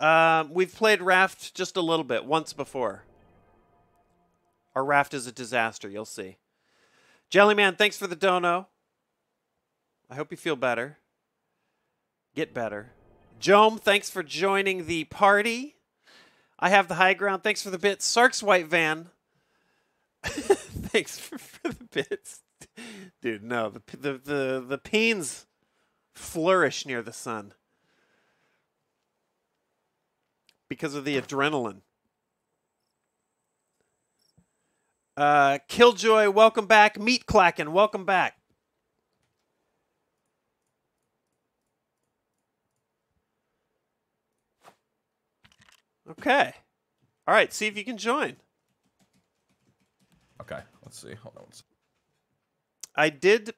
Um, we've played Raft just a little bit once before. Our Raft is a disaster. You'll see. Jellyman, thanks for the dono. I hope you feel better. Get better. Jome, thanks for joining the party. I have the high ground. Thanks for the bits. Sark's White Van. thanks for, for, the bits. Dude, no. The, the, the, the peens flourish near the sun because of the adrenaline. Uh, Killjoy, welcome back. Meat Clacking, welcome back. Okay. All right, see if you can join. Okay, let's see. Hold on. I did.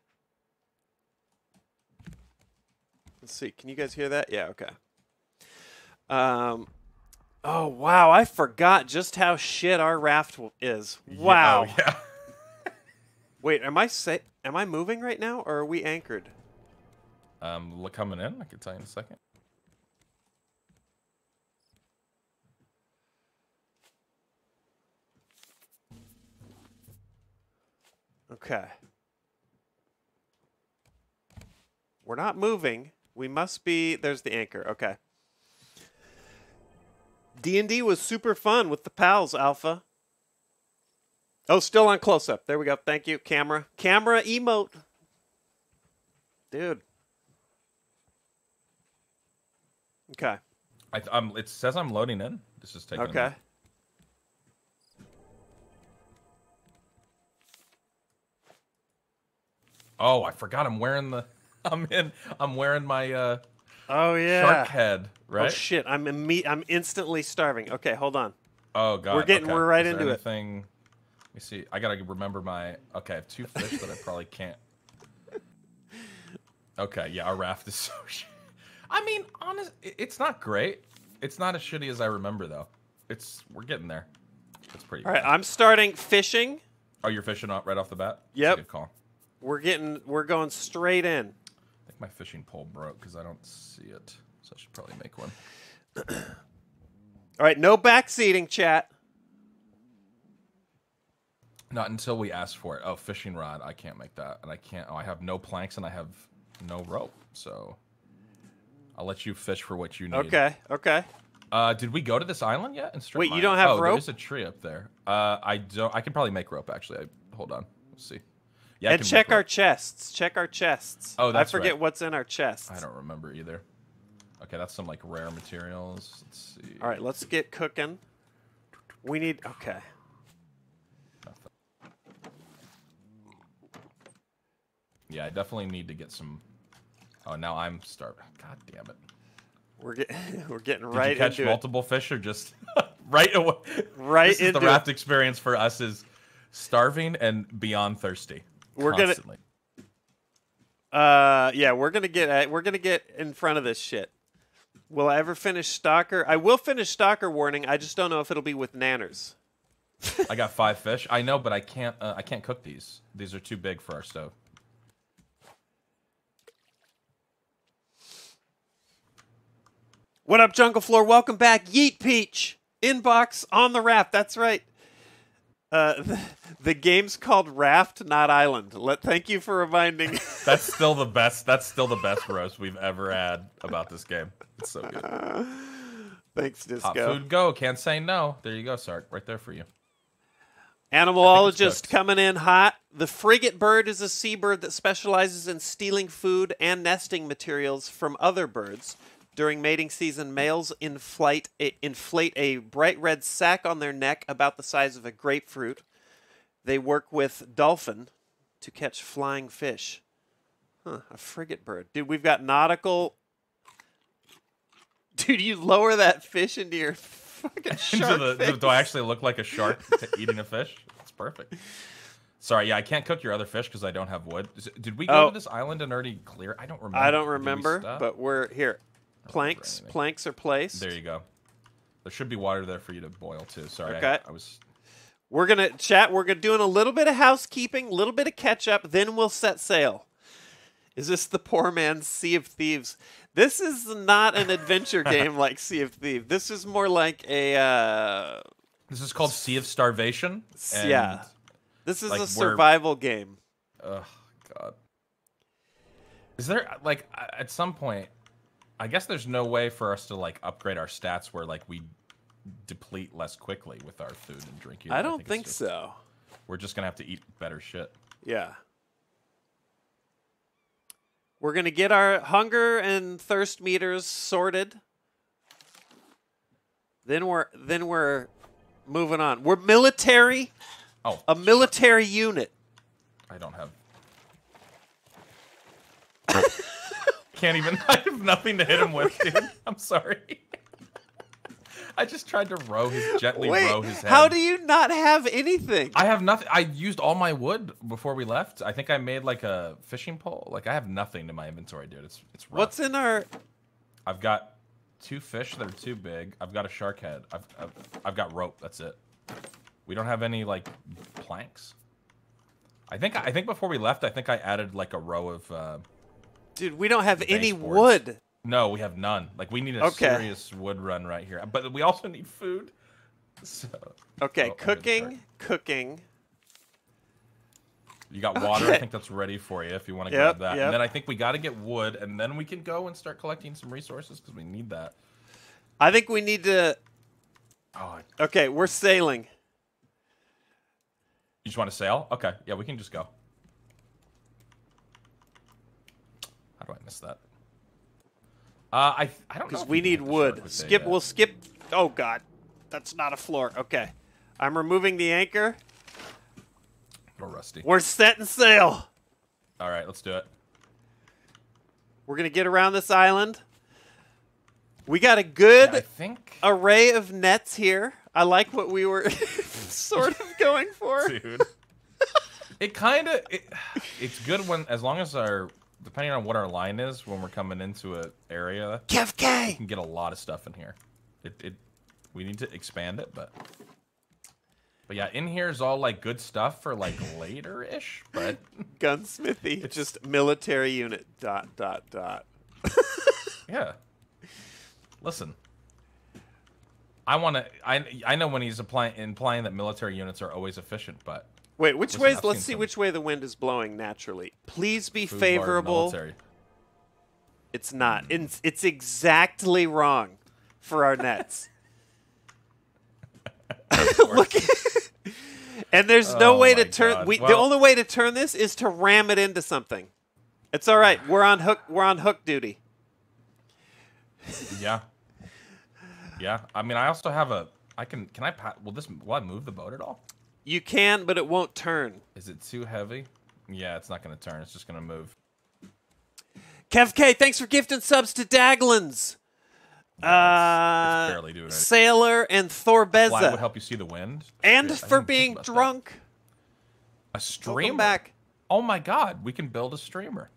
Let's see. Can you guys hear that? Yeah, okay. Um, oh, wow. I forgot just how shit our raft is. Wow. Yeah, oh, yeah. Wait, am I say am I moving right now or are we anchored? Um, look coming in. I can tell you in a second. Okay. We're not moving. We must be. There's the anchor. Okay. D&D was super fun with the pals, Alpha. Oh, still on close up. There we go. Thank you, camera. Camera emote. Dude. Okay. I, um, it says I'm loading in. This is taking. Okay. Oh, I forgot. I'm wearing the. I'm in. I'm wearing my. uh Oh yeah. Shark head. Oh, right. Oh shit! I'm imme- I'm instantly starving. Okay, hold on. Oh god. We're getting. Okay. We're right Is into anything... Let me see. I gotta remember my. Okay, I have two fish that I probably can't. Okay, yeah, our raft is so. Shit. I mean, honest, it's not great. It's not as shitty as I remember though. It's we're getting there. It's pretty. All right, I'm starting fishing. Oh, you're fishing right off the bat. Yep. good call. We're getting. We're going straight in. Think my fishing pole broke because I don't see it, so I should probably make one. All right, no backseating, chat. Not until we ask for it. Oh, fishing rod. I can't make that, and I can't. Oh, I have no planks and I have no rope. So I'll let you fish for what you need. Okay. Okay. Uh, did we go to this island yet? In Wait, you don't have oh, rope? there's a tree up there. Uh, I don't. I can probably make rope actually. I, hold on. Let's see. Yeah, and check our chests. Check our chests. Oh, that's I forget right. what's in our chests. I don't remember either. Okay, that's some like rare materials. Let's see. All right, let's get cooking. We need. Okay. Yeah, I definitely need to get some. Oh, now I'm starving. God damn it. We're getting. We're getting Did right you catch multiple fish or just right away? Right This is the it. raft experience for us is starving and beyond thirsty. We're gonna- Uh, yeah, we're gonna get. At, we're gonna get in front of this shit. Will I ever finish Stalker? I will finish Stalker Warning. I just don't know if it'll be with Nanners. I got five fish. I know, but I can't. Uh, I can't cook these. These are too big for our stove. What up, Jungle Floor? Welcome back, Yeet Peach. Inbox on the raft. That's right. Uh, the, the game's called Raft, not Island. Let thank you for reminding. That's still the best. That's still the best roast we've ever had about this game. It's so good. Thanks, Hot Disco. food go. Can't say no. There you go, Sark. Right there for you. Animalologist coming in hot. The frigate bird is a seabird that specializes in stealing food and nesting materials from other birds. During mating season, males inflate a, inflate a bright red sac on their neck about the size of a grapefruit. They work with dolphin to catch flying fish. Huh, a frigate bird. Dude, we've got nautical. Dude, you lower that fish into your fucking shark the- face. do, I actually look like a shark eating a fish? It's perfect. Sorry, yeah, I can't cook your other fish because I don't have wood. Did we go Oh. to this island and already clear? I don't remember. I don't we remember, but we're here. Planks, planks are placed. there you go. There should be water there for you to boil too. Sorry, Okay. I, I was. We're gonna chat. We're gonna doing a little bit of housekeeping, a little bit of catch up, then we'll set sail. Is this the poor man's Sea of Thieves? This is not an adventure game like Sea of Thieves. This is more like a uh, This is called Sea of Starvation. Yeah. this is like, a survival game. Ugh, God. Is there like at some point? I guess there's no way for us to like upgrade our stats where like we deplete less quickly with our food and drink. either. I don't it's think just- so. We're just gonna have to eat better shit. Yeah. We're going to get our hunger and thirst meters sorted. Then we're then we're moving on. We're military, Oh, a military unit. I don't have. Can't even. I have nothing to hit him with, dude. I'm sorry. I just tried to row his gently Wait, row his head. how do you not have anything? I have nothing. I used all my wood before we left. I think I made like a fishing pole. Like I have nothing in my inventory, dude. It's it's rough. What's in our I've got two fish that are too big. I've got a shark head. I've I've, I've got rope. That's it. We don't have any like planks. I think I think before we left, I think I added like a row of. Uh, Dude, we don't have any Baseboards. wood. no, we have none. Like we need a Okay. serious wood run right here. But we also need food. So Okay, Oh, cooking, cooking. you got water. I think that's ready for you if you want to Yep, grab that. yep. And then I think we got to get wood, and then we can go and start collecting some resources because we need that. I think we need to Oh, Okay, we're sailing. You just want to sail? Okay, yeah, we can just go. How do I miss that? Uh, I I don't know. Because we need wood. shark with a, Skip. uh, We'll skip. Oh God, that's not a floor. Okay, I'm removing the anchor. little rusty. We're setting sail. All right, let's do it. We're gonna get around this island. We got a good I think, array of nets here. I like what we were sort of going for. dude. it kind of it, it's good when as long as our depending on what our line is when we're coming into an area, Kev we can get a lot of stuff in here. It it we need to expand it, but. But yeah, in here is all like good stuff for like later ish, but Gunsmithy. It's just military unit. Dot dot dot. Yeah. Listen. I want to. I I know when he's applying implying that military units are always efficient, but Wait, which ways? Let's see which way the wind is blowing naturally. Please be food, favorable. It's not. It's, it's exactly wrong for our nets. Look. and there's no Oh way to turn. We, the only way to turn this is to ram it into something. It's all right. We're on hook. We're on hook duty. Yeah. Yeah. I mean, I also have a. I can. Can I? Will this? Will I move the boat at all? You can, but it won't turn. Is it too heavy? Yeah, it's not going to turn. It's just going to move. Kev K, thanks for gifting subs to Daglins. Uh, barely doing it. Sailor and Well, I would help you see the wind. and for being about that. drunk. A streamer. Welcome back. Oh my god, we can build a streamer.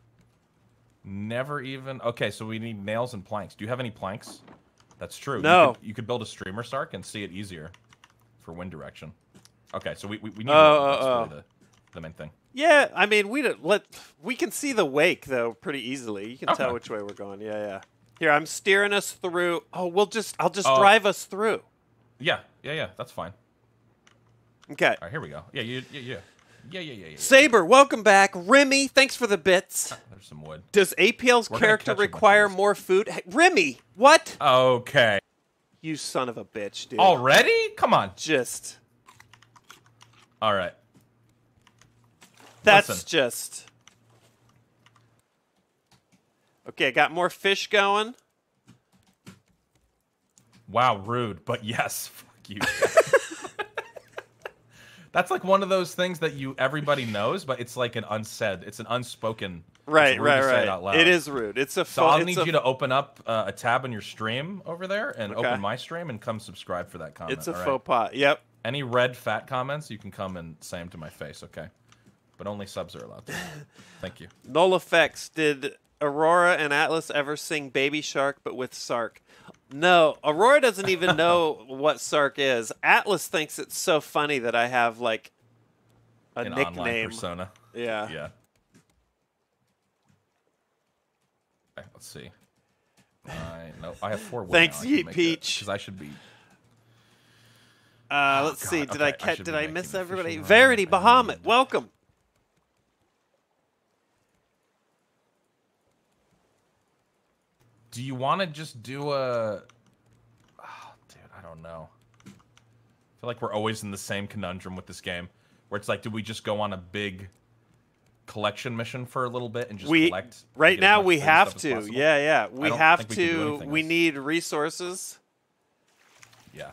Never even. Okay, so we need nails and planks. Do you have any planks? That's true. You No. could, you could build a streamer sark and see it easier for wind direction. Okay, so we we, we need Oh, one. That's oh, really oh. the, the main thing. Yeah, I mean we don't let we can see the wake though pretty easily. You can tell which way we're going. Yeah, yeah. Here, I'm steering us through. Oh, we'll just I'll just Oh. drive us through. Yeah, yeah, yeah. That's fine. Okay. All right, here we go. Yeah, you, yeah, yeah, yeah, yeah, yeah. yeah. Saber, welcome back. Remy, thanks for the bits. Ah, there's some wood. Does APL's We're character catch a bunch of require more food? Hey, Remy, what? Okay. You son of a bitch, dude. Already? Come on. Just All right. that's Listen. just Okay, I got more fish going. Wow, rude, but yes, fuck you. That's like one of those things that you everybody knows, but it's like an unsaid, it's an unspoken. Right, right, to right. It, out loud. It is rude. It's a So I'll need you to open up uh, a tab on your stream over there and Okay. open my stream and come subscribe for that comment. It's a right? faux pas. Yep. Any red fat comments, you can come and say them to my face, okay? But only subs are allowed. Thank you. Null effects. Did Aurora and Atlas ever sing Baby Shark but with Sark? No, Aurora doesn't even know what Sark is. Atlas thinks it's so funny that I have like a An nickname. persona. Yeah. Yeah. Okay, let's see. I no, I have four. Thanks. Yeet Peach. Because I should be. Uh, Oh, let's see. Did okay, I catch? did I miss everybody? Verity Bahamut, welcome. Do you want to just do a? Oh, dude, I don't know. I feel like we're always in the same conundrum with this game, where it's like, do we just go on a big collection mission for a little bit and just we collect? right now we have to. Yeah, yeah. We have we to. We need resources. Yeah.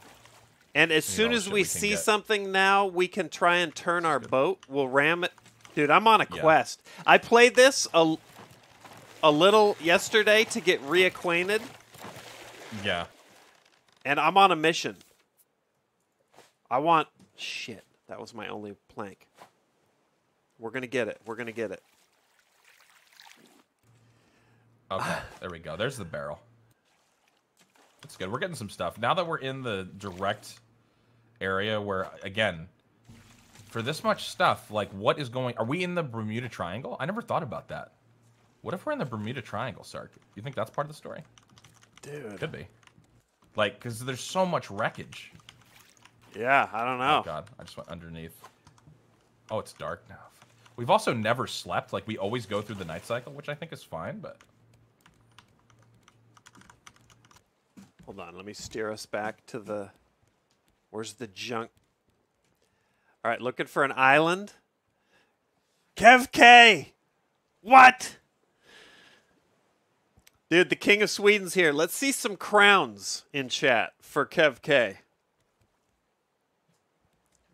And as soon as we we see get. something now, we can try and turn our boat. We'll ram it. Dude, I'm on a Yeah. quest. I played this a, a little yesterday to get reacquainted, Yeah. and I'm on a mission. I want. Shit. That was my only plank. We're going to get it. We're going to get it. Okay, there we go. There's the barrel. That's good. We're getting some stuff. Now that we're in the direct area where, again, for this much stuff, like, what is going... Are we in the Bermuda Triangle? I never thought about that. What if we're in the Bermuda Triangle, Sark? You think that's part of the story? Dude. Could be. Like, because there's so much wreckage. Yeah, I don't Oh, know. God. I just went underneath. Oh, it's dark now. We've also never slept. Like, we always go through the night cycle, which I think is fine, but... Hold on, let me steer us back to the. Where's the junk? All right, looking for an island. Kev K! What? Dude, the King of Sweden's here. Let's see some crowns in chat for Kev K.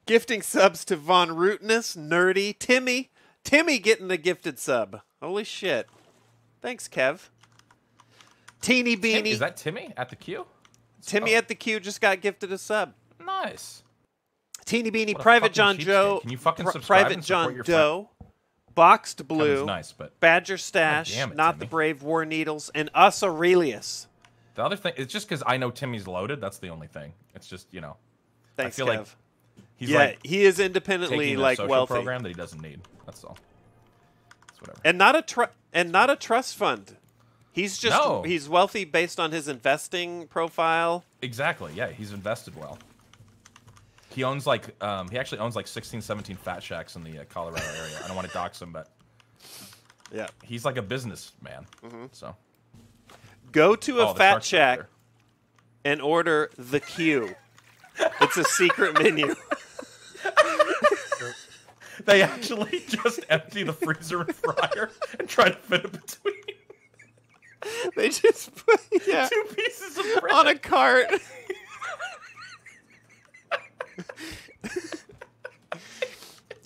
Gifting subs to Von Rootness, Nerdy, Timmy. Timmy getting the gifted sub. Holy shit. Thanks, Kev. Teeny Tim- Beanie. Is that Timmy at the queue? Timmy Oh. at the queue just got gifted a sub. Nice. Teeny Beanie, Private John. Joe, Can you fucking Pri- subscribe Private and John your friend? Doe, Boxed Blue, nice, but Badger Stash, damn it, Not the Brave, War Needles, and Us Aurelius. the other thing, it's just because I know Timmy's loaded. That's the only thing. It's just you know, Thanks, I feel Kev. like he's yeah, like he is independently taking a like social wealthy, program that he doesn't need. That's all. That's whatever. and not a tr- and not a trust fund. He's just No. he's wealthy based on his investing profile. Exactly. Yeah, he's invested well. He owns like um, he actually owns like 16, 17 fat shacks in the uh, Colorado area. I don't want to dox him, but Yeah. he's like a businessman. Mm-hmm. So Go to a Oh, fat right shack and order the queue. it's a secret menu. They actually just empty the freezer and fryer and try to fit it between they just put yeah two pieces of bread. on a cart.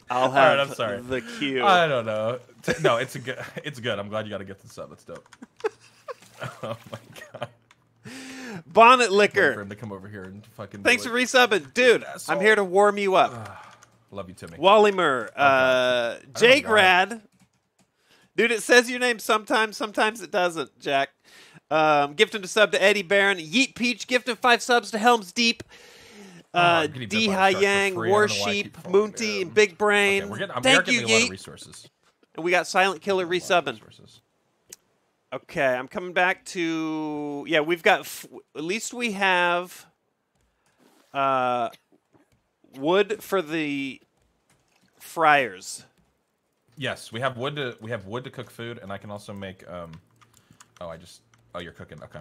I'll have right, I'm sorry. the cue. I don't know. No, it's a good. It's good. I'm glad you got to get this up. It's dope. oh my god. Bonnet Wait for him to come over here and fucking. Thanks for resubbing, dude. I'm here to warm you up. Love you, Timmy. Wallymer, uh, Oh J Grad. Dude, it says your name sometimes, sometimes it doesn't, Jack. Um, gifting a sub to Eddie Barron. Yeet Peach, gifting five subs to Helms Deep. Uh, getting D bit by a Hai Yang, free. I don't know why I Warsheep, keep Moonty, and Big Brain. Okay, we're getting, I'm, we are Thank getting you, a lot of Yeet. resources. And we got Silent Killer resubbing. Okay, I'm coming back to yeah. We've got f- at least we have uh, wood for the fryers. Yes, we have wood to we have wood to cook food, and I can also make. um Oh, I just. Oh, you're cooking. Okay.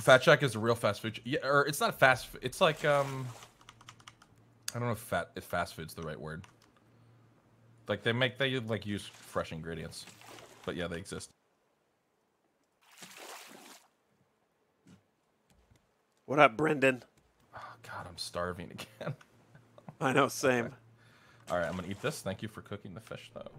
Fat Shack is a real fast food. Yeah, or it's not fast. It's like um. I don't know if fat if fast food's the right word. Like they make they like use fresh ingredients, but yeah, they exist. What up, Brendan? Oh God, I'm starving again. I know, same. All right, I'm gonna eat this. Thank you for cooking the fish, though.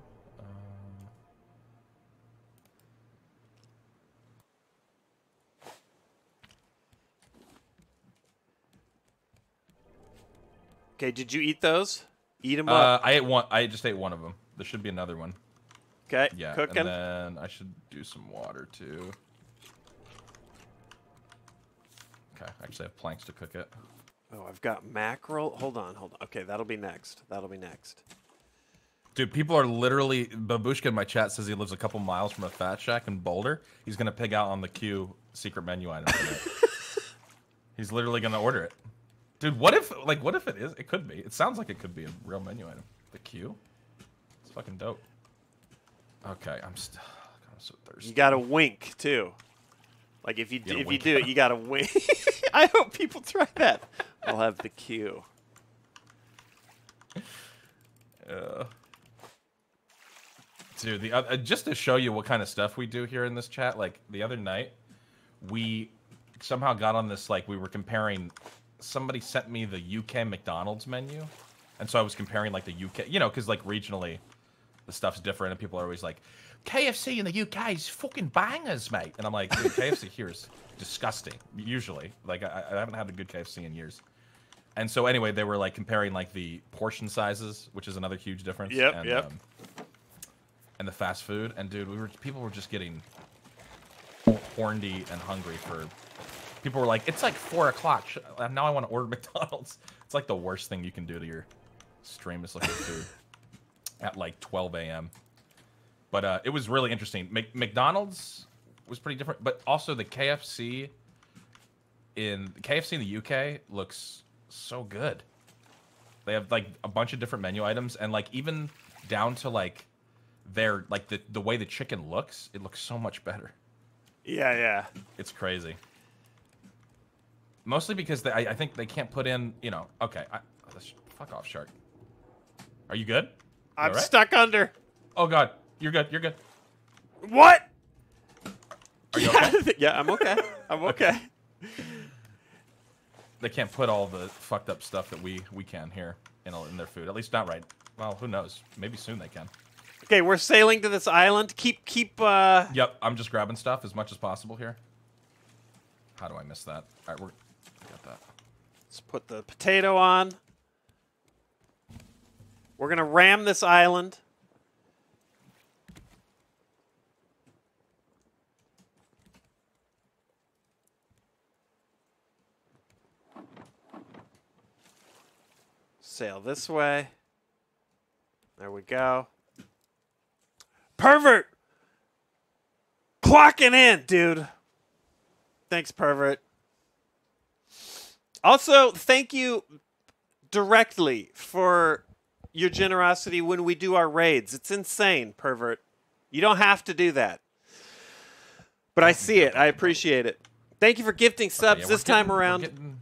Okay, did you eat those? Eat them uh, up. I ate one. I just ate one of them. There should be another one. Okay, Yeah, cooking. and then I should do some water too. Okay, I actually have planks to cook it. Oh, I've got mackerel. Hold on, hold on. Okay, that'll be next. That'll be next. Dude, people are literally. Babushka in my chat says he lives a couple miles from a Fat Shack in Boulder. He's gonna pig out on the Q secret menu item. He's literally gonna order it. Dude, what if like what if it is? It could be. It sounds like it could be a real menu item. The Q. It's fucking dope. Okay, I'm still. I'm so thirsty. You gotta wink too. Like if you You do, if you do it, you gotta wink. I hope people try that. I'll have the cue. Uh, dude, the uh, just to show you what kind of stuff we do here in this chat, like the other night, we somehow got on this like we were comparing. Somebody sent me the UK McDonald's menu, and so I was comparing like the UK, you know, because like regionally, the stuff's different, and people are always like, KFC in the UK is fucking bangers, mate, and I'm like, KFC here is disgusting. Usually, like I, I haven't had a good KFC in years. And so anyway, they were like comparing like the portion sizes, which is another huge difference. Yep, and, yep. Um, and the fast food, and dude, we were people were just getting horny and hungry for. People were like, "It's like four o'clock. Now I want to order McDonald's." It's like the worst thing you can do to your stream is look at food at like 12 a.m. But uh, it was really interesting. Mc- McDonald's was pretty different, but also the KFC in KFC in the UK looks so good. They have like a bunch of different menu items and like even down to like their like the the way the chicken looks, it looks so much better. Yeah, yeah. It's crazy. Mostly because they, I, I think they can't put in, you know. Okay, I, fuck off, shark. Are you good? You I'm alright? stuck under. Oh god, you're good. You're good. What? Are you okay? yeah, I'm okay. I'm okay. they can't put all the fucked up stuff that we we can here in, in their food. At least not right. Well, who knows? Maybe soon they can. Okay, we're sailing to this island. Keep keep uh Yep, I'm just grabbing stuff as much as possible here. How do I miss that? All right, we're got that. let's put the potato on. We're gonna ram this island. Sail this way. There we go. Pervert! Clocking in, dude. Thanks, pervert. Also, thank you directly for your generosity when we do our raids. It's insane, pervert. You don't have to do that. But I see it. I appreciate it. Thank you for gifting subs Yeah, this time getting- we're around Getting,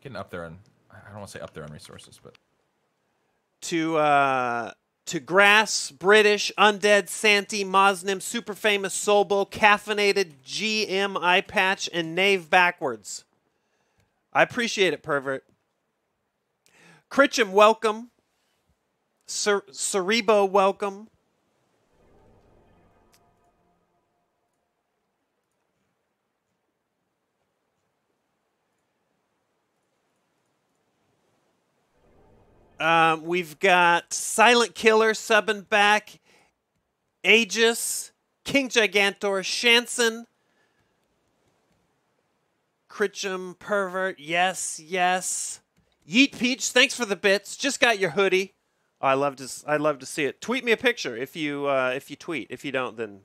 getting up there, and I don't want to say up there on resources, but to uh, to Grass, British, Undead, Santi, Mosnim, Super Famous, Solbo, Caffeinated, GM, Eye Patch, and Nave Backwards. I appreciate it, pervert. Critcham, welcome. Cer- Cerebo, welcome. Um, we've got Silent Killer subbing back, Aegis, King Gigantor, Shanson, Critchum, Pervert, yes, yes. Yeet Peach, thanks for the bits. Just got your hoodie. Oh, I love to s- I love to see it. Tweet me a picture if you uh, if you tweet. If you don't, then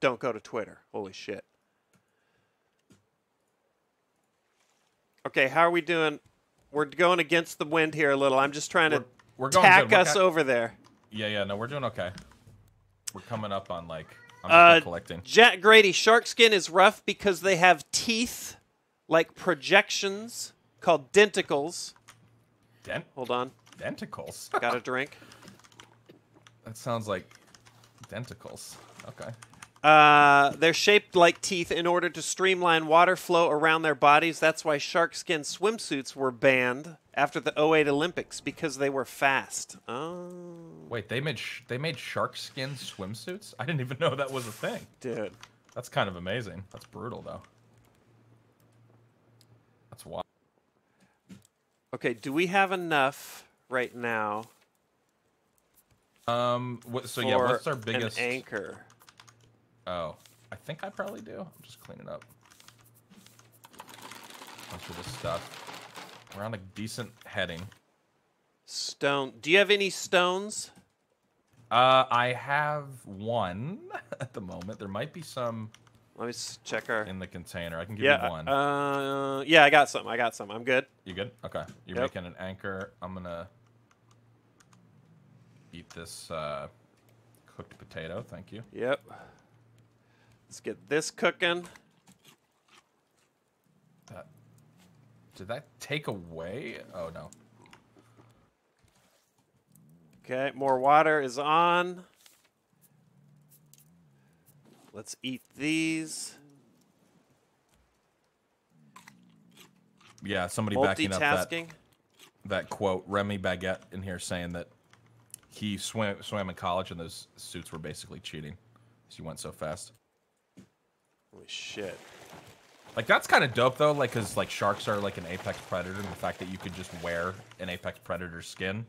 don't go to Twitter. Holy shit. Okay, how are we doing? We're going against the wind here a little. I'm just trying to We're- we're going tack good. We're us ca- over there. yeah, yeah, no, we're doing okay. We're coming up on like I'm Uh, collecting. Jack Grady, shark skin is rough because they have teeth like projections called denticles. Dent Hold on, denticles. got a drink. that sounds like denticles. Okay. Uh, they're shaped like teeth in order to streamline water flow around their bodies. That's why shark skin swimsuits were banned after the 08 Olympics because they were fast. Oh, Wait, they made they made shark skin swimsuits? I didn't even know that was a thing. dude. That's kind of amazing. That's brutal though. That's wild. Okay, do we have enough right now Um. What, so yeah, what's our biggest? an anchor? Oh, I think I probably do. I'm just cleaning up. Bunch of this stuff. We're on a decent heading. Stone. Do you have any stones? Uh, I have one at the moment. There might be some Let me check our. in the container. I can give Yeah. you one. Uh, yeah, I got some. I got some. I'm good. you good? Okay. You're Yep. making an anchor. I'm gonna eat this uh, cooked potato. Thank you. Yep. Let's get this cooking. That, did that take away? Oh no. Okay, more water is on. Let's eat these. Yeah, somebody backing up that that quote Remy Baguette in here saying that he swam swam in college and those suits were basically cheating. She went so fast. Holy shit. Like that's kind of dope though, like because like sharks are like an apex predator, and the fact that you could just wear an apex predator skin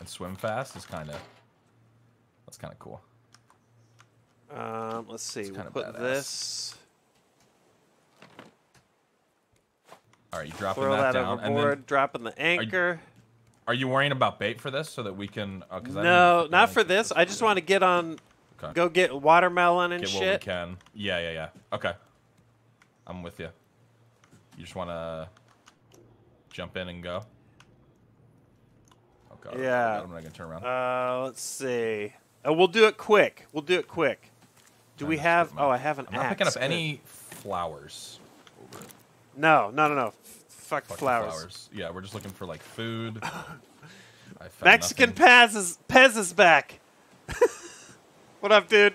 and swim fast is kind of that's kind of cool. Um, let's see. We'll put badass. this. All right, you dropping Throw that, that down, and overboard. then dropping the anchor. are you worrying about bait for this so that we can? Uh, no, not for this. I just want to get on. Okay. Go get watermelon and Get what we shit. can. Yeah, yeah, yeah. Okay, I'm with you. You just want to jump in and go. Oh god. Yeah. I'm not gonna turn around. Uh, let's see. Uh, we'll do it quick. We'll do it quick. Do we have? Oh. I have an I'm not axe. picking up any flowers. Over. No, no, no, no. Fuck, Fuck the flowers. Yeah, we're just looking for like food. I found Mexican nothing. Paz is Pez is back. what up, dude?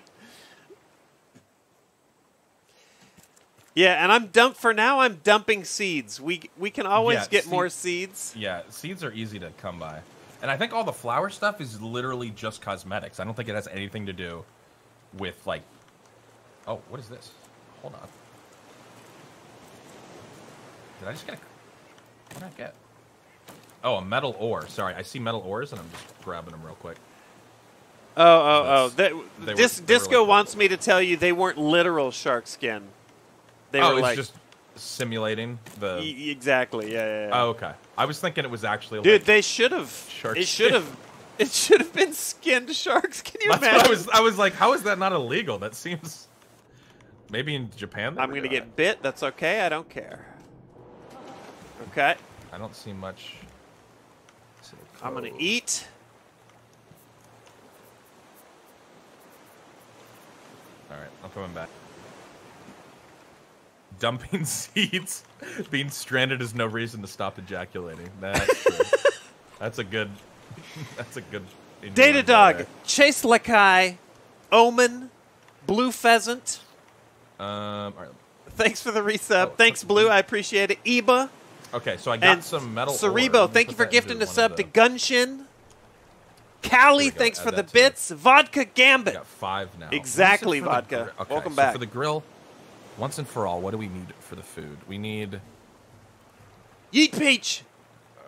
Yeah, and I'm dump for now. I'm dumping seeds. We we can always Yeah, get seed- more seeds. Yeah, seeds are easy to come by. And I think all the flower stuff is literally just cosmetics. I don't think it has anything to do with like Oh, what is this? Hold on. Did I just get a What did I get? Oh, a metal ore. Sorry, I see metal ores and I'm just grabbing them real quick. Oh, oh, oh. That's- That, they were- Dis- were Disco like- wants me to tell you they weren't literal shark skin. They oh, were it's like just simulating the E- exactly. Yeah, yeah, yeah. Oh, okay. I was thinking it was actually Dude, like, they should have. Shark It should have. It should have been skinned sharks. Can you That's imagine? I was. I was like, how is that not illegal? That seems. Maybe in Japan. I'm gonna uh, get bit. That's okay. I don't care. Okay. I don't see much. I'm gonna eat. All right, I'm coming back. Dumping seeds. Being stranded is no reason to stop ejaculating. That's true. that's a good. That's a good. Data dog. Chase Lakai. Omen. Blue pheasant. Um. All right. Thanks for the resub. Oh, Thanks. Blue. I appreciate it. Eba. Okay, so I got And some metal. Cerebo, thank you for gifting a sub to Gunshin. Callie, Here we go, thanks add for the to it. bits. Vodka Gambit. I got five now. Exactly, the vodka. Okay, Welcome so back. for the grill, once and for all, what do we need for the food? We need. Yeet Peach.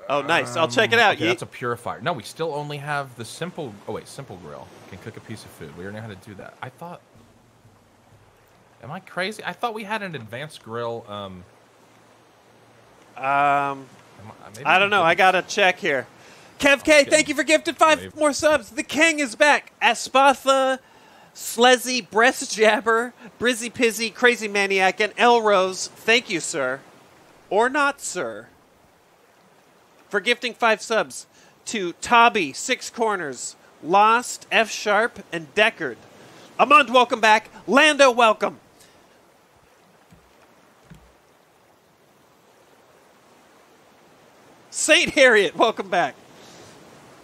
Oh, nice. I'll check it out. Okay, Yeet. that's a purifier. No, we still only have the simple. Oh wait, simple grill can cook a piece of food. We already know how to do that. I thought. Am I crazy? I thought we had an advanced grill. Um, um, I, don't know. I got to check here. Kev K, thank you for gifted five Wave. more subs. The king is back. Aspatha, Slezzy, Breast Jabber, Brizzy Pizzy, Crazy Maniac, and Elrose. Thank you, sir. Or not, sir. For gifting five subs to Tobby, Six Corners, Lost, F Sharp, and Deckard. Amund, welcome back. Lando, welcome. Saint Harriet, welcome back.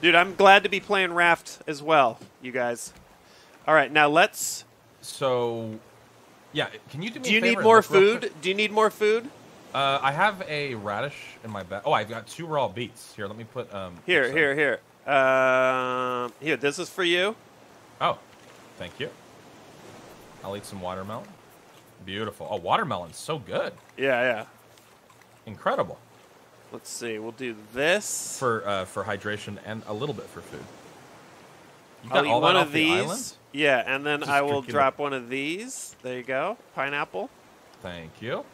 Dude, I'm glad to be playing Raft as well, you guys. All right, now let's. So, yeah. Can you do me? Do you a need more food? Do you need more food? Uh, I have a radish in my bag. Oh, I've got two raw beets. Here, let me put. Um, Here, some- here, here. Um, here, this is for you. Oh, thank you. I'll eat some watermelon. Beautiful. Oh, watermelon's so good. Yeah, yeah. Incredible Let's see. We'll do this. for uh, for hydration and a little bit for food. You I'll got eat all one that of the these. island? Yeah, and then Just I will drop one of these. There you go. Pineapple. Thank you.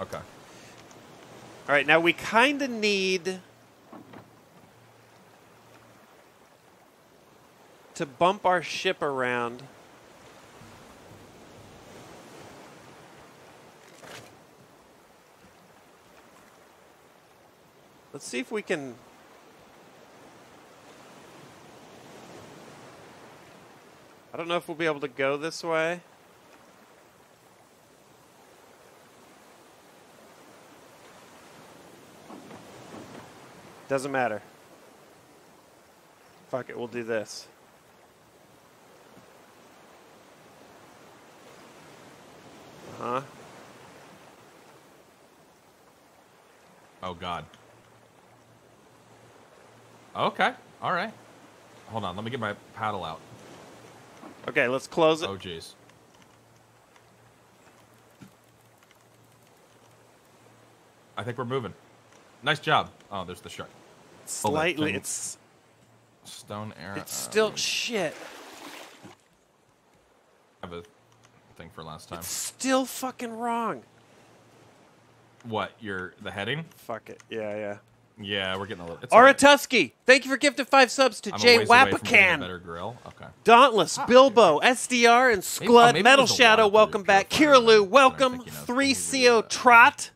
Okay. All right, now we kind of need. to bump our ship around. Let's see if we can. I don't know if we'll be able to go this way. Doesn't matter. Fuck it, we'll do this. Huh? Oh God. Okay. All right. Hold on. Let me get my paddle out. Okay, let's close it. Oh jeez. I think we're moving. Nice job. Oh, there's the shark. Slightly. It's Stone arrow. it's still shit. have a thing for last time. It's still fucking wrong. What? Your the heading? Fuck it. Yeah, yeah. Yeah, we're getting a little. Alright. Aratusky, thank you for gifting five subs to I'm Jay ways away from getting a Better grill. Okay. Dauntless, Bilbo, SDR, and Maybe- oh, Metal Shadow, welcome back. Kiralu, welcome. that I'm thinking of. 3CO Maybe, uh, Trot.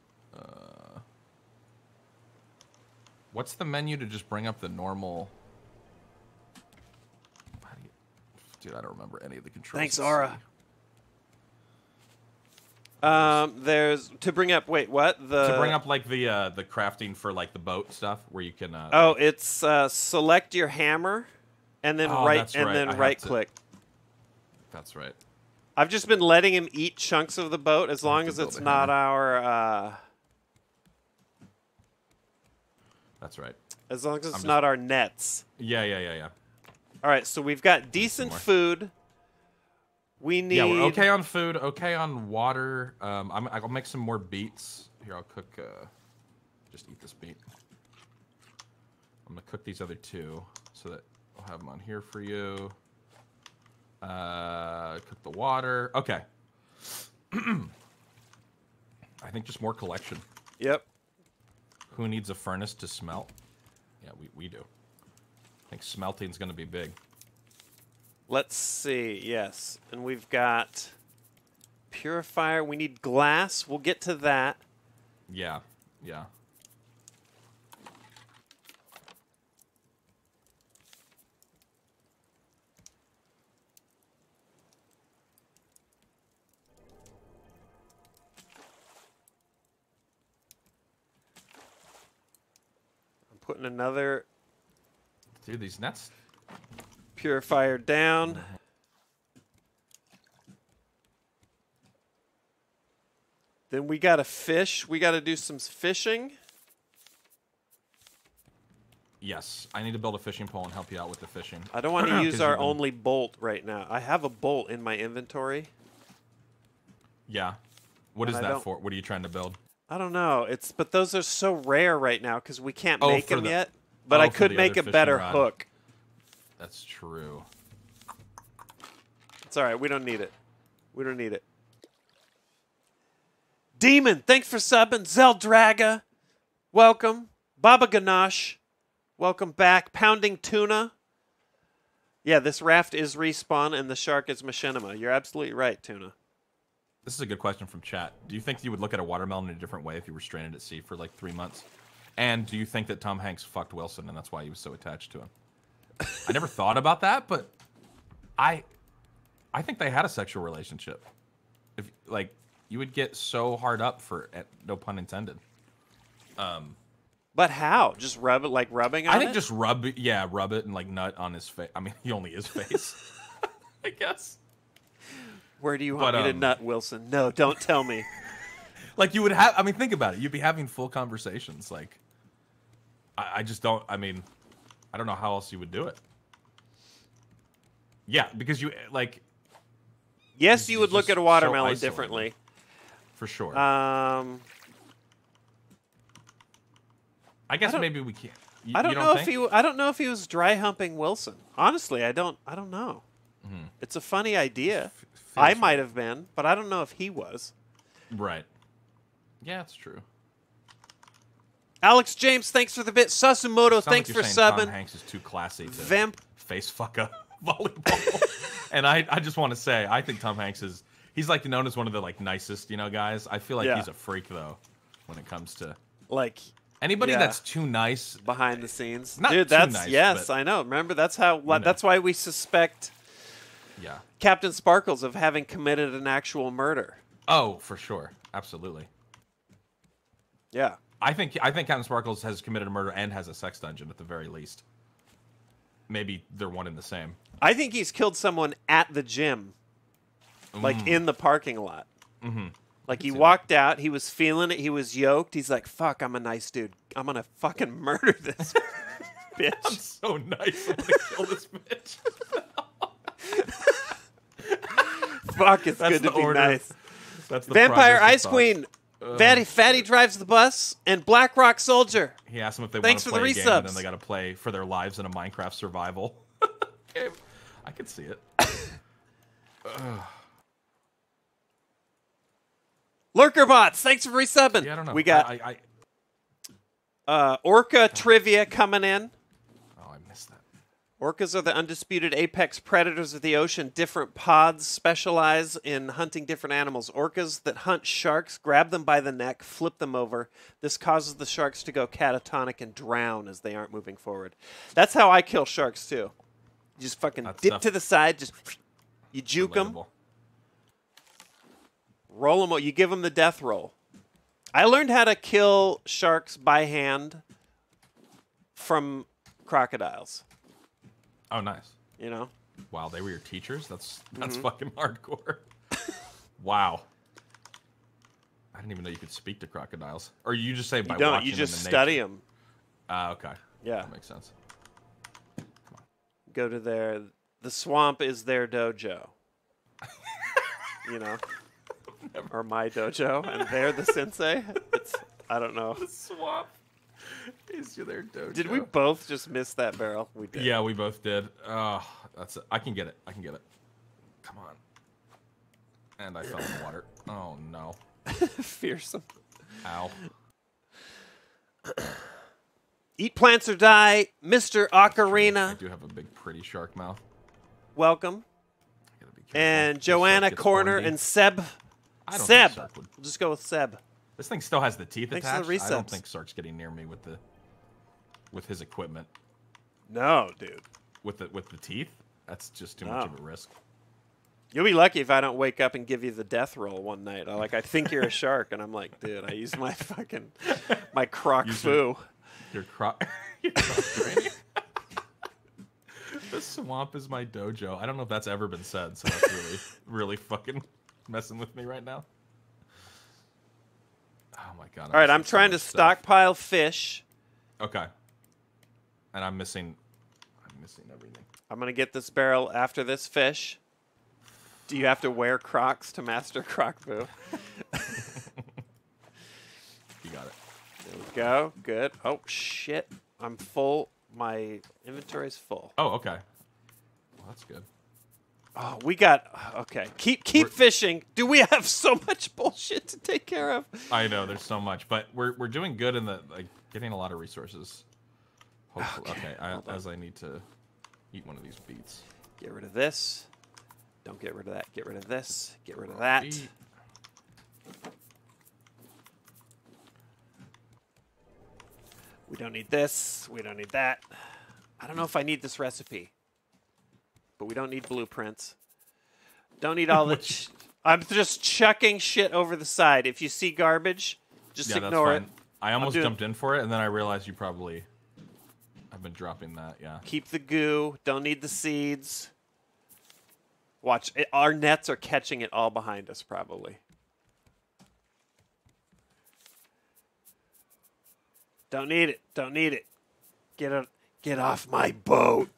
What's the menu to just bring up the normal? How do you... Dude, I don't remember any of the controls. Thanks, Aura. Um, there's to bring up. Wait, what? The to bring up like the uh, the crafting for like the boat stuff, where you can. Uh, Oh, like- it's uh, select your hammer, and then Oh, right and right. Then have right to- click. that's right. I've just been letting him eat chunks of the boat as long as it's not hammer. our. Uh, That's right. as long as it's just- not our nets. Yeah, yeah, yeah, yeah. All right, so we've got decent food. We need. Yeah, we're okay on food, okay on water. Um, I'm, I'll make some more beets. Here, I'll cook. Uh, just eat this beet. I'm gonna cook these other two so that I'll have them on here for you. Uh, cook the water. Okay. I think just more collection. Yep. Who needs a furnace to smelt? Yeah, we, we do. I think smelting's gonna be big. Let's see. Yes, and we've got purifier. We need glass. We'll get to that. Yeah, yeah. I'm putting another Dude, these nets. Purifier down. Then we got to fish. We got to do some fishing. Yes, I need to build a fishing pole and help you out with the fishing. I don't want to use our only bolt right now. I have a bolt in my inventory. Yeah. What is And I that don't- for? What are you trying to build? I don't know. It's but those are so rare right now because we can't Oh, make them the- yet. Oh, but oh, I could make a better rod. hook. That's true. It's all right. We don't need it. We don't need it. Demon, thanks for subbing. Zeldraga, welcome. Baba Ganache, welcome back. Pounding Tuna. Yeah, this raft is respawn and the shark is Machinima. You're absolutely right, Tuna. This is a good question from chat. Do you think you would look at a watermelon in a different way if you were stranded at sea for like three months? And do you think that Tom Hanks fucked Wilson and that's why he was so attached to him? I never thought about that, but I, I think they had a sexual relationship. If like you would get so hard up for, no pun intended. Um but how? Just rub it like rubbing on I think it? just rub, it- yeah, rub it and like nut on his face. I mean, he only his face, I guess. Where do you want but, me to um, nut, Wilson? No, don't tell me. like you would have i mean think about it you'd be having full conversations like i, I just don't i mean i don't know how else you would do it yeah because you like Yes, you would look at a watermelon isolated. differently. for sure Um, i guess don't- maybe we can't you, I don't, you know think? if he. I don't know if he was dry humping Wilson. Honestly, I don't. I don't know. It's a funny idea. I might have been, but I don't know if he was. right yeah it's true Alex James, thanks for the bit. Sasumoto, Sounds thanks like for you're saying tom subbing. hanks is too classy to Vamp. face fuck a volleyball. and I, I just want to say, I think Tom Hanks is he's like known as one of the like nicest, you know, guys. I feel like Yeah. he's a freak though, when it comes to Like anybody Yeah. that's too nice. behind the scenes, Not dude. too That's nice, yes, but- I know. Remember, that's how. know. That's why we suspect Yeah. Captain Sparkles of having committed an actual murder. Oh, for sure, absolutely. Yeah. I think I think Captain Sparkles has committed a murder and has a sex dungeon at the very least. Maybe they're one and the same. I think he's killed someone at the gym, like Mm. in the parking lot. Mhm. Like he see that. walked out, he was feeling it, he was yoked. He's like, "Fuck, I'm a nice dude. I'm gonna fucking murder this bitch." So nice. I'm gonna kill this bitch. Fuck, it's That's good to the be order. nice. That's the Vampire Ice thought. Queen, Fatty Fatty drives the bus, and Black Rock Soldier. He asked them if they Thanks want for to the play a game, and then they got to play for their lives in a Minecraft survival. game. I could see it. Lurkerbots, thanks for resubbing. Yeah, I don't know. We got I, I uh, Orca trivia coming in. oh, I missed that. Orcas are the undisputed apex predators of the ocean. Different pods specialize in hunting different animals. Orcas that hunt sharks grab them by the neck, flip them over. This causes the sharks to go catatonic and drown as they aren't moving forward. That's how I kill sharks too. You just fucking That's dip to the side, just you juke them, roll them. You give them the death roll. I learned how to kill sharks by hand from crocodiles. Oh, nice. You know. Wow, they were your teachers. That's that's Mm-hmm. fucking hardcore. wow. I didn't even know you could speak to crocodiles. Or you just say by You don't. watching You just in study them. Ah, okay. Yeah. That makes sense. Go to their. The swamp is their dojo. you know. Or my dojo, and they're the sensei. It's. I don't know. The Swamp. Is their dojo? Did we both just miss that barrel? We did. Yeah, we both did. Oh, that's it. I can get it. I can get it. Come on. And I fell in the water. Oh no. Fearsome. Ow. Eat plants or die, Mr. Ocarina. I Ocarina. do have a big, pretty shark mouth. Welcome. I gotta be careful. And Joanna Corner and Seb. I don't Seb. think Sark would. We'll just go with Seb. This thing still has the teeth Thanks attached. the I don't think Sark's getting near me with the, with his equipment. No, dude. With the with the teeth, that's just too No. much of a risk. You'll be lucky if I don't wake up and give you the death roll one night. I like I think you're a shark, and I'm like, dude, I used my fucking my croc Use foo. Your croc. your croc the swamp is my dojo. I don't know if that's ever been said, so that's really, really fucking messing with me right now. God! All right, I'm trying to stuff. stockpile fish. Okay. And I'm missing. I'm missing everything. I'm gonna get this barrel after this fish. Do you have to wear Crocs to master Croc foo? You got it. There we go. Good. Oh shit, I'm full. My inventory's full. Oh, okay. Well, that's good. Oh, we got okay. Keep keep We're- fishing. Do we have so much bullshit to take care of? I know there's so much, but we're we're doing good in the like getting a lot of resources. Hopefully, okay. I, as I need to eat one of these beets. Get rid of this. Don't get rid of that. Get rid of this. Get rid of that. Beet. We don't need this. We don't need that. I don't know if I need this recipe, but we don't need blueprints. Don't need all the. I'm just chucking shit over the side. If you see garbage, just Yeah, ignore it. I almost doing- jumped in for it, and then I realized you probably I've been dropping that. Yeah. Keep the goo. Don't need the seeds. Watch. It, our nets are catching it all behind us, probably. Don't need it. Don't need it. Get it. Get off my boat.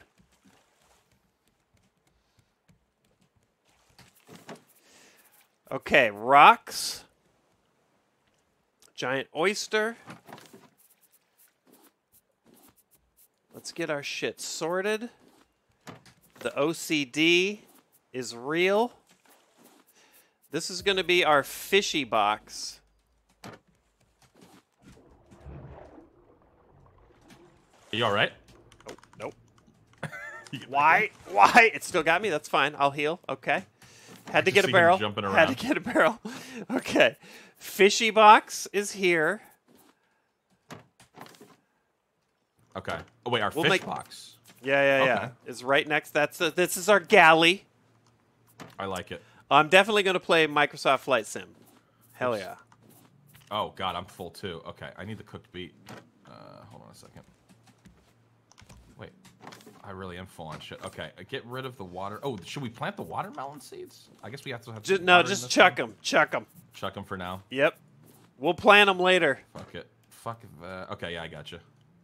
Okay, rocks. Giant oyster. Let's get our shit sorted. The OCD is real. This is going to be our fishy box. Are you all right? Oh, nope. You get back Why? Why? It still got me. That's fine. I'll heal. Okay. Had to get a barrel. jumping Had to get a barrel. Okay. Fishy box is here. Okay. Oh wait, our We'll fish make- box. Yeah, yeah, yeah. Okay. Is right next. That's the, this is our galley. I like it. I'm definitely going to play Microsoft Flight Sim. Hell yeah. Oh god, I'm full too. Okay, I need the cooked beet. Uh, hold on a second. I really am full on shit. Okay, uh, get rid of the water. Oh, should we plant the watermelon seeds? I guess we have to have. Just, no, just chuck them. Chuck them. Chuck them for now. Yep. We'll plant them later. Fuck it. Fuck that. Okay, yeah, I got you.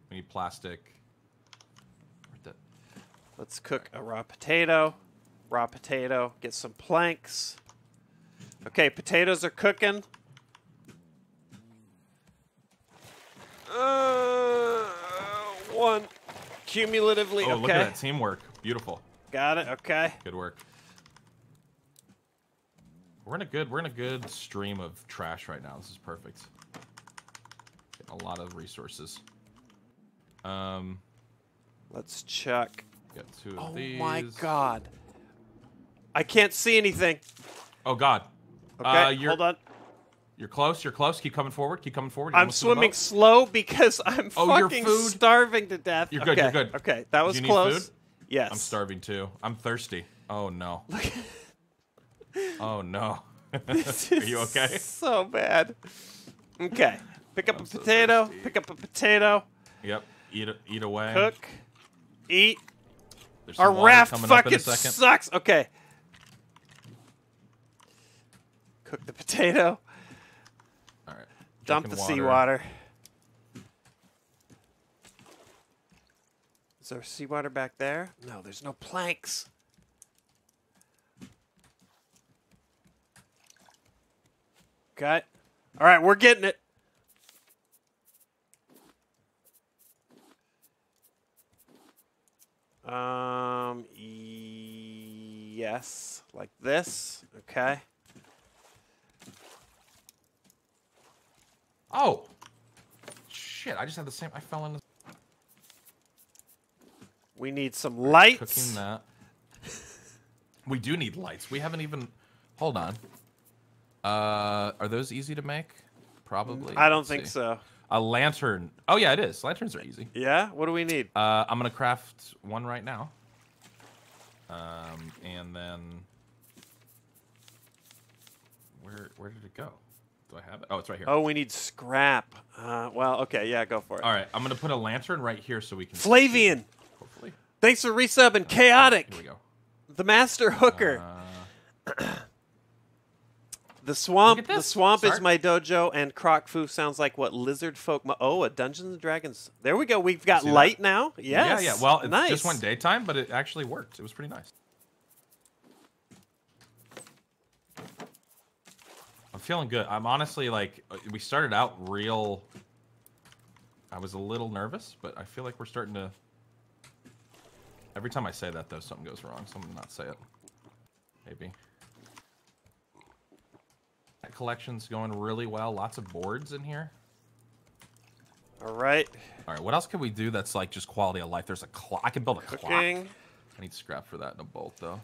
We need plastic. Let's cook a raw potato. Raw potato. Get some planks. Okay, potatoes are cooking. Uh, one. Cumulatively, Oh, okay. look at that teamwork. Beautiful. Got it. Okay. Good work. We're in a good we're in a good stream of trash right now. This is perfect. Getting a lot of resources. Um, Let's check. got two of Oh these. my god. I can't see anything. Oh god. Okay, Uh, you're, hold on. You're close. You're close. Keep coming forward. Keep coming forward. You're I'm almost to the swimming slow because I'm Oh, fucking food? starving to death. You're good, Okay, you're good. Okay, that was close. Yes. I'm starving too. I'm thirsty. Oh no. oh no. This Are you okay? So bad. Okay. Pick up I'm a so potato. thirsty. pick up a potato. Yep. Eat. Eat away. Cook. Eat. Our raft coming in fucking sucks. Okay. Cook the potato. Dump the seawater. Is there seawater back there? No, there's no planks. Okay. All right, we're getting it. Um, yes, like this. Okay. Oh. Shit! I just had the same. I fell into We need some lights. cooking that. we do need lights. We haven't even. Hold on. Uh, are those easy to make? Probably. I don't Let's think see. so. A lantern. Oh yeah, it is. Lanterns are easy. Yeah? What do we need? Uh, I'm gonna craft one right now. Um, and then where where did it go? Do I have it? Oh, it's right here. Oh, we need scrap. Uh, well, okay, yeah, go for it. All right, I'm gonna put a lantern right here so we can. see, Flavian, Hopefully, thanks for resubbing. Chaotic, here we go. the master hooker. Uh, the swamp, the this. swamp is my dojo, and Croc Fu sounds like what lizard folk. Mo- oh, a Dungeons and Dragons. There we go. We've got See that? light now. Yes. Yeah, yeah. Well, it nice. just went daytime, but it actually worked. It was pretty nice. Feeling good. I'm honestly like, uh, we started out real. I was a little nervous, but I feel like we're starting to. Every time I say that, though, something goes wrong. So I'm gonna not say it. Maybe. That collection's going really well. Lots of boards in here. All right. All right, what else can we do that's like just quality of life? There's a clock. I can build a clock. Cooking. I need scrap for that and a bolt though.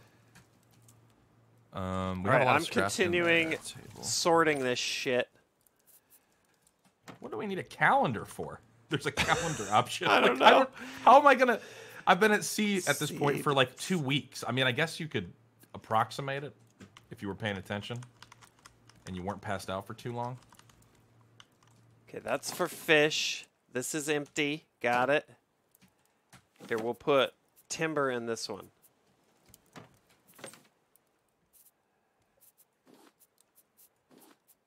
Um, we All have a lot I'm of continuing sorting this shit. What do we need a calendar for? There's a calendar option. I don't Like, know. how am I gonna? I've been at sea at this point for like two weeks. I mean, I guess you could approximate it if you were paying attention and you weren't passed out for too long. Okay, that's for fish. This is empty. Got it. Here, we'll put timber in this one.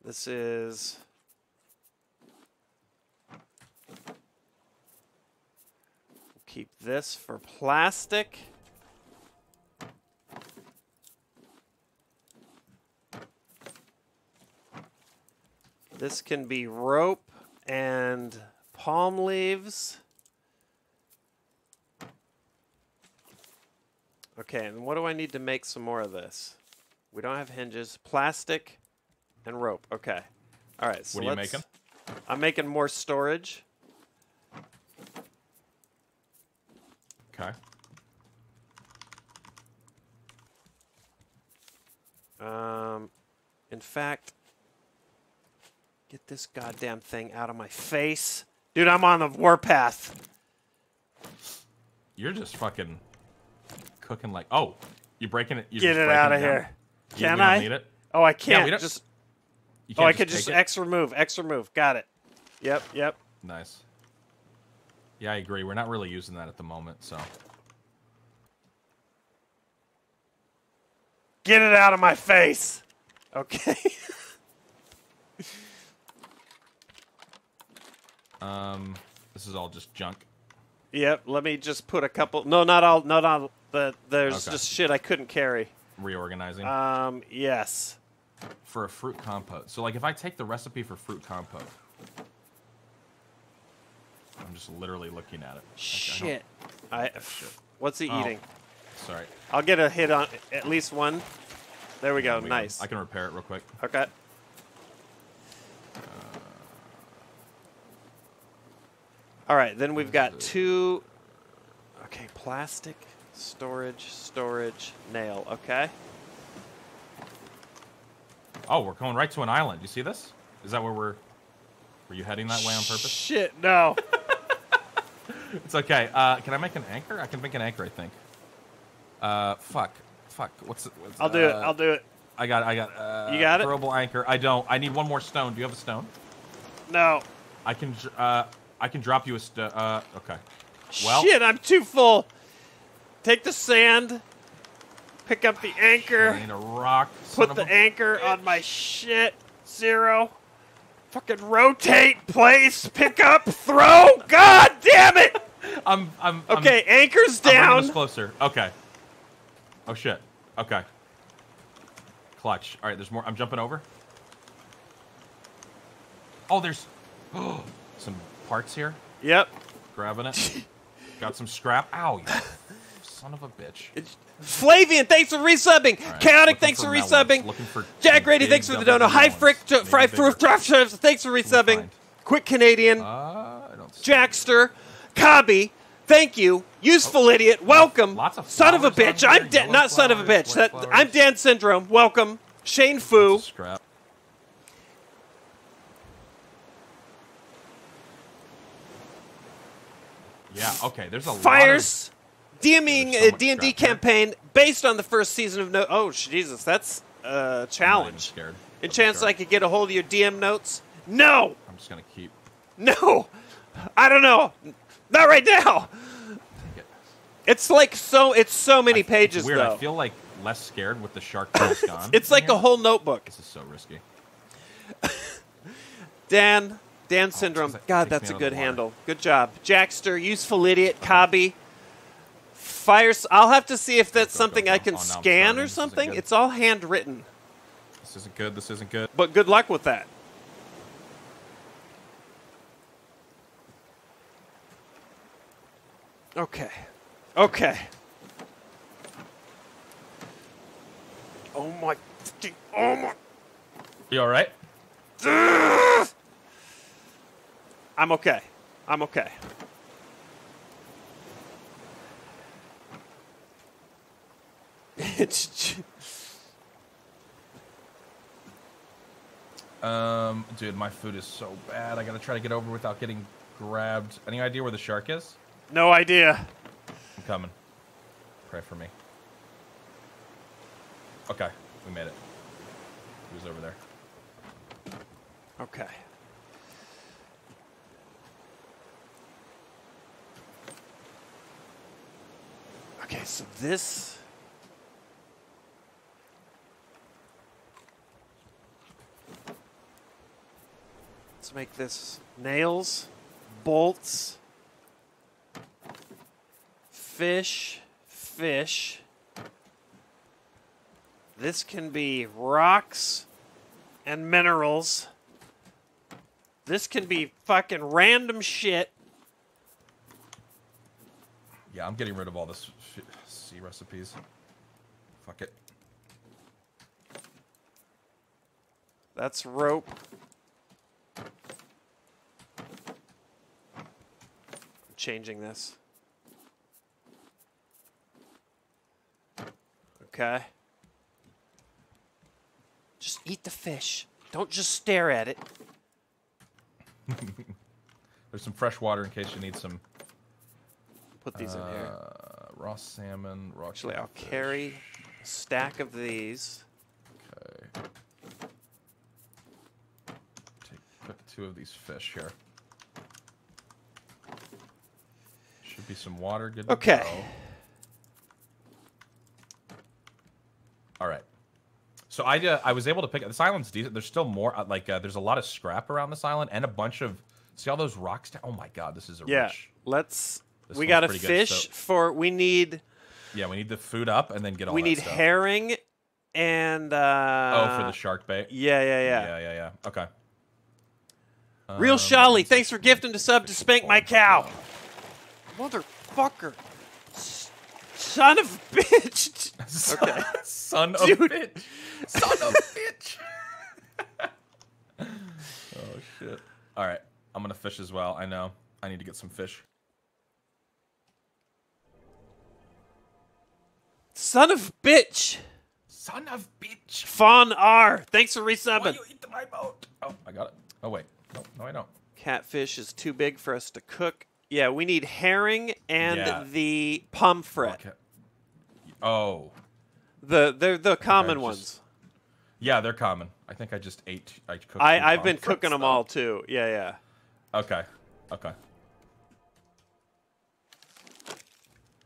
This is. Keep this for plastic. This can be rope and palm leaves. Okay, and what do I need to make some more of this? We don't have hinges. Plastic and rope. Okay. All right. So what are you making? I'm making more storage. Okay. Um, in fact, get this goddamn thing out of my face. Dude, I'm on the warpath. You're just fucking cooking like... Oh, you're breaking it. You're get it out of here. Can I? Oh, I can't. Yeah, we don't, just Oh, I could just it? X remove. X remove. Got it. Yep. Yep. Nice. Yeah, I agree. We're not really using that at the moment, so. Get it out of my face. Okay. Um, this is all just junk. yep. Let me just put a couple. No, not all. Not all. The there's Okay. just shit I couldn't carry. Reorganizing Um. Yes. For a fruit compote. So, like, if I take the recipe for fruit compote, I'm just literally looking at it. Shit. I. What's he Oh. eating? Sorry. I'll get a hit on at least one. There we go. There we go. nice. I can repair it real quick. Okay. Uh, All right, then we've got two. Okay, plastic, storage, storage, nail. Okay. Oh, we're going right to an island. You see this? Is that where we're? Were you heading that way on purpose? Shit, no. It's okay. Uh, can I make an anchor? I can make an anchor, I think. Uh, fuck, fuck. What's it? What's, I'll do it. uh, I'll do it. I got. I got. Uh, You got it? Throwable anchor. I don't. I need one more stone. Do you have a stone? No. I can. Uh, I can drop you a stone. Uh, okay. Well, Shit, I'm too full. Take the sand. Pick up the I anchor. need a rock. Put the anchor on my shit. Zero. Fucking rotate, place, pick up, throw. God damn it! I'm. I'm. I'm- Okay, anchor's I'm down. closer. Okay. Oh shit. Okay. Clutch. All right. There's more. I'm jumping over. Oh, there's some parts here. Yep. Grabbing it. Got some scrap. Ow, you son of a bitch. Flavian, thanks for resubbing. Right, Chaotic, thanks for melons, resubbing. for Jack Grady, thanks for the dono. Hi, melons. Frick, Fry bigger. Proof Draft Chefs, thanks for resubbing. Quick Canadian, Uh, I don't see Jackster, Cobby, thank you. Useful idiot, welcome. lots of son of a bitch, I'm yellow Not son of a bitch. That. I'm Dan Syndrome. Welcome. Shane Fu. Scrap. Yeah. Okay. There's a lot of Fires. DMing a uh, much D&D scrap there. campaign based on the first season of No. Oh Jesus, that's uh, a I'm even challenge. scared. A I'm chance. I could get a hold of your DM notes? No, I'm just gonna keep. no, I don't know. Not right now. It. It's like so. It's so many pages It's weird. though. I feel like less scared with the shark gone. it's like in a whole notebook. This is so risky. Dan, Dan oh, syndrome. because it God, that's a good handle. Good job, Jackster. Useful idiot, Cobby. Fires. I'll have to see if that's something. I can Oh, scan or something. It's all handwritten, This isn't good. This isn't good. but good luck with that. Okay. Okay. Oh my. Oh my. You all right? I'm okay. I'm okay. It's Um, dude, my food is so bad. I gotta try to get over without getting grabbed. Any idea where the shark is? no idea. I'm coming. Pray for me. Okay, we made it. He was over there. Okay. Okay, so this. Let's make this nails, bolts, fish, fish. This can be rocks and minerals. This can be fucking random shit. Yeah, I'm getting rid of all this sea recipes. Fuck it. That's rope. Changing this. Okay. Just eat the fish. Don't just stare at it. There's some fresh water in case you need some Put these in here. uh, raw salmon. Raw Actually, I'll catfish. carry a stack of these. Okay. Take, put two of these fish here. Should be some water. Good. Okay. All right. So I uh, I was able to pick this island's decent. There's still more uh, like uh, there's a lot of scrap around this island and a bunch of see all those rocks down. Oh my god, this is a Yeah. rich. Let's. We got a fish so- for. We need. Yeah, we need the food up and then get all we need stuff. herring, and. uh Oh, for the shark bait. Yeah, yeah, yeah. yeah, yeah, yeah. Okay. Real Um, Shally, thanks for gifting to sub to spank my cow. Motherfucker. S- Son of a bitch. Okay. Son of Dude. bitch. Son of bitch. oh shit. All right. I'm going to fish as well. I know. I need to get some fish. Son of bitch. Son of bitch. Fawn R. Thanks for Why resubbing. you eat my boat? Oh, I got it. Oh wait. No, no I don't. Catfish is too big for us to cook. Yeah, we need herring and Yeah. the pomfret. Okay. Oh. The they're the common just- ones. Yeah, they're common. I think I just ate I cooked. I I've been cooking them all too. Yeah, yeah. Okay. Okay.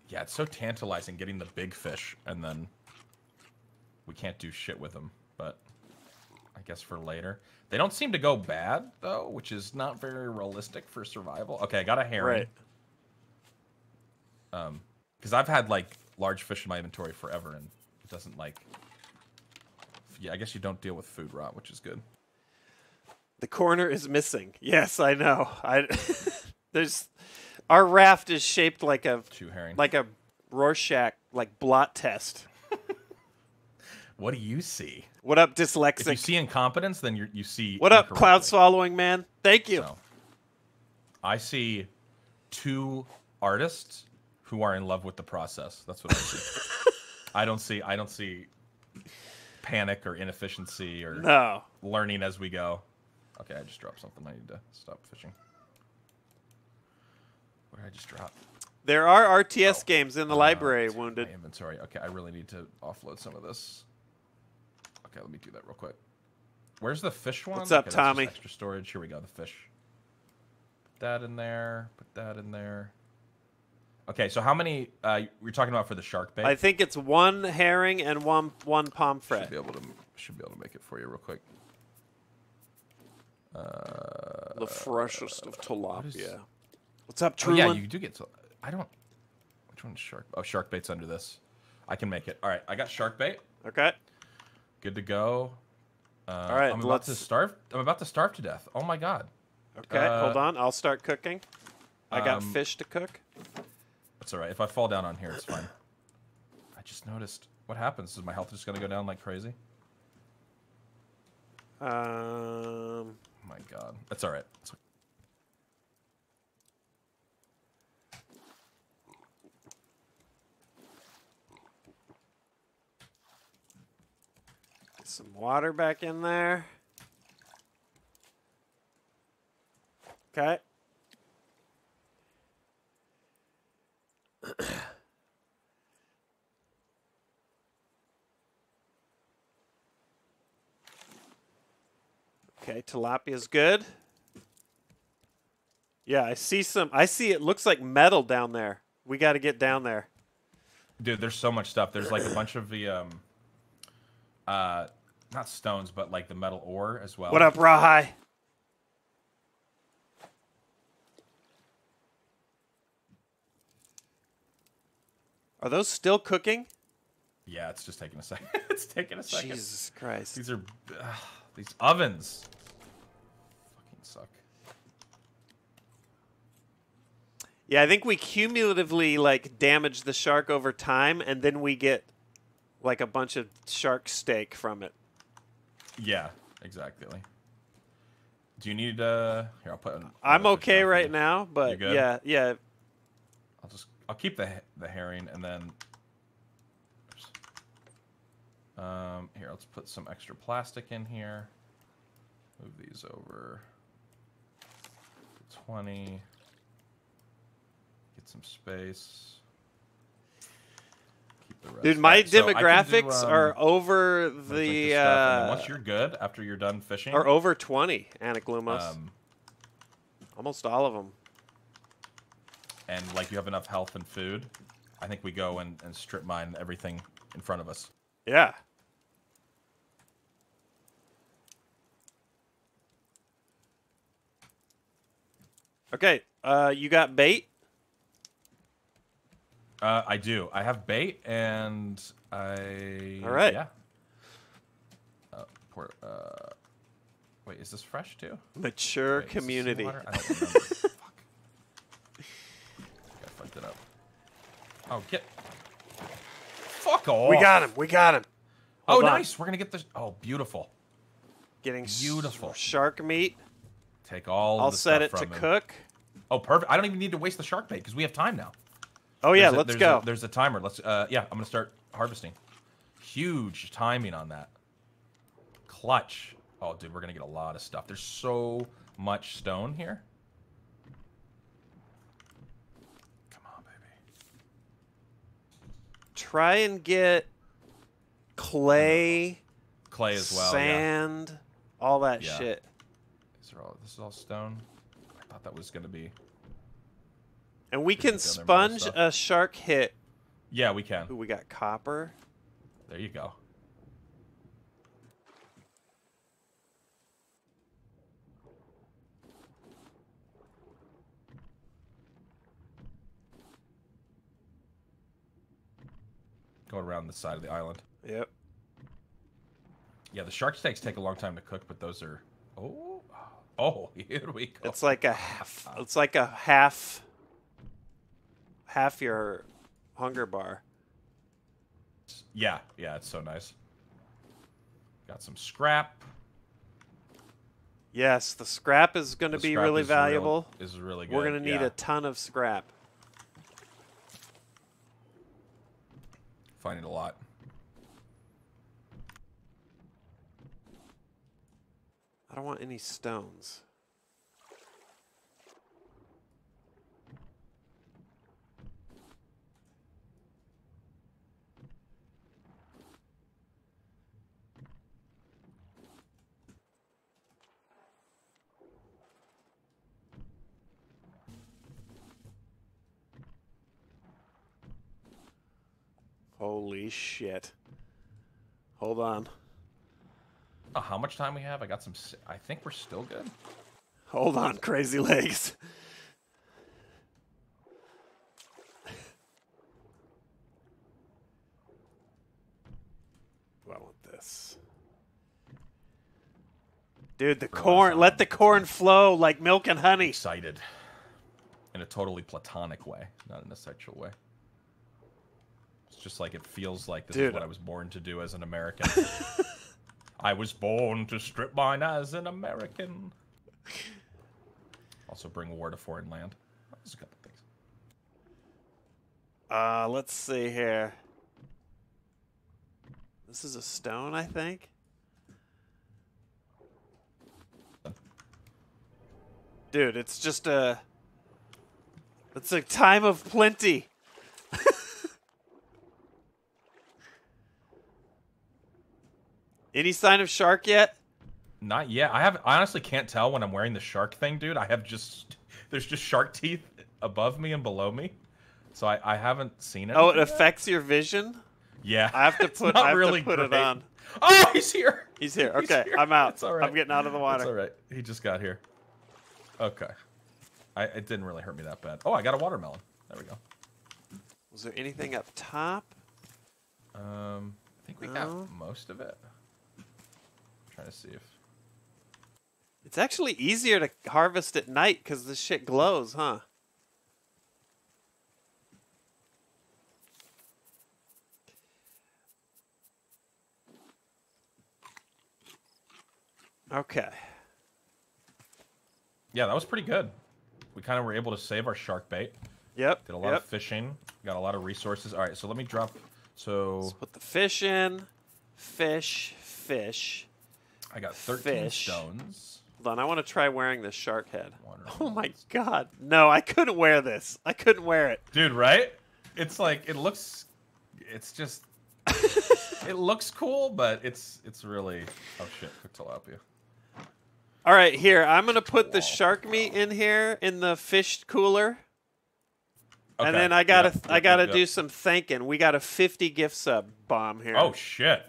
Yeah, it's so tantalizing getting the big fish and then we can't do shit with them, but I guess for later. They don't seem to go bad though, which is not very realistic for survival. Okay, I got a herring. Right. Um cuz I've had like large fish in my inventory forever and it doesn't like Yeah, I guess you don't deal with food rot, which is good. The corner is missing. Yes, I know. I there's our raft is shaped like a Two herring. like a Rorschach like blot test. what do you see? What up, dyslexic? If you see incompetence, then you you see What up, cloud swallowing man? Thank you. No. I see two artists who are in love with the process. That's what I see. I don't see I don't see panic or inefficiency or No. learning as we go. Okay, I just dropped something. I need to stop fishing. Where did I just drop? There are RTS oh, games in the library, wounded. Inventory. Okay, I really need to offload some of this. Okay, let me do that real quick. Where's the fish one? What's up, Okay, Tommy? Extra storage. Here we go. The fish. Put that in there. Put that in there. Okay, so how many? Uh, we're talking about for the shark bait. I think it's one herring and one one pomfret. should be able to should be able to make it for you real quick. Uh, The freshest of tilapia. is- What's up, oh yeah, you do get. To, I don't. Which one's shark? Oh, shark bait's under this. I can make it. All right, I got shark bait. Okay. Good to go. Uh, All right, I'm about to let's- starve. I'm about to starve to death. Oh my god. Okay, Uh, hold on. I'll start cooking. I got um, fish to cook. That's all right. If I fall down on here, it's fine. I just noticed. What happens? Is my health just gonna go down like crazy? Um, Oh my god. That's all right. It's okay. Some water back in there. Okay. Okay, tilapia's good. Yeah, I see some. I see it looks like metal down there. We got to get down there. Dude, there's so much stuff. There's like a bunch of the um, uh, not stones, but like the metal ore as well. What up, Rawhide? Are those still cooking? Yeah, it's just taking a second. it's taking a second. Jesus Christ. These are these ovens. Fucking suck. Yeah, I think we cumulatively like damage the shark over time, and then we get like a bunch of shark steak from it. Yeah, exactly. Do you need uh here? I'll put. an- I'm okay right now, but yeah, yeah. I'll just I'll keep the the herring and then. Oops. Um, here, let's put some extra plastic in here. Move these over. 20. Get some space. Keep the rest. Dude, my so I do, demographics um, are over I'm gonna drink the this stuff, and uh, once you're good, after you're done fishing, are over 20 Anaglumos. um, Almost all of them. and like you have enough health and food, I think we go and, and strip mine everything in front of us. Yeah. Okay, uh, you got bait? Uh, I do. I have bait, and I. All right. Yeah. Uh, uh, wait, is this fresh too? Mature Wait, community. I don't remember. Fuck. I fucked it up. Oh, get. Fuck off. We got him. We got him. Oh, on. nice. We're gonna get this. Oh, beautiful. Getting Beautiful. shark meat. Take all. I'll the set it to him. cook. Oh, perfect. I don't even need to waste the shark bait because we have time now. Oh yeah, There's a- let's there's go. A, there's a timer. Let's. Uh, yeah, I'm gonna start harvesting. Huge timing on that. Clutch. Oh, dude, we're gonna get a lot of stuff. There's so much stone here. Come on, baby. Try and get clay, Clay as well. Yeah. sand, all that Yeah. shit. These are all. This is all stone. I thought that was gonna be. And we can get down there and sponge a shark hit. Yeah, we can. Ooh, we got copper. There you go. Go around the side of the island. Yep. Yeah, the shark steaks take a long time to cook, but those are. Oh, oh, here we go. It's like a half. It's like a half. Half your hunger bar. Yeah, yeah, it's so nice. Got some scrap. Yes, the scrap is going to be really is real- valuable. is really good. We're going to need yeah. a ton of scrap. Find it a lot. I don't want any stones. Holy shit. Hold on. Oh, how much time we have? I got some. s- I think we're still good. Hold on, crazy legs. Ooh, I want this. Dude, the corn, let the corn flow like milk and honey. Excited. In a totally platonic way, not in a sexual way. It's just like it feels like this Dude. is what I was born to do as an American. I was born to strip mine as an American. Also, bring war to foreign land. There's a couple things. Uh, let's see here. This is a stone, I think. Dude, it's just a. It's a time of plenty. Any sign of shark yet? Not yet. I have. I honestly can't tell when I'm wearing the shark thing, dude. I have just. There's just shark teeth above me and below me, so I, I haven't seen it. Oh, it affects your vision. Yeah. I have to put. I have really to put it on. Oh, he's here. He's here. He's Okay, here. I'm out. It's all right. I'm getting out of the water. It's all right. He just got here. Okay. I it didn't really hurt me that bad. Oh, I got a watermelon. There we go. Was there anything up top? Um, I think we No. got most of it. Trying to see if It's actually easier to harvest at night because this shit glows, huh? Okay. yeah, that was pretty good. We kind of were able to save our shark bait. Yep. Did a lot yep. of fishing. Got a lot of resources. All right, so let me drop. So Let's put the fish in. fish, fish. I got 13 Fish. stones. Hold on, I want to try wearing this shark head. Water Oh my god. No, I couldn't wear this. I couldn't wear it. Dude, right? It's like it looks it's just it looks cool, but it's it's really oh shit, quick tilapia. All right, here. I'm going to put the shark meat in here in the fish cooler. And then I got to yep, I got to yep, do some thanking. We got a 50 gift sub bomb here. Oh shit.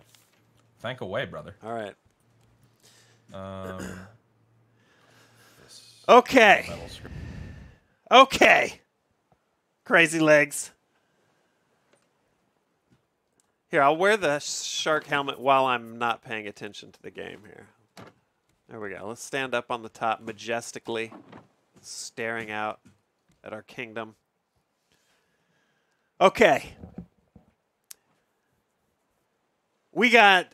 Thank away, brother. All right. Um Okay. Okay. Crazy legs. Here, I'll wear the shark helmet while I'm not paying attention to the game here. There we go. Let's stand up on the top majestically, staring out at our kingdom. Okay. We got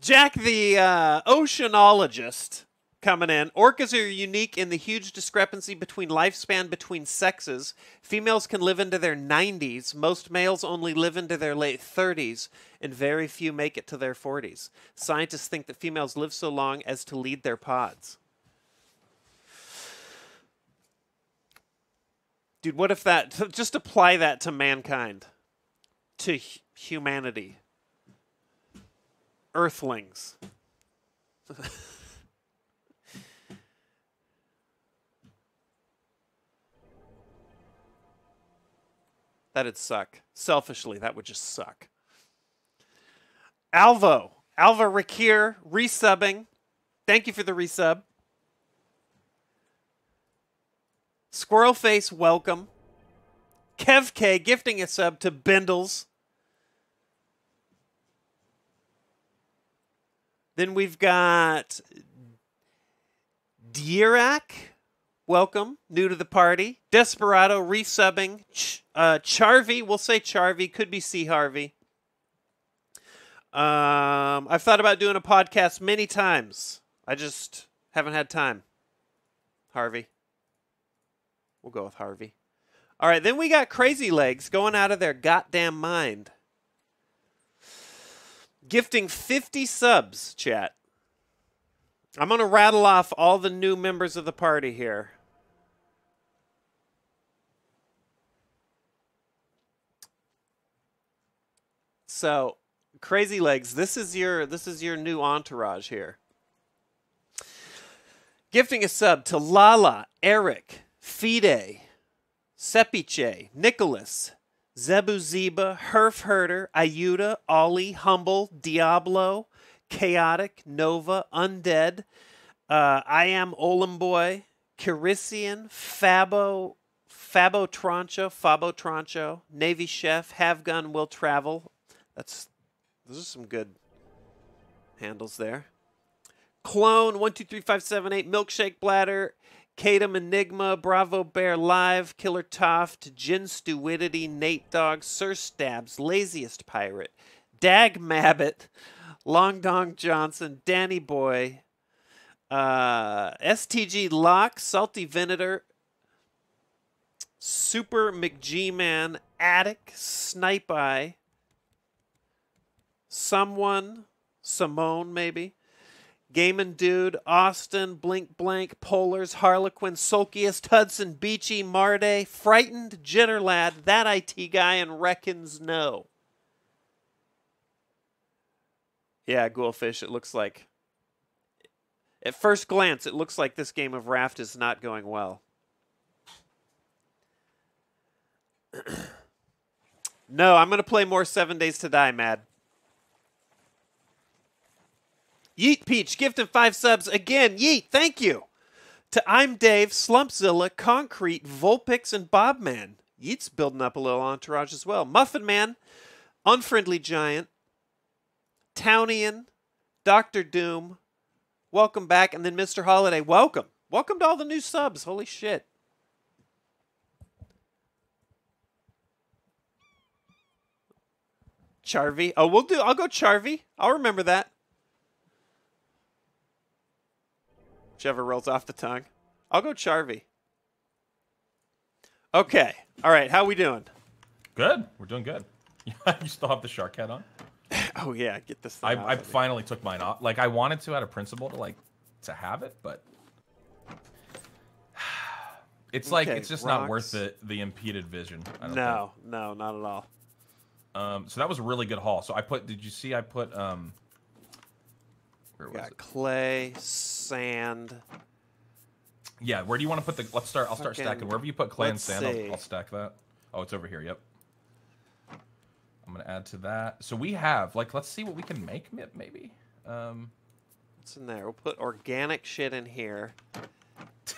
Jack the uh, oceanologist coming in. Orcas are unique in the huge discrepancy between lifespan between sexes. Females can live into their 90s. Most males only live into their late 30s, and very few make it to their 40s. Scientists think that females live so long as to lead their pods. Dude, what if that just apply that to mankind, to hu- humanity, earthlings? That'd suck. Selfishly, that would just suck. Alvo. Alva Rakir resubbing. Thank you for the resub. Squirrel Face, welcome. Kev K gifting a sub to Bindles. Then we've got Dirac, welcome, new to the party. Desperado resubbing. Ch- uh, Charvy, we'll say Charvy, could be C Harvey. Um, I've thought about doing a podcast many times. I just haven't had time. Harvey. We'll go with Harvey. All right, then we got Crazy Legs going out of their goddamn mind. Gifting 50 subs, chat. I'm going to rattle off all the new members of the party here. So, Crazy Legs, this is your this is your new entourage here. Gifting a sub to Lala, Eric, Fide, Sepiche, Nicholas, Zebu Zeba, Herf Herder, Ayuda, Ollie, Humble, Diablo, Chaotic, Nova, Undead, uh, I am Olimboy, Carisian, Fabo, Fabo Troncho, Fabo Troncho, Navy Chef, Have Gun Will Travel. That's those are some good handles there. Clone one two three five seven eight Milkshake Bladder, Kadam Enigma, Bravo Bear Live, Killer Toft, Jin Stewidity, Nate Dog, Sir Stabs, Laziest Pirate, Dag Mabbit, Long Dong Johnson, Danny Boy, uh, STG Lock, Salty Venator, Super McG Man, Attic, Snipe Eye, Someone, Simone maybe, Gamin Dude, Austin, Blink Blank, Polars, Harlequin, Sulkiest, Hudson, Beachy, Marde, Frightened, Jenner Lad, That IT Guy, and Reckons No. Yeah, Ghoulfish, it looks like. At first glance, it looks like this game of Raft is not going well. no, I'm going to play more Seven Days to Die, Mad. Yeet Peach, gifted five subs again. Yeet, thank you. To I'm Dave, Slumpzilla, Concrete, Vulpix, and Bobman. Yeet's building up a little entourage as well. Muffin Man, Unfriendly Giant, Townian, Doctor Doom, welcome back, and then Mr. Holiday, welcome. Welcome to all the new subs. Holy shit. Charvy. Oh, we'll do. I'll go Charvy. I'll remember that. Whichever rolls off the tongue. I'll go Charvy. Okay. All right. How we doing? Good. We're doing good. you still have the shark head on? Oh yeah, get this thing I, off I finally took mine off. Like I wanted to out of principle to like to have it, but it's like Okay, it's just not worth the the impeded vision. I don't No, no, not at all. Um. So that was a really good haul. So I put. Did you see? I put. Um. Where was Got it? clay, sand. Yeah. Where do you want to put the? Let's start. I'll start Fucking- stacking. Wherever you put clay and let's sand, I'll. I'll stack that. Oh, it's over here. Yep. I'm gonna add to that. So we have like, let's see what we can make. ma- Maybe. Um. What's in there? We'll put organic shit in here.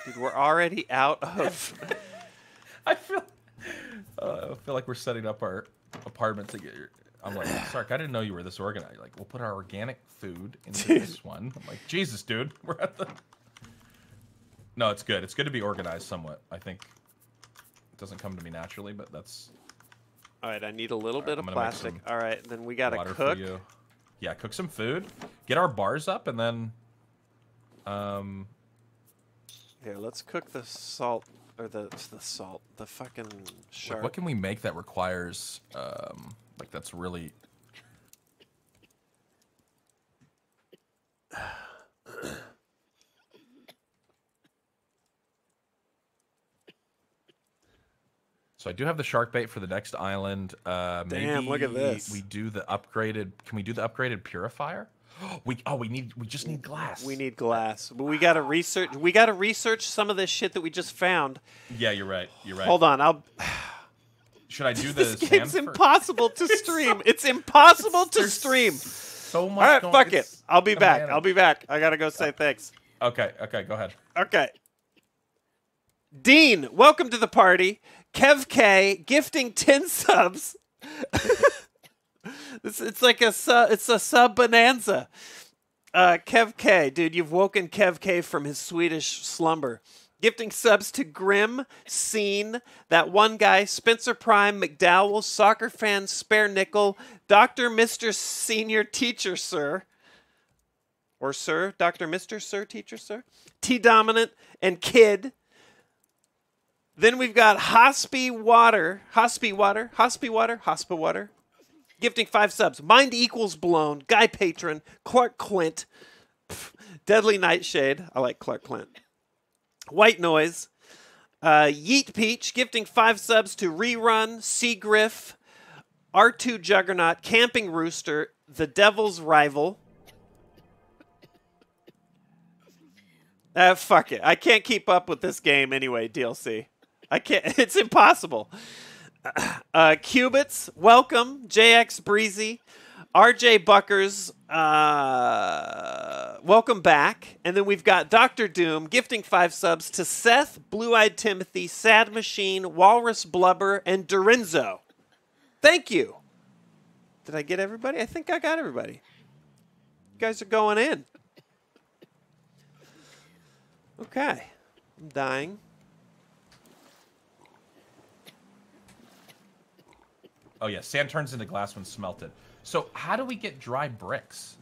Dude, we're already out of. I feel. Uh, I feel like we're setting up our apartment to get. Your, I'm like, Sark, I didn't know you were this organized. Like, we'll put our organic food into Dude. this one. I'm like, Jesus, dude, we're at the. No, it's good. It's good to be organized somewhat. I think it doesn't come to me naturally, but that's All right, I need a little bit of plastic. All right, then we gotta cook. Yeah, cook some food, get our bars up, and then, um, Here, let's cook the salt or the the salt, the fucking shark. what can we make that requires, um, like that's really. So I do have the shark bait for the next island. Uh, Damn, look at this. We do the upgraded. Can we do the upgraded purifier? We oh we need we just need glass. We need glass, but we gotta research. We gotta research some of this shit that we just found. Yeah, you're right. You're right. Hold on, I'll. Should I do This sand game's impossible to stream. It's impossible to stream. So much. All right, going- fuck it. I'll be back. I'll be back. I gotta go say thanks. Okay. Okay. Go ahead. Okay. Dean, welcome to the party. Kev K gifting 10 subs. it's, it's like a sub, it's a sub bonanza. Uh, Kev K, dude, you've woken Kev K from his Swedish slumber. Gifting subs to Grim, Scene, that one guy, Spencer Prime, McDowell, soccer fan, Spare Nickel, Dr. Mr. Senior Teacher, sir or sir, Dr. Mr. Sir, teacher, sir, T Dominant, and Kid. Then we've got Hospy Water, Hospy Water, Hospy Water, Hospa Water, gifting five subs. Mind equals blown. Guy Patron, Clark Clint, Pff, Deadly Nightshade. I like Clark Clint. White Noise, uh, Yeet Peach, gifting five subs to Rerun, Seagriff, R2 Juggernaut, Camping Rooster, The Devil's Rival. Uh, fuck it. I can't keep up with this game anyway, DLC. I can't. It's impossible. Uh, Cubits, welcome. JX Breezy. RJ Buckers, uh, welcome back. And then we've got Dr. Doom gifting five subs to Seth, Blue Eyed Timothy, Sad Machine, Walrus Blubber, and Dorinzo. Thank you. Did I get everybody? I think I got everybody. You guys are going in. Okay. I'm dying. Oh yeah, sand turns into glass when smelted. So how do we get dry bricks?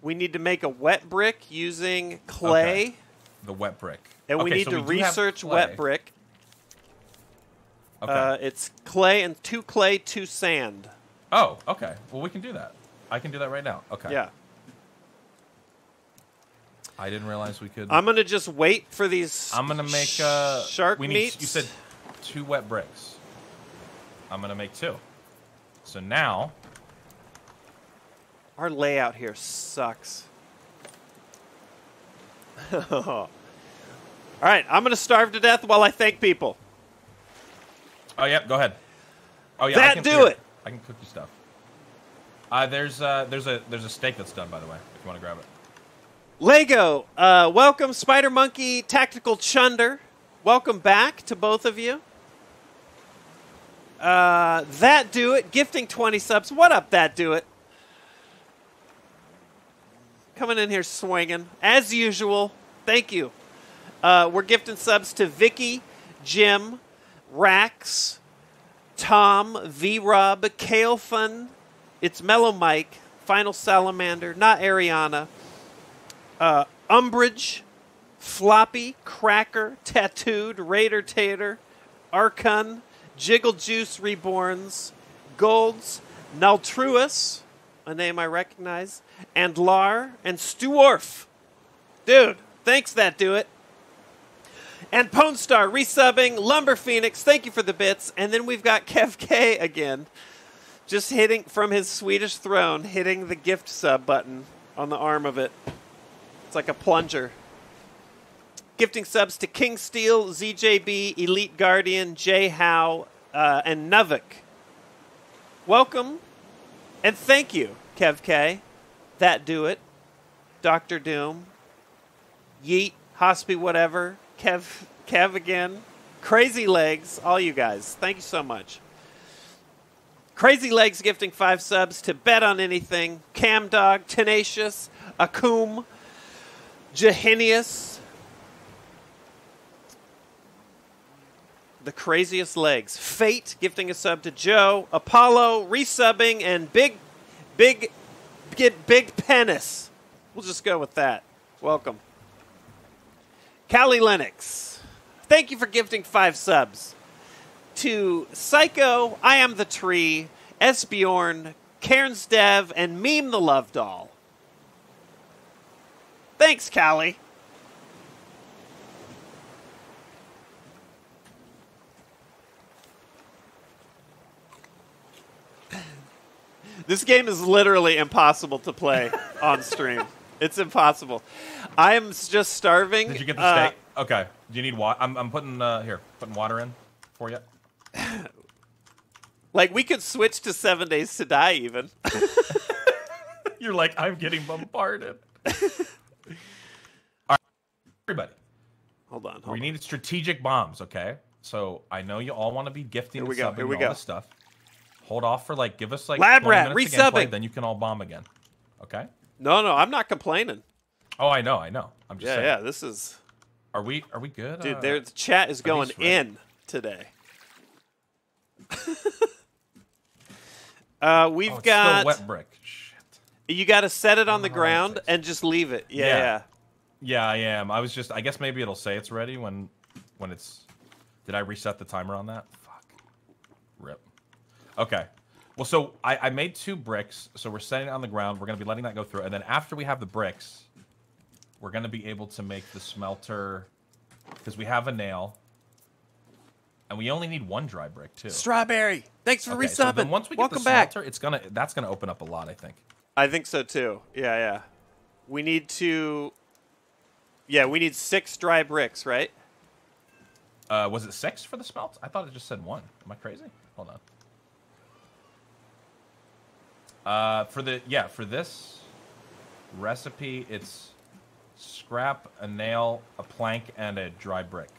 We need to make a wet brick using clay, Okay. The wet brick. and we need so to have research wet brick. Okay. Uh, it's clay and two clay, two sand. oh, okay. Well, we can do that. I can do that right now. Okay. Yeah. I didn't realize we could. I'm gonna just wait for these. I'm gonna make uh shark we need. You said two wet bricks. I'm gonna make two. So now Our layout here sucks. All right, I'm gonna starve to death while I thank people. Oh yeah, go ahead. Oh yeah, That I can, do here, it. I can cook you stuff. Uh, there's uh, there's a there's a steak that's done by the way. If you want to grab it. Lego, uh, welcome, Spider Monkey Tactical Chunder. Welcome back to both of you. Uh, that do it, gifting 20 subs. What up, that do it? Coming in here swinging, as usual. Thank you. Uh, we're gifting subs to Vicky, Jim, Rax, Tom, V Rob, Kalefun, it's Mellow Mike, Final Salamander, not Ariana, uh, Umbrage, Floppy, Cracker, Tattooed, Raider Tater, Archon, Jiggle Juice Reborns, Golds, Naltruus, a name I recognize, and Lar, and Stuorf. Dude, thanks, that do it. And Pone Star resubbing, Lumber Phoenix, thank you for the bits. And then we've got Kev K again, just hitting from his Swedish throne, hitting the gift sub button on the arm of it. It's like a plunger. Gifting subs to King Steel, ZJB, Elite Guardian, J Howe, uh, and Novik. Welcome and thank you, Kev K. That do it. Doctor Doom. Yeet, Hospi, whatever. Kev, Kev again. Crazy Legs, all you guys. Thank you so much. Crazy Legs gifting five subs to Bet on Anything, Cam Dog, Tenacious, Akum, Jehinius, the craziest legs. Fate gifting a sub to Joe, Apollo resubbing, and Big, Big, get Big Penis. We'll just go with that. Welcome. Callie Lennox, thank you for gifting five subs to Psycho, I Am the Tree, Esbjorn, Cairns Dev, and Meme the Love Doll. Thanks, Callie. This game is literally impossible to play on stream. It's impossible. I am just starving. Did you get the Uh, steak? Okay. Do you need water? I'm, I'm putting uh, here, putting water in for you. like we could switch to seven days to die even. You're like, I'm getting bombarded. all right, everybody. hold on. Hold We on. need strategic bombs, okay? So I know you all want to be gifting Here we go, here we go. all this stuff. Hold off for like, give us like Lab rat, resubbing. then you can all bomb again. Okay? No, no, I'm not complaining. Oh, I know, I know. I'm just Yeah, saying. yeah. This is Are we are we good? dude. Uh, the chat is going in today. uh, we've oh, it's got still wet brick. Shit. you got to set it on the Oh, ground and just leave it. Yeah, Yeah. yeah. Yeah, I am. I was just. I guess maybe it'll say it's ready when when it's. Did I reset the timer on that? Fuck. Rip. Okay. Well, so I, I made two bricks, so we're setting it on the ground. We're gonna be letting that go through, and then after we have the bricks, we're gonna be able to make the smelter because we have a nail, and we only need one dry brick too. Strawberry. Thanks for Okay, so resubbing. then once we get Welcome the back. smelter, it's gonna that's gonna open up a lot, I think. I think so too. Yeah, yeah. We need to. Yeah, we need six dry bricks, right? Uh, was it six for the smelt? I thought it just said one. Am I crazy? Hold on. Uh, for the yeah, for this recipe, it's scrap, a nail, a plank, and a dry brick.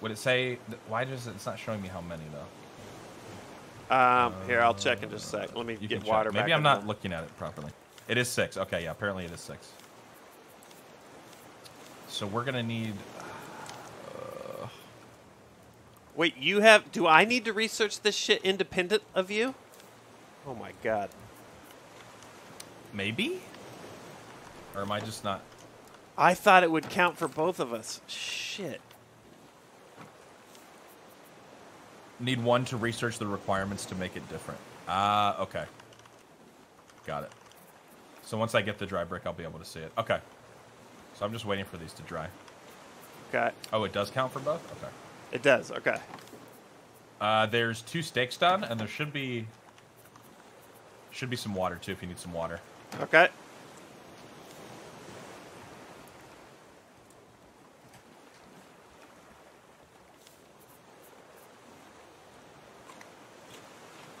Would it say? Why does it? It's not showing me how many though. Um, here, I'll check in just a sec. Let me get water Maybe I'm not there. looking at it properly. It is six. Okay, yeah. Apparently it is six. So we're gonna need. Wait, you have. Do I need to research this shit independent of you? Oh my god. Maybe? Or am I just not? I thought it would count for both of us. Shit. Need one to research the requirements to make it different. Ah, okay. Got it. So once I get the dry brick, I'll be able to see it. Okay. So I'm just waiting for these to dry. Okay. Oh, it does count for both? Okay. It does. Okay. Uh, there's two stakes done, and there should be should be some water too if you need some water. Okay.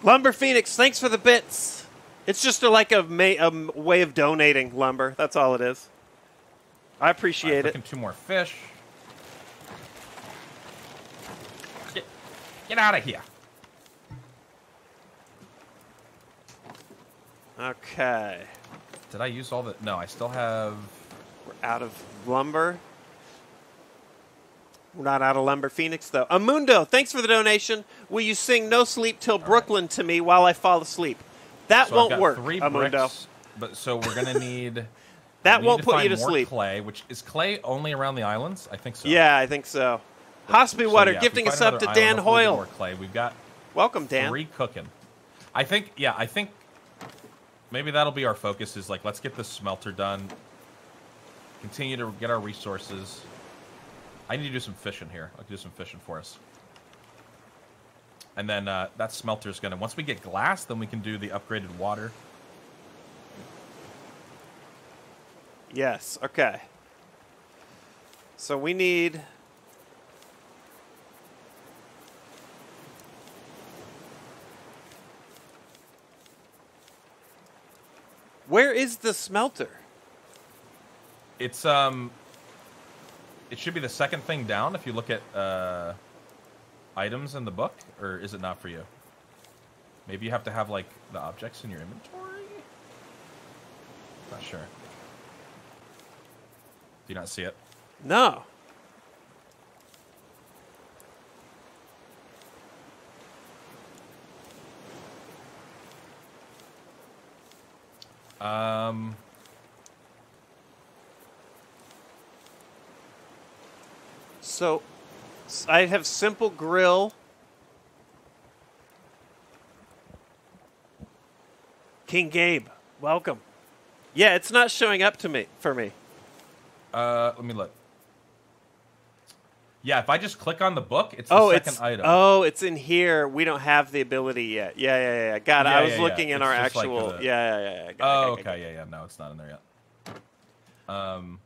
Lumber Phoenix, thanks for the bits. It's just a, like a, ma- a way of donating lumber. That's all it is. I appreciate Alright, it. two more fish. Get, get out of here. Okay. Did I use all the? No, I still have. We're out of lumber. We're not out of lumber, Phoenix, though. Amundo, thanks for the donation. Will you sing No Sleep Till Brooklyn to me while I fall asleep? That So won't work, Three Amundo. bricks, but so we're gonna need. That won't put you to more sleep. Clay, which is clay only around the islands. I think so. Yeah, I think so. Hospital So, Water yeah, gifting us up to Dan hopefully we'll get Hoyle. More clay. We've got Welcome, Dan. three cooking. I think. Yeah, I think maybe that'll be our focus. Is like let's get this smelter done. Continue to get our resources. I need to do some fishing here. I can do some fishing for us. And then uh, that smelter's gonna. Once we get glass, then we can do the upgraded water. Yes. Okay. So we need. Where is the smelter? It's um. It should be the second thing down if you look at uh, items in the book, or is it not for you? Maybe you have to have like the objects in your inventory. Not sure. Do you not see it? No. Um. So I have simple grill. King Gabe, welcome. Yeah, it's not showing up to me for me. Uh, let me look. Yeah, if I just click on the book, it's the Oh, second it's item. oh, it's in here. We don't have the ability yet. Yeah, yeah, yeah. Got it. Yeah, I was yeah, yeah. looking in It's our just like actual. the- yeah, yeah, yeah. yeah. Oh, got it, got okay, yeah, yeah. No, it's not in there yet. Um,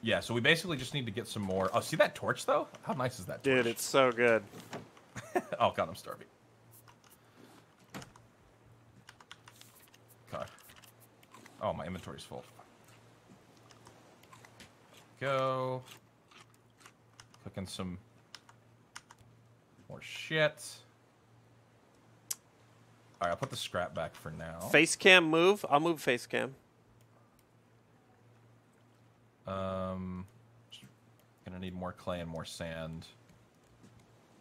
yeah. So we basically just need to get some more. Oh, see that torch though? How nice is that? Dude, it's so good. oh god, I'm starving. Okay. Oh, my inventory's full. Go. Some more shit. All right, I'll put the scrap back for now. Face cam move. I'll move face cam. Um, gonna need more clay and more sand.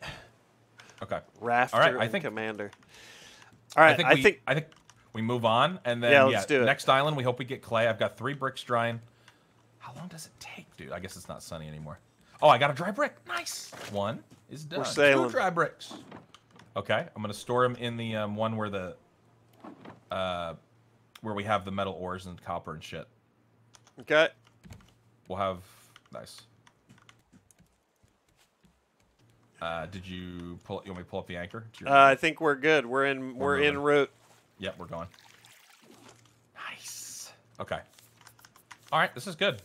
Okay. Rafter All right, I think- commander. All right, I think I we, think I think we move on, and then Yeah, yeah, let's do it. next island we hope we get clay. I've got three bricks drying. How long does it take, dude? I guess it's not sunny anymore. Oh, I got a dry brick. Nice. One is done. sailing. Two dry bricks. Okay, I'm gonna store them in the um, one where the uh, where we have the metal ores and copper and shit. okay. We'll have nice. Uh, did you pull? You want me to pull up the anchor? Uh, I think we're good. We're in. We're in route. Yep, we're going. Nice. Okay. All right, this is good.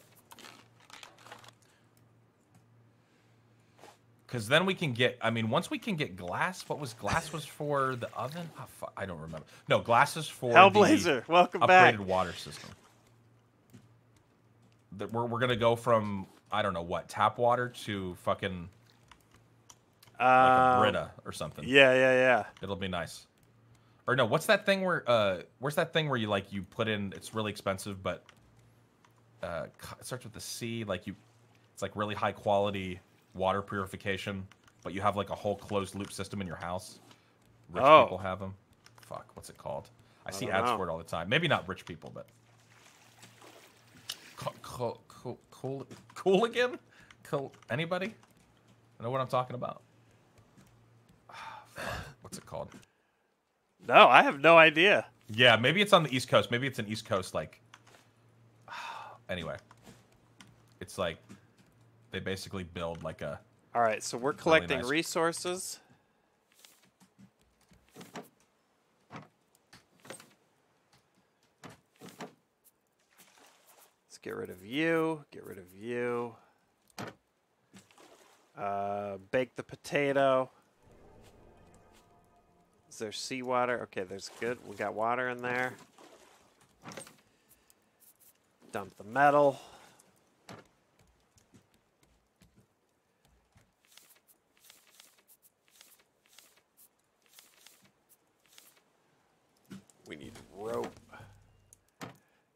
Because then we can get. I mean, once we can get glass, what was glass was for the oven? Oh, I don't remember. No, glass is for Hellblazer, the welcome upgraded back. water system. That we're we're gonna go from I don't know what tap water to fucking like Um, Brita or something. Yeah, yeah, yeah. It'll be nice. Or no, what's that thing where uh where's that thing where you like you put in it's really expensive but uh it starts with the C like you it's like really high quality water purification but you have like a whole closed loop system in your house. Rich Oh. people have them. Fuck, what's it called? I, see ads know. for it all the time. Maybe not rich people but cool cool cool cool again? Cool anybody? Know what I'm talking about? What's it called? No, I have no idea. Yeah, maybe it's on the East Coast. Maybe it's an East Coast like. Anyway, it's like they basically build like a. All right, so we're collecting nice. resources. Let's get rid of you. Get rid of you. Uh, bake the potato. Is there seawater? Okay, there's good. We got water in there. Dump the metal. We need rope.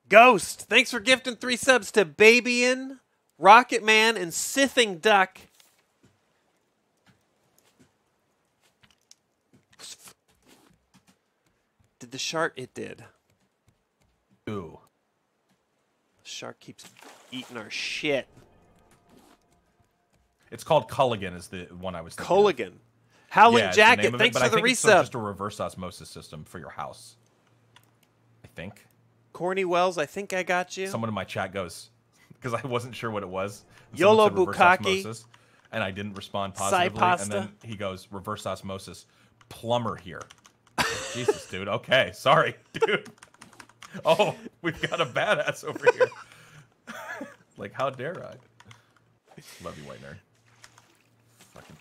Ghost, thanks for gifting three subs to Babyin, Rocket Man, and Sithing Duck. Did the shark? It did. Ooh. The shark keeps eating our shit. It's called Culligan. Is the one I was. thinking. Culligan. Howling Yeah, it's the name Jacket, it, thanks for the think it's just a reverse osmosis system for your house. Think. Corny Wells, I think I got you. Someone in my chat goes because I wasn't sure what it was. and YOLO someone said reverse Bukkake. osmosis, and I didn't respond positively. And then he goes reverse osmosis. Plumber here. Jesus, dude. Okay, sorry, dude. Oh, we've got a badass over here. like, how dare I? Love you, white nerd.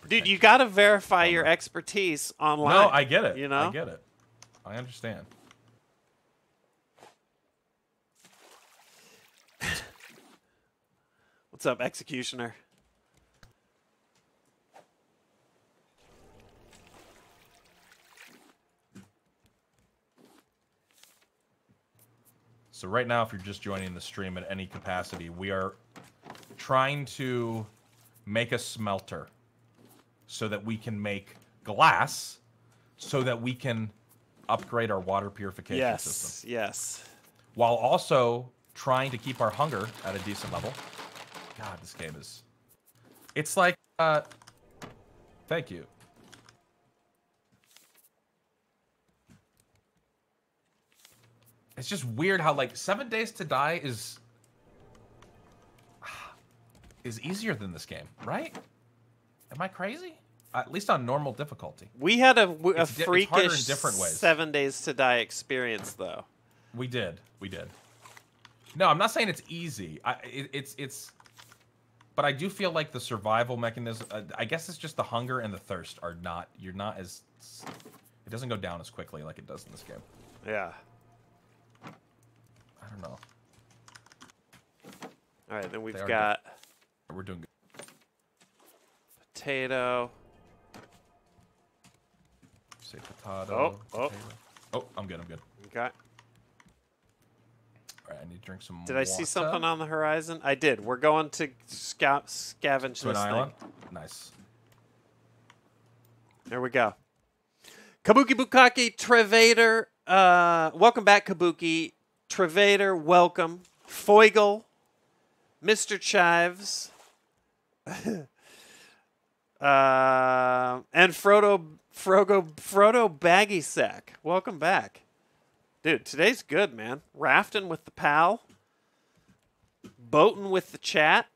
Dude, you got to verify your expertise online. No, I get it. You know? I get it. I understand. What's up, Executioner? So right now, if you're just joining the stream at any capacity, we are trying to make a smelter so that we can make glass, so that we can upgrade our water purification Yes, system, yes. while also trying to keep our hunger at a decent level. God, this game is. It's like. Uh, thank you. It's just weird how like seven days to die is is easier than this game, right? Am I crazy? At least on normal difficulty. We had a, it's freakish different ways. seven days to die experience, though. We did. We did. No, I'm not saying it's easy. I it, it's it's but I do feel like the survival mechanism uh, I guess it's just the hunger and the thirst are not you're not as it doesn't go down as quickly like it does in this game. Yeah. I don't know. All right, then we've got We're doing good. potato. Say potato. Oh, oh. Oh, I'm good. I'm good. Okay. Right, I need to drink some Did I see something on the horizon? I did. We're going to sca- scavenge to this island? thing. Nice. There we go. Kabuki Bukaki Trevader. Uh, welcome back, Kabuki. Trevader, welcome. Foigle, Mr. Chives, uh, and Frodo, Frogo, Frodo Baggy Sack. Welcome back. Dude, today's good, man. Rafting with the pal, boating with the chat.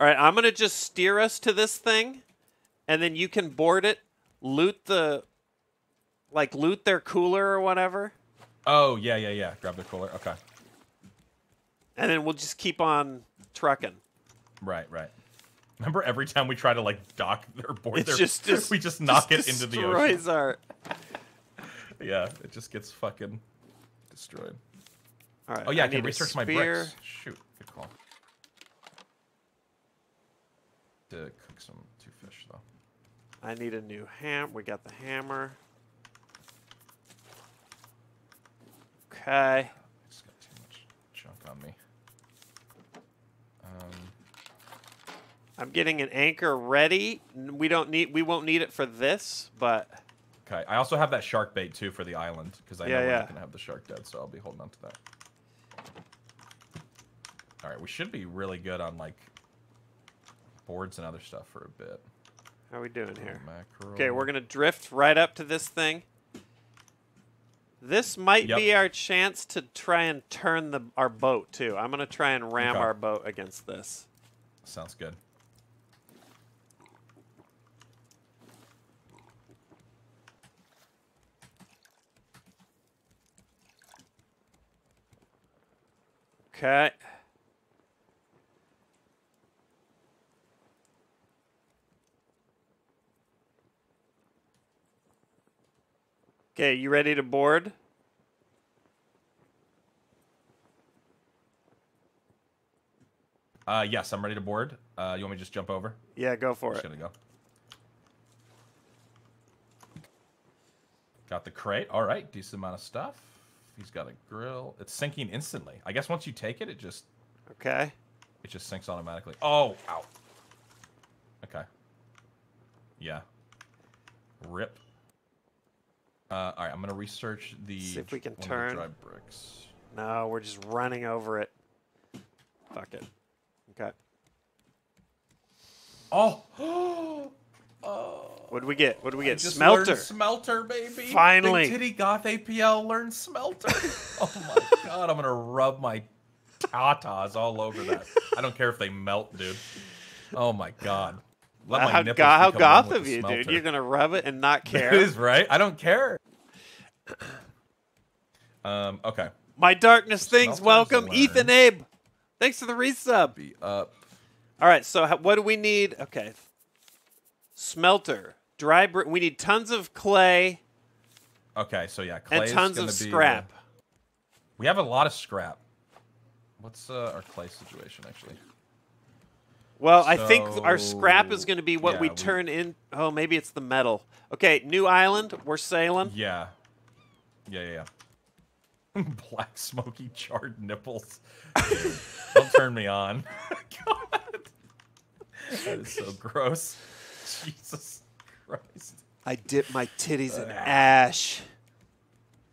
All right, I'm going to just steer us to this thing and then you can board it, loot the like loot their cooler or whatever, Oh, yeah, yeah, yeah. Grab the cooler. Okay. and then we'll just keep on trucking. Right, right. Remember every time we try to like dock or board It's their just, just we just knock just it into the ocean. our. Yeah, it just gets fucking destroyed. All right. Oh yeah, I, need can research my bricks. Shoot, good call. To cook some two fish though. I need a new ham. We got the hammer. Okay. It's got too much junk on me. Um, I'm getting an anchor ready. We don't need. We won't need it for this, but okay, I also have that shark bait too for the island because I Yeah, know we're gonna have the shark dead, so I'll be holding on to that. All right, we should be really good on like boards and other stuff for a bit. how are we doing here? Mackerel. Okay, we're gonna drift right up to this thing. This might Yep. be our chance to try and turn the our boat too. I'm gonna try and ram Okay. our boat against this. Sounds good. Okay. Okay, you ready to board? Uh, yes, I'm ready to board. Uh, you want me to just jump over? Yeah, go for Just it. gonna go. Got the crate. All right, decent amount of stuff. He's got a grill. It's sinking instantly. I guess once you take it, it just Okay. it just sinks automatically. Oh, ow. Okay. Yeah. Rip. Uh, all right, I'm gonna research the See if we can one of the turn. dry bricks. No, we're just running over it. Fuck it. Okay. Oh. oh. What do we get? What do we get? Smelter. smelter, baby. Finally. Big Titty Goth APL learned smelter. oh my god, I'm gonna rub my tatas all over that. I don't care if they melt, dude. Oh my god. Let my how go- how goth of you, dude? You're gonna rub it and not care. is right. I don't care. Um. Okay. My darkness things. Welcome, learned. Ethan Abe. Thanks for the resub. Be up. All right, so what do we need? Okay, smelter, dry. Br- we need tons of clay Okay. So yeah, and clay's tons of be, uh, scrap. we have a lot of scrap. What's uh, our clay situation actually? Well, I think our scrap is going to be what we yeah, we- turn in. Oh, maybe it's the metal. Okay, new island. We're sailing. Yeah. Yeah, yeah, yeah. Black smoky charred nipples. Dude, don't turn me on. God. That is so gross. Jesus Christ. I dip my titties in ash.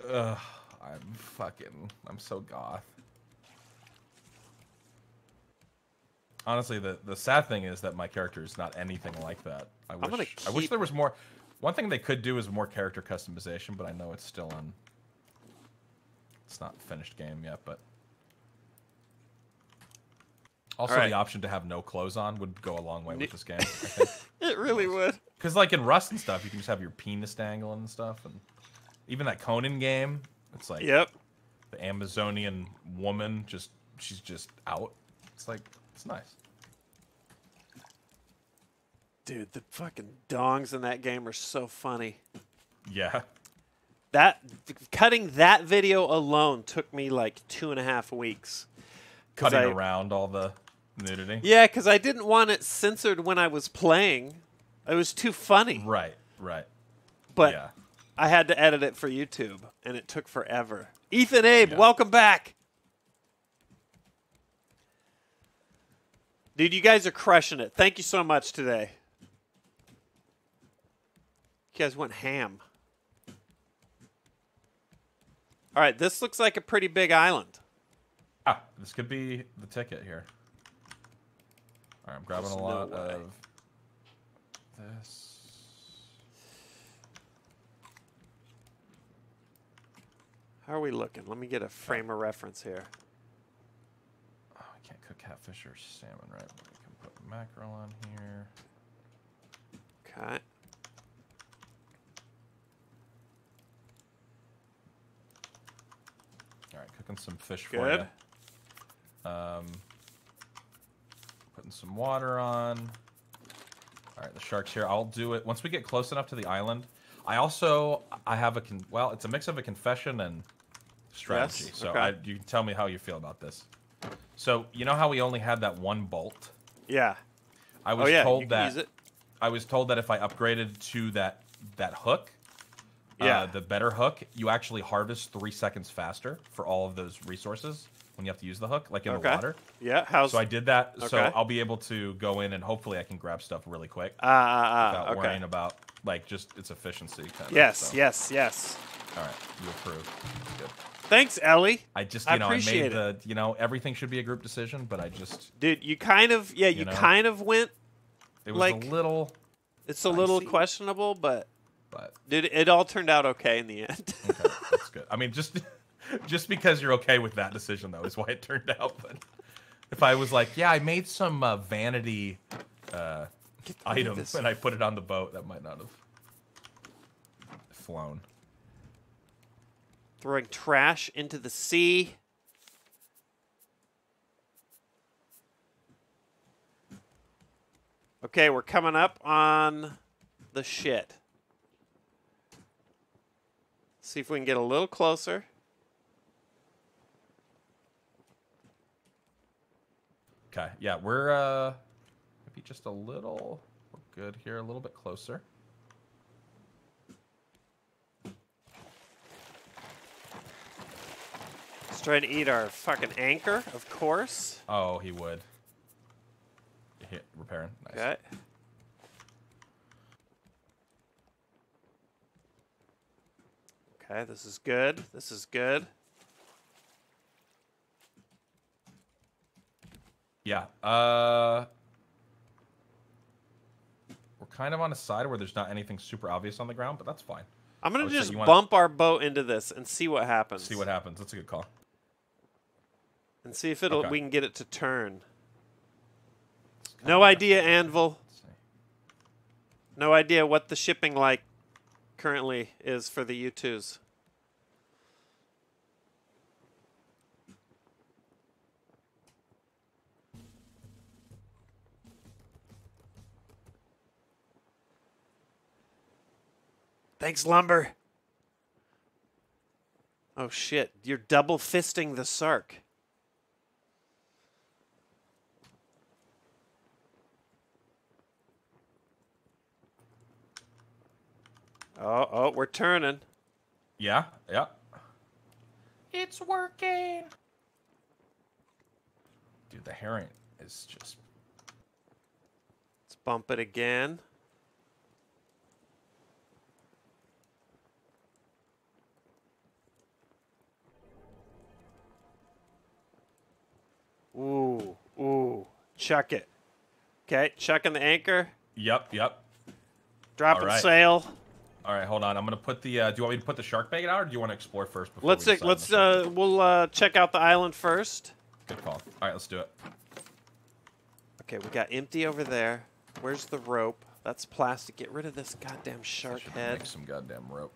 Ugh, I'm fucking I'm so goth. Honestly, the the sad thing is that my character is not anything like that. I wish gonna I wish there was more one thing they could do is more character customization, but I know it's still in it's not finished game yet, but also Alright. the option to have no clothes on would go a long way with this game, I think. It really would. Because like in Rust and stuff, you can just have your penis dangling and stuff, and even that Conan game, it's like Yep. the Amazonian woman just she's just out. It's like it's nice. Dude, the fucking dongs in that game are so funny. Yeah. That cutting that video alone took me like two and a half weeks. Cutting I- around all the nudity. Yeah, because I didn't want it censored when I was playing. It was too funny. Right, right. But yeah. I had to edit it for YouTube, and it took forever. Ethan Abe, Yeah. welcome back. Dude, you guys are crushing it. Thank you so much today. You guys went ham. All right, this looks like a pretty big island. Ah, this could be the ticket here. Alright, I'm grabbing There's a lot way. of this. How are we looking? Let me get a frame of reference here. Oh, I can't cook catfish or salmon, right? But I can put mackerel on here. Okay. Alright, cooking some fish for Good. you. Um, putting some water on. All right, the shark's here. I'll do it once we get close enough to the island. I also I have a con- well, it's a mix of a confession and strategy. Yes, So okay. I, you can tell me how you feel about this. So you know how we only had that one bolt. Yeah. I was oh yeah, told that. I was told that if I upgraded to that that hook, Yeah. uh, the better hook, you actually harvest three seconds faster for all of those resources when you have to use the hook, like in okay. the water. Yeah. How's So I did that. So I'll be able to go in and hopefully I can grab stuff really quick Ah, ah, without ah, okay. worrying about like just its efficiency. Kind of, Yes, so. yes, yes. All right, you approve. Good. Thanks, Ellie. I just I you know I made the you know everything should be a group decision, but I just Dude, you kind of yeah, you, You know? kind of went it was Like- a little, it's a little questionable, but but dude, it all turned out okay in the end. okay, that's good. I mean, just just because you're okay with that decision though is why it turned out. But if I was like, yeah, I made some uh, vanity uh, Get rid of item and I put it on the boat, that might not have flown. Throwing trash into the sea. Okay, we're coming up on the shit. See if we can get a little closer. Okay, yeah, we're uh maybe just a little we're good here, a little bit closer. Let's try to eat our fucking anchor, of course. Oh, he would. Hit repairing. Nice. Okay. Okay, this is good. This is good. Yeah. Uh we're kind of on a side where there's not anything super obvious on the ground, but that's fine. I'm gonna just wanna- bump our boat into this and see what happens. See what happens. That's a good call. and see if it'll Okay. we can get it to turn. No idea, Anvil. No idea what the shipping like currently is for the U2s. Thanks, Lumber. Oh shit, you're double fisting the Sark. Oh, oh, we're turning. Yeah, yeah. It's working. Dude, the herring is just Let's bump it again. Ooh, ooh. Check it. Okay, checking the anchor. Yep, yep. Dropping sail. All right, hold on. I'm gonna put the. Uh, do you want me to put the shark bait out, or do you want to explore first? Before Let's we let's uh we'll uh check out the island first. Good call. All right, let's do it. Okay, we got empty over there. Where's the rope? That's plastic. Get rid of this goddamn shark head. Make some goddamn rope.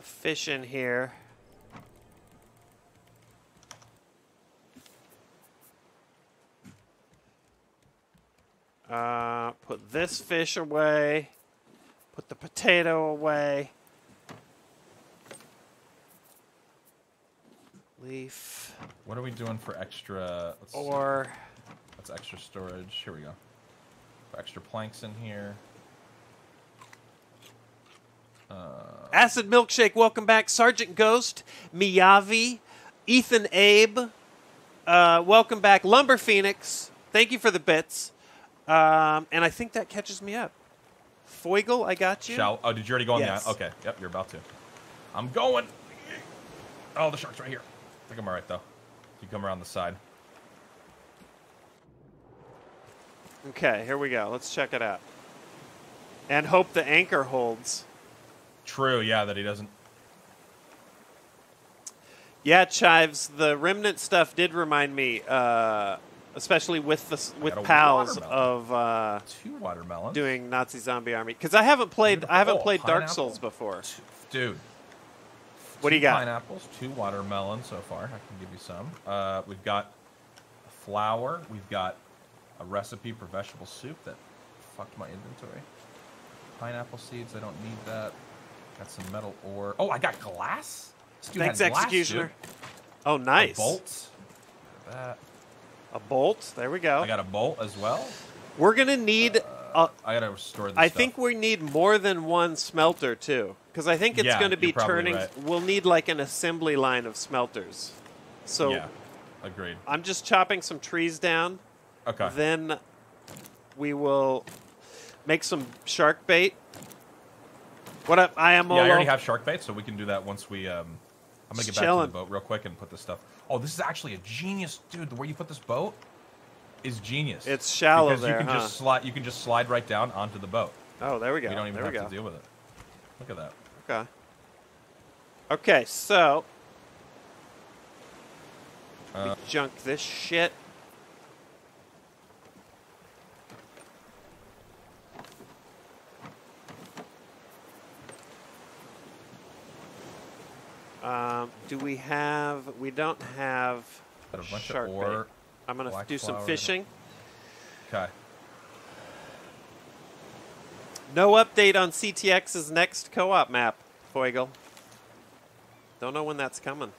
Fish in here. Uh, put this fish away. Put the potato away. Leaf. What are we doing for extra? Let's see. Or That's extra storage. Here we go. Extra planks in here. Acid Milkshake, welcome back. Sergeant Ghost, Miyavi, Ethan Abe, uh, welcome back. Lumber Phoenix, thank you for the bits. Um, and I think that catches me up. Foigle, I got you. Shall? Oh, did you already go on Yes. the? Okay. Yep, you're about to. I'm going. Oh, the shark's right here. I think I'm all right though. You come around the side. Okay, here we go. Let's check it out. And hope the anchor holds. True. Yeah, that he doesn't. Yeah, Chives, the remnant stuff did remind me, uh, especially with the with pals watermelon. of uh, Two watermelons. doing Nazi Zombie Army because I haven't played I haven't Oh, played Dark pineapple? Souls before. Dude. What do you got? Pineapples, two watermelons so far. I can give you some. Uh, we've got a flour. We've got a recipe for vegetable soup that fucked my inventory. Pineapple seeds. I don't need that. Got some metal ore. Oh, I got glass. Thanks, glass, Executioner. dude. Oh, nice. bolt. That. A bolt. There we go. I got a bolt as well. We're gonna need. Uh, I gotta restore this. I stuff. think we need more than one smelter too, because I think it's Yeah, going to be turning. right. We'll need like an assembly line of smelters. So Yeah. Agreed. I'm just chopping some trees down. Okay. Then we will make some shark bait. What up? I am Yeah, I already have shark bait, so we can do that once we. Um, I'm gonna get back to the boat real quick and put this stuff. Oh, this is actually a genius, dude. The way you put this boat is genius. It's shallow because there, you can huh? just slide. You can just slide right down onto the boat. Oh, there we go. We don't even there have to deal with it. Look at that. Okay. Okay, so Uh, we junk this shit. Um, do we have? We don't have Got a bunch shark of bait. I'm gonna do some fishing. Okay. No update on CTX's next co-op map, Foigle. Don't know when that's coming.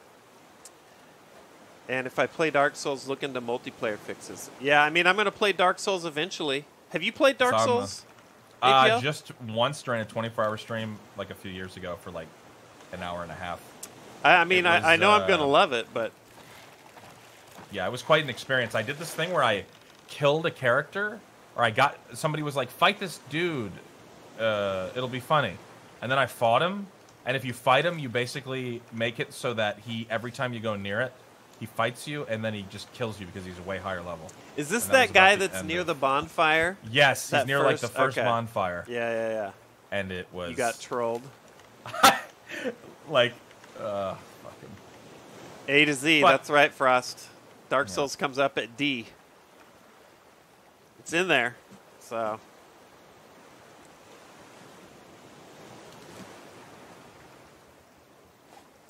And if I play Dark Souls, look into multiplayer fixes. Yeah, I mean, I'm going to play Dark Souls eventually. Have you played Dark uh, Souls? Uh, just once during a 24-hour stream, like a few years ago, for like an hour and a half. I, I mean, it I, I was, know I'm going to uh, love it, but Yeah, it was quite an experience. I did this thing where I killed a character, or I got somebody was like, "Fight this dude, uh, it'll be funny," and then I fought him. And if you fight him, you basically make it so that he every time you go near it, He fights you and then he just kills you because he's a way higher level. Is this And that that guy that's near of- the bonfire? Yes, he's That near like the first- first okay. bonfire, Yeah, yeah, yeah. and it was You got trolled. like, uh, fucking. A to Z. But- that's right, Frost. Dark Yeah. Souls comes up at D. It's in there. So.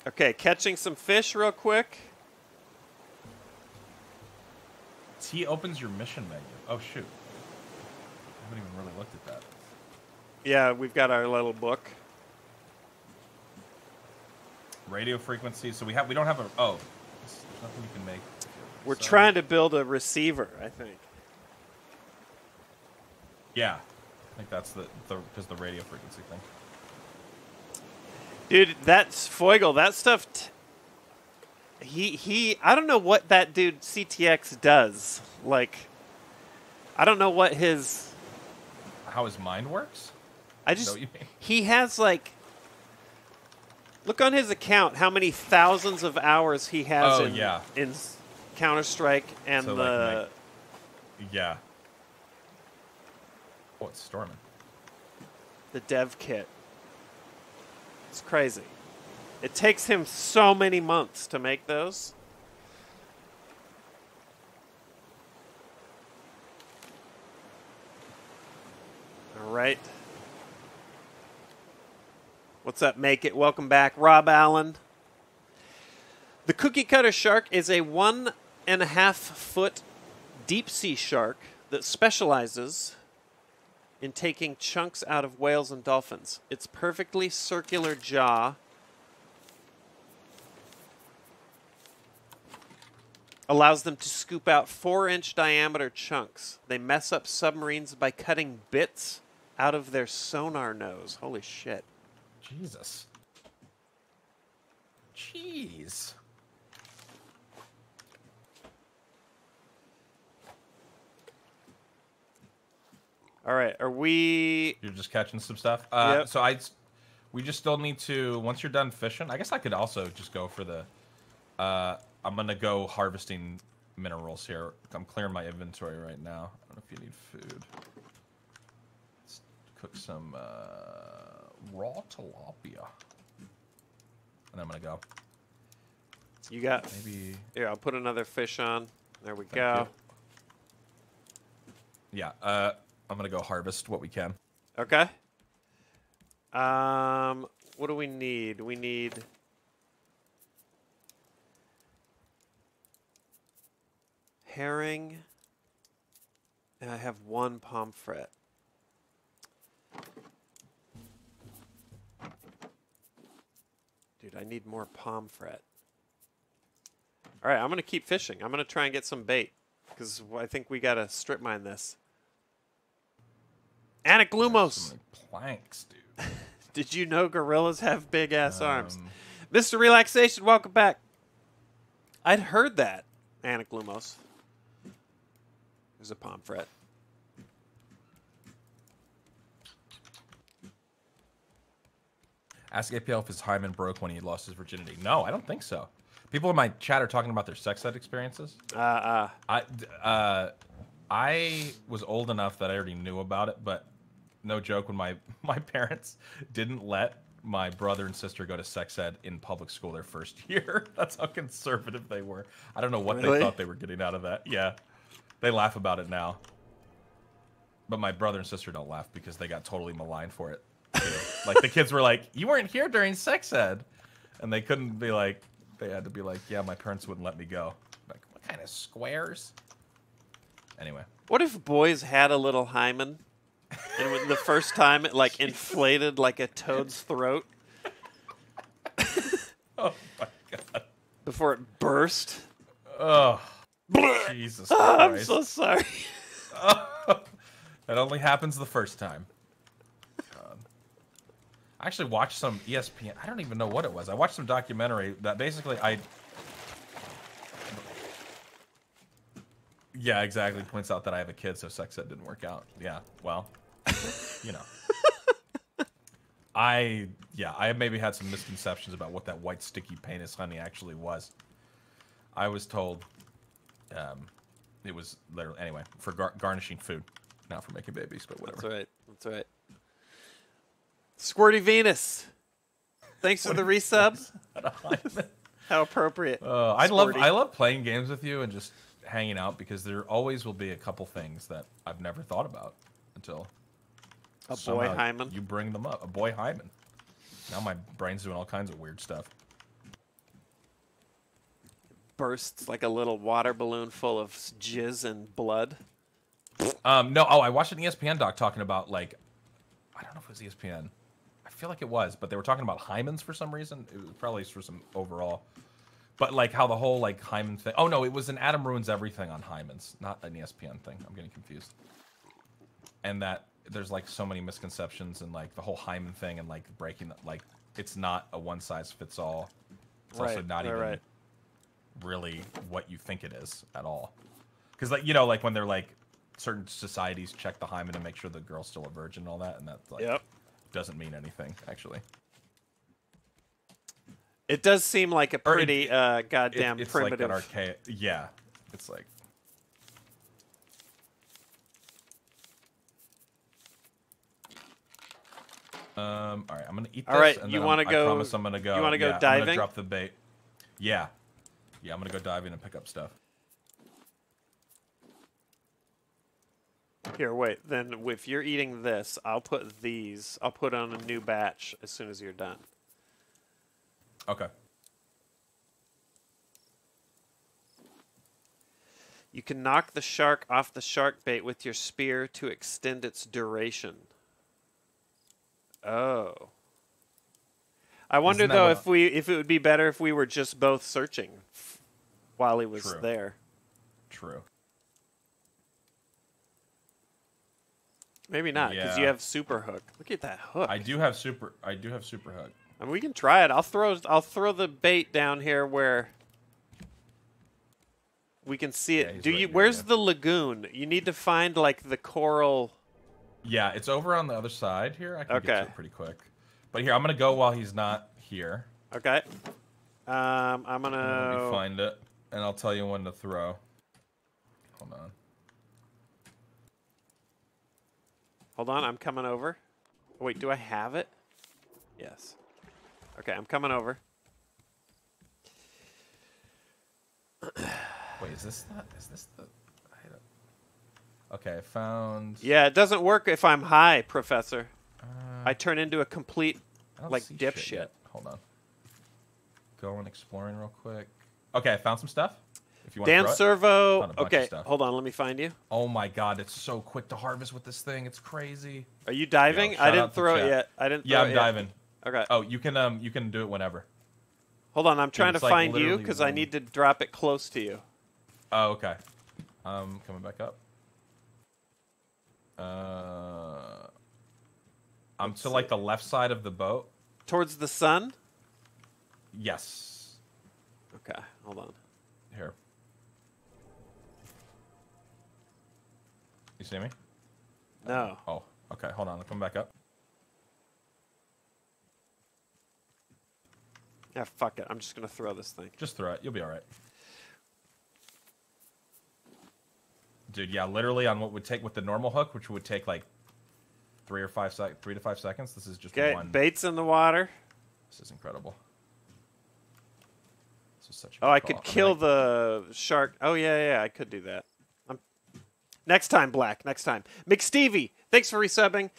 Okay, catching some fish real quick. T opens your mission menu. Oh shoot, I haven't even really looked at that. Yeah, we've got our little book. Radio frequency. So we have we don't have a oh, there's nothing you can make. We're So- trying to build a receiver, I think. Yeah, I think that's the the because the radio frequency thing. Dude, that's Foigle. That stuff. T- he he. I don't know what that dude CTX does. Like, I don't know what his. How his mind works? I just. what you mean? He has like. Look on his account. How many thousands of hours he has Oh, in yeah. in Counter Strike and So, the like, Yeah. Oh, it's storming. the dev kit. It's crazy. It takes him so many months to make those. All right. What's up, Make It? Welcome back, Rob Allen. The cookie cutter shark is a one and a half foot deep sea shark that specializes in taking chunks out of whales and dolphins. Its perfectly circular jaw allows them to scoop out four inch diameter chunks. They mess up submarines by cutting bits out of their sonar nose. Holy shit. Jesus. Jeez. All right, are we. You're just catching some stuff. Uh, Yep. So I, we just still need to. Once you're done fishing, I guess I could also just go for the. Uh, I'm gonna go harvesting minerals here. I'm clearing my inventory right now. I don't know if you need food. Let's cook some uh, raw tilapia, and I'm gonna go. You got. Maybe. Here, I'll put another fish on. There we Thank go. you. Yeah. Uh, I'm gonna go harvest what we can. Okay. Um, what do we need? We need herring. And I have one pomfret. Dude, I need more pomfret. All right, I'm gonna keep fishing. I'm gonna try and get some bait because I think we gotta strip mine this. Anaglumos. planks, dude. Did you know gorillas have big ass arms? Um, Mr. Relaxation, welcome back. I'd heard that, Anaglumos. There's a pomfret. Ask APL if his hymen broke when he lost his virginity. No, I don't think so. People in my chat are talking about their sex ed experiences. Uh, uh, I, uh, I was old enough that I already knew about it, but no joke, when my, my parents didn't let my brother and sister go to sex ed in public school their first year. That's how conservative they were. I don't know what Really? they thought they were getting out of that. Yeah. They laugh about it now. But my brother and sister don't laugh because they got totally maligned for it. Like the kids were like, "You weren't here during sex ed," and they couldn't be like, they had to be like, "Yeah, my parents wouldn't let me go." Like, what kind of squares? Anyway, what if boys had a little hymen, and when the first time it like inflated like a toad's throat oh my god, before it burst? oh Jesus Oh, I'm so sorry. Oh, that only happens the first time. I actually watched some ESPN. I don't even know what it was. I watched some documentary that basically I. Yeah, exactly. Points out that I have a kid, so sex ed didn't work out. Yeah, well, you know. I yeah, I maybe had some misconceptions about what that white sticky penis honey actually was. I was told um, it was literally anyway for gar- garnishing food, not for making babies, but whatever. That's right. That's right. Squirty Venus. Thanks for the resub. How appropriate. Uh, I love I love playing games with you and just hanging out because there always will be a couple things that I've never thought about until A boy hymen. You bring them up. A boy hymen. Now my brain's doing all kinds of weird stuff. bursts like a little water balloon full of jizz and blood. Um, no, oh, I watched an ESPN doc talking about like, I don't know if it was ESPN. I feel like it was, but they were talking about hymens for some reason. It was probably for some overall, but like how the whole like hymen thing. Oh no, it was an Adam ruins everything on hymens, not an ESPN thing. I'm getting confused. And that there's like so many misconceptions and like the whole hymen thing and like breaking that like it's not a one size fits all. It's also Right, not right, even right. really what you think it is at all. Because like you know, like when they're like certain societies check the hymen to make sure the girl's still a virgin and all that, and that's like Yep. Doesn't mean anything actually. It does seem like a Or it- pretty uh, It- goddamn it's primitive. like an archaic. Yeah, it's like. Um. All right, I'm gonna eat this. All right, and you wanna go- I promise I'm gonna go. you wanna go yeah, I'm gonna drop the bait. Yeah. Yeah, I'm gonna go diving and pick up stuff. Here, wait. Then if you're eating this, I'll put these. I'll put on a new batch as soon as you're done. Okay. You can knock the shark off the shark bait with your spear to extend its duration. Oh. I wonder though if we if it would be better if we were just both searching while he was True. there. True. Maybe not because you have super hook. Look at that hook. I do have super. I do have super hook. I mean, we can try it. I'll throw I'll throw the bait down here where we can see it. he's Do you? here, Where's yeah. the lagoon? You need to find like the coral. Yeah, it's over on the other side here. I can get to it pretty quick. But here, I'm gonna go while he's not here. Okay. Um, I'm Let me gonna. find it, and I'll tell you when to throw. Hold on. Hold on, I'm coming over. Wait, do I have it? Yes. Okay, I'm coming over. Wait, is this not? Is this the? I don't- Okay, I found. Yeah, it doesn't work if I'm high, Professor. Uh, I turn into a complete. Like dipshit. shit. Hold on. Going exploring real quick. Okay, I found some stuff. If you want Dan to throw. Servo. Okay, hold on, let me find you. Oh my god, it's so quick to harvest with this thing. It's crazy. Are you diving? Yo, I didn't throw it yet. I didn't. Yeah, I'm it yet. diving. Okay. Oh, you can um you can do it whenever. Hold on, I'm trying to like find you because I need to drop it close to you. Oh, okay. Um, coming back up. Uh, I'm Let's to like the left side of the boat. Towards the sun? Yes. Okay, hold on. Here. See me? No. Oh, okay. Hold on. I'll come back up. Yeah, fuck it. I'm just gonna throw this thing. Just throw it. You'll be all right. Dude, yeah, literally on what would take with the normal hook, which would take like three or five sec, three to five seconds. This is just Okay, one. bait's in the water. This is incredible. This is such. A Oh, I could kill like- the shark. Oh yeah, yeah, I could do that. Next time, Black. Next time. McStevie, thanks for resubbing.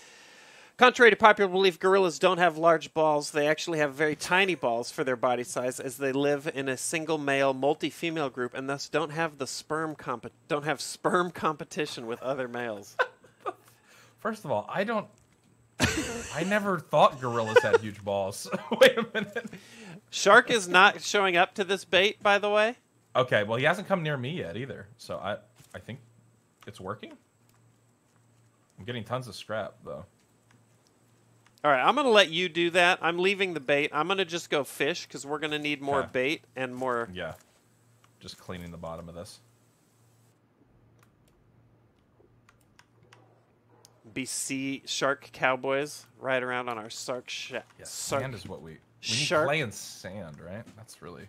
Contrary to popular belief, gorillas don't have large balls. They actually have very tiny balls for their body size, as they live in a single male, multi-female group, and thus don't have the sperm comp- don't have sperm competition with other males. First of all, I don't. I never thought gorillas had huge balls. Wait a minute. Shark is not showing up to this bait, by the way. Okay, well he hasn't come near me yet either, so I I think it's working. I'm getting tons of scrap though. All right, I'm gonna let you do that. I'm leaving the bait. I'm gonna just go fish because we're gonna need more Okay. bait and more. Yeah, just cleaning the bottom of this. BC shark cowboys ride around on our sark sh- Yeah, sark. sand is what we we need Shark- clay and sand, right? That's really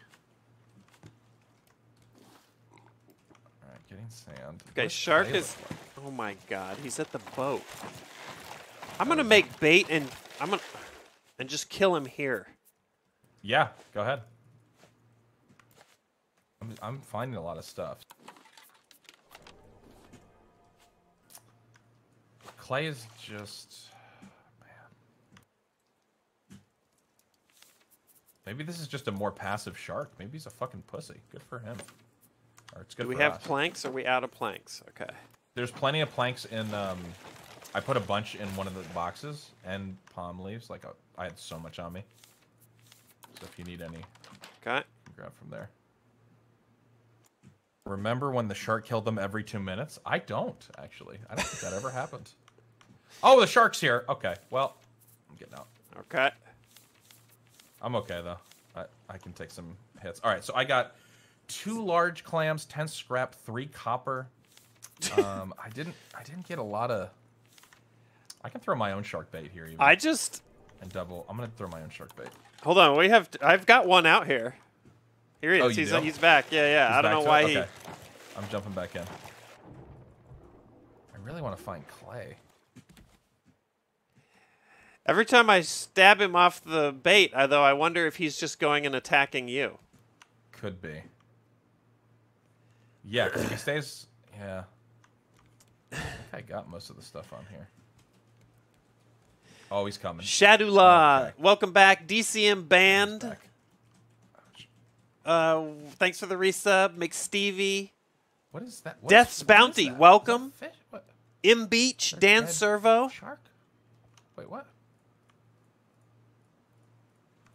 getting sand. Okay, shark is. like? Oh my god, he's at the boat. I'm gonna make bait and I'm gonna and just kill him here. Yeah, go ahead. I'm, I'm finding a lot of stuff. Clay is just man. Maybe this is just a more passive shark. Maybe he's a fucking pussy. Good for him. It's good Do we have us. planks? Are we out of planks? Okay. There's plenty of planks in. Um, I put a bunch in one of the boxes and palm leaves. Like uh, I had so much on me. So if you need any, Okay. grab from there. Remember when the shark killed them every two minutes? I don't actually. I don't think that ever happened. Oh, the shark's here. Okay, well, I'm getting out. Okay. I'm okay though. I, I can take some hits. All right, so I got two large clams, ten scrap, three copper. Um, I didn't I didn't get a lot of. I can throw my own shark bait here even I just and double. I'm gonna throw my own shark bait. hold on. We have. I've got one out here. Here he is. Oh, he's he's back. Yeah, yeah. He's I don't know why it? he. Okay. I'm jumping back in. I really want to find clay. Every time I stab him off the bait, though, I wonder if he's just going and attacking you. Could be. Yeah, 'cause if he stays. Yeah. I think I got most of the stuff on here. Oh, he's coming. Shadula, Okay. welcome back. DCM Band, uh, thanks for the resub. McStevie, What is that? What Death's is- Bounty, that? Welcome. M Beach, They're Dan Servo. Shark? Wait, what?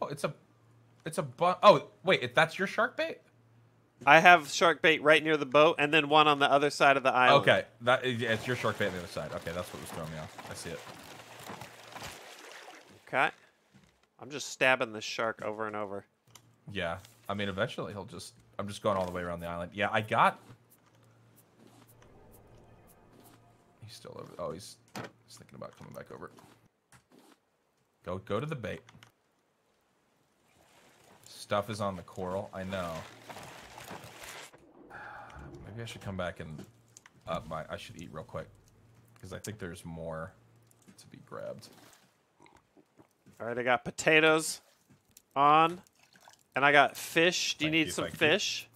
Oh, it's a, it's a bu- Oh, wait, that's your shark bait? I have shark bait right near the boat, and then one on the other side of the island. Okay, that yeah, it's your shark bait on the other side. Okay, that's what was throwing me off. I see it. Okay. I'm just stabbing this shark over and over. Yeah, I mean, eventually he'll just. I'm just going all the way around the island. Yeah, I got. He's still over. Oh, he's, he's thinking about coming back over. Go, go to the bait. Stuff is on the coral. I know. Maybe I should come back and up my. I should eat real quick because I think there's more to be grabbed. All right, I got potatoes on, and I got fish. Do you Thank need you, some thank you. fish?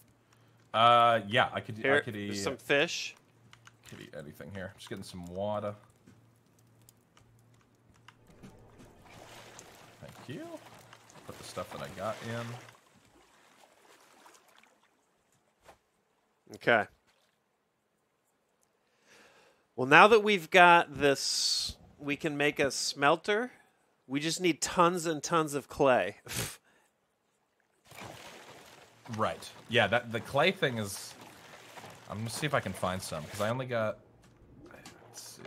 Uh, yeah, I could. Here, I could eat. some fish. Could eat anything here. Just getting some water. Thank you. Put the stuff that I got in. Okay. Well, now that we've got this, we can make a smelter. We just need tons and tons of clay. Right. Yeah, that the clay thing is. I'm gonna see if I can find some because I only got. Let's see.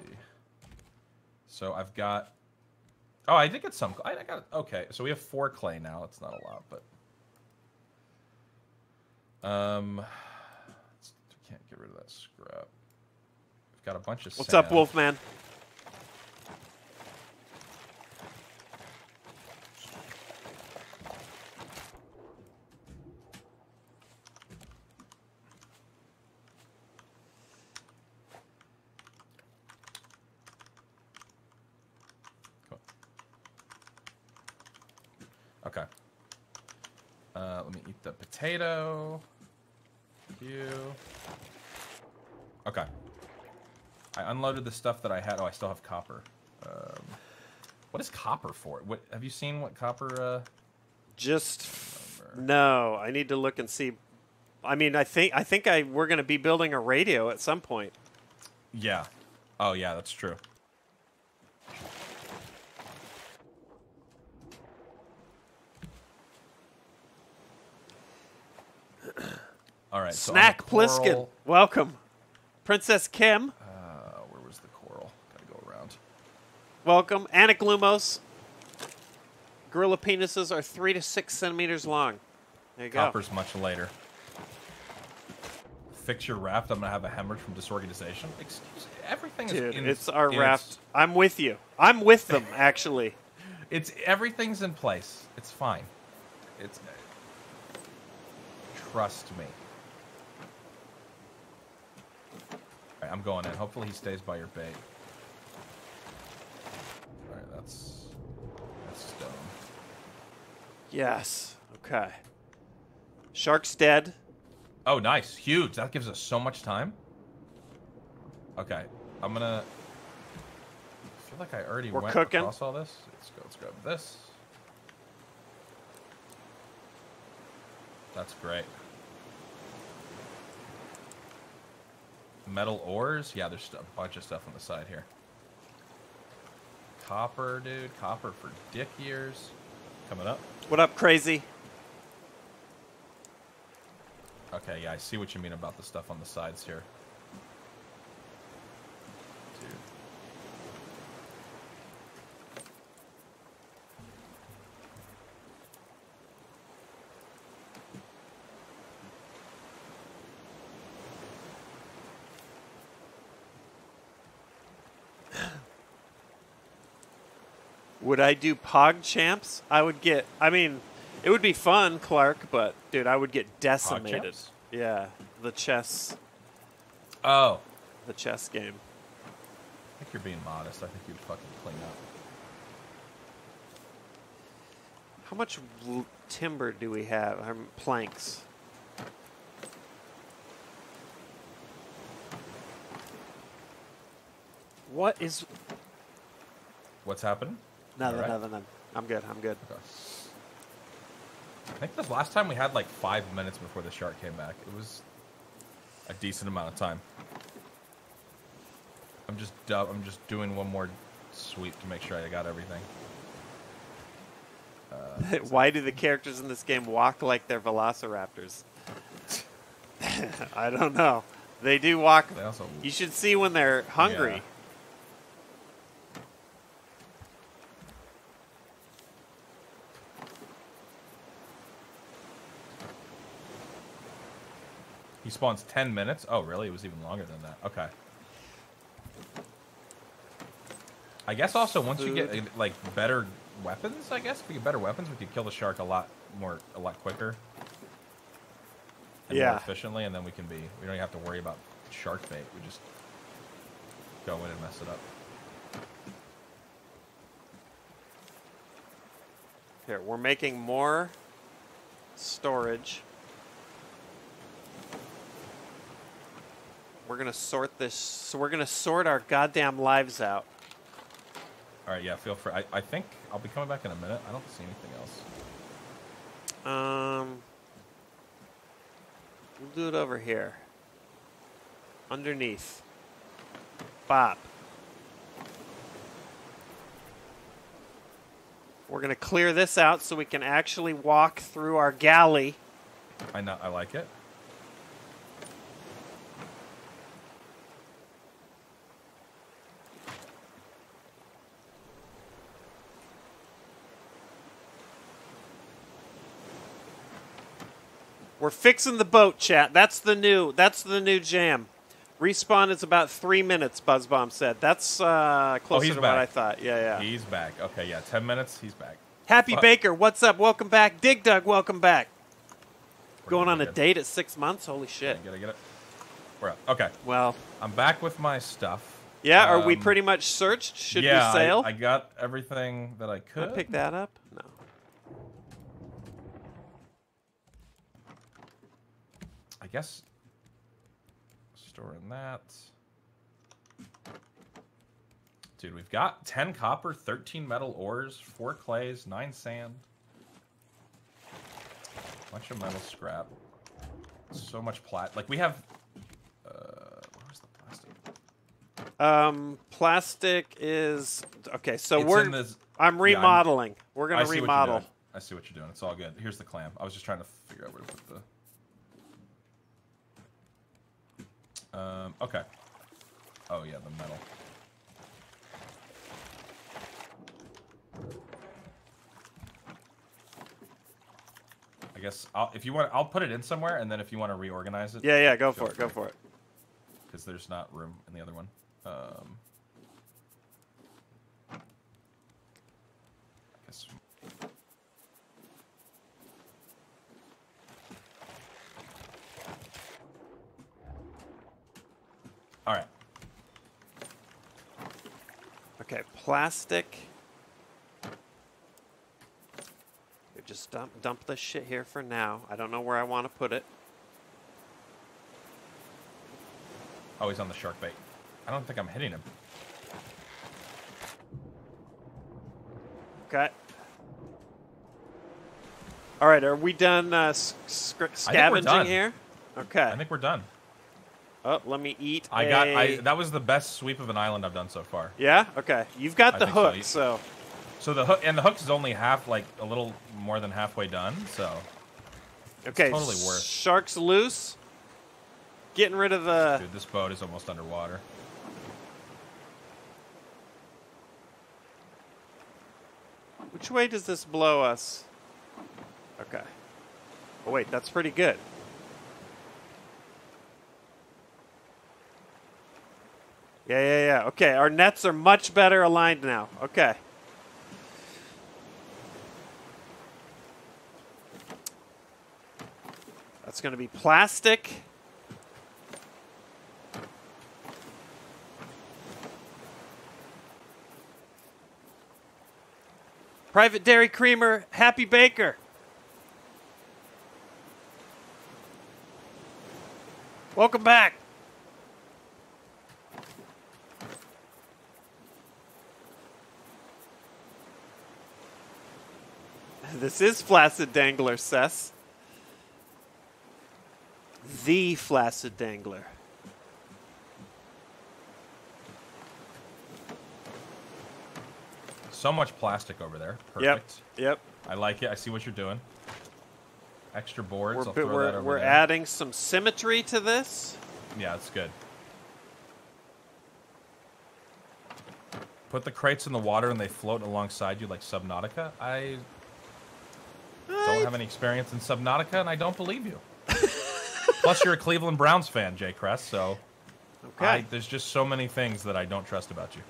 So I've got. Oh, I did get some. I got. Okay, so we have four clay now. It's not a lot, but. Um. We can't get rid of that scrap. We've got a bunch of. What's sand. up, Wolfman? Okay. Uh, let me eat the potato. Thank you. Okay. I unloaded the stuff that I had. Oh, I still have copper. Um, what is copper for? What have you seen? What copper? Uh, Just no. I need to look and see. I mean, I think I think I we're going to be building a radio at some point. yeah. Oh, yeah, that's true. All right. so Snack Pliskin, coral- welcome. Princess Kim, Uh, where was the coral? Gotta go around. welcome. Anik Lumos. Gorilla penises are three to six centimeters long. There you go. Copper's much later. Fix your raft. I'm gonna have a hemorrhage from disorganization. Excuse everything Dude, is in it's our raft. I'm with you. I'm with them, actually. It's everything's in place. It's fine. It's trust me. Alright, I'm going in. Hopefully he stays by your bait. Alright, that's that's stone. Yes. Okay. Shark's dead. Oh, nice. Huge. That gives us so much time. Okay. I'm gonna I feel like I already We're went cooking. across all this. Let's go let's grab this. That's great. Metal ores? Yeah, there's a bunch of stuff on the side here. Copper, dude. Copper for dick years. Coming up. What up, crazy? Okay, yeah, I see what you mean about the stuff on the sides here. Would I do Pog Champs? I would get. I mean, it would be fun, Clark, but dude, I would get decimated. Yeah, the chess, Oh. the chess game. I think you're being modest. I think you'd fucking clean up. How much timber do we have? Um, planks. What is What's happening? Nothing? Alright. Nothing. Nothing. I'm good. I'm good. Okay. I think this last time we had like five minutes before the shark came back. It was a decent amount of time. I'm just I'm just doing one more sweep to make sure I got everything. Uh, Why do the characters in this game walk like they're velociraptors? I don't know. They do walk. They also You should see when they're hungry. Yeah. Spawns 10 minutes. Oh, really? It was even longer than that. Okay. I guess also once you get like better weapons, I guess if we get better weapons, we could kill the shark a lot more, a lot quicker. And Yeah. more efficiently, and then we can be. We don't have to worry about shark bait. We just go in and mess it up. Here, we're making more storage. We're gonna sort this. So we're gonna sort our goddamn lives out. All right, yeah, feel free. I, I think I'll be coming back in a minute. I don't see anything else. Um, we'll do it over here. Underneath. Bop. We're gonna clear this out so we can actually walk through our galley. I know, I like it. We're fixing the boat, chat. That's the new. That's the new jam. Respawn is about three minutes. Buzzbomb said. That's uh, closer Oh, to what I thought. Yeah, yeah. He's back. Okay, yeah, 10 minutes, he's back. Happy. Baker, what's up? Welcome back. Dig Dug, welcome back. We're Going on a date at six months. Holy shit. Get it, get it. We're up. Okay, Well, I'm back with my stuff. yeah. Are we Um, pretty much searched? Should yeah, we sail? I, I got everything that I Can I could. pick that up? No. Guess storing that. Dude, we've got 10 copper, 13 metal ores, 4 clays, 9 sand. Bunch of metal scrap. So much plat. Like, we have. Uh, where's the plastic? Um, plastic is okay. So It's we're. in this- I'm yeah, I'm- remodeling. we're gonna see remodel. I see what you're doing. It's all good. Here's the clam. I was just trying to figure out where to put the. Um. Okay. Oh yeah, the metal. I guess I'll, if you want, I'll put it in somewhere, and then if you want to reorganize it, Yeah, yeah. Go for it. Go for for it. because there's not room in the other one. Um. I guess All right. Okay, plastic. Just dump dump this shit here for now. I don't know where I want to put it. Oh, he's on the shark bait. I don't think I'm hitting him. Okay. All right, are we done uh, sc- sc- scavenging done. here? Okay. I think we're done. Oh, let me eat. I got. I a- that was the best sweep of an island I've done so far. Yeah. Okay. You've got I the think so. hook, so. So the hook and the hook is only half, like a little more than halfway done. So Okay. totally worth. Sharks loose. Getting rid of the. dude, this boat is almost underwater. Which way does this blow us? Okay. Oh wait, that's pretty good. Yeah, yeah, yeah. Okay, our nets are much better aligned now. Okay. That's going to be plastic. Private Dairy Creamer, Happy Baker. Welcome back. This is Flaccid Dangler, Sess. The Flaccid Dangler. So much plastic over there. Perfect. Yep. yep. I like it. I see what you're doing. Extra boards. We're, I'll throw we're, over we're adding some symmetry to this. Yeah, it's good. Put the crates in the water and they float alongside you like Subnautica. I don't have any experience in Subnautica and I don't believe you. Plus, you're a Cleveland Browns fan, Jay Crest, so Okay. I, there's just so many things that I don't trust about you.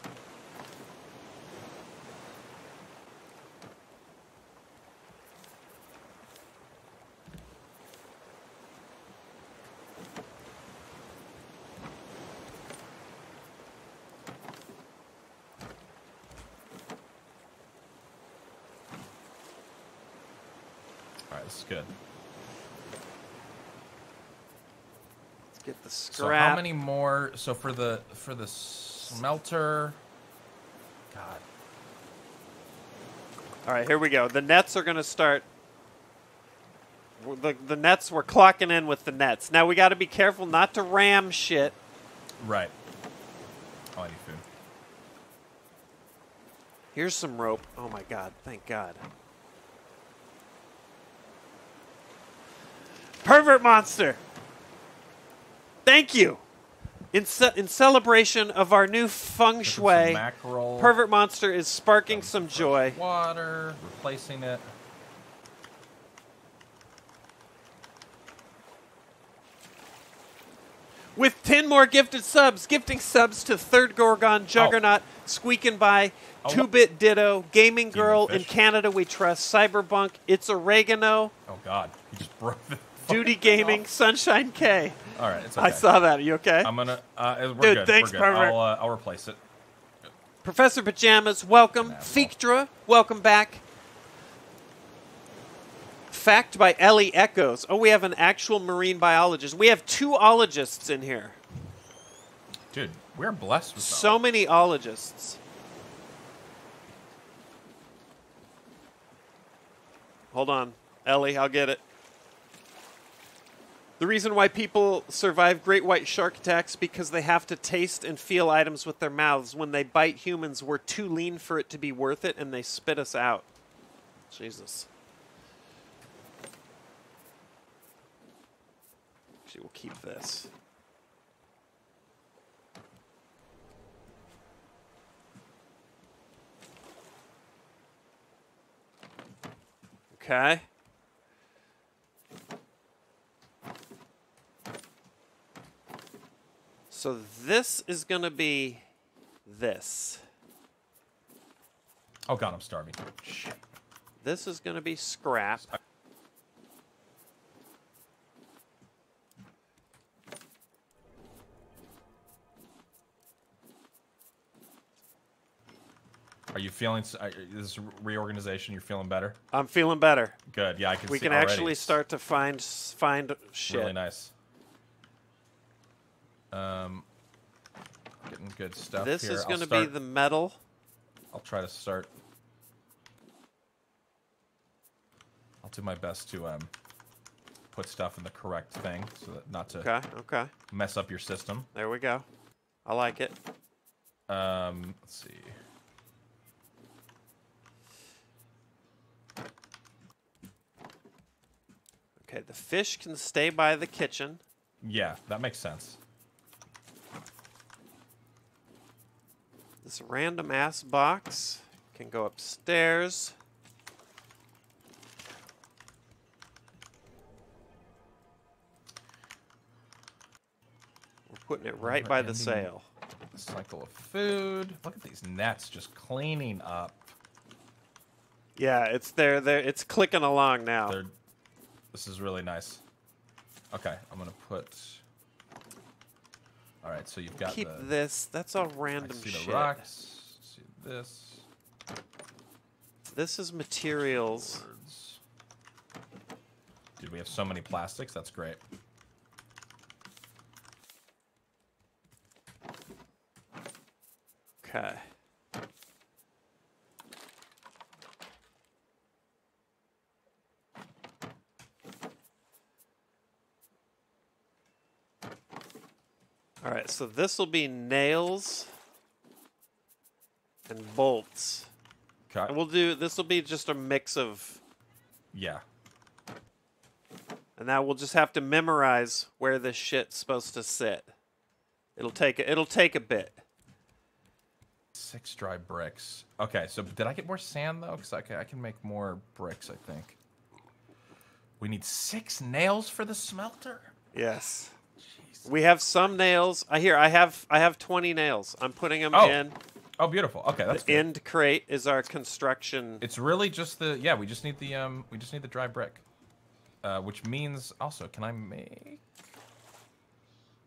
All right, this is good. Let's get the scrap. More? So for the for the smelter, God, All right, here we go. The nets are going to start. The, the nets, we're clocking in with the nets. Now we got to be careful not to ram shit. right? Oh, I need food. Here's some rope. Oh my god, thank God. Pervert monster! Thank you! In, ce- in celebration of our new feng shui, mackerel. Pervert monster is sparking some joy. Water, replacing it. With 10 more gifted subs, gifting subs to Third Gorgon, oh. Juggernaut, Squeaking By, Oh, 2 Bit Ditto, Gaming Girl, In Canada We Trust, Cyberbunk, It's Oregano, Oh God, he just broke the. Duty Gaming. Sunshine K. All right, it's okay. I saw that. Are you okay? I'm gonna. Uh, Dude, good. thanks, we're good. I'll, uh, I'll replace it. Professor Pajamas, welcome. Fikdra, welcome back. Fact by Ellie Echoes. Oh, we have an actual marine biologist. We have two ologists in here. Dude, we're blessed with So many ologists. Hold on. Ellie, I'll get it. The reason why people survive great white shark attacks because they have to taste and feel items with their mouths. When they bite humans, we're too lean for it to be worth it, and they spit us out. Jesus. Actually, we'll keep this. Okay. So this is going to be this. Oh God, I'm starving. Shit. This is going to be scrap. Are you feeling uh, this reorganization? You're feeling better. I'm feeling better. Good. Yeah, I can. We can already. actually start to find find shit. Really nice. Um, getting good stuff This here. is going to be the metal. I'll try to start. I'll do my best to um put stuff in the correct thing so that not to Okay, okay. mess up your system. There we go. I like it. Um, let's see. Okay, the fish can stay by the kitchen. Yeah, that makes sense. This random ass box can go upstairs. We're putting it right by the Never-ending sail. Cycle of food. Look at these nets just cleaning up. Yeah, it's there. There, it's clicking along now. They're, this is really nice. Okay, I'm gonna put. All right, so you've got Keep the. this. That's all I random see shit. the rocks. See this. This is materials. Dude, we have so many plastics. That's great. Okay. Right, so this will be nails and bolts. Okay. And we'll do this will be just a mix of Yeah. and now we'll just have to memorize where this shit's supposed to sit. It'll take a, it'll take a bit. Six dry bricks. Okay, so did I get more sand though? Because I can, I can make more bricks, I think. We need six nails for the smelter. Yes. We have some nails. I hear I have I have 20 nails. I'm putting them Oh, in. Oh, beautiful. Okay, that's The good. end crate is our construction. It's really just the yeah. We just need the um. We just need the dry brick, uh, which means also can I make?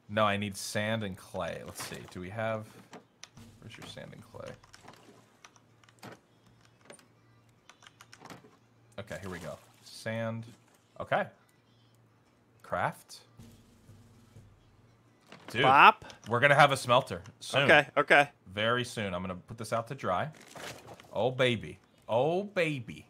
No, I need sand and clay. Let's see. Do we have? Where's your sand and clay? Okay, here we go. Sand. Okay. Craft. Dude, Bop. we're gonna have a smelter soon. Okay, okay. Very soon. I'm gonna put this out to dry. Oh baby. Oh baby.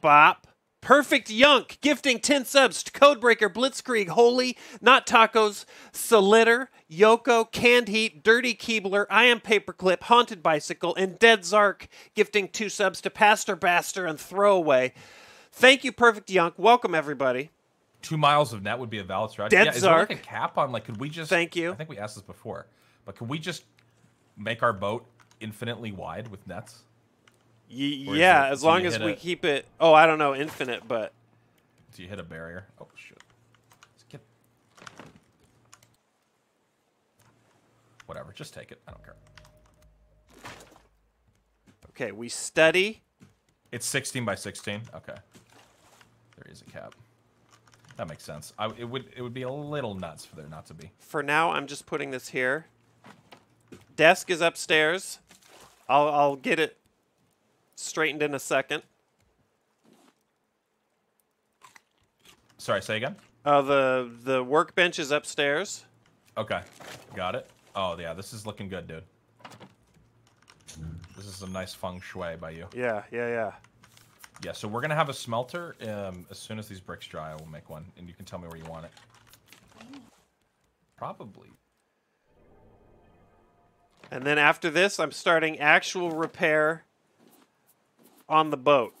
Bop. Perfect Yunk gifting 10 subs to Codebreaker, Blitzkrieg, Holy, Not Tacos, Solitter, Yoko, Canned Heat, Dirty Keebler, I Am Paperclip, Haunted Bicycle, and Dead Zark gifting two subs to Pastor Baster and Throwaway. Thank you, Perfect Yunk. Welcome, everybody. Two miles of net would be a valid strategy. Dead yeah, is there like a cap on like could we just Thank you. I think we asked this before, but could we just make our boat infinitely wide with nets? Y- Or yeah, it- as long as we a- keep it. Oh, I don't know, infinite, but Do you hit a barrier? Oh shit. Get Whatever, just take it. I don't care. okay, we study. It's 16 by 16. Okay. There is a cap. That makes sense. I, it would it would be a little nuts for there not to be. For now, I'm just putting this here. Desk is upstairs. I'll I'll get it straightened in a second. Sorry, say again. Uh, the the workbench is upstairs. Okay, got it. Oh yeah, this is looking good, dude. This is some nice feng shui by you. Yeah, yeah, yeah. Yeah, so we're gonna have a smelter. Um, as soon as these bricks dry, I will make one, and you can tell me where you want it. Probably. And then after this, I'm starting actual repair on the boat.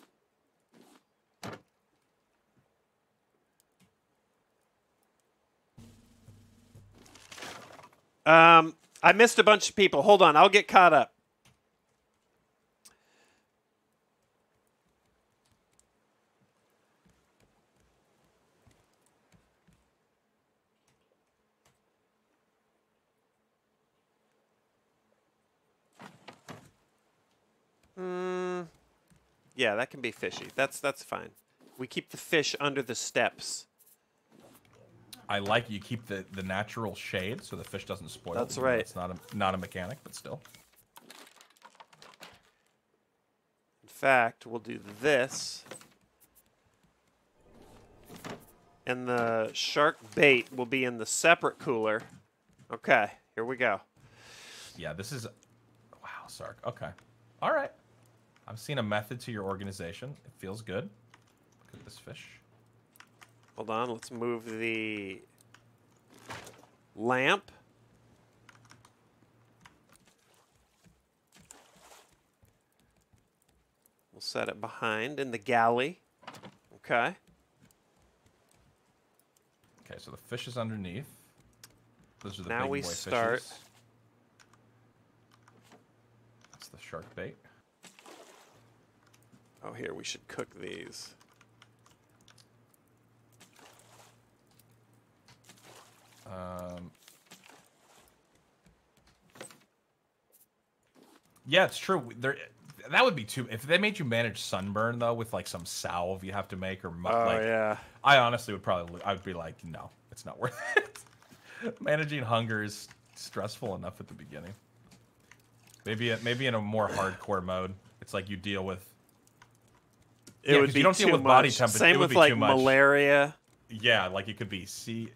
Um, I missed a bunch of people. Hold on, I'll get caught up. Yeah, that can be fishy. That's that's fine. We keep the fish under the steps. I like you keep the the natural shade so the fish doesn't spoil. That's though right. It's not a not a mechanic, but still. In fact, we'll do this. And the shark bait will be in the separate cooler. Okay, here we go. Yeah, this is. Wow, Sark. Okay. All right. I'm seeing a method to your organization. It feels good. Look at this fish. Hold on, let's move the lamp. We'll set it behind in the galley. Okay. Okay, so the fish is underneath. Those are the Now big we boy start- fishes. That's the shark bait. Oh, here, we should cook these. Um, yeah, it's true. There, that would be too. If they made you manage sunburn though, with like some salve you have to make or Oh, like, yeah. I honestly would probably. I would be like, no, it's not worth it. Managing hunger is stressful enough at the beginning. Maybe, maybe in a more hardcore mode, it's like you deal with. It Yeah, would 'cause be you don't deal too with body much. temperature. Same It would with be like too much. malaria. Yeah, like it could be see.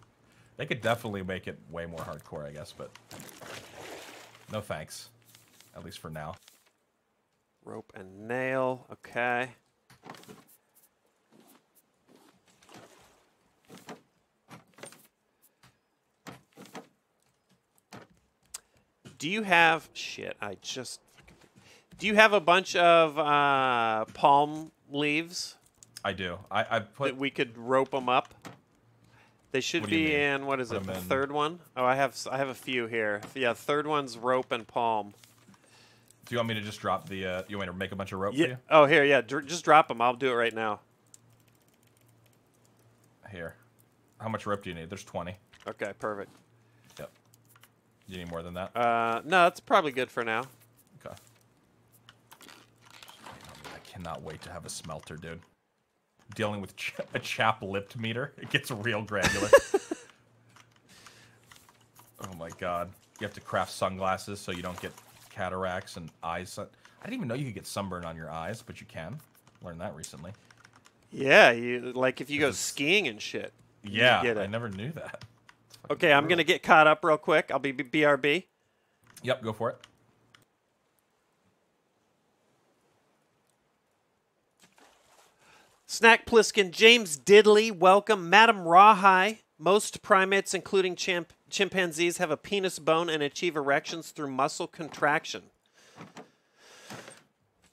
They could definitely make it way more hardcore, I guess, but no thanks. At least for now. Rope and nail. Okay. Do you have shit? I just. Do you have a bunch of uh, palm leaves I do. I, I put that we could rope them up? They should What do you be mean? in what is Put it? The in- third one? Oh, I have I have a few here. Yeah, third one's rope and palm. Do you want me to just drop the? Uh, you want me to make a bunch of rope for Yeah. you? Oh, here, yeah. Dr- just drop them. I'll do it right now. Here. How much rope do you need? There's 20. Okay, perfect. Yep. Do you need more than that? Uh, no, that's probably good for now. Okay. Cannot wait to have a smelter, dude. Dealing with ch- a chap lipped meter, it gets real granular. oh my god. You have to craft sunglasses so you don't get cataracts and eyes. I didn't even know you could get sunburn on your eyes, but you can. Learned that recently. Yeah, you like if you go skiing and shit. Yeah, I never knew that. Okay, I'm gonna get caught up real quick. I'll be BRB. Yep, go for it. Snack Pliskin, James Diddley, welcome. Madam Rawhigh. Most primates, including chimp- chimpanzees, have a penis bone and achieve erections through muscle contraction.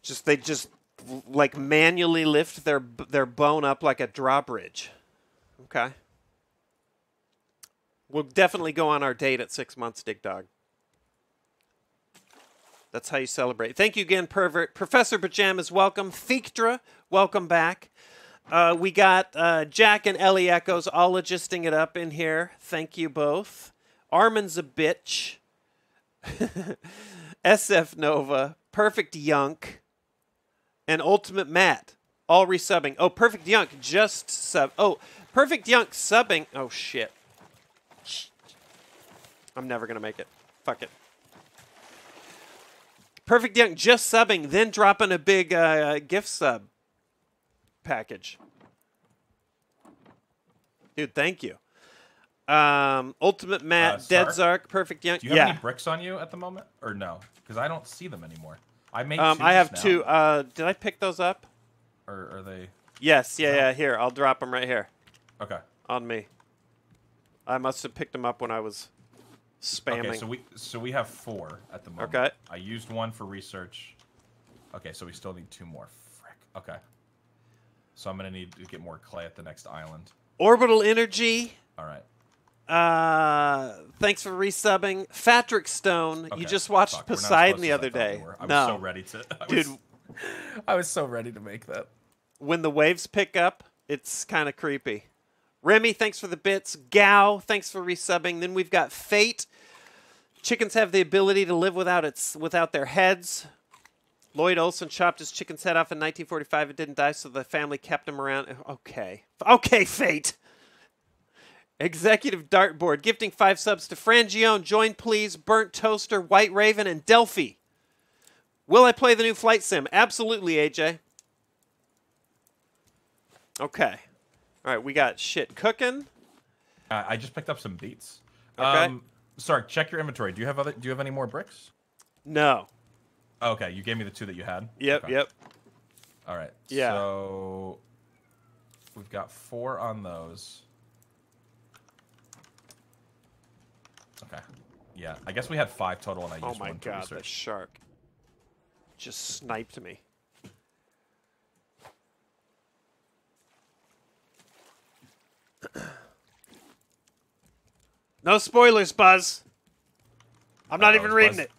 Just they just like manually lift their their bone up like a drawbridge. Okay. We'll definitely go on our date at six months, Dig Dog. That's how you celebrate. Thank you again, Pervert. Professor Pajamas, welcome. Thictra, welcome back. Uh, we got uh, Jack and Ellie Echoes all logisting it up in here. Thank you both. Armin's a bitch. SF Nova, Perfect Yunk, and Ultimate Matt all resubbing. Oh, Perfect Yunk just sub. Oh, Perfect Yunk subbing. Oh shit. I'm never gonna make it. Fuck it. Perfect Young just subbing, then dropping a big uh, gift sub package. Dude, thank you. Um, Ultimate Matt, Uh, Dead Zark, Perfect Young. Do you have yeah. any bricks on you at the moment, or no? Because I don't see them anymore. I made. Um, I have now. two. Uh, did I pick those up? Or are they? Yes. Yeah. Yeah. Here, I'll drop them right here Okay. on me. I must have picked them up when I was spamming. Okay, so we so we have four at the moment. Okay. I used one for research. Okay, so we still need two more. Frick. Okay. So I'm gonna need to get more clay at the next island. Orbital Energy. All right. Uh, thanks for resubbing. Fatrick Stone. Okay. You just watched Fuck, we're not as Poseidon the other day. I was no, so ready to. I Dude. was, I was so ready to make that. when the waves pick up, it's kind of creepy. Remy, thanks for the bits. Gao, thanks for resubbing. Then we've got Fate. Chickens have the ability to live without its without their heads. Lloyd Olsen chopped his chicken's head off in 1945. and didn't die, so the family kept him around. Okay, okay, Fate. Executive Dartboard, gifting five subs to Frangione, Join Please, Burnt Toaster, White Raven, and Delphi. Will I play the new flight sim? Absolutely, AJ. Okay. All right, we got shit cooking. Uh, I just picked up some beets. Okay. Um, sorry, check your inventory. Do you have other? Do you have any more bricks? No. Okay, you gave me the two that you had. Yep, Okay. yep. All right. Yeah. So we've got four on those. Okay. Yeah, I guess we had five total, and I Oh used my one to god, the research. shark just sniped me. no spoilers, Buzz. I'm not Uh-oh, even reading Buzz- it.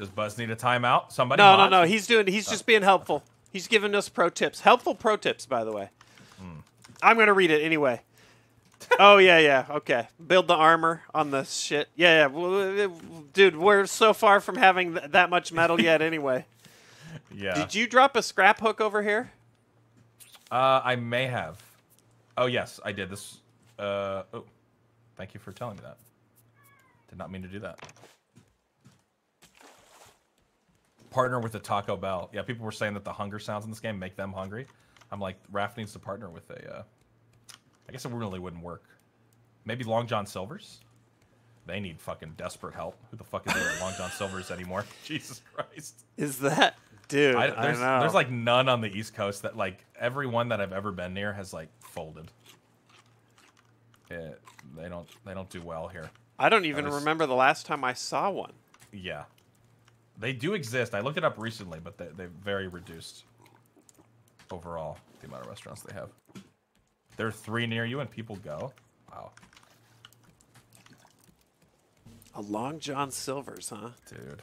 Does Buzz need a timeout? Somebody? No, no, mod? no. He's doing. He's just being helpful. He's giving us pro tips. Helpful pro tips, by the way. Hmm. I'm gonna read it anyway. oh yeah, yeah. Okay. Build the armor on the shit. Yeah, yeah. Dude, we're so far from having th- that much metal yet. Anyway, Yeah. did you drop a scrap hook over here? Uh, I may have. Oh yes, I did. This. Uh. Oh. Thank you for telling me that. Did not mean to do that. Partner with the Taco Bell. Yeah, people were saying that the hunger sounds in this game make them hungry. I'm like, Raft needs to partner with a. Uh, I guess it really wouldn't work. Maybe Long John Silver's. They need fucking desperate help. Who the fuck is eating Long John Silver's anymore? Jesus Christ. Is that, dude? I, I, there's, know. there's like none on the East Coast that like every one that I've ever been near has like folded. It, they don't they don't do well here. I don't even was- remember the last time I saw one. Yeah, they do exist. I looked it up recently, but they they're very reduced overall. The amount of restaurants they have. There are three near you, and people go. Wow, A Long John Silver's, huh? dude.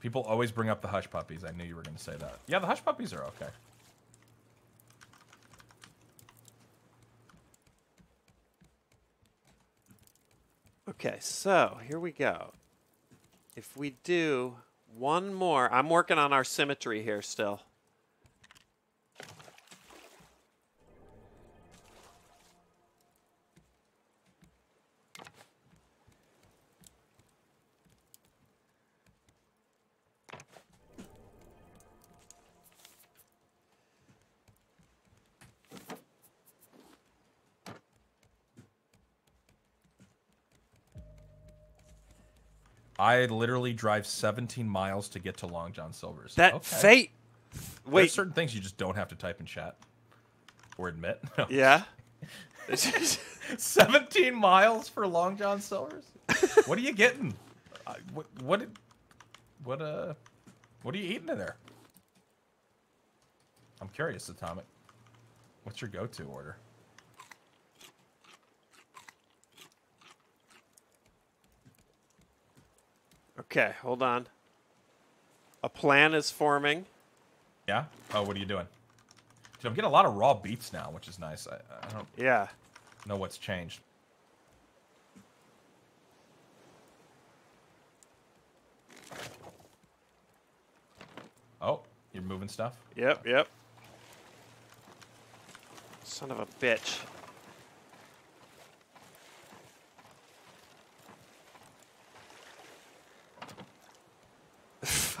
People always bring up the hush puppies. I knew you were going to say that. Yeah, the hush puppies are okay. Okay, so here we go. If we do one more, I'm working on our symmetry here still. I literally drive 17 miles to get to Long John Silver's. That Okay. fate. There's certain things you just don't have to type in chat or admit. yeah. 17 miles for Long John Silver's. what are you getting? What what what uh what are you eating in there? I'm curious, Atomic. What's your go-to order? Okay, hold on. A plan is forming. Yeah. Oh, what are you doing? Dude, I'm getting a lot of raw beets now, which is nice. I, I don't Yeah. know what's changed. Oh, you're moving stuff. Yep, yep. Son of a bitch.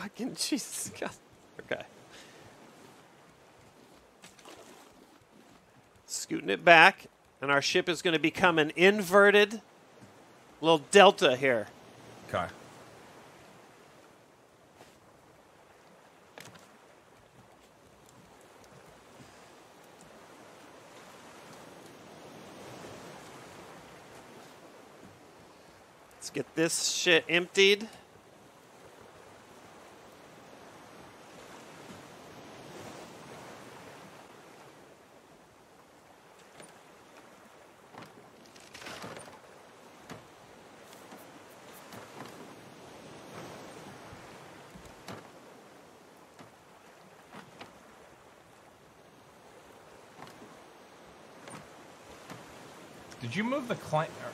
Fucking Jesus God. Okay. Scooting it back, and our ship is going to become an inverted little delta here. Okay. Let's get this shit emptied. you move the clam? Er,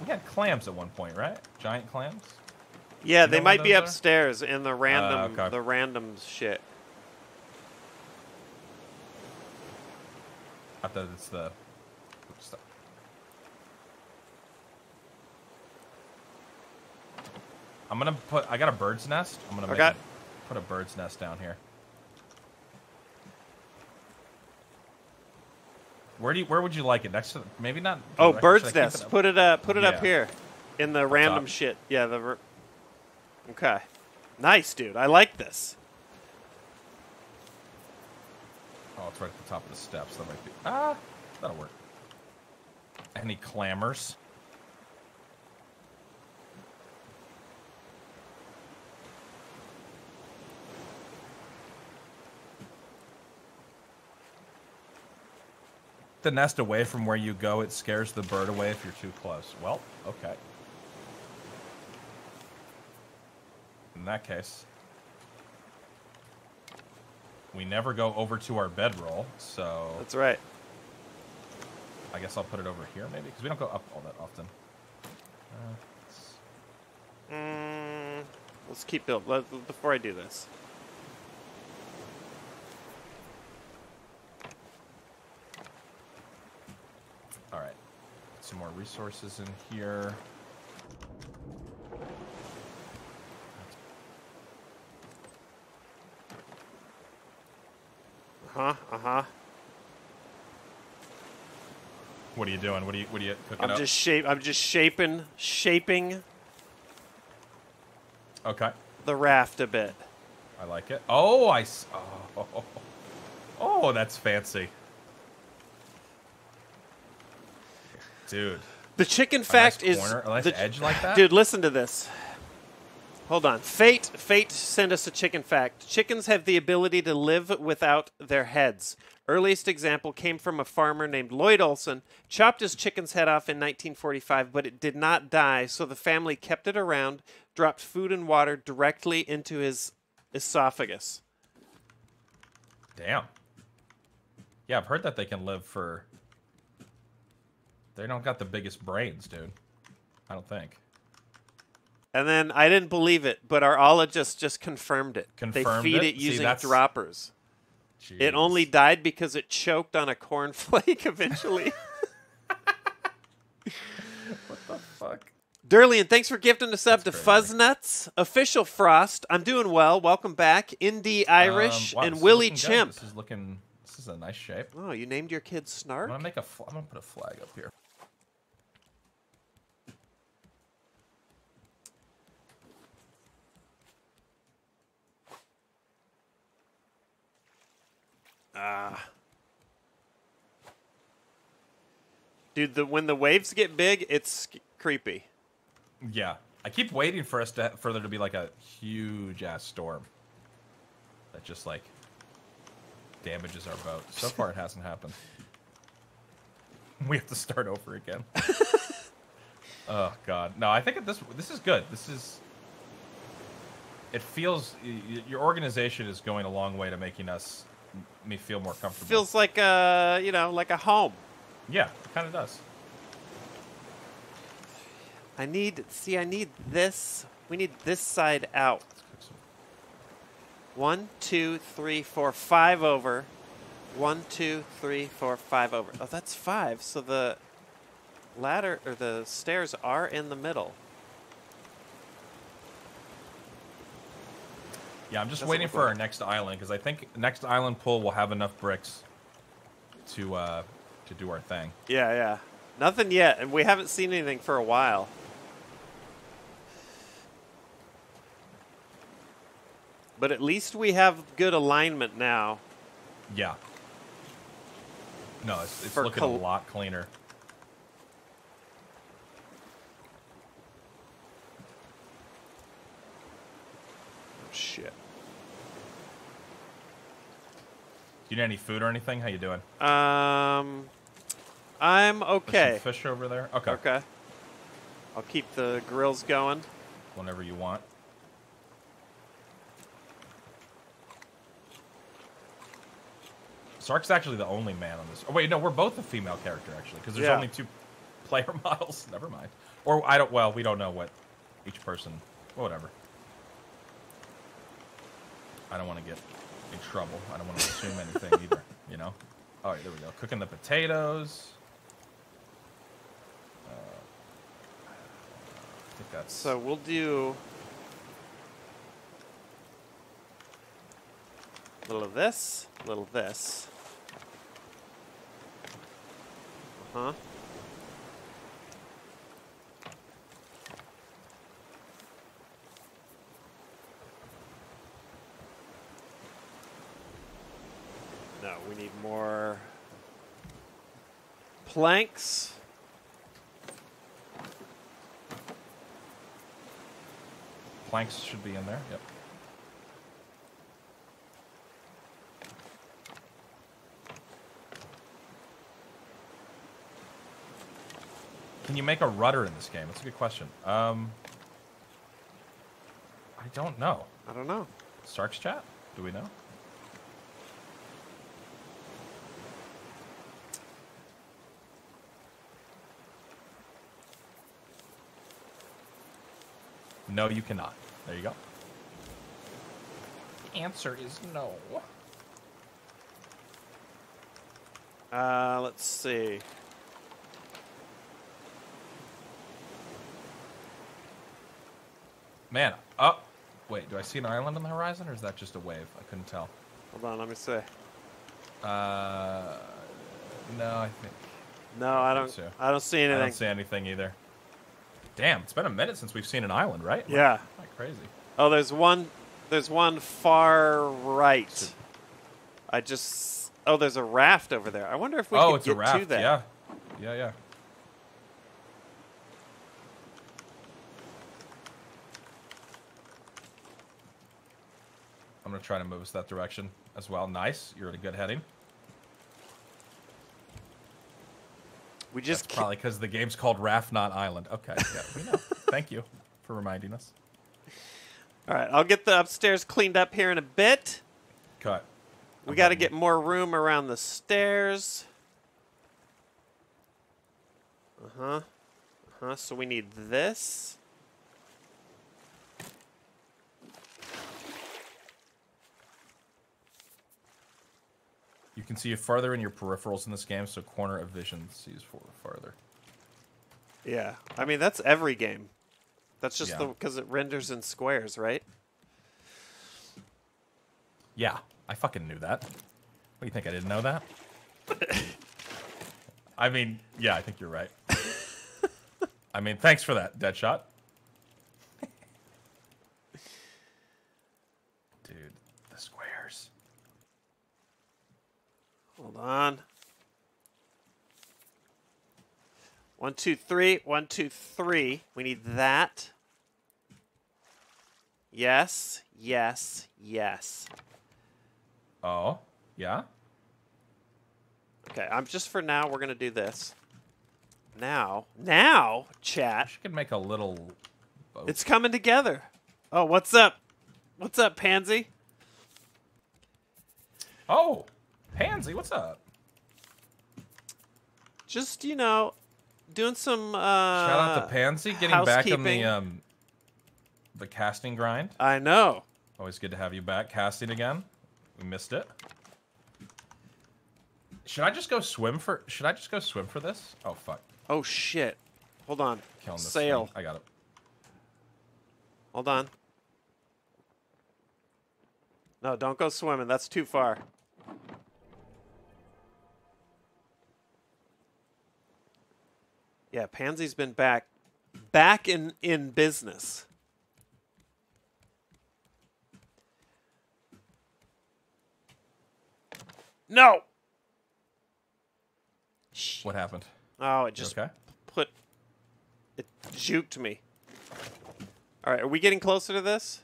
we had clams at one point, right? Giant clams. Yeah, you they might be upstairs are? in the random uh, okay. the random shit. I thought it's the. I'm gonna put. I got a bird's nest. I'm gonna make, put a bird's nest down here. Where do you? Where would you like it? Next to maybe not. Oh, I bird's nest. it? Put it uh put it up here in the random top. shit. Yeah, the ver- Okay. Nice, dude. I like this. Oh, it's right at the top of the steps. That might be. Ah, that'll work. Any clammers? The nest away from where you go, it scares the bird away if you're too close. Well, okay. In that case, we never go over to our bedroll, so That's right. I guess I'll put it over here maybe because we don't go up all that often. Uh, it's- Mm, let's keep build let, before I do this. all right, some more resources in here. Uh-huh. Uh-huh. What are you doing? What are you What are you cooking I'm up? just shape I'm just shaping shaping Okay, the raft a bit. I like it. Oh, I Oh, oh that's fancy, dude. The chicken fact nice is a nice the- edge like that. Dude, listen to this. Hold on. Fate, Fate sent us a chicken fact. Chickens have the ability to live without their heads. Earliest example came from a farmer named Lloyd Olsen. Chopped his chicken's head off in 1945, but it did not die, so the family kept it around, dropped food and water directly into his esophagus. Damn. Yeah, I've heard that they can live for. They don't got the biggest brains, dude. I don't think. And then I didn't believe it, but our ologist just confirmed it. Confirmed they feed it? it, using that's- droppers. It only died because it choked on a cornflake eventually. What the fuck? Durlian, thanks for gifting us up to That's Fuzznuts. Official Frost. I'm doing well. Welcome back. Indie Irish Um, wow, and this is Willie looking good. Chimp. This is looking. This is a nice shape. Oh, you named your kid Snark. I'm gonna make a. Fl- I'm gonna put a flag up here. Ah. Dude, the, when the waves get big, it's creepy. Yeah, I keep waiting for us to for there to be like a huge ass storm that just like damages our boat. So far, it hasn't happened. We have to start over again. oh god, no! I think this this is good. This is. It feels your organization is going a long way to making us me feel more comfortable. Feels like a, you know, like a home. yeah, it kind of does. I need, see, I need this. We need this side out. Let's cook some One, two, three, four, five over. One, two, three, four, five over. Oh, that's five. So the ladder or the stairs are in the middle. Yeah, I'm just Doesn't waiting for our next island because I think next island pull will have enough bricks to uh, to do our thing. Yeah, yeah. Nothing yet, and we haven't seen anything for a while. But at least we have good alignment now. Yeah. No, it's, it's looking a lot cleaner. Oh, shit. Do you need any food or anything? How you doing? Um, I'm okay. fish over there. Okay. Okay. I'll keep the grills going. Whenever you want. Sark's actually the only man on this. Oh wait, no, we're both a female character actually, because there's Yeah. only two player models. Never mind. Or I don't. Well, we don't know what each person. Whatever. I don't want to get in trouble. I don't want to assume anything either, you know? All right, there we go. Cooking the potatoes. Uh, I think that's... So we'll do... A little of this, a little of this. Uh-huh. We need more planks. Planks should be in there. Yep. Can you make a rudder in this game? That's a good question. Um, I don't know. I don't know. Sark's chat? Do we know? No, you cannot. There you go. The answer is no. Uh, let's see. Man, up. Wait, do I see an island on the horizon, or is that just a wave? I couldn't tell. Hold on, let me see. Uh, no, I think No, I don't. I don't see anything. I don't see anything either. Damn, it's been a minute since we've seen an island, right? Yeah. Like crazy. Oh, there's one. There's one far right. I just. Oh, there's a raft over there. I wonder if we can see it. oh, could it's get a raft. to that. Yeah, yeah, yeah. I'm gonna try to move us that direction as well. Nice, you're at a good heading. We just. That's probably because the game's called Raft, not Island. Okay, yeah, we know. Thank you for reminding us. All right, I'll get the upstairs cleaned up here in a bit. Cut. We got to get more room around the stairs. Uh huh. Uh huh. So we need this. You can see farther in your peripherals in this game, so corner of vision sees for farther. Yeah. I mean, that's every game. That's just Yeah. because it renders in squares, right? Yeah, I fucking knew that. What do you think? I didn't know that? I mean, yeah, I think you're right. I mean, thanks for that, Deadshot. Dude, the squares. Hold on. One, two, three. One, two, three. We need that. Yes, yes, yes. Oh, yeah? Okay, I'm just for now. We're gonna do this. Now, now, chat. She could make a little boat. It's coming together. Oh, what's up? What's up, Pansy? Oh, Pansy, what's up? Just you know, doing some. Uh, Shout out to Pansy getting back on the um the casting grind. I know. Always good to have you back casting again. We missed it. Should I just go swim for? Should I just go swim for this? Oh fuck! Oh shit! Hold on. Killing this Sail. thing. I got it. Hold on. No, don't go swimming. That's too far. Yeah, Pansy's been back back in in business. No. What happened? Oh, it just okay? put it juked me. All right, are we getting closer to this?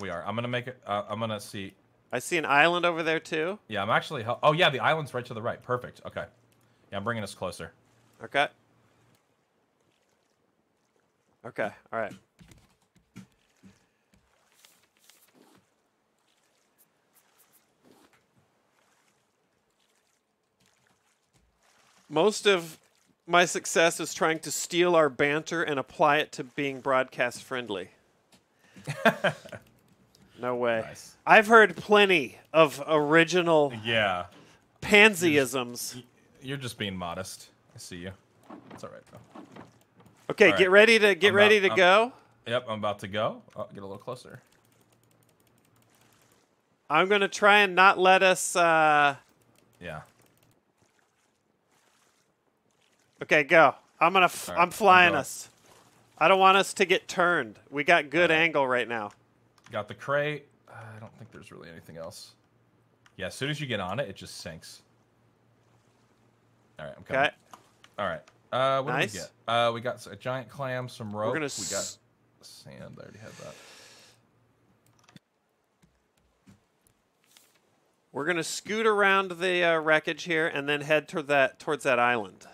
We are. I'm gonna make it. Uh, I'm gonna see. I see an island over there too. Yeah, I'm actually. Oh yeah, the island's right to the right. Perfect. Okay. Yeah, I'm bringing us closer. Okay. Okay. All right. Most of my success is trying to steal our banter and apply it to being broadcast friendly. no way. Nice. I've heard plenty of original Yeah. pansyisms. You're just being modest. I see you. It's all right though. Okay, All get ready to get I'm ready about- to I'm- go. Yep, I'm about to go. Oh, get a little closer. I'm gonna try and not let us. Uh... Yeah. Okay, go. I'm gonna. F- right, I'm flying I'm us. I don't want us to get turned. We got good right. angle right now. Got the crate. I don't think there's really anything else. Yeah, as soon as you get on it, it just sinks. All right, I'm coming. Okay. All right. Uh, what Nice. did we get? Uh, we got a giant clam, some rope. We're gonna we got sand. I already had that. We're gonna scoot around the uh, wreckage here and then head toward that towards that island.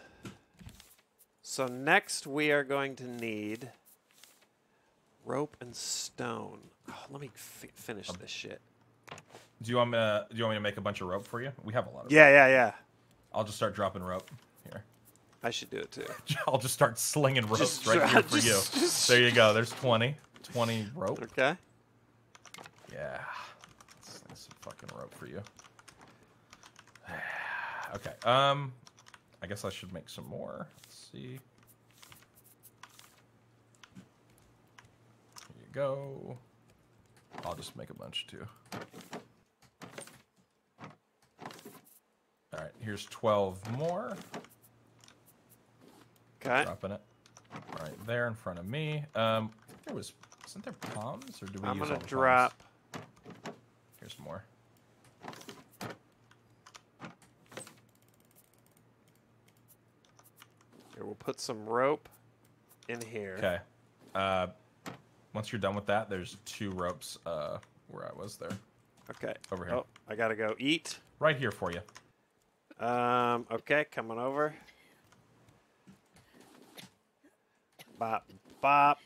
So next we are going to need rope and stone. Oh, let me fi- finish Um, this shit. Do you want me to, do you want me to make a bunch of rope for you? We have a lot of. Yeah, rope. yeah, yeah. I'll just start dropping rope. I should do it too. I'll just start slinging ropes Just right here for just- you. just- There you go. There's 20. 20 rope. Okay. Yeah. Sling some fucking rope for you. okay. Um, I guess I should make some more. Let's see. Here you go. I'll just make a bunch too. All right, here's 12 more. Okay. Dropping it right there in front of me. Um, there was, isn't there palms or do we I'm use gonna the palms? drop. Here's more. Here, we'll put some rope in here. Okay. Uh, once you're done with that, there's two ropes uh, where I was there. Okay. Over here. Oh, I gotta go eat. Right here for you. Um. Okay, coming over. Bop, bop.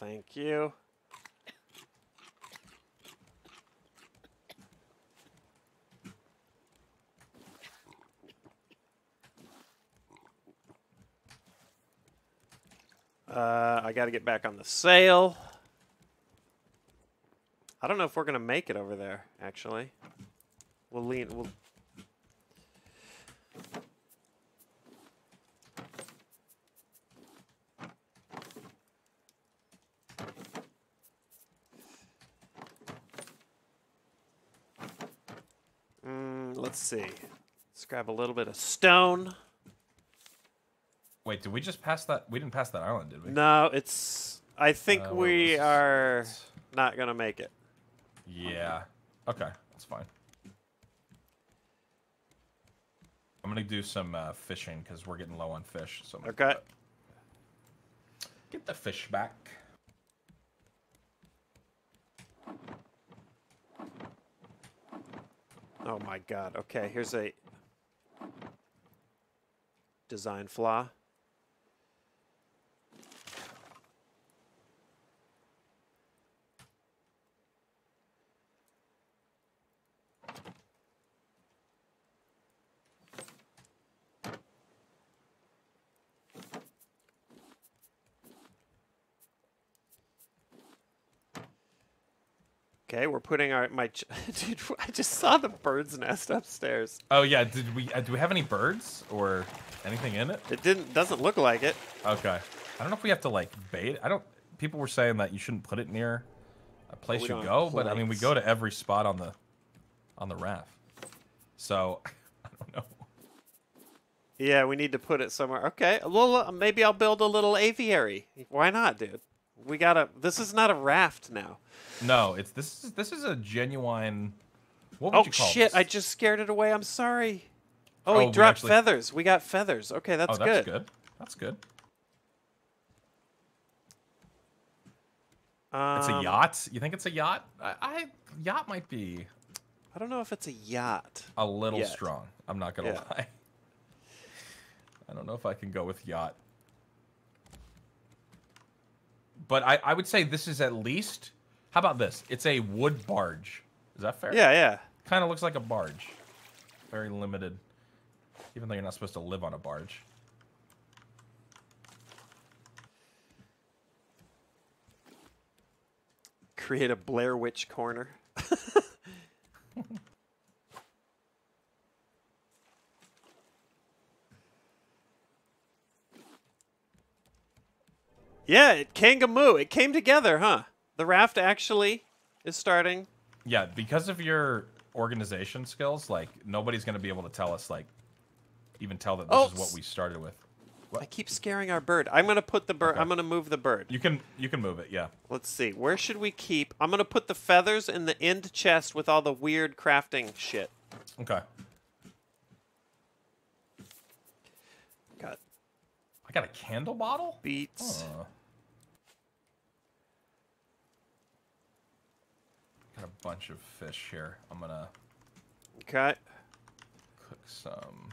Thank you. Uh, I got to get back on the sail. I don't know if we're gonna make it over there. Actually, we'll lean. We'll Mm, let's see. Let's grab a little bit of stone. Wait, did we just pass that? We didn't pass that island, did we? No, it's. I think Uh, we was- are not gonna make it. Yeah. Okay, that's fine. I'm gonna do some uh, fishing because we're getting low on fish. So I'm Okay. Get the fish back. Oh my god. Okay, here's a design flaw. Okay, we're putting our my ch- dude. I just saw the bird's nest upstairs. Oh yeah, did we? Uh, do we have any birds or anything in it? It didn't doesn't look like it. Okay. I don't know if we have to like bait. I don't. People were saying that you shouldn't put it near a place you go, but I mean, we go to every spot on the on the raft. So I don't know. Yeah, we need to put it somewhere. Okay, well uh, maybe I'll build a little aviary. Why not, dude? We gotta. This is not a raft now. No, it's this is this is a genuine. What would Oh you call shit! this? I just scared it away. I'm sorry. Oh, Oh, dropped actually- feathers. We got feathers. Okay, that's, oh, that's good. good. That's good. Um, It's a yacht. You think it's a yacht? I, I yacht might be I don't know if it's a yacht. a little Yet. strong. I'm not gonna Yeah. lie. I don't know if I can go with yacht. But I, I would say this is at least. How about this? It's a wood barge. Is that fair? Yeah, yeah. Kind of looks like a barge. Very limited. Even though you're not supposed to live on a barge. Create a Blair Witch corner. yeah, it Kangamoo. It came together, huh? The raft actually is starting. Yeah, because of your organization skills, like nobody's gonna be able to tell us like even tell that this Oh, is what oh, we started with. I keep scaring our bird. I'm gonna put the bird. Okay. I'm gonna move the bird. You can you can move it, yeah. Let's see. Where should we keep? I'm gonna put the feathers in the end chest with all the weird crafting shit. Okay. Got I got a candle bottle? Beets. Got a bunch of fish here. I'm gonna Okay. cook some.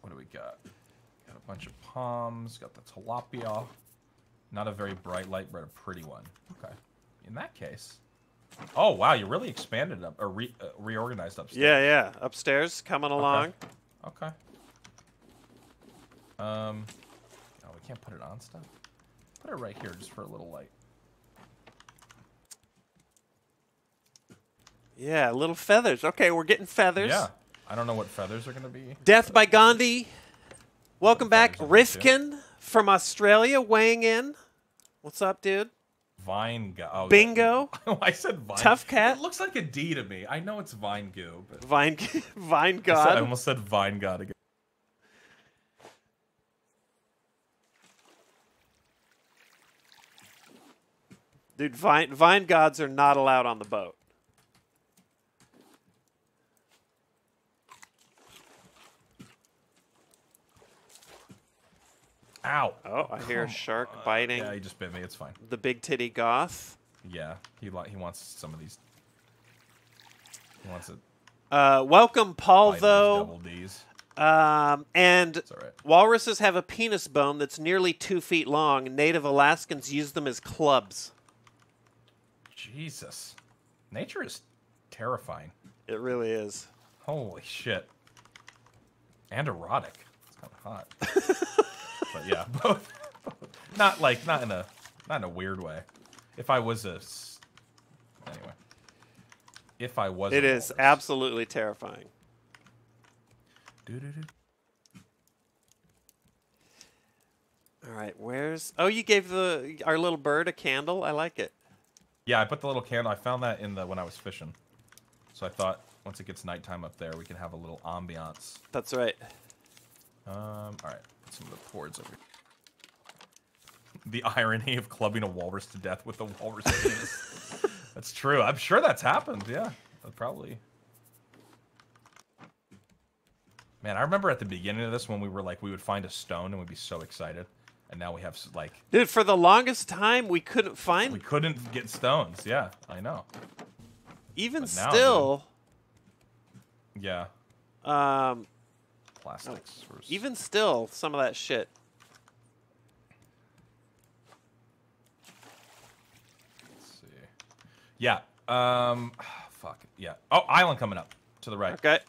What do we got? Got a bunch of palms. Got the tilapia. Not a very bright light, but a pretty one. Okay. In that case. Oh wow, you really expanded up or re, uh, reorganized upstairs. Yeah, yeah. Upstairs, coming along. Okay. Um. Oh, we can't put it on stuff. Put it right here, just for a little light. Yeah, little feathers. Okay, we're getting feathers. Yeah. I don't know what feathers are gonna be. Death by Gandhi. Welcome back, feathers on there, too. Rifkin from Australia, weighing in. What's up, dude? Vine go. Oh, Bingo. yeah. Oh, I said vine. Tough cat. It looks like a D to me. I know it's vine goo, but Vine, Vine I, said- God. I almost said vine god again. Dude, vine, vine gods are not allowed on the boat. Ow. Oh, I hear a shark biting Yeah, he just bit me. It's fine. the big titty goth. Yeah, he li- he wants some of these. He wants it. Uh, welcome, Paul, though. Double D's. Um, and right. walruses have a penis bone that's nearly two feet long. Native Alaskans use them as clubs. Jesus, nature is terrifying. It really is. Holy shit. And erotic. It's kind of hot. but yeah, both. Not like not in a not in a weird way. If I was a anyway. If I was It is walrus. absolutely terrifying. Doo-doo-doo. All right, where's? Oh, you gave the our little bird a candle. I like it. Yeah, I put the little candle. I found that in the when I was fishing. So I thought once it gets nighttime up there, we can have a little ambiance. That's right. Um, all right, put some of the boards over. here. The irony of clubbing a walrus to death with a walrus penis. that's true. I'm sure that's happened. Yeah, probably. Man, I remember at the beginning of this when we were like, we would find a stone and we'd be so excited, and now we have like Dude, for the longest time we couldn't find we couldn't get stones. Yeah, I know. Even now, still, Yeah, um, plastics. even still, some of that shit. Let's see. Yeah. Um. Fuck. Yeah. Oh, island coming up to the right. Okay,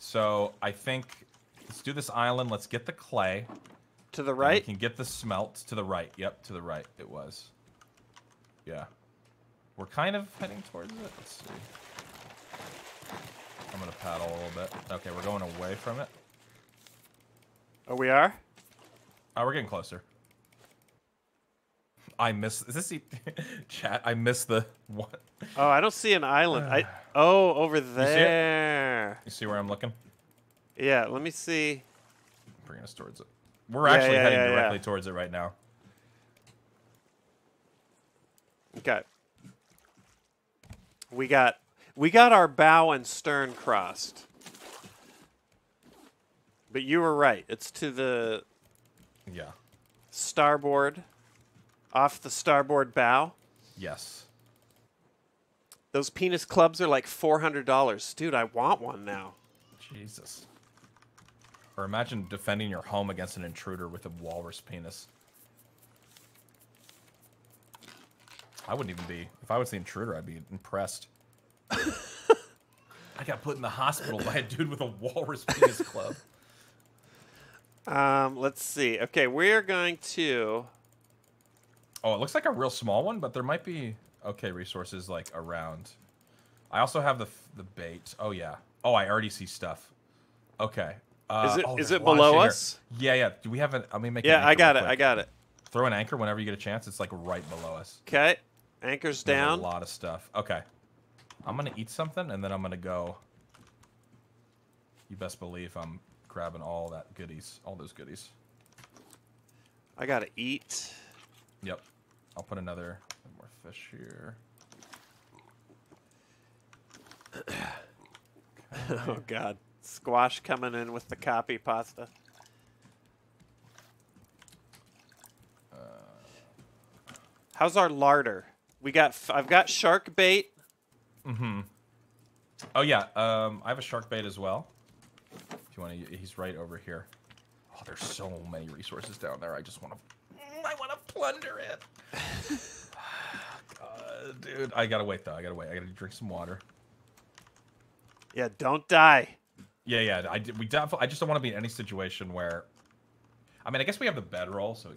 So I think let's do this island. Let's get the clay. To the right. We can get the smelt to the right. Yep, to the right. It was. Yeah. We're kind of heading towards it. Let's see. I'm gonna paddle a little bit. Okay, we're going away from it. Oh, we are. Oh, we're getting closer. I miss. Is this e- chat? I miss the what? Oh, I don't see an island. I oh over see it? there. You see where I'm looking? Yeah, let me see. Bringing us towards it. We're Yeah, actually yeah, heading directly towards it right now. Okay. We got we got our bow and stern crossed. But you were right. It's to the Yeah. starboard off the starboard bow. Yes. Those penis clubs are like $400. Dude, I want one now. Jesus. Or imagine defending your home against an intruder with a walrus penis. I wouldn't even be. If I was the intruder, I'd be impressed. I got put in the hospital by a dude with a walrus penis club. Um, let's see. Okay, we're going to Oh, it looks like a real small one, but there might be okay resources like around. I also have the the bait. Oh yeah. Oh, I already see stuff. Okay. Uh, Is it- oh, is it a lot of below us? Yeah, yeah. Do we have an? Let me make. Yeah, I got it. I got it. Throw an anchor whenever you get a chance. It's like right below us. Okay. Anchor's There's down. A lot of stuff. Okay. I'm gonna eat something and then I'm gonna go. You best believe I'm grabbing all that goodies, all those goodies. I gotta eat. Yep. I'll put another more fish here. Oh god. Squash coming in with the copy pasta. How's our larder? We got. F- I've got shark bait. Mm-hmm. Oh yeah, um, I have a shark bait as well. If you want to, he's right over here. Oh, there's so many resources down there. I just want to, I want to plunder it. uh, dude, I gotta wait though. I gotta wait. I gotta drink some water. Yeah, don't die. Yeah, yeah. I did- we definitely. I just don't want to be in any situation where. I mean, I guess we have the bedroll, so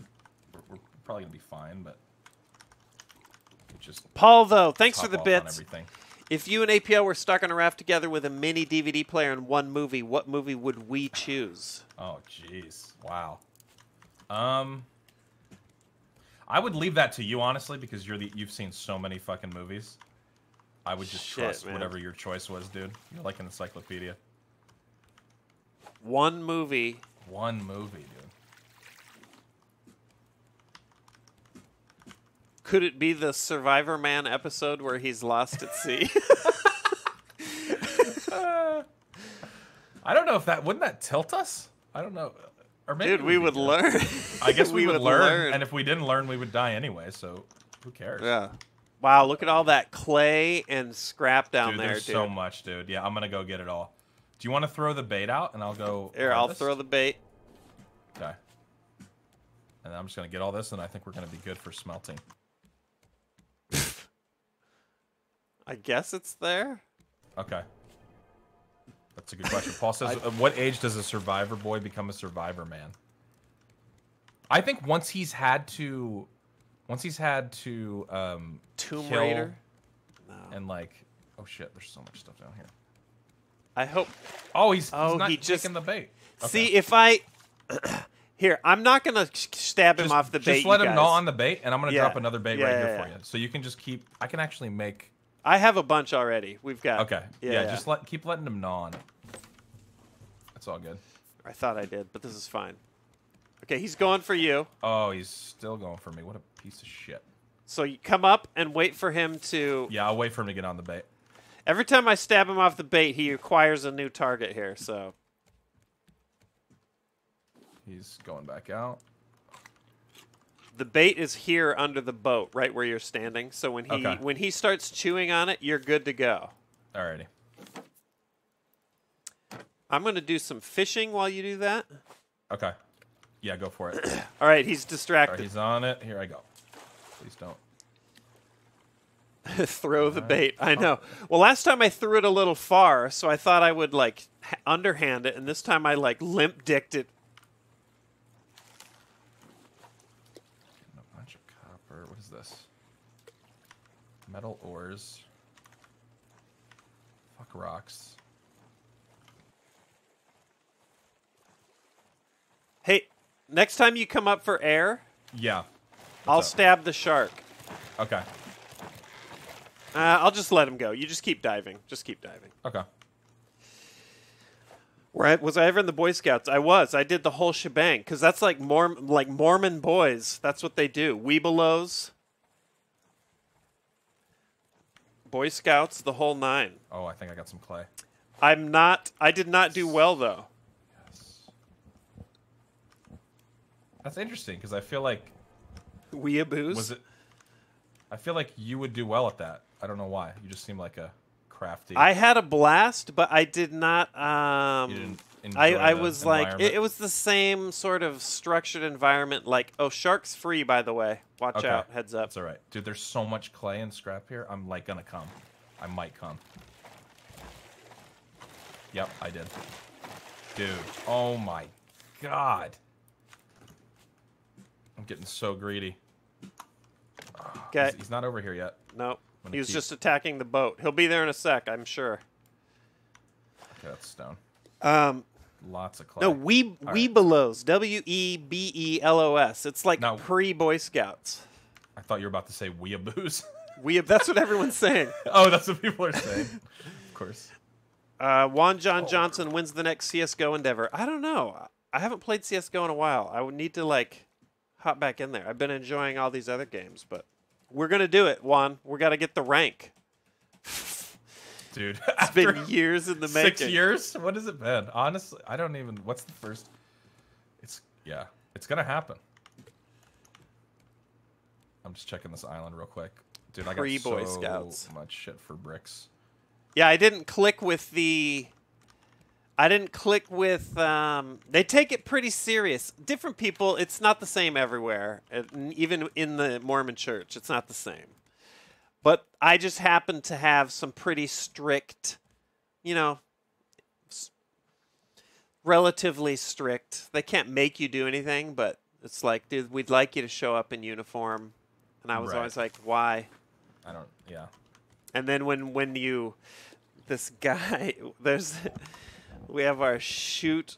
we're, we're probably gonna be fine. But just Paul, though, thanks for the bits. everything. If you and APL were stuck on a raft together with a mini DVD player and one movie, what movie would we choose? Oh, jeez. Wow. Um, I would leave that to you, honestly, because you're the you've seen so many fucking movies. I would just Shit, trust man. whatever your choice was, dude. You're like an encyclopedia. One movie. One movie, dude. Could it be the Survivor Man episode where he's lost at sea? I don't know if that wouldn't that tilt us. I don't know, or maybe Dude, we would good. learn. I guess we, would, learn, learn. and if we didn't learn, we would die anyway. So who cares? yeah. Wow, look at all that clay and scrap down there, dude, there, there's dude. so much, dude. Yeah, I'm gonna go get it all. Do you want to throw the bait out, and I'll go? Here, I'll throw the bait. Okay. And I'm just gonna get all this, and I think we're gonna be good for smelting. I guess it's there. Okay. That's a good question. Paul says, "At what age does a survivor boy become a survivor man?" I think once he's had to, once he's had to um, Tomb Raider. and like, oh shit, there's so much stuff down here. I hope. Oh, he's, Oh, he's not he just- taking the bait. Okay. See, if I. Here, I'm not gonna sh- stab him off the bait. just let you him guys. gnaw on the bait, and I'm gonna Yeah. drop another bait Yeah, right yeah, here for you. So you can just keep. I can actually make. I have a bunch already. We've got. Okay. Yeah, Yeah. yeah. Just let keep letting him gnaw on. That's all good. I thought I did, but this is fine. Okay, he's going for you. Oh, he's still going for me. What a piece of shit. So you come up and wait for him to. Yeah, I'll wait for him to get on the bait. Every time I stab him off the bait, he acquires a new target here. So He's going back out. the bait is here under the boat, right where you're standing. So when he Okay. when he starts chewing on it, you're good to go. Alrighty. I'm gonna do some fishing while you do that. Okay. Yeah, go for it. All right, he's distracted. he's on it. Here I go. Please don't. throw the bait. I oh. know. Well, last time I threw it a little far, so I thought I would like underhand it, and this time I like limp dicked it. A bunch of copper. What is this? Metal ores. Fuck rocks. Hey, next time you come up for air, Yeah. I'll up? stab the shark. Okay. Uh, I'll just let him go. You just keep diving. Just keep diving. Okay. I, was I ever in the Boy Scouts? I was. I did the whole shebang because that's like Morm like Mormon boys. That's what they do. Webelos, Boy Scouts, the whole nine. Oh, I think I got some clay. I'm not. I did not do well though. Yes. That's interesting because I feel like Weeaboos. was it. I feel like you would do well at that. I don't know why. You just seem like a crafty. I had a blast, but I did not. Um, You didn't I, I was like, it, it was the same sort of structured environment. Like, oh, shark's free, by the way. Watch Okay. out, heads up. That's all right, dude. There's so much clay and scrap here. I'm like gonna come. I might come. Yep, I did. Dude, oh my god. I'm getting so greedy. Okay, He's, he's not over here yet. no, gonna he was keep- just attacking the boat. He'll be there in a sec, I'm sure. Okay, that's stone. Um, Lots of clay. No, we All right. Webelos. W e b e l o s. It's like No. pre Boy Scouts. I thought you were about to say weeaboos. We that's what everyone's saying. oh, that's what people are saying. of course. Uh, Juan John Oh. Johnson wins the next CS:GO endeavor. I don't know. I haven't played CS:GO in a while. I would need to like hop back in there. I've been enjoying all these other games, but we're gonna do it, Juan. We got to get the rank. Dude, It's been years in the making. six years. What has it been? Honestly, I don't even. What's the first? It's yeah. It's gonna happen. I'm just checking this island real quick, dude. I got Pre-Boy so Scouts. much shit for bricks. Yeah, I didn't click with the. I didn't click with. Um, they take it pretty serious. Different people. It's not the same everywhere. It- even in the Mormon Church, it's not the same. But I just happen to have some pretty strict, you know, relatively strict. They can't make you do anything, but it's like, dude, we'd like you to show up in uniform. And I was Right. always like, why? I don't. Yeah. And then when when you this guy there's we have our shoot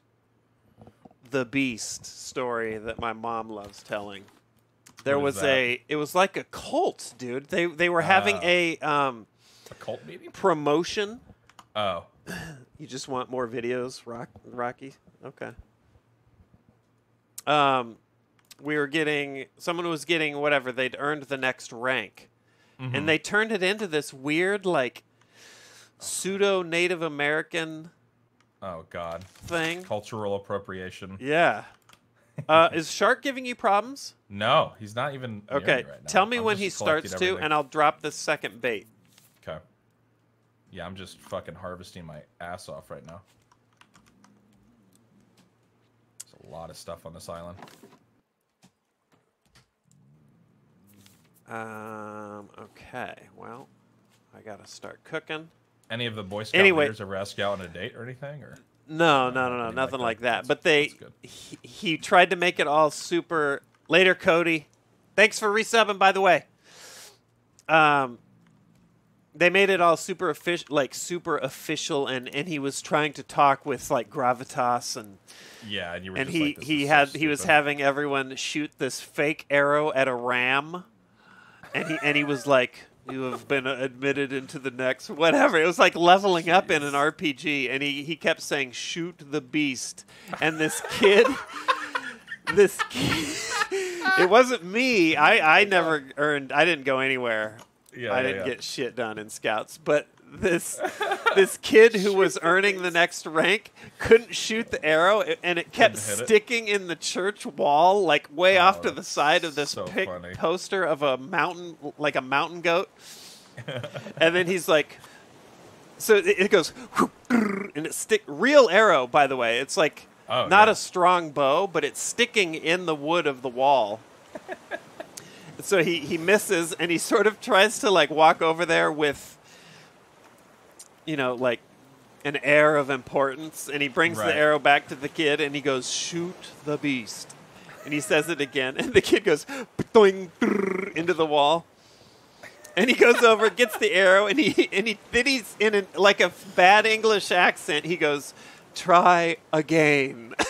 the beast story that my mom loves telling. There What was a it was like a cult, dude. They they were having Ah. a um A cult meeting? promotion. Oh, You just want more videos, Rock Rocky? Okay. Um we were getting someone was getting whatever, they'd earned the next rank. Mm-hmm. and they turned it into this weird like pseudo Native American oh God. thing. Cultural appropriation. Yeah. Uh, is Shark giving you problems? No, he's not even. Okay, right now. tell me I'm when he starts to, and I'll drop the second bait. Okay. Yeah, I'm just fucking harvesting my ass off right now. There's a lot of stuff on this island. Um. Okay. Well, I gotta start cooking. Any of the Boy Scout Anyway- leaders ever asked you out on a date or anything? Or No, no, no, no, nothing like like that. that. But they, he, he tried to make it all super. Later, Cody. Thanks for resubbing, by the way. Um, they made it all super official, like super official, and and he was trying to talk with like gravitas and yeah, and you were and just he like, he is so had he was having everyone shoot this fake arrow at a ram, and he and he was like, "You have been admitted into the next whatever." It was like leveling up in an RPG, and he he kept saying, "Shoot the beast," and this kid, this kid. It wasn't me. I, I never earned. I didn't go anywhere. Yeah, I yeah, didn't yeah. get shit done in scouts. But this this kid who was earning the next rank couldn't shoot the arrow, and it kept Couldn't it. sticking in the church wall, like way off Oh, to the side of this so pic- poster of a mountain, like a mountain goat. and then he's like, so it, it goes, and it stick real arrow. By the way, it's like Oh, not yeah. a strong bow, but it's sticking in the wood of the wall. so he he misses, and he sort of tries to like walk over there with, you know, like an air of importance, and he brings Right. the arrow back to the kid, and he goes, "Shoot the beast," and he says it again, and the kid goes into the wall. And he goes over, gets the arrow, and he and he then he's in an, like a bad English accent. He goes, "Try again."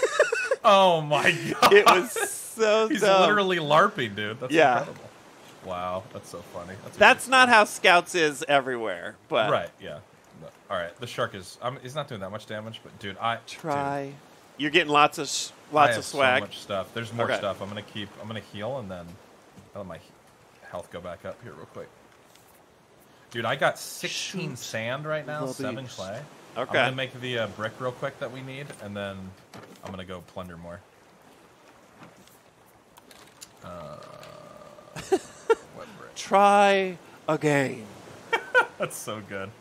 Oh my god! it was so He's dumb. literally larping, dude. That's Yeah. incredible. Wow, that's so funny. That's, That's not how Scouts is everywhere, but Right. Yeah. No. All right. The shark is. Um, he's not doing that much damage, but dude, I dude, try. You're getting lots of sh- I lots have of swag. So much stuff. There's more Okay. stuff. I'm gonna keep. I'm gonna heal and then I'll let my health go back up here real quick. Dude, I got 16 Shoot sand right now, the seven beast. clay. Okay. I'm gonna make the uh, brick real quick that we need, and then I'm gonna go plunder more. Uh, what brick? Try again. That's so good.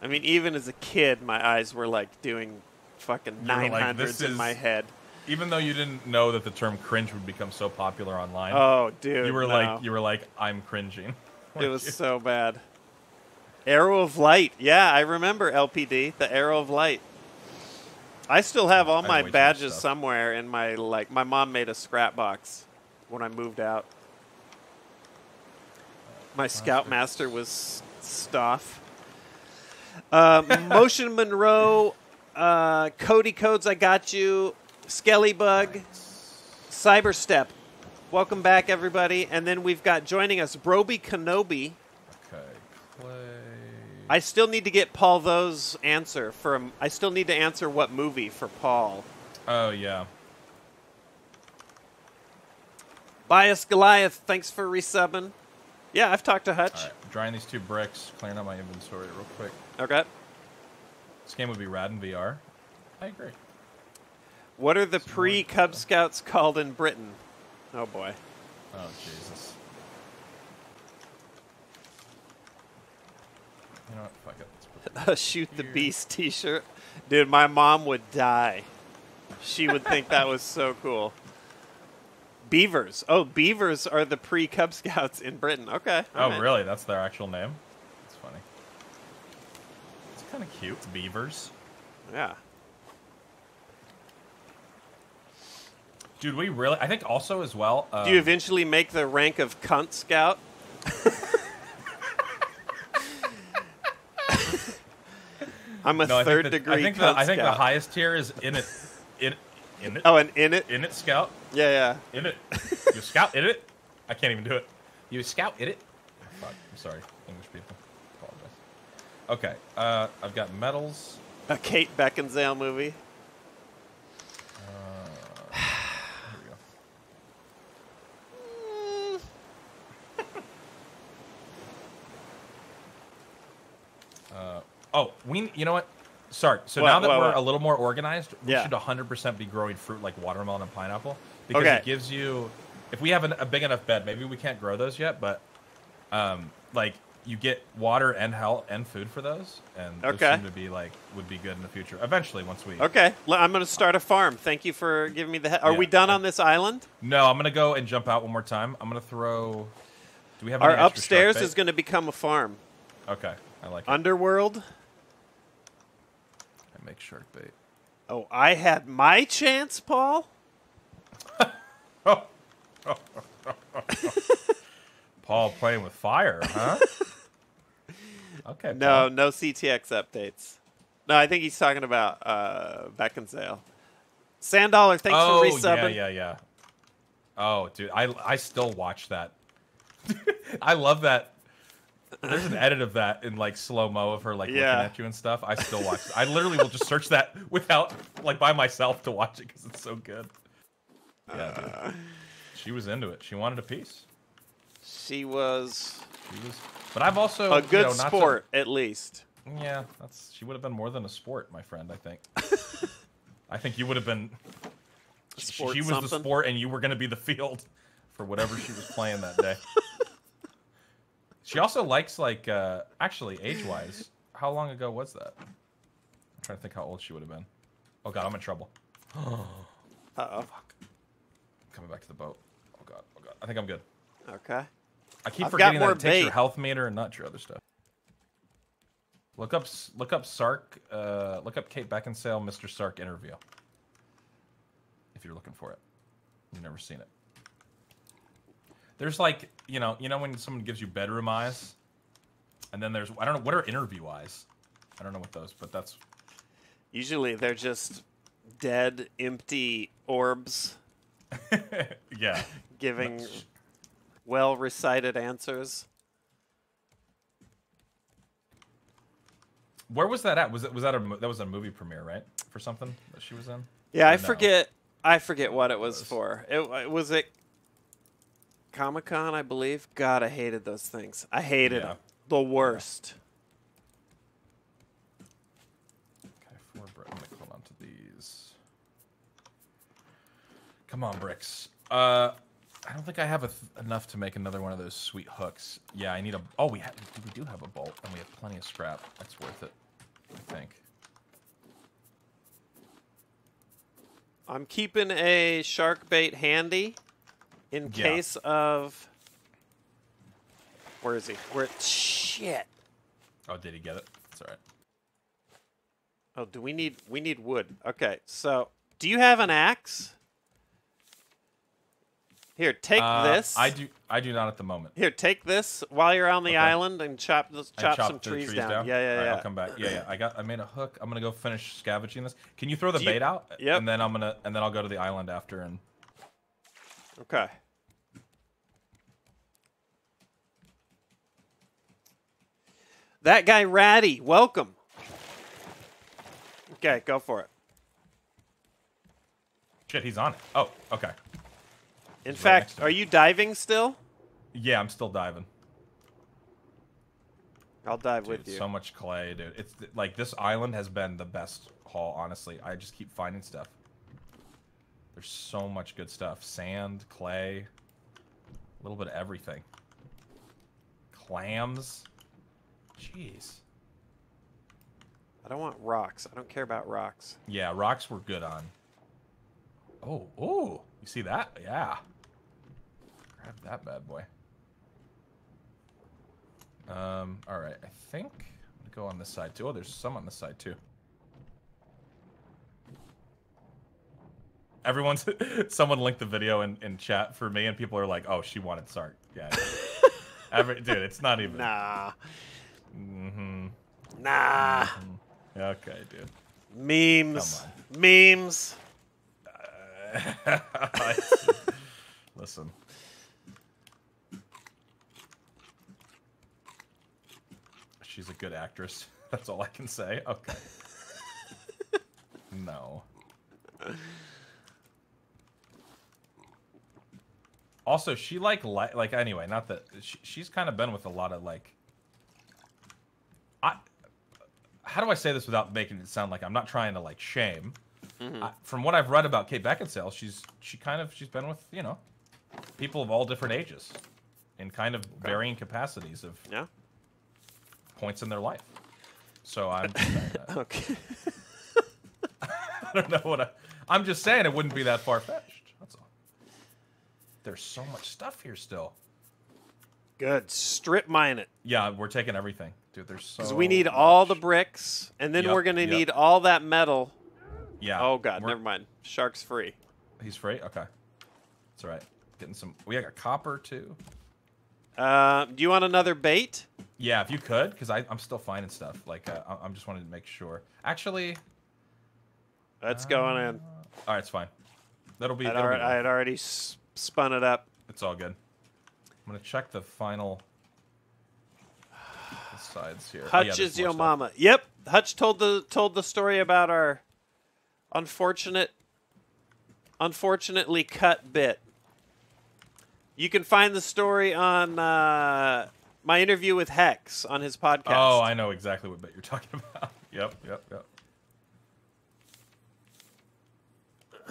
I mean, even as a kid, my eyes were like doing fucking You were like, 900s in my head. Even though you didn't know that the term cringe would become so popular online, Oh, dude. you were no. like, you were like, I'm cringing. it was so bad. Arrow of Light. Yeah, I remember LPD, the Arrow of Light. I still have all my way too much badges somewhere in my like my mom made a scrap box when I moved out. My Scoutmaster was Stoff. Uh, Motion Monroe Uh, Cody Codes, I got you. Skellybug, Cyberstep. Welcome back, everybody. And then we've got joining us Broby Kenobi. Okay, play. I still need to get Paul those answer for. I still need to answer what movie for Paul. Oh yeah. Bias Goliath, thanks for resubbing. Yeah, I've talked to Hutch. All right, drying these two bricks, clearing out my inventory real quick. Okay. This game would be rad in VR. I agree. What are the pre Cub Scouts called in Britain? Oh boy. Oh Jesus. You know what? Fuck it. Let's put A Shoot the Beast t shirt. Dude, my mom would die. She would think that was so cool. Beavers. Oh, beavers are the pre Cub Scouts in Britain. Okay. Oh, alright. really? That's their actual name? That's funny. It's kind of cute. Beavers. Yeah. Dude, we really. I think also as well. Um, Do you eventually make the rank of cunt scout? I'm a no, third think the, degree I think, cunt the, I think the highest tier is in it. In, in it. Oh, and in it? In it, scout. Yeah, yeah. In it. You scout in it. I can't even do it. You scout in it. Fuck. I'm sorry, English people. Okay. Uh, I've got medals. A Kate Beckinsale movie. Uh, here we go. Uh, oh, we. You know what? Sorry. So What, now that what, we're what? a little more organized, we Yeah. should 100% be growing fruit like watermelon and pineapple because Okay. it gives you. If we have an, a big enough bed, maybe we can't grow those yet, but um, like you get water and health and food for those, and those seem to be like would be good in the future. Eventually, once we. Okay, I'm going to start a farm. Thank you for giving me the. He- Are Yeah. we done on this island? No, I'm gonna go and jump out one more time. I'm gonna throw. Do we have Our upstairs is going to become a farm. Okay, I like it. Underworld. I make shark bait. Oh, I had my chance, Paul. Paul playing with fire, huh? okay. No, Paul. no CTX updates. No, I think he's talking about uh, Beckinsale. Sandollar, thanks oh, for resubbing. yeah, yeah, yeah. Oh, dude, I I still watch that. I love that. There's an edit of that in like slow mo of her like Yeah. looking at you and stuff. I still watch. I literally will just search that without like by myself to watch it because it's so good. Yeah, dude. she was into it. She wanted a piece. She was She was, but I've also a you good know, not to- sport, at least. Yeah, that's she would have been more than a sport, my friend. I think. I think you would have been. she- sport she was the sport, and you were going to be the field for whatever she was playing that day. she also likes like uh actually age wise. How long ago was that? I'm trying to think how old she would have been. Oh god, I'm in trouble. Uh oh. Fuck. Coming back to the boat. Oh god, oh god. I think I'm good. Okay. I keep I've forgetting that it takes your health meter and not your other stuff. Look up, look up Sark, uh, look up Kate Beckinsale, Mr. Sark interview. If you're looking for it, you've never seen it. There's like, you know, you know when someone gives you bedroom eyes, and then there's I don't know what are interview eyes. I don't know what those, but that's Usually they're just dead, empty orbs yeah. giving well recited answers. Where was that at? Was it was that a that was a movie premiere, right? For something that she was in. Yeah, I No. forget. I forget what it was was- for. It, it was it Comic Con, I believe. God, I hated those things. I hated Yeah. them. The worst. Okay, four brick. Let me hold on to these. Come on, bricks. Uh, I don't think I have enough to make another one of those sweet hooks. Yeah, I need a. Oh, we have. We do have a bolt, and we have plenty of scrap. That's worth it. I think. I'm keeping a shark bait handy in Yeah. case of. Where is he? Where? Shit. Oh, did he get it? That's all right. Oh, do we need we need wood? Okay, so do you have an axe? Here, take Uh, this. I do. I do not at the moment. Here, take this while you're on the Okay. island and chop And chop, chop some the trees, down. Yeah, yeah, right, yeah. I'll come back. Yeah, yeah. I got. I made a hook. I'm gonna go finish scavenging this. Can you throw the Do you- bait out? Yep. And then I'm gonna. And then I'll go to the island after. And Okay. That guy Ratty, welcome. Okay, go for it. shit, he's on it. Oh, okay. In right fact, are you diving still? Yeah, I'm still diving. I'll dive Dude, with you. so much clay, dude. It's like this island has been the best haul. Honestly, I just keep finding stuff. There's so much good stuff: sand, clay, a little bit of everything. Clams. Jeez. I don't want rocks. I don't care about rocks. Yeah, rocks were good on. Oh, oh, you see that? Yeah. Grab that bad boy. Um, all right, I think I'm gonna go on this side too. Oh, there's some on this side too. Everyone's someone linked the video in, in chat for me, and people are like, "Oh, she wanted Sark." Yeah. Every dude, it's not even. Nah. Mm-hmm. Nah. Okay, dude. Memes. Memes. Listen. She's a good actress. That's all I can say. Okay. no. Also, she like li- like anyway, not that she, she's kind of been with a lot of like I how do I say this without making it sound like I'm not trying to like shame? Mm-hmm. I, from what I've read about Kate Beckinsale, she's she kind of she's been with you know people of all different ages, in kind of varying capacities of Yeah. Points in their life. So I'm. Okay. I don't know what I, I'm just saying it wouldn't be that far fetched. That's all. There's so much stuff here still. Good. Strip mine it. Yeah, we're taking everything, dude. There's so. Because we need all the bricks, and then Yep, we're gonna yep. need all that metal. Yeah. Oh god, we're- never mind. Shark's free. He's free. Okay. That's all right. Getting some. We got copper too. Uh, do you want another bait? Yeah, if you could, because I'm still finding stuff. Like uh, I- I'm just wanting to make sure. Actually, That's going in. all right, it's fine. That'll be. I'd that'll be I had already spun it up. It's all good. I'm gonna check the final sides here. Oh, yeah, Hutch is your stuff. mama. Yep. Hutch told the told the story about our unfortunate, unfortunately cut bit. You can find the story on uh, my interview with Hex on his podcast. Oh, I know exactly what bit you're talking about. yep, yep, yep.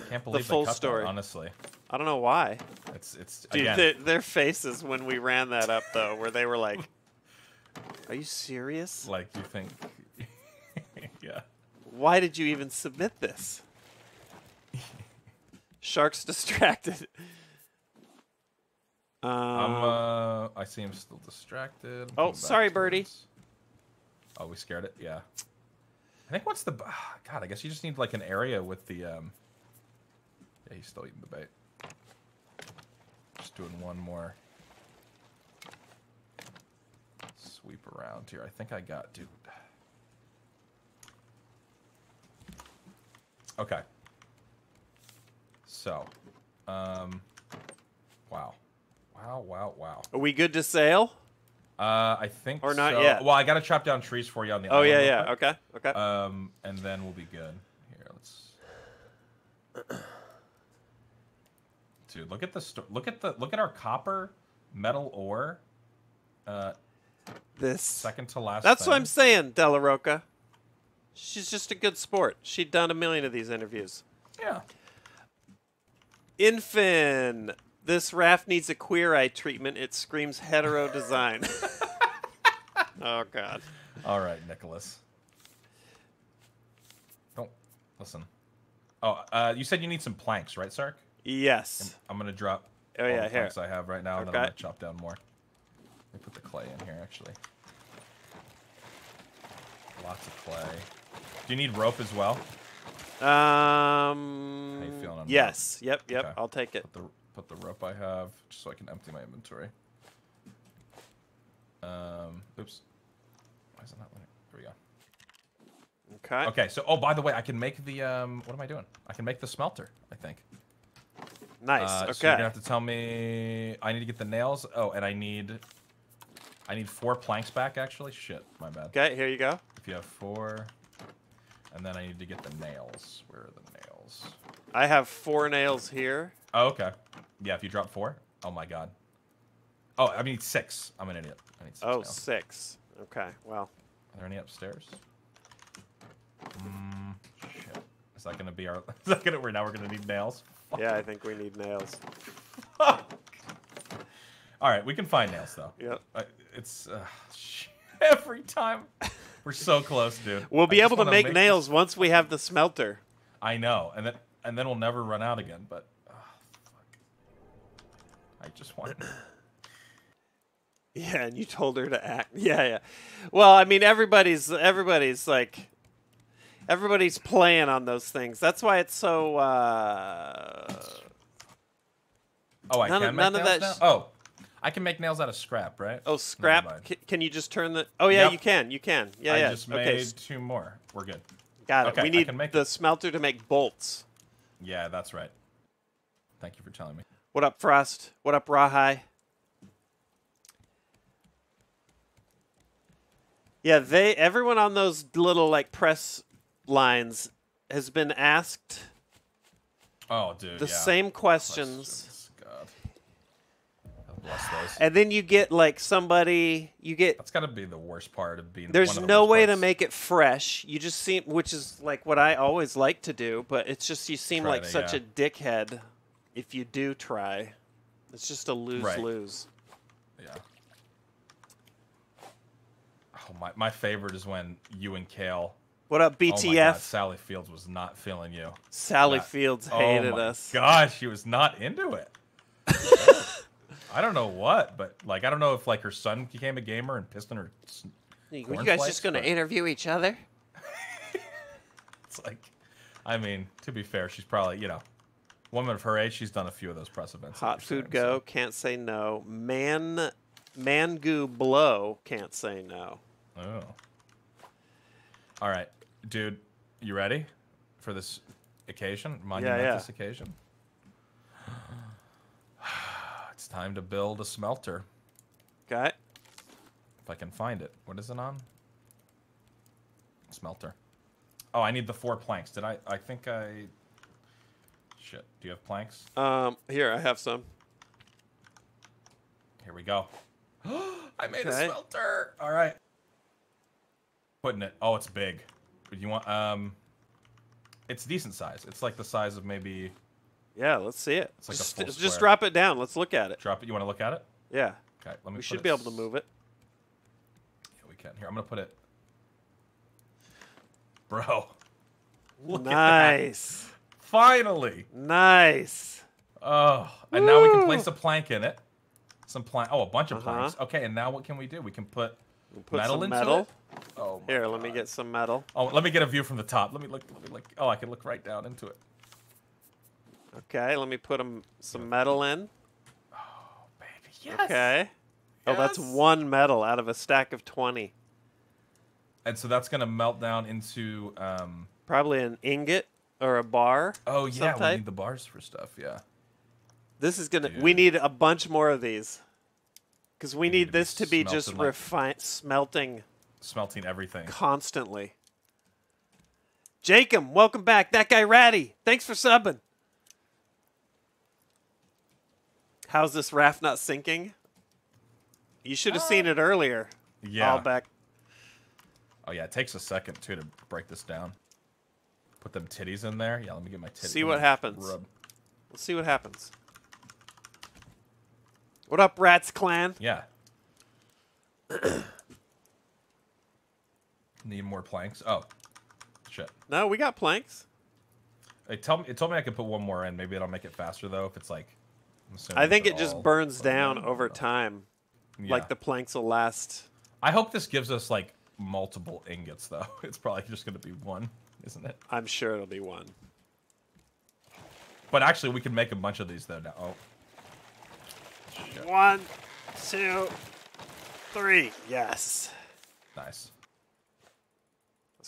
Can't believe the full that, story. honestly, I don't know why. it's it's Dude, again. their, their faces when we ran that up though, where they were like, "Are you serious? like you think. yeah. Why did you even submit this?" Shark's distracted. Um, I'm. Uh, I see him still distracted. I'm Oh, sorry, birdie. this. Oh, we scared it. Yeah. I think what's the God? I guess you just need like an area with the. um Yeah, he's still eating the bait. Just doing one more sweep around here. I think I got dude. Okay. So, um, wow, wow, wow, wow. are we good to sail? Uh, I think Or not so. yet. Well, I gotta chop down trees for you on the. Oh yeah, yeah. Okay, okay. Um, and then we'll be good. Here, let's. Dude, look at the look at the look at our copper, metal ore. Uh, this. second to last. That's what. I'm saying, Della Roca. She's just a good sport. She'd done a million of these interviews. Yeah. Infin, this raft needs a queer eye treatment. It screams hetero design. oh God. All right, Nicholas. Don't listen. Oh, uh, you said you need some planks, right, Sark? Yes. I'm gonna drop. Oh, all yeah, the here. I have right now, and then Okay. I'm gonna chop down more. Let me put the clay in here, actually. Lots of clay. Do you need rope as well? Um. How you feeling yes. Yep. Yep. Okay. I'll take it. Put the put the rope I have just so I can empty my inventory. Um, oops. Why is it not letting? There we go. Okay. Okay, so oh, by the way, I can make the um. What am I doing? I can make the smelter. I think. Nice. Uh, okay. So you're gonna have to tell me. I need to get the nails. Oh, and I need. I need four planks back. Actually, shit, my bad. Okay, here you go. If you have four, and then I need to get the nails. Where are the nails? I have four nails here. Oh, okay. Yeah, if you drop four. Oh my god. Oh, I need six. I'm an idiot. I need six Oh, nails. six. Okay, well. Are there any upstairs? Mm, shit. Is that gonna be our? Is that gonna? We're now we're gonna need nails. Fuck. Yeah, I think we need nails. All right, we can find nails though. Yep. Uh, it's uh, every time. We're so close, dude. We'll be just able to make, this- nails once we have the smelter. I know, and then and then we'll never run out again. But. I just want. Yeah, and you told her to act. Yeah, yeah. Well, I mean, everybody's everybody's like everybody's playing on those things. That's why it's so. Uh, Oh, I None of- can make none of nails that now? oh, I can make nails out of scrap, right? oh, scrap. C- can you just turn the? Oh yeah, Yep. you can. You can. Yeah, I yeah. just okay, made s- two more. We're good. got it. okay, we need make the it. smelter to make bolts. Yeah, that's right. Thank you for telling me. What up, Frost? What up, Rawhigh? Yeah, they everyone on those little like press lines has been asked Oh, dude. the yeah. same questions, Questions, God. God those. and then you get like somebody you get. That's got to be the worst part of being. There's the no way to make it fresh. You just seem, which is like what I always like to do, but it's just you seem Try like to, such yeah. a dickhead if you do try. It's just a lose Right. lose. Yeah. Oh my! My favorite is when you and Kale. What up, BTF? Oh my BTF? God, Sally Fields was not feeling you. Sally That- Fields oh hated my us. Gosh, she was not into it. I don't know what, but like I don't know if like her son became a gamer and pissed on her. s- You guys flakes, just gonna interview each other? It's like, I mean, to be fair, she's probably you know, woman of her age. She's done a few of those press events. Hot food saying, go, can't say no. Man, Mangu blow, can't say no. Oh. All right, dude, you ready for this occasion? Monumentous occasion. It's time to build a smelter. Got it? If I can find it. What is it on? Smelter. Oh, I need the four planks. Did I? I think I. Shit. Do you have planks? Um, here I have some. Here we go. I made a Okay. smelter. All right. Putting it. Oh, it's big. But you want um. It's decent size. It's like the size of maybe. Yeah, let's see it. It's like a just, full just square. drop it down. Let's look at it. Drop it. You want to look at it? Yeah, Okay. Let me. we should be able to move it. Yeah, we can. Here, I'm gonna put it. Bro. Look nice, Finally. nice. Oh, and now we can place a plank in it. Some plank. Oh, a bunch of Uh-huh. planks. Okay, and now what can we do? We can put We'll put metal into metal. it. Oh, my Here, let me get some metal. Oh, let me get a view from the top. Let me look. Let me look. Oh, I can look right down into it. Okay, let me put 'em- some metal in. Oh, baby, yes. Okay. Oh, that's one metal out of a stack of 20. And so that's gonna melt down into. Um, Probably an ingot or a bar. oh yeah, we need the bars for stuff. Yeah. This is gonna. We need a bunch more of these, because we need need to be this to be just smelted like- refined, smelting Smelting everything. constantly. Jacob, welcome back. That guy Ratty, thanks for subbing. How's this raft not sinking? You should have seen uh, it earlier. Yeah. All back. Oh yeah, it takes a second too to break this down. Put them titties in there. Yeah, let me get my titties. See what happens. Rub. Let's see what happens. What up, Rats Clan? Yeah. Need more planks. Oh, shit. No, we got planks. It tell me. It told me I could put one more in. Maybe it'll make it faster though. If it's like. I think it just burns down over time. Yeah. Like the planks will last. I hope this gives us like multiple ingots though. It's probably just going to be one, isn't it? I'm sure it'll be one. But actually, we can make a bunch of these though now. Oh. One, two, three. Yes. Nice.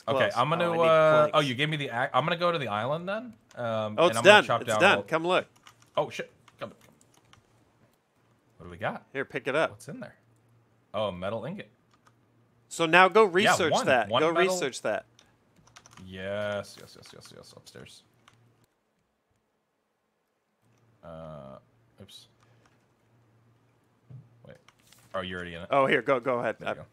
Okay. I'm Oh, gonna. need uh, oh, you gave me the. ac- I'm gonna go to the island then. Um, Oh, and it's I'm done. Gonna chop It's down done. all- Come look. Oh shit! Come. What do we got? Here, pick it up. What's in there? Oh, a metal ingot. So now go Yeah, research one- that. one go metal- research that. Yes, yes, yes, yes, yes. Upstairs. Uh, oops. Wait. Oh, you're already in it. Oh, here, go go ahead. There you go.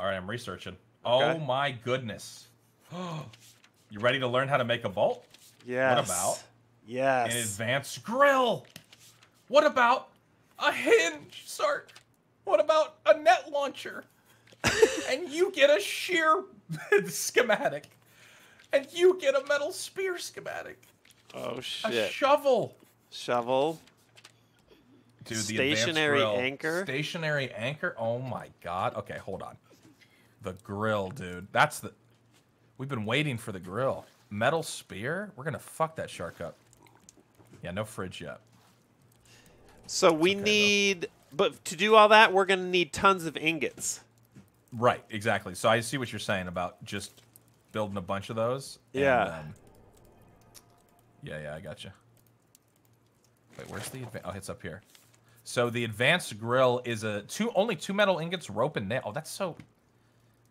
All right, I'm researching. Okay. Oh my goodness. you ready to learn how to make a bolt? yes. What about Yes. An advanced grill. What about a hinge, Sark? What about a net launcher? and you get a shear schematic. And you get a metal spear schematic. oh shit! A shovel. Shovel. Dude, the Stationary anchor? Stationary anchor. Oh my god. Okay, hold on. The grill, dude. That's the. We've been waiting for the grill. Metal spear. We're gonna fuck that shark up. Yeah, no fridge yet. So we okay, though. need, but to do all that, we're gonna need tons of ingots. Right, exactly. So I see what you're saying about just building a bunch of those. and, Yeah. um, yeah, yeah, I got you. Wait, where's the? Oh, it's up here. So the advanced grill is a two only two metal ingots, rope and nail. Oh, that's so.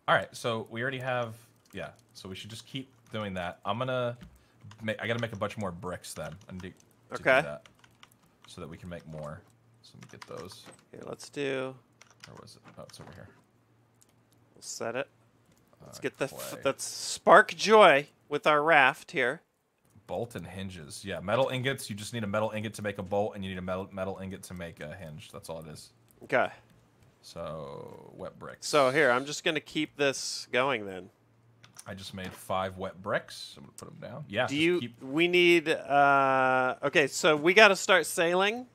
All right, so we already have. Yeah, so we should just keep doing that. I'm gonna. Make, I gotta make a bunch more bricks then. And do, to do Okay. that, so that we can make more. So let me get those. Here, let's do. Where was it? Oh, it's over here. Set it. Let's Uh, get the let's spark joy with our raft here. Bolt and hinges. Yeah, metal ingots. You just need a metal ingot to make a bolt, and you need a metal metal ingot to make a hinge. That's all it is. Okay. So wet bricks. So here, I'm just gonna keep this going then. I just made five wet bricks. I'm gonna put them down. Yeah. Do you? Keep... We need. uh Okay, so we got to start sailing,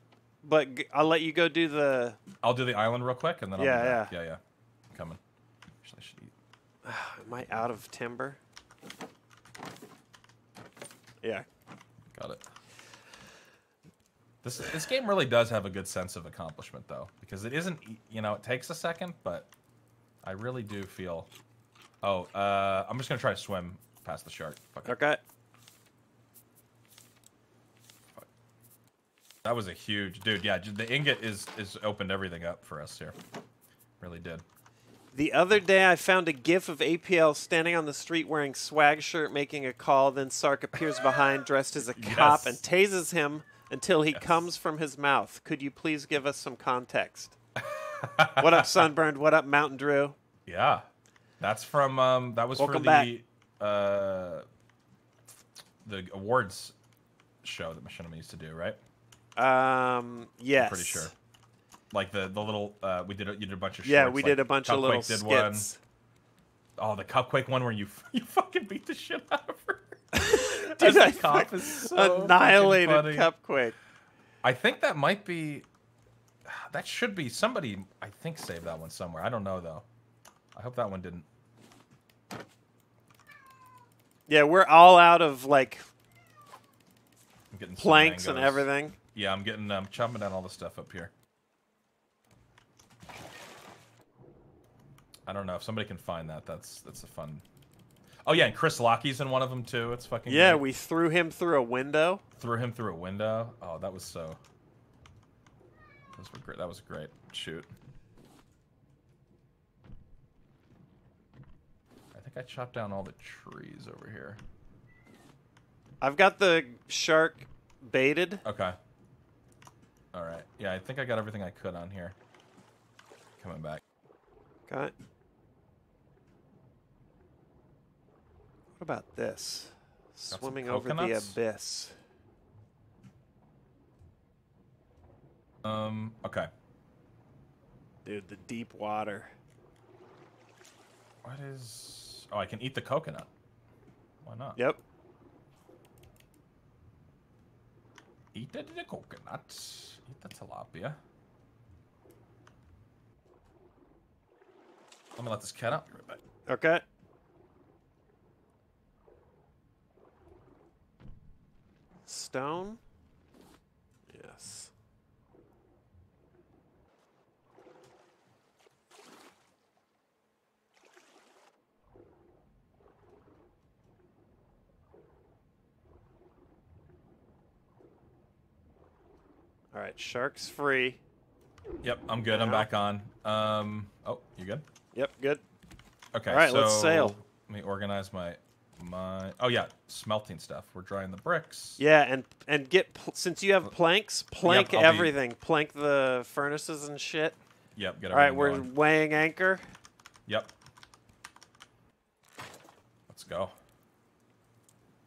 but g- I'll let you go do the. I'll do the island real quick, and then I'll Yeah, yeah, yeah. I'm coming. Actually, I should eat. Am I out of timber? Yeah. Got it. This this game really does have a good sense of accomplishment, though, because it isn't. You know, it takes a second, but I really do feel. Oh, uh, I'm just gonna try to swim past the shark. Fuck it. Okay. That was a huge dude. Yeah, the ingot is is opened everything up for us here. Really did. The other day, I found a gif of APL standing on the street wearing swag shirt, making a call. Then Sark appears behind, dressed as a cop, Yes. and tases him until he Yes. comes from his mouth. Could you please give us some context? what up, Sunburned? What up, Mountain Drew? Yeah, that's from um that was Welcome for the uh the awards show that Machinima used to do, right? Um, yes. I'm pretty sure. Like the the little uh we did a, you did a bunch of Yeah, we like did a bunch of little did skits. one. Oh, the cupquake one where you you fucking beat the shit out of her. Dude, I cop is so annihilated. Cupquake. I think that might be. That should be somebody. I think saved that one somewhere. I don't know though. I hope that one didn't. Yeah, we're all out of like I'm getting planks and everything. Yeah, I'm getting. um chopping down all the stuff up here. I don't know if somebody can find that. That's that's a fun. Oh yeah, and Chris Lockey's in one of them too. It's fucking. Yeah, great. we threw him through a window. threw him through a window. Oh, that was so. Those were great. That was a great shoot. I think I chopped down all the trees over here. I've got the shark baited. Okay. All right. Yeah, I think I got everything I could on here. Coming back. Okay. What about this? some Swimming over the abyss. Um. Okay. Dude, the deep water. What is? Oh, I can eat the coconut. Why not? Yep. Eat the, the coconut. Eat the tilapia. Let me let this cat out. Be right back. Okay. stone? Yes. All right, shark's free. Yep, I'm good. I'm back on. Um, oh, you good? Yep, good. Okay. All right, so let's sail. Let me organize my my. Oh yeah, smelting stuff. We're drying the bricks. Yeah, and and get since you have planks, plank be- everything. Plank the furnaces and shit. Yep. Get All right, we're going. weighing anchor. Yep. Let's go.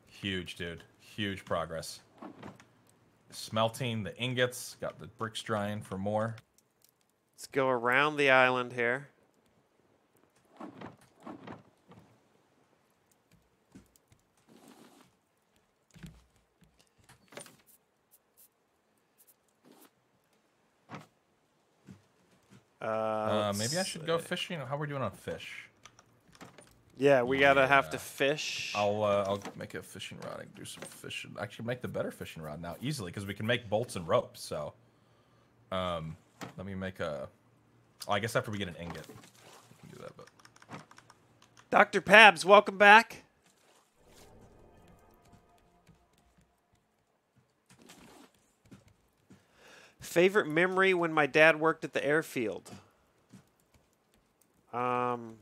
Huge, dude. Huge progress. Smelting the ingots. Got the bricks drying for more. Let's go around the island here. Uh, Uh, maybe I should go fishing. How are we doing on fish? Yeah, we gotta have to fish. I'll uh, I'll make a fishing rod and do some fishing. Actually, make the better fishing rod now easily because we can make bolts and ropes. So, um, let me make a. Oh, I guess after we get an ingot, we can do that. But Dr. Pabs, welcome back. Favorite memory when my dad worked at the airfield? Um,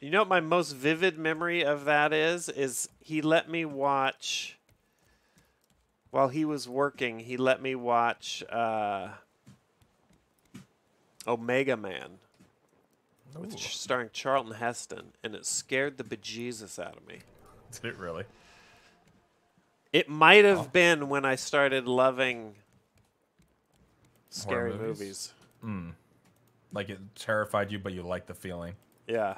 you know what my most vivid memory of that is? Is he let me watch, while he was working, he let me watch. Uh, Omega Man, with Ooh. starring Charlton Heston, and it scared the bejesus out of me. did it really? It might have Oh. been when I started loving scary movies? movies. Hmm. Like it terrified you, but you liked the feeling. Yeah.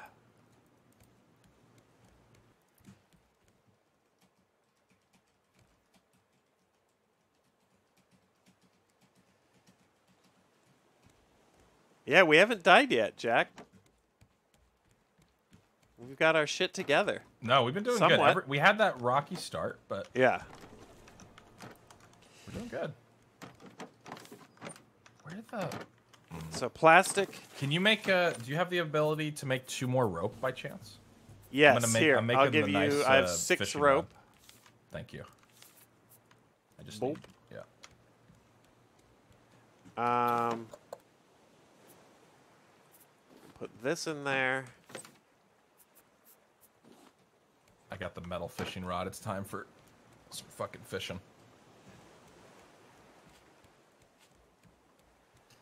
Yeah, we haven't died yet, Jack. We've got our shit together. No, we've been doing good. Somewhat. Every, we had that rocky start, but Yeah. we're doing good. Where the? So plastic. Can you make? Uh, do you have the ability to make two more rope by chance? Yes, gonna make- here. I'm I'll give you. nice, I have uh, six rope. rod. Thank you. I just Boop. need. Yeah. Um, put this in there. I got the metal fishing rod. It's time for some fucking fishing.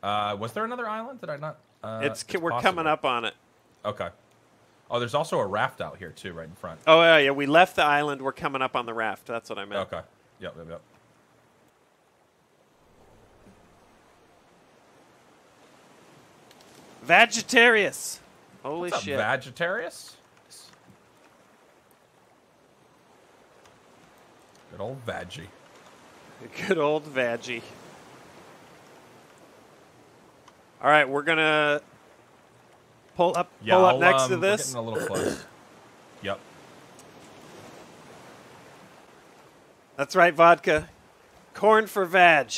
Uh, was there another island? Did I not? Uh, it's, we're possible. coming up on it. Okay. Oh, there's also a raft out here too, right in front. Oh yeah, yeah. We left the island. We're coming up on the raft. That's what I meant. Okay. Yep, yep, yep. Vegetarius. Holy What's shit. Vegetarius? Good old Veggie. Good old Veggie. All right, we're gonna pull up, Yeah, pull up I'll, next um, to this. getting a little close. yep. That's right, vodka. Corn for veg.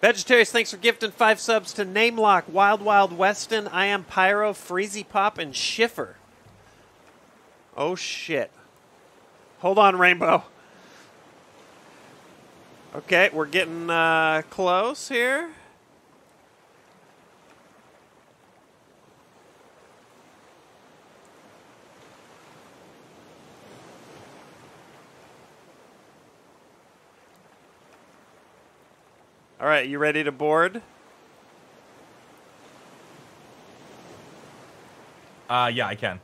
Vegetarius, thanks for gifting five subs to Namelock, Wild Wild Weston, I Am Pyro, Freezy Pop, and Schiffer. Oh shit. Hold on, Rainbow. Okay, we're getting uh, close here. All right, you ready to board? Uh, yeah, I can.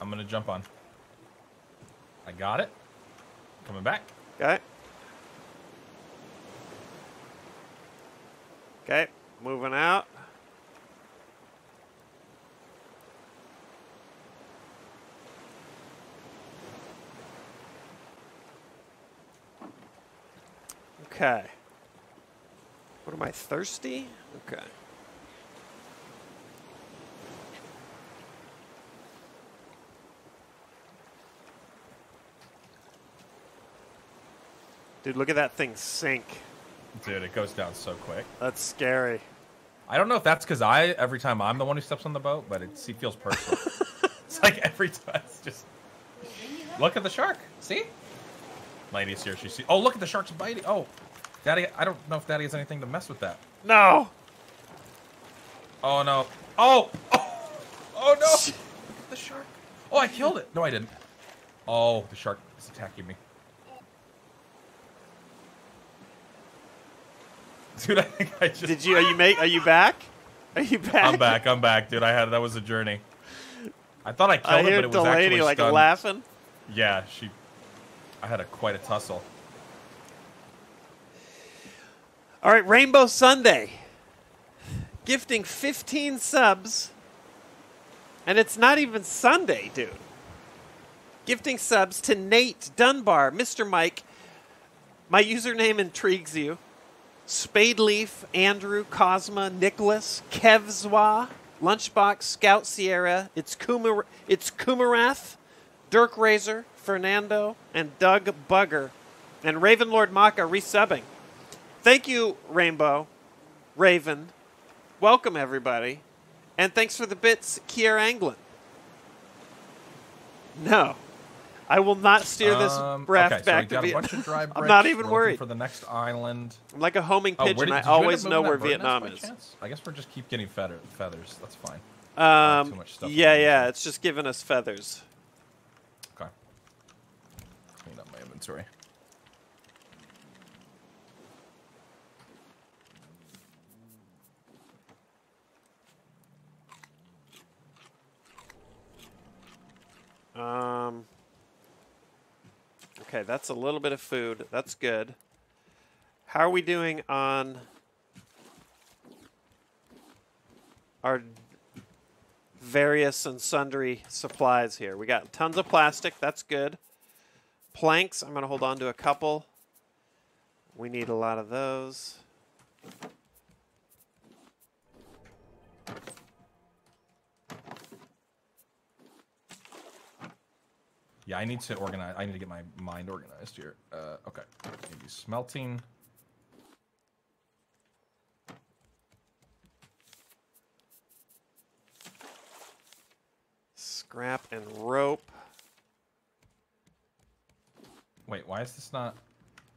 I'm gonna jump on. I got it. Coming back. Got Okay. Okay, moving out. Okay. What am I thirsty? Okay. Dude, look at that thing sink. Dude, it goes down so quick. That's scary. I don't know if that's because I every time I'm the one who steps on the boat, but it, it feels personal. It's like every time. It's just look at the shark. See, lady's here. She see. Oh, look at the shark's biting. Oh, daddy. I don't know if daddy has anything to mess with that. No. Oh no. Oh. Oh, oh no. the shark. Oh, I killed it. No, I didn't. Oh, the shark is attacking me. Dude, I think I just. Did you? Are you make? Are you back? Are you back? I'm back. I'm back, dude. I had that was a journey. I thought I killed I it, hear but it was Delaney actually like stunned. laughing. Yeah, she. I had a quite a tussle. All right, Rainbow Sunday. Gifting 15 subs. And it's not even Sunday, dude. Gifting subs to Nate Dunbar, Mr. Mike. My username intrigues you. Spadeleaf, Andrew, Cosma, Nicholas, Kevzwa, Lunchbox, Scout Sierra, it's Kumar, it's Kumarath, Dirk Razor, Fernando, and Doug Bugger, and Raven Lord Maka resubbing. Thank you, Rainbow, Raven. Welcome everybody, and thanks for the bits, Kier Anglin. No, I will not steer this Um, raft okay, back so to Vietnam. I'm not even worried. for the next island. I'm like a homing Oh, pigeon. did, I did up always know where Vietnam is. chance? I guess we're just keep getting feather, feathers. That's fine. Um, too much stuff yeah, yeah, it's just giving us feathers. Okay. Clean up my inventory. Um, okay, that's a little bit of food. That's good. How are we doing on our various and sundry supplies here? We got tons of plastic. That's good. Planks. I'm going to hold on to a couple. We need a lot of those. Yeah, I need to organize. I need to get my mind organized here. Uh, okay. Maybe smelting. Scrap and rope. Wait, why is this not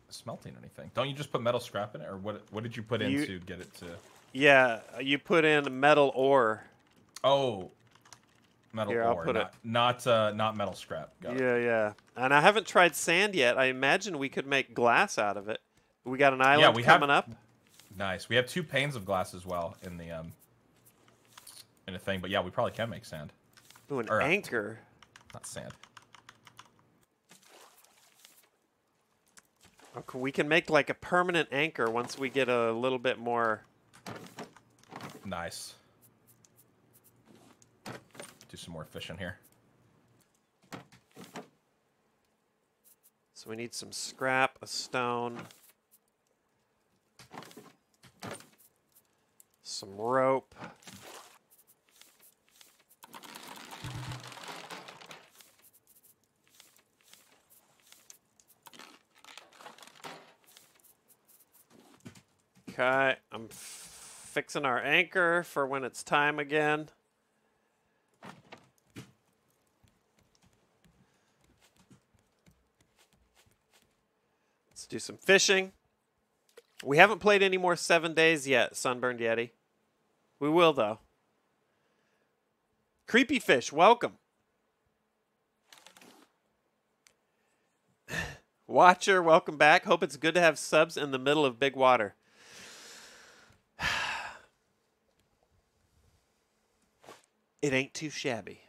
smelting anything? Don't you just put metal scrap in it, or what? What did you put in to get it to? Yeah, you put in metal ore. Oh, metal Here, I'll ore, put it- not not uh, not metal scrap. Got it. Yeah, yeah. And I haven't tried sand yet. I imagine we could make glass out of it. We got an island yeah, we have- up. Nice. We have two panes of glass as well in the um in a thing, but yeah, we probably can make sand, Ooh, an or, uh, anchor. not sand. Okay, we can make like a permanent anchor once we get a little bit more. Nice. Do some more fishing here. So we need some scrap, a stone, some rope. Okay, I'm fixing our anchor for when it's time again. Do some fishing. We haven't played any more seven days yet, Sunburned Yeti. We will, though. Creepy Fish, welcome. Watcher, welcome back. Hope it's good to have subs in the middle of big water. It ain't too shabby.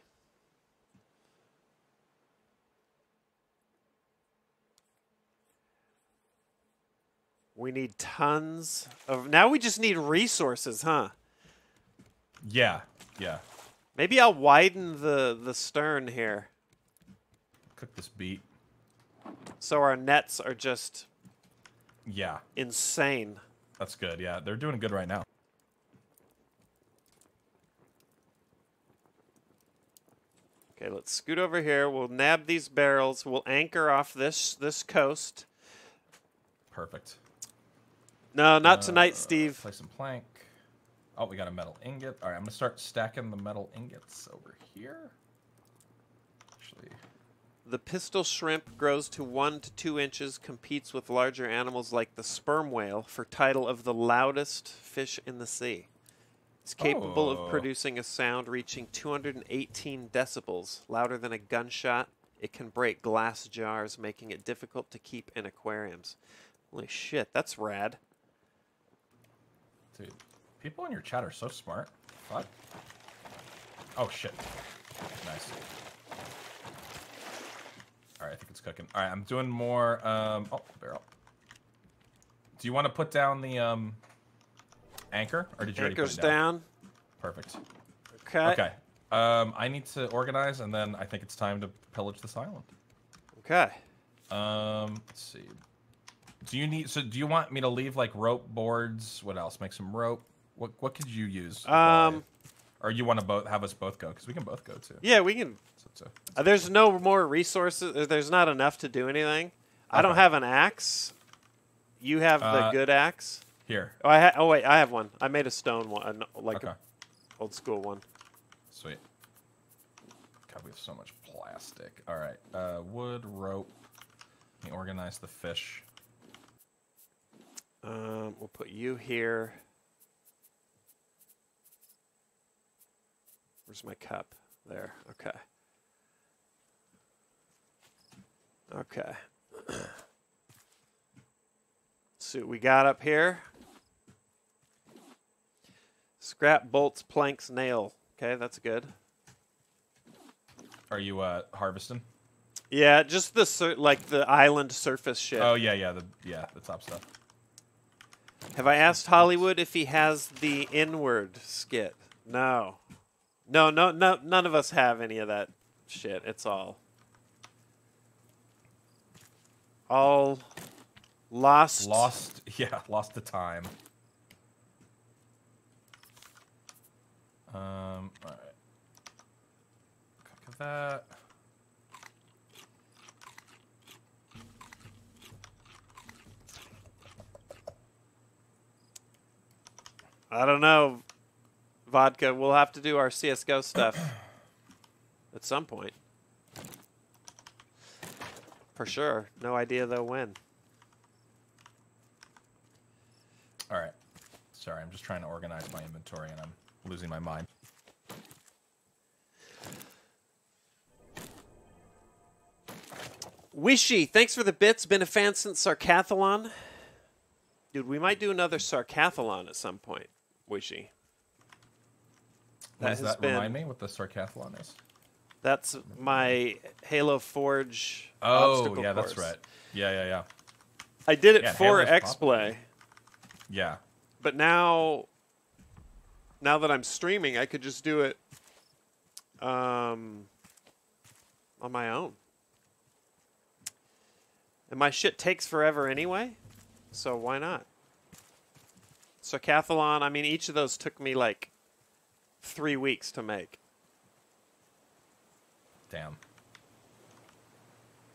We need tons of. Now we just need resources, huh? Yeah, yeah. Maybe I'll widen the the stern here Cook this beet. so our nets are just Yeah, insane. that's good. Yeah, they're doing good right now. Okay, let's scoot over here. We'll nab these barrels. We'll anchor off this this coast. Perfect. No, not Uh, tonight, Steve. Play some plank. Oh, we got a metal ingot. All right, I'm gonna start stacking the metal ingots over here. Actually. The pistol shrimp grows to one to two inches, competes with larger animals like the sperm whale for title of the loudest fish in the sea. It's capable Oh. of producing a sound reaching 218 decibels, louder than a gunshot. It can break glass jars, making it difficult to keep in aquariums. Holy shit, that's rad. Dude, people in your chat are so smart. What? Oh shit. Nice. All right, I think it's cooking. All right, I'm doing more. Um, oh, barrel. Do you want to put down the um, anchor, or did you already put Anchor's it down? down. Perfect. Okay. Okay. Um, I need to organize, and then I think it's time to pillage this island. Okay. Um, let's see. Do you need? So, do you want me to leave like rope boards? What else? Make some rope. What What could you use? Um, or you want to both have us both go? Because we can both go too. Yeah, we can. So. Uh, there's no more resources. uh, There's not enough to do anything. I don't have an axe. You have the Uh, good axe. Here. Oh, I ha- oh wait, I have one. I made a stone one, like Okay. old school one. Sweet. God, we have so much plastic. All right. Uh, wood, rope. Let me organize the fish. Um, we'll put you here. Where's my cup? There. Okay. Okay. See what we got up here. Scrap, bolts, planks, nail. Okay, that's good. Are you uh harvesting? Yeah, just the sur- like the island surface shit. Oh yeah, yeah, the yeah, the top stuff. Have I asked Hollywood if he has the inward skit? No. No, no, no. None of us have any of that shit. It's all, all lost. Lost, yeah, lost the time. Um, all right. Cook that. I don't know. Vodka. We'll have to do our CS:GO stuff at some point. For sure. No idea though when. All right. Sorry, I'm just trying to organize my inventory and I'm losing my mind. Wishy, thanks for the bits. Been a fan since Sarkathlon. Dude, we might do another Sarkathlon at some point. Wishy. What does that been- remind me what the Sarkathlon is? That's my Halo Forge. Oh, yeah, that's right. Yeah, yeah, yeah. I did it Yeah, for Halo's XPlay, Yeah. but now, now that I'm streaming, I could just do it um, on my own. And my shit takes forever anyway, so why not? Sarkathlon, I mean, each of those took me like three weeks to make. Damn.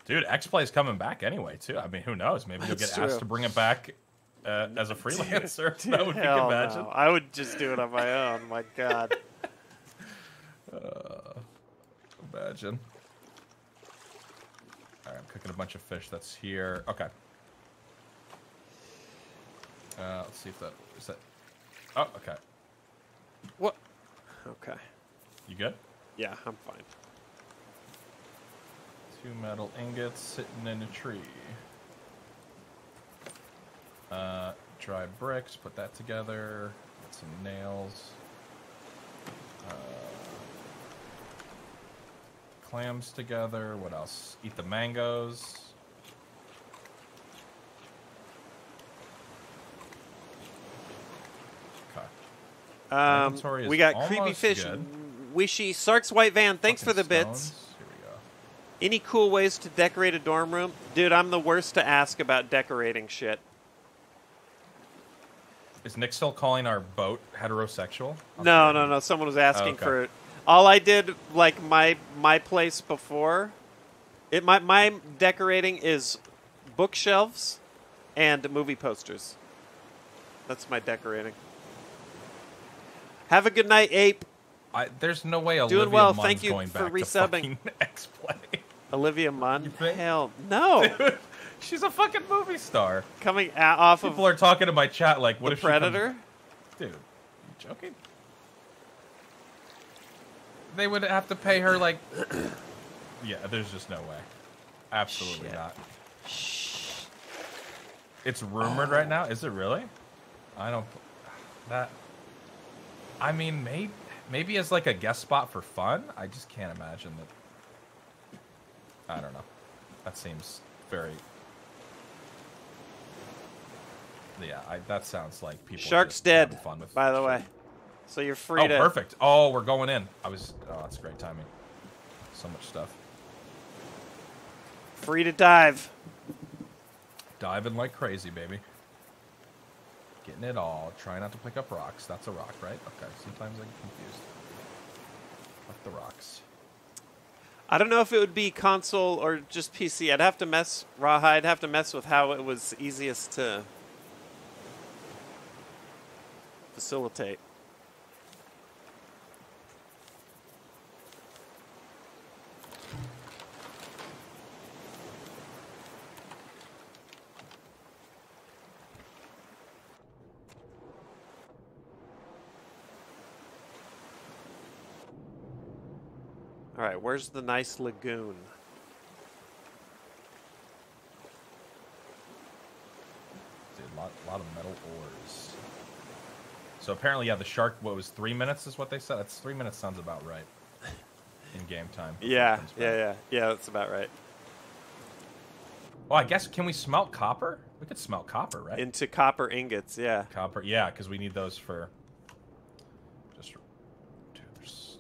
Dude, X Play's coming back anyway, too. I mean, who knows? Maybe you'll That's get asked to bring it back uh, as a freelancer. that would be Hell imagine. no. I would just do it on my own. My God. Imagine. All right, I'm cooking a bunch of fish. That's here. Okay. Uh, let's see if that is that. Oh, okay. what? Okay. You good? Yeah, I'm fine. Two metal ingots sitting in a tree. Uh, dry bricks. Put that together. Get some nails. Uh, clams together. What else? Eat the mangoes. Okay. Um, we got creepy fish. good. Wishy Sark's White Van. Thanks for the bits. stones. Any cool ways to decorate a dorm room, dude? I'm the worst to ask about decorating shit. Is Nick still calling our boat heterosexual? I'm No, no, no. Someone was asking okay. for. It. All I did, like my my place before, it my my decorating is bookshelves and movie posters. That's my decorating. Have a good night, ape. I, there's no way Doing Olivia well, Munn's thank you going for back resubbing. to fucking X-Play. Olivia Munn? Hell no. She's a fucking movie star. Coming off of People are talking to my chat like, what The if Predator? Dude, you joking? They would have to pay her like. yeah, there's just no way. Absolutely Shit. not. It's rumored right uh. now. Is it really? I don't. That. I mean, maybe maybe as like a guest spot for fun. I just can't imagine that. I don't know. That seems very. Yeah, I, that sounds like people. Shark's dead, having Fun with by the shit. way. So you're free Oh, to. perfect. Oh, we're going in. I was. Oh, that's great timing. So much stuff. Free to dive. Diving like crazy, baby. Getting it all. Try not to pick up rocks. That's a rock, right? Okay. Sometimes I get confused. Fuck the rocks. I don't know if it would be console or just PC. I'd have to mess Rawhide. I'd have to mess with how it was easiest to facilitate. Right, where's the nice lagoon? Dude, a lot, lot of metal ores. So apparently, yeah, the shark. What was three minutes? Is what they said. That's three minutes. Sounds about right. In game time. Yeah, yeah, yeah, yeah. That's about right. Well, I guess can we smelt copper? We could smelt copper, right? Into copper ingots. Yeah. Copper, yeah, because we need those for. Just, dude, there's.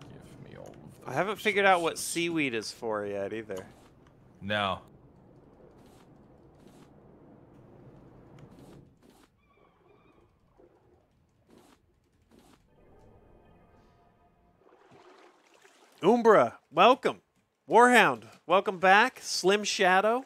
Give me all. Of I haven't figured out what seaweed is for yet either. No. Umbra, welcome. Warhound, welcome back. Slim Shadow.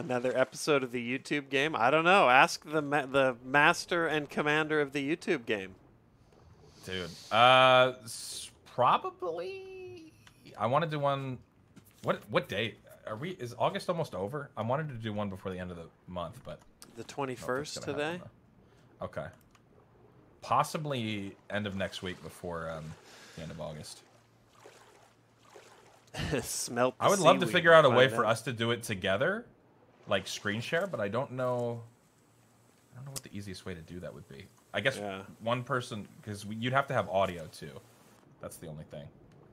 Another episode of the YouTube game. I don't know. Ask the ma- the master and commander of the YouTube game. Dude. Uh, probably. I want to do one. What what date are we? Is August almost over? I wanted to do one before the end of the month, but The I don't know if it's twenty first today. Okay. Possibly end of next week before um, the end of August. Smelt. I would love to figure out a way for us to do it together, like screen share, but I don't know. I don't know what the easiest way to do that would be. I guess Yeah. one person, because you'd have to have audio too. That's the only thing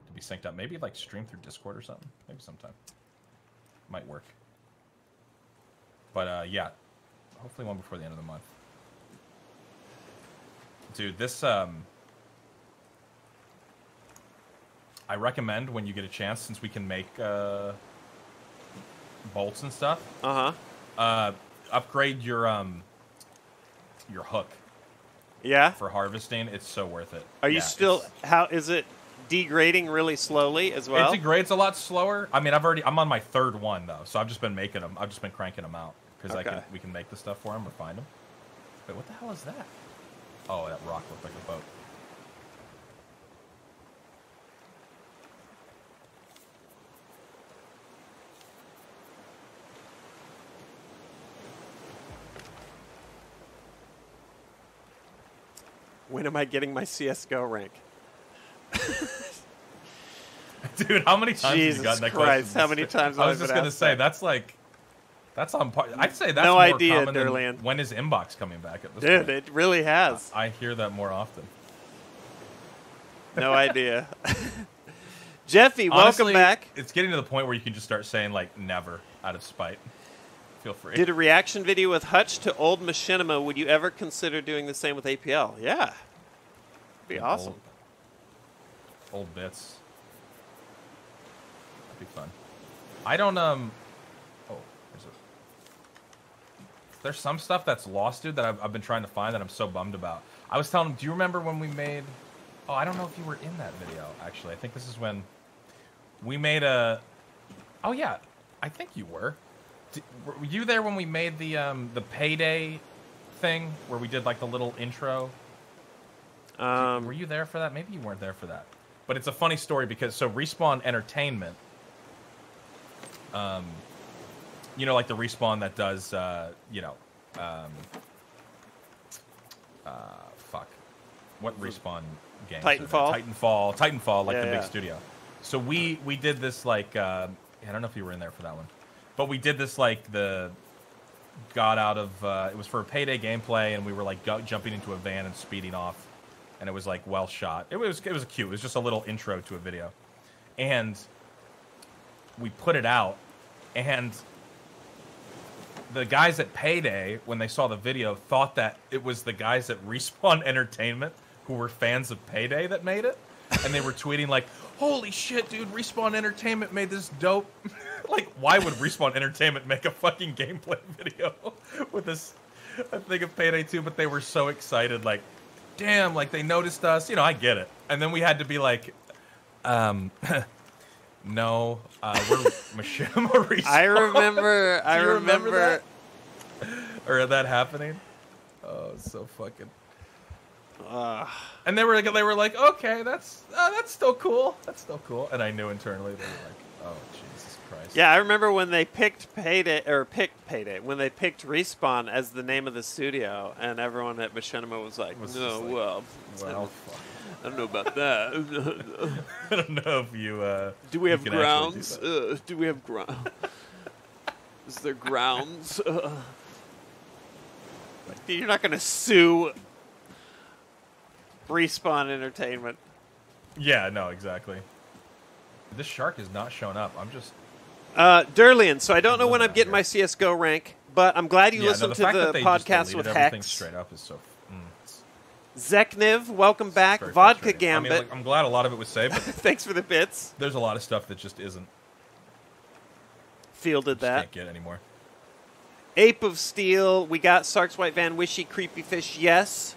to be synced up. Maybe like stream through Discord or something. Maybe sometime might work. But uh, yeah, hopefully one before the end of the month. Dude, this um. I recommend when you get a chance, since we can make uh, bolts and stuff, Uh huh. uh, upgrade your um, your hook Yeah. for harvesting. It's so worth it. Are you still? How is it degrading really slowly as well? it degrades a lot slower. I mean, I've already. I'm on my third one though, so I've just been making them. I've just been cranking them out because I can. We can make the stuff for them or find them. Wait, what the hell is that? Oh, that rock looked like a boat. When am I getting my CS:GO rank? Dude, how many times have Jesus you gotten that Christ, question? how many times I was just gonna say that? that's like, that's on par. I'd say that's No more idea, common than when is inbox coming back at this Dude, point. it really has. I hear that more often. No idea. Jeffy, Honestly, welcome back. It's getting to the point where you can just start saying like never out of spite. Feel free. Did a reaction video with Hutch to old Machinima. Would you ever consider doing the same with APL? Yeah. Be Yeah, awesome. Old, old bits. That'd be fun. I don't um. Oh, there's a. There's some stuff that's lost, dude. That I've, I've been trying to find that I'm so bummed about. I was telling him. Do you remember when we made Oh, I don't know if you were in that video. Actually, I think this is when we made a. Oh yeah, I think you were. Were you there when we made the um the payday thing where we did like the little intro? Um, were you there for that? Maybe you weren't there for that. But it's a funny story because so respawn entertainment. Um, you know, like the respawn that does, uh, you know, um, uh, fuck, what respawn game? Titanfall? Titanfall, Titanfall, like Yeah, the big yeah. studio. So we we did this like uh, I don't know if you were in there for that one, but we did this like the got out of uh, it was for a payday gameplay, and we were like go- jumping into a van and speeding off, and it was like well shot. It was it was a cute. It was just a little intro to a video, and we put it out, and the guys at Payday, when they saw the video, thought that it was the guys at Respawn Entertainment who were fans of Payday that made it, and they were tweeting like, "Holy shit, dude! Respawn Entertainment made this dope." like, why would Respawn Entertainment make a fucking gameplay video with this? I think of Payday 2, but they were so excited, like, damn, like they noticed us. You know, I get it. And then we had to be like, um. No, uh, we're Machinima Respawn. I remember. I remember remember. or that happening. Oh, so fucking. Uh, And they were like, they were like, okay, that's uh, that's still cool. That's still cool. And I knew internally they were like, oh Jesus Yeah, I remember when they picked Payday or picked Payday when they picked Respawn as the name of the studio, and everyone at Machinima was like, Was "No, like, well, Well. I don't know about that. I don't know if you. Uh, do we have actually do grounds? Uh, do we have ground? Is there grounds? Uh, you're not gonna sue Respawn Entertainment. Yeah, no, exactly. This shark is not showing up. I'm just. Uh, Durlian, so I don't know when I'm getting my CS:GO rank, but I'm glad you yeah, no, listened the to the that they just podcast with everything Hex. straight up is so. Mm, Zekniv, welcome back. Vodka frustrating. I mean, Gambit, like, I'm glad a lot of it was saved, thanks for the bits. there's a lot of stuff that just isn't. Fielded that. can't get anymore. Ape of Steel, we got Sark's White Van Wishy Creepy Fish, yes.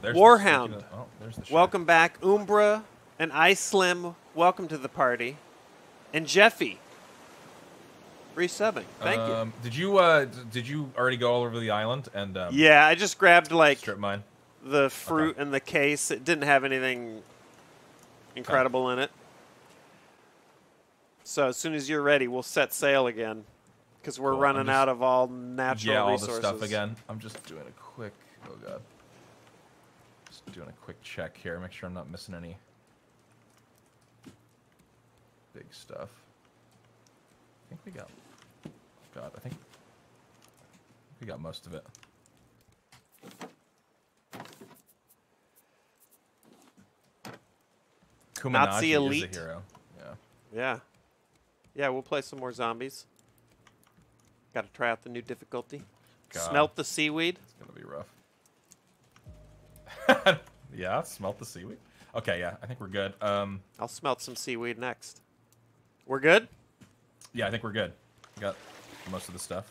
There's Warhound. speaking of- oh, there's the. Welcome back. Umbra and Ice Slim, welcome to the party. And Jeffy, resubbing. Thank you. Um, Did you uh, did you already go all over the island and um, Yeah, I just grabbed like strip mine? the fruit in the case. It didn't have anything incredible in it. So as soon as you're ready, we'll set sail again because we're Cool. Running just- out of all natural yeah, all resources. the stuff again. I'm just doing a quick. Oh god. Just doing a quick check here. Make sure I'm not missing any big stuff. I think we got. God, I think we got most of it. Kuminaji Nazi is elite. a hero. Yeah. Yeah. Yeah, we'll play some more zombies. Got to try out the new difficulty. God. Smelt the seaweed. It's gonna be rough. yeah, smelt the seaweed. Okay, yeah, I think we're good. Um, I'll smelt some seaweed next. We're good? yeah, I think we're good. We Got most of the stuff.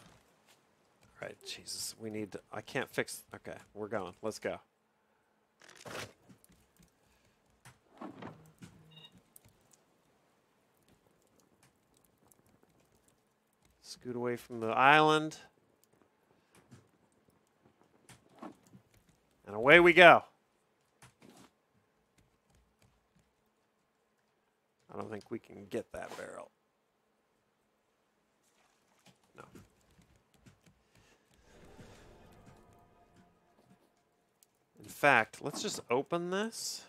All right, Jesus. We need to, I can't fix. Okay, we're going. Let's go. Scoot away from the island. And away we go. I don't think we can get that barrel. No. In fact, let's just open this.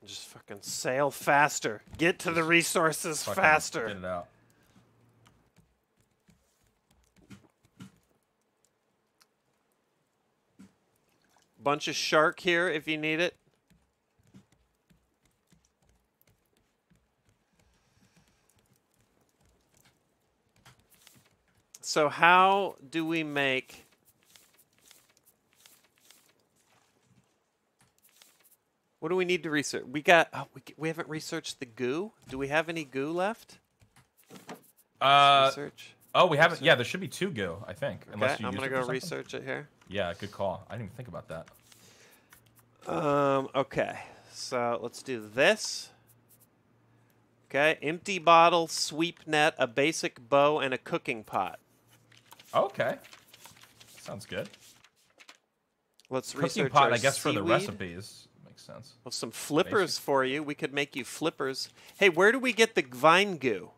and Just fucking sail faster. Get to the resources Fucking faster. Get it out. Bunch of shark here if you need it. So how do we make What do we need to research? We got oh, we, we haven't researched the goo. Do we have any goo left? Uh, research. oh, we haven't. Yeah, there should be two goo, I think, Okay, unless you I'm gonna go research it here. Yeah, good call. I didn't even think about that. Um, okay. So let's do this. Okay. Empty bottle, sweep net, a basic bow, and a cooking pot. Okay. Sounds good. Let's Cooking research pot, our I guess, for the recipes. Makes sense. Well, some flippers Basic. for you. We could make you flippers. Hey, where do we get the vine goo?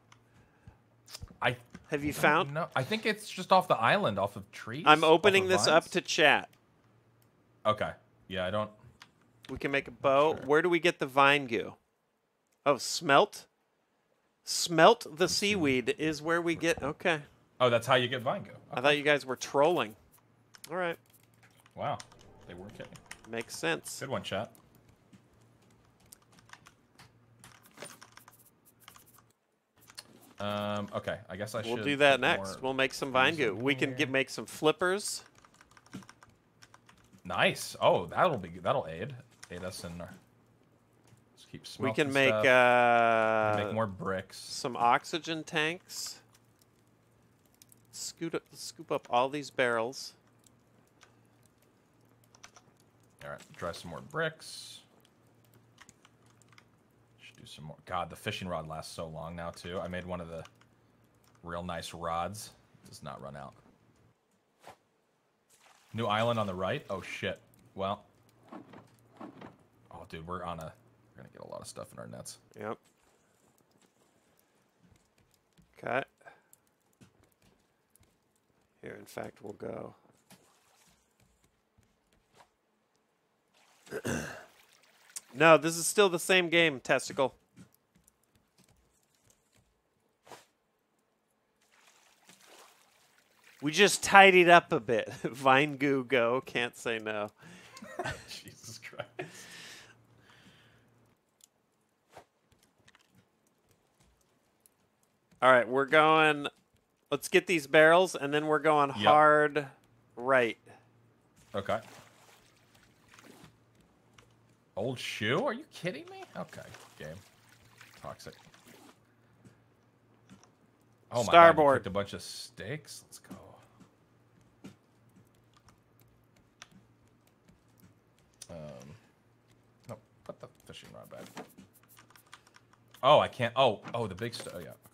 I Have you found? no. I think it's just off the island, off of trees. I'm opening this up to chat. Okay. Yeah, I don't. We can make a bow. Sure. Where do we get the vine goo? Oh, smelt. Smelt the seaweed is where we get. Okay. Oh, that's how you get vine goo. I thought you guys were trolling. All right. Wow. They weren't kidding. Makes sense. Good one, chat. Um, okay, I guess I should. We'll do that next. We'll make some vine goo. We can get make some flippers. Nice. Oh, that'll be that'll aid aid us in. Our, let's keep We can make stuff. uh, make more bricks. some oxygen tanks. Scoot up, scoop up all these barrels. All right, try some more bricks. Should do some more. God, the fishing rod lasts so long now too. I made one of the real nice rods. Does not run out. New island on the right. Oh shit. Well. Oh, dude, we're on a. We're gonna get a lot of stuff in our nets. Yep. Okay. Here, in fact, we'll go. no, this is still the same game, Testicle. We just tidied up a bit. Vine goo go, can't say no. Jesus Christ. All right, we're going. Let's get these barrels, and then we're going Yep. hard right. Okay. Old shoe? Are you kidding me? Okay, game. Toxic. Oh my god, Starboard. cooked a bunch of steaks. Let's go. Um, no, put the fishing rod back. Oh, I can't. Oh, oh, the big stove. Yeah, okay.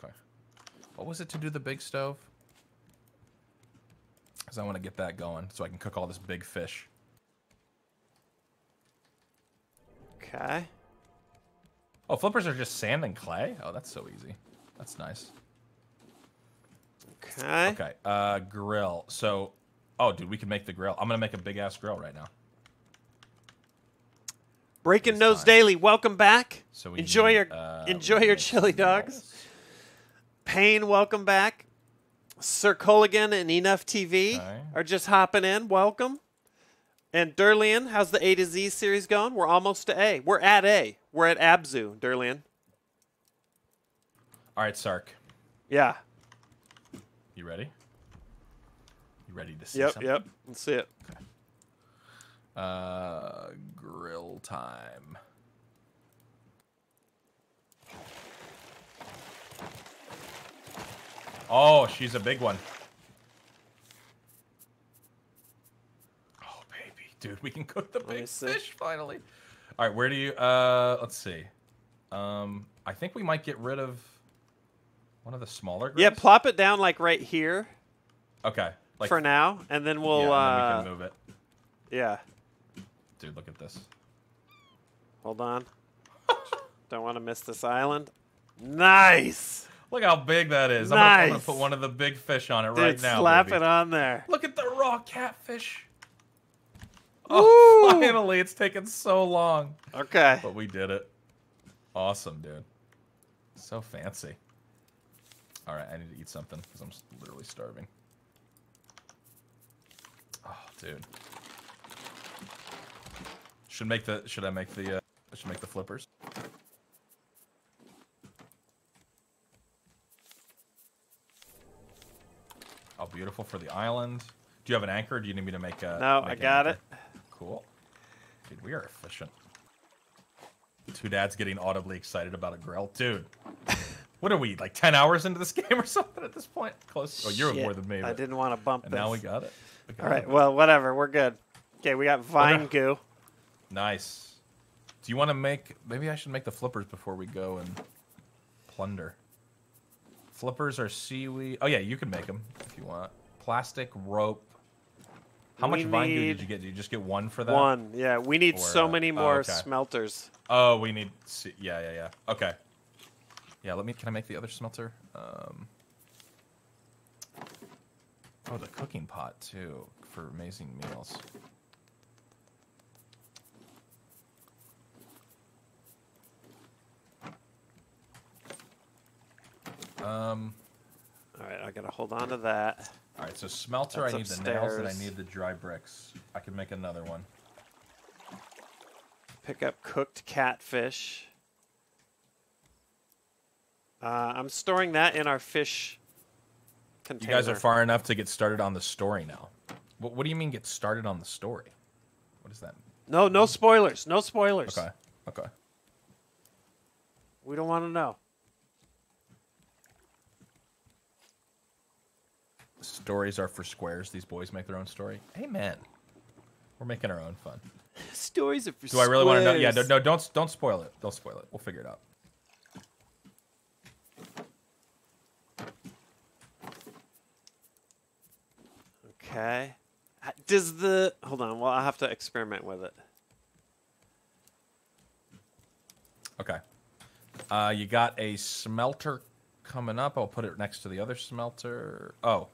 What was it to do the big stove? Because I want to get that going so I can cook all this big fish. Okay. Oh, flippers are just sand and clay? Oh, that's so easy. That's nice. Okay. Okay, uh, grill. So, oh, dude, we can make the grill. I'm gonna make a big ass grill right now. Breaking Nose. Daily, welcome back. So we enjoy need, your uh, enjoy your chili dogs. Payne, welcome back. Sir Colligan and Enough TV Okay. are just hopping in. Welcome. And Durlian, how's the A to Z series going? We're almost to A. We're at A. We're at Abzu, Durlian. All right, Sark, Yeah. you ready? You ready to see Yep. something? Yep. Let's see it. Uh, grill time. Oh, she's a big one. Oh, baby, dude, we can cook the big fish finally. All right, where do you? Uh, let's see. Um, I think we might get rid of one of the smaller. Grills. Yeah, plop it down like right here Okay. Like for now, and then we'll. yeah, uh, and then we can move it. yeah. Dude, look at this. Hold on. Don't want to miss this island. Nice. Look how big that is. I'm, gonna, I'm gonna put one of the big fish on it Dude, right now. slap baby. it on there. Look at the raw catfish. Oh, Woo! finally! It's taken so long, Okay. but we did it. Awesome, dude. So fancy. All right, I need to eat something because I'm literally starving. Oh, dude. Should make the. Should I make the? Uh, I should make the flippers. Oh, beautiful for the island. Do you have an anchor? Do you need me to make a? No, make I got it. Cool. Dude, we are efficient. Two dads getting audibly excited about a grill. Dude, what are we, like 10 hours into this game or something at this point? Close. Oh, you're Shit, more than me. I didn't want to bump And this. now we got it. We got All right. it. Well, whatever. We're good. Okay, we got vine Okay. goo. Nice. Do you want to make? Maybe I should make the flippers before we go and plunder. Flippers are seaweed. Oh yeah, you can make them if you want. Plastic rope. How We much vine did you get? Did you just get one for that? One. Yeah, we need Or, so many oh, more okay. smelters. Oh, we need. Yeah, yeah, yeah. Okay. Yeah, let me. Can I make the other smelter? Um. Oh, the cooking pot too for amazing meals. Um. All right, I gotta hold on to that. All right. So smelter, That's I need the nails, and I upstairs. need the dry bricks. I can make another one. Pick up cooked catfish. Uh, I'm storing that in our fish You container. guys are far enough to get started on the story now. What, what do you mean get started on the story? What does that mean? No, no spoilers. No spoilers. Okay. Okay. We don't want to know. Stories are for squares. These boys make their own story. Amen. We're making our own fun. Stories are for squares. Do I really want to know? Yeah, no, no, don't don't spoil it. Don't spoil it. We'll figure it out. Okay. Does the hold on? Well, I have to experiment with it. Okay. Uh, you got a smelter coming up. I'll put it next to the other smelter. Oh.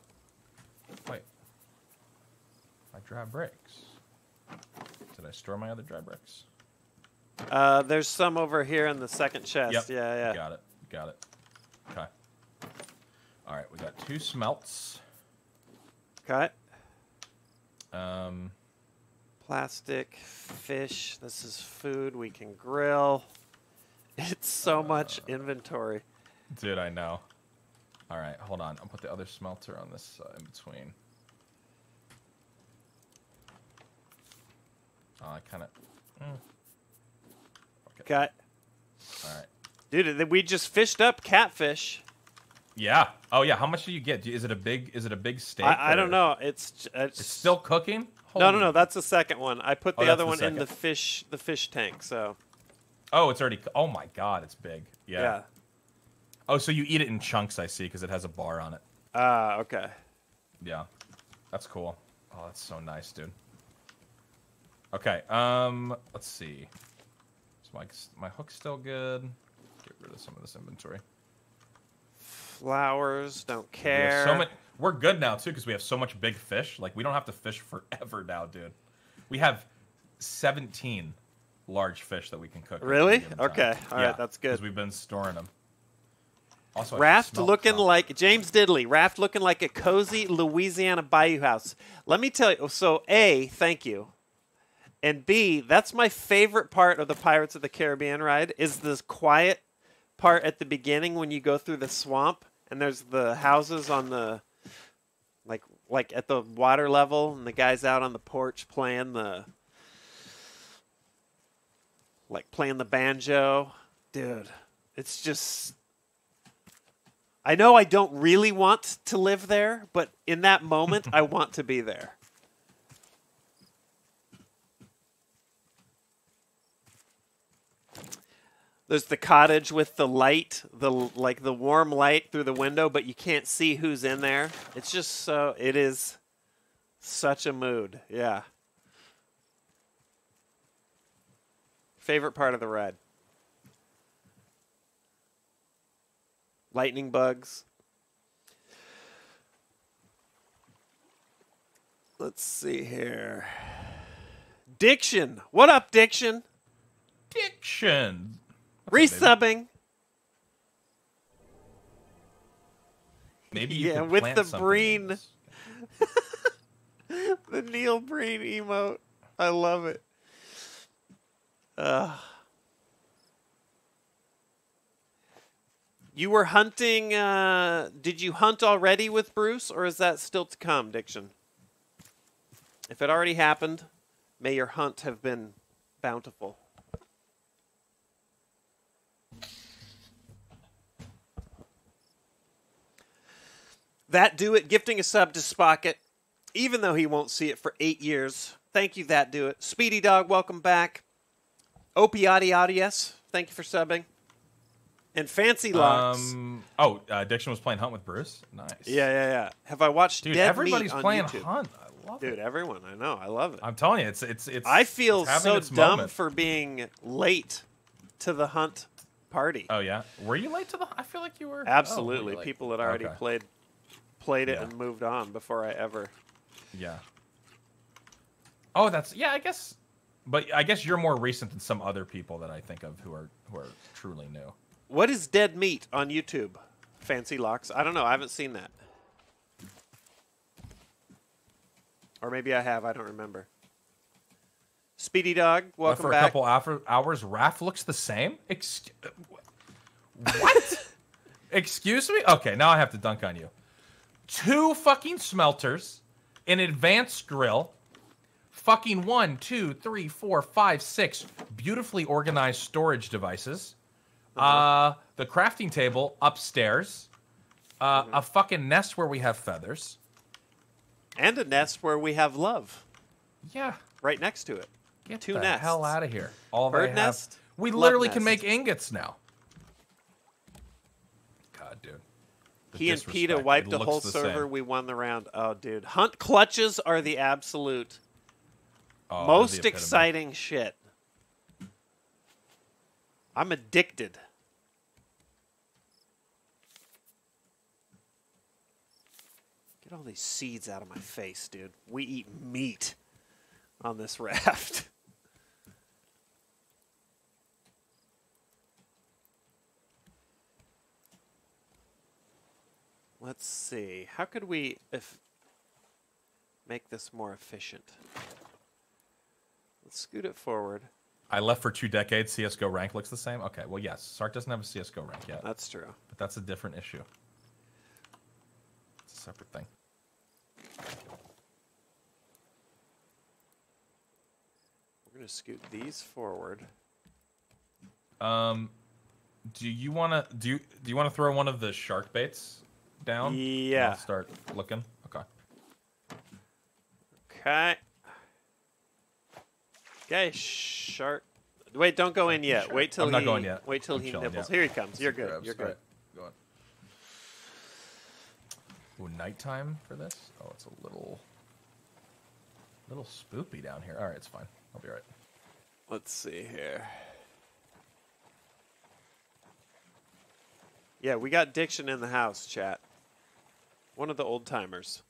Wait. My dry bricks. Did I store my other dry bricks? Uh, there's some over here in the second chest. Yep. Yeah, yeah. Got it. Got it. Okay. All right, we got two smelts. Okay. Um, Plastic, fish. This is food we can grill. It's so much Uh, inventory. dude, I know. All right, hold on. I'll put the other smelter on this uh, in between. Oh, I kind of. Okay. All right. Dude, we just fished up catfish. Yeah. Oh yeah. How much do you get? Is it a big? Is it a big steak? I, I don't know. It's, it's, It's still cooking. no, no, no. That's the second one. I put Oh, the that's other the one in the fish, the fish tank. So Oh, it's already. Oh my god, it's big. Yeah. yeah. Oh, so you eat it in chunks? I see, because it has a bar on it. Ah, okay. Yeah, that's cool. Oh, that's so nice, dude. Okay, um, let's see. Is my my hook's still good? Get rid of some of this inventory. Flowers. Don't We care. so many. We're good now too because we have so much big fish. Like we don't have to fish forever now, dude. We have seventeen large fish that we can cook. Really? Okay, all right, Yeah, that's good. Because we've been storing them. Also, Raft looking like James Diddley. Raft looking like a cozy Louisiana bayou house. Let me tell you. So, A, thank you, and B, that's my favorite part of the Pirates of the Caribbean ride is this quiet part at the beginning when you go through the swamp and there's the houses on the like like at the water level and the guys out on the porch playing the like playing the banjo. Dude, it's just I know I don't really want to live there, but in that moment, I want to be there. There's the cottage with the light, the like the warm light through the window, but you can't see who's in there. It's just so it is such a mood. Yeah. Favorite part of the ride. Lightning bugs. Let's see here. Diction. What up, Diction? Diction. What's Resubbing. Maybe you Yeah, with the breen. The Neil Breen emote. I love it. Ugh. You were hunting. Uh, did you hunt already with Bruce, or is that still to come, Diction? If it already happened, may your hunt have been bountiful. That do it gifting a sub to Spocket, even though he won't see it for eight years. Thank you, that do it. Speedy Dog, welcome back. Opiati Audius, thank you for subbing. And Fancy Locks. Um. Oh, uh, Diction was playing Hunt with Bruce. Nice. yeah, yeah, yeah. Have I watched Dude, Dead everybody's Meat on playing YouTube? Hunt. I love Dude, it. everyone, I know, I love it. I'm telling you, it's it's it's. I feel it's so dumb moment. for being late to the Hunt party. Oh yeah, were you late to the? I feel like you were. Absolutely. Oh, were? People had already Okay. played played it Yeah. and moved on before I ever. Yeah. Oh, that's yeah. I guess, but I guess you're more recent than some other people that I think of who are who are truly new. What is Dead Meat on YouTube? Fancy Locks. I don't know. I haven't seen that. Or maybe I have. I don't remember. Speedy Dog, welcome for back. a couple hour, hours, Raft looks the same. Ex- what? Excuse me? Okay, now I have to dunk on you. Two fucking smelters, an advanced grill, fucking one, two, three, four, five, six beautifully organized storage devices, uh, the crafting table upstairs, uh, a fucking nest where we have feathers. and a nest where we have love Yeah, right next to it. get Two the nests. hell out of here. All Bird they have- nest, We literally can make ingots now. God, dude. The He and disrespect. PETA wiped a whole server. same. We won the round. Oh, dude. Hunt clutches are the absolute Oh, they're the most exciting shit. I'm addicted. Get all these seeds out of my face, dude. We eat meat on this raft. Let's see. How could we if make this more efficient? Let's scoot it forward. I left for two decades. CS:GO rank looks the same. Okay, well, yes, Sark doesn't have a CS:GO rank yet, That's true. but that's a different issue. It's a separate thing. We're gonna scoot these forward. Um, do you want to do you, do you want to throw one of the shark baits down? Yeah. Start looking. Okay. Okay. Okay, shark. Wait, don't go in yet. Wait till I'm he. not going yet. Wait till I'm he chilling, nibbles. yeah. Here he comes. You're good. grabs. You're good. Alright, go on. Ooh, nighttime for this? Oh, it's a little, little spoopy down here. All right, it's fine. I'll be all right. Let's see here. Yeah, we got Diction in the house, chat. One of the old timers.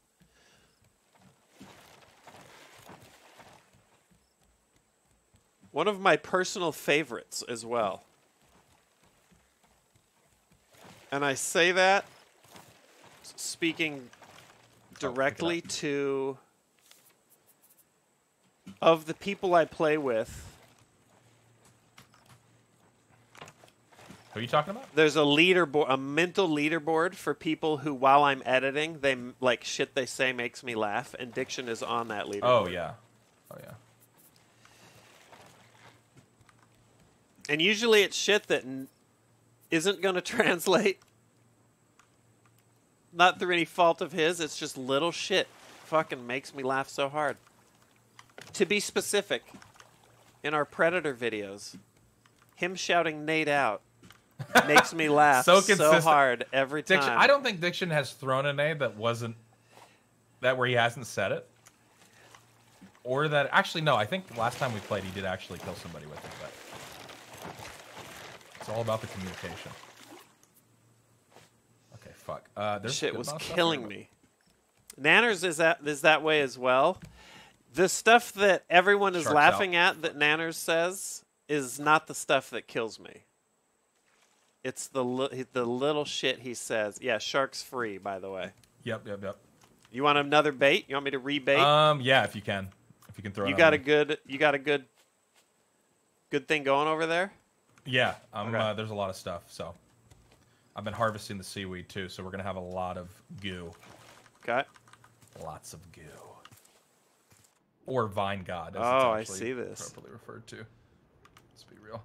One of my personal favorites as well. And I say that speaking oh, directly to of the people I play with. Who are you talking about? There's a leaderboard, a mental leaderboard for people who, while I'm editing, they like shit they say makes me laugh, and Diction is on that leaderboard. Oh yeah, oh yeah. And usually it's shit that n- isn't going to translate. Not through any fault of his. It's just little shit. Fucking makes me laugh so hard. To be specific, in our Predator videos, him shouting nade out makes me laugh So so, hard every time. Diction. I don't think Diction has thrown a nade that wasn't that where he hasn't said it, or that actually no. I think last time we played, he did actually kill somebody with it. But it's all about the communication. Okay, fuck. Uh, there's shit was amount of stuff killing me. Nanners is that is that way as well. The stuff that everyone is Sharks laughing at that Nanners says is not the stuff that kills me. It's the li- the little shit he says. Yeah, sharks free, by the way. Yep, yep, yep. You want another bait? You want me to rebait? Um, yeah, if you can, if you can throw. you it got a me. good you got a good good thing going over there? Yeah, Okay. uh, there's a lot of stuff. So I've been harvesting the seaweed too, so we're gonna have a lot of goo, Okay. lots of goo, or vine goo. As Oh, I see this. Properly referred to. Let's be real.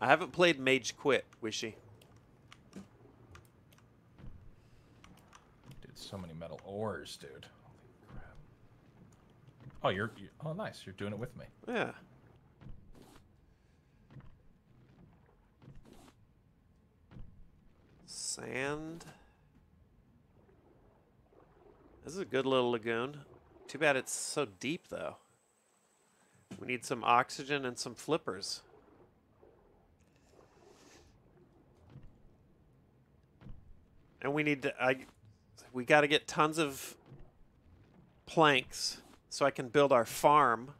I haven't played Mage Quit, Wishy. Dude, so many metal ores, dude. Holy crap. Oh, you're, you oh nice. You're doing it with me. Yeah. Sand. This is a good little lagoon. Too bad it's so deep, though. We need some oxygen and some flippers. And we need to. I. We got to get tons of planks so I can build our farm.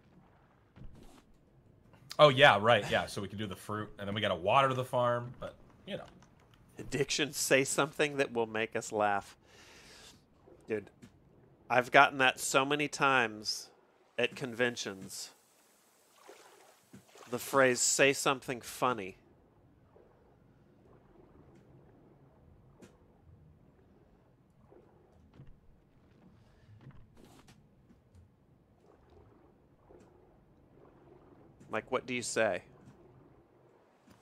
Oh yeah, right. Yeah, so we can do the fruit, and then we gotta water the farm. But you know, Addiction, say something that will make us laugh. Dude, I've gotten that so many times at conventions. The phrase, say something funny. Like, what do you say?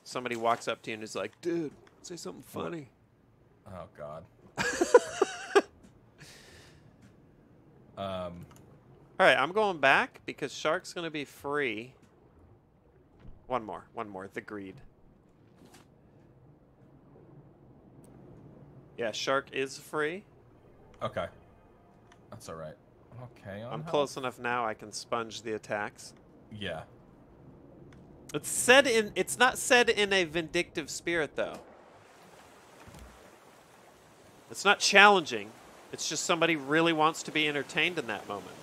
Somebody walks up to you and is like, dude, say something funny. oh god. um, All right, I'm going back because Shark's going to be free. One more, one more. The greed. Yeah, Shark is free. okay, that's all right. Okay, on I'm health. close enough now. I can sponge the attacks. Yeah. It's said in. It's not said in a vindictive spirit, though. It's not challenging. It's just somebody really wants to be entertained in that moment.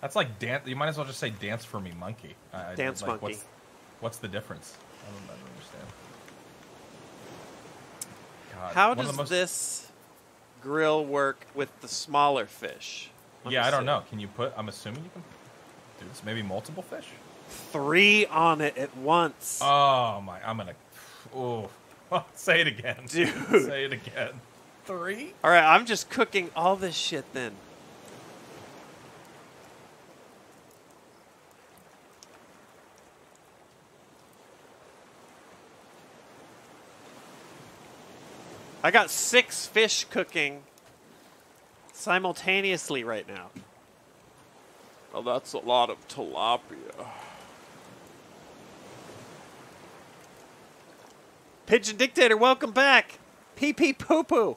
That's like dance. You might as well just say "dance for me, monkey." I, Dance like, monkey. What's, what's the difference? I don't, I don't understand. God, How does most- this grill work with the smaller fish? Let Yeah, I don't see. know. Can you put? I'm assuming you can do this. Maybe multiple fish. Three on it at once. Oh my! I'm gonna. Oh, say it again, Dude. Say it again. Three. All right, I'm just cooking all this shit then. I got six fish cooking simultaneously right now. Well, that's a lot of tilapia. Pigeon Dictator, welcome back. Pee pee poo poo.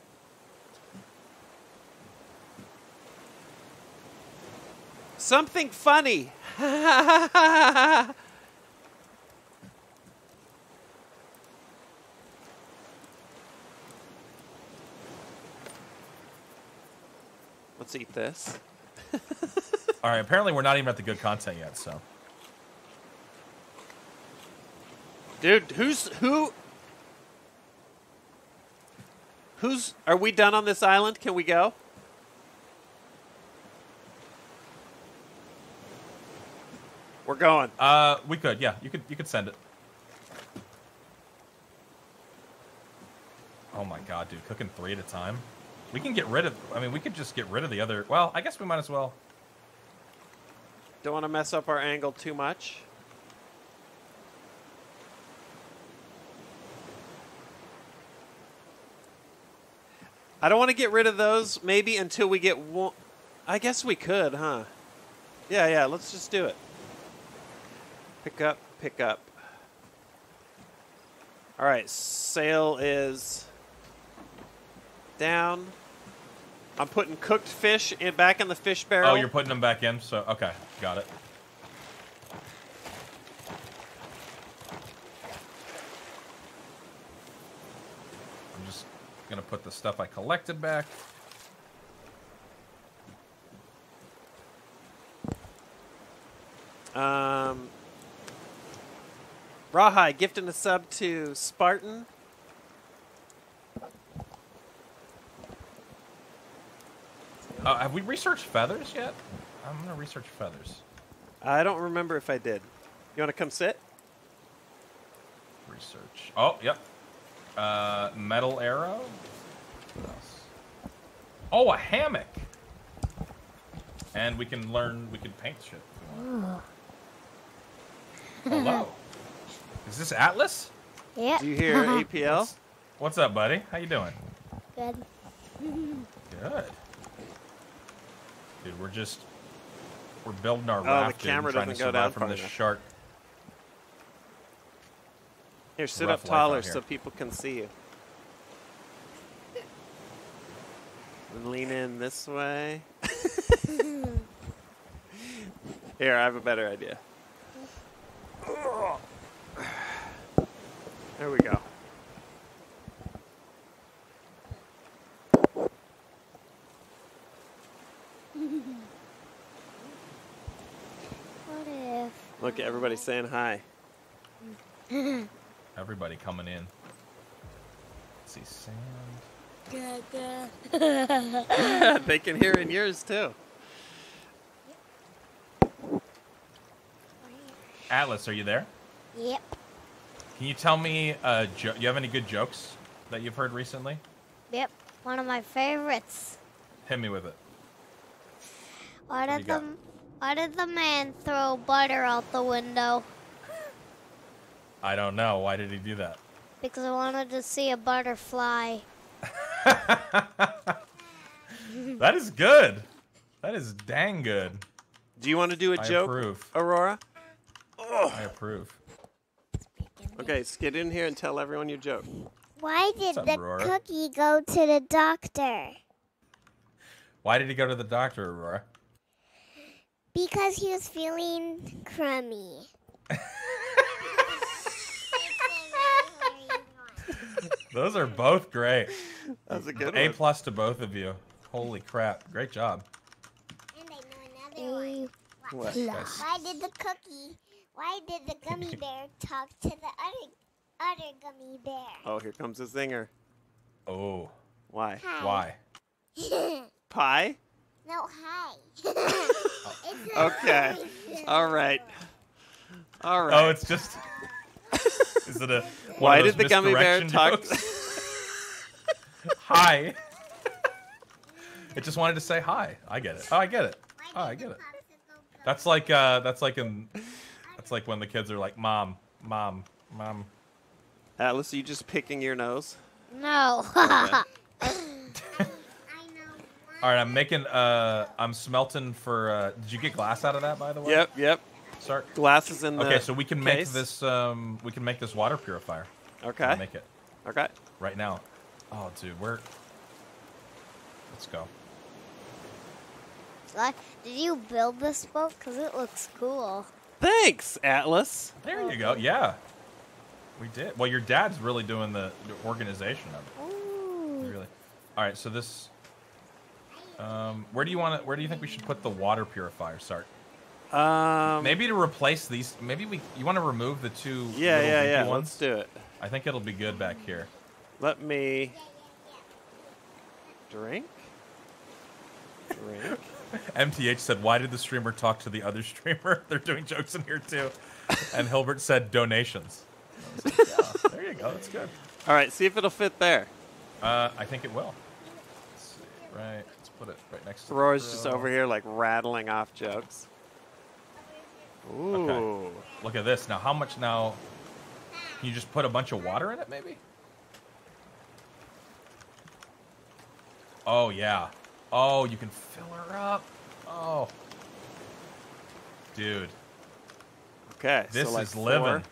Something funny. Let's eat this. All right. Apparently, we're not even at the good content yet. So. Dude, who's who Who's are we done on this island? Can we go? We're going. Uh, we could. Yeah, you could. You could send it. Oh my god, dude! Cooking three at a time. We can get rid of. I mean, we could just get rid of the other. Well, I guess we might as well. Don't want to mess up our angle too much. I don't want to get rid of those maybe until we get one. I guess we could, huh? Yeah, yeah, let's just do it. Pick up, pick up. All right, sail is down. I'm putting cooked fish in, back in the fish barrel. Oh, you're putting them back in. So okay, got it. I'm just gonna put the stuff I collected back. Um, Rawhide gifting a sub to Spartan. Uh, have we researched feathers yet? I'm gonna research feathers. I don't remember if I did. You want to come sit? Research. Oh, yep. Uh, metal arrow. What else? Oh, a hammock. And we can learn. We can paint shit. if we want. Hello. Is this Atlas? Yeah. Do you hear APL? What's up, buddy? How you doing? Good. Good. Dude, we're just we're building our Oh, the raft dude, and camera trying to doesn't go survive down from far this shark. Here, sit up taller so people can see you. And lean in this way. Here, I have a better idea. There we go. What if? Look, everybody's saying hi. Everybody coming in. Let's see sand. they can hear in yours too. Atlas, are you there? Yep. Can you tell me uh jo- you have any good jokes that you've heard recently? Yep. One of my favorites. Hit me with it. Why did do the? Why did the man throw butter out the window? I don't know. Why did he do that? Because I wanted to see a butterfly. That is good. That is dang good. Do you want to do a I joke, approve. Aurora? I approve. Okay, so get in here and tell everyone your joke. Why did up, the Aurora? cookie go to the doctor? Why did he go to the doctor, Aurora? Because he was feeling crummy. Those are both great. That's a good A one. A plus to both of you. Holy crap! Great job. Mm, What? Guys. Why did the cookie? Why did the gummy bear talk to the other other gummy bear? Oh, here comes the zinger. Oh, Why? Hi. why? Pie? No, hi. It's Okay. All right. All right. Oh, it's just. Is it a? Why did the gummy bear misdirection talk? hi. it just wanted to say hi. I get it. Oh, I get it. Oh, I get it. That's like uh, that's like in, that's like when the kids are like, "Mom, mom, mom." Atlas, are you just picking your nose? No. All right, I'm making. Uh, I'm smelting for. Uh, did you get glass out of that, by the way? Yep, yep. Start. Glasses in the Okay, so we can make case. this. Um, we can make this water purifier. Okay. Make it Okay. right now. Oh, dude, we're. Let's go. Did you build this boat? Because it looks cool. Thanks, Atlas. There you go. Yeah, we did. Well, your dad's really doing the, the organization of it. Ooh. Really. All right, so this. Um, where do you want to? Where do you think we should put the water purifier? Start. Um, Maybe to replace these. Maybe we. You want to remove the two. Yeah, yeah, yeah. Ones? Let's do it. I think it'll be good back here. Let me drink. Drink. MTH said, "Why did the streamer talk to the other streamer? They're doing jokes in here too." And Hilbert said, "Donations." Like, yeah, there you go. That's good. All right, see if it'll fit there. Uh, I think it will. Let's see. Right. Let's put it right next to. the Aurora's just over here like rattling off jokes. Ooh. Look at this. Now, how much now? Can you just put a bunch of water in it, maybe? Oh yeah. Oh, you can fill her up. Oh, dude, Okay. this so like is living. four.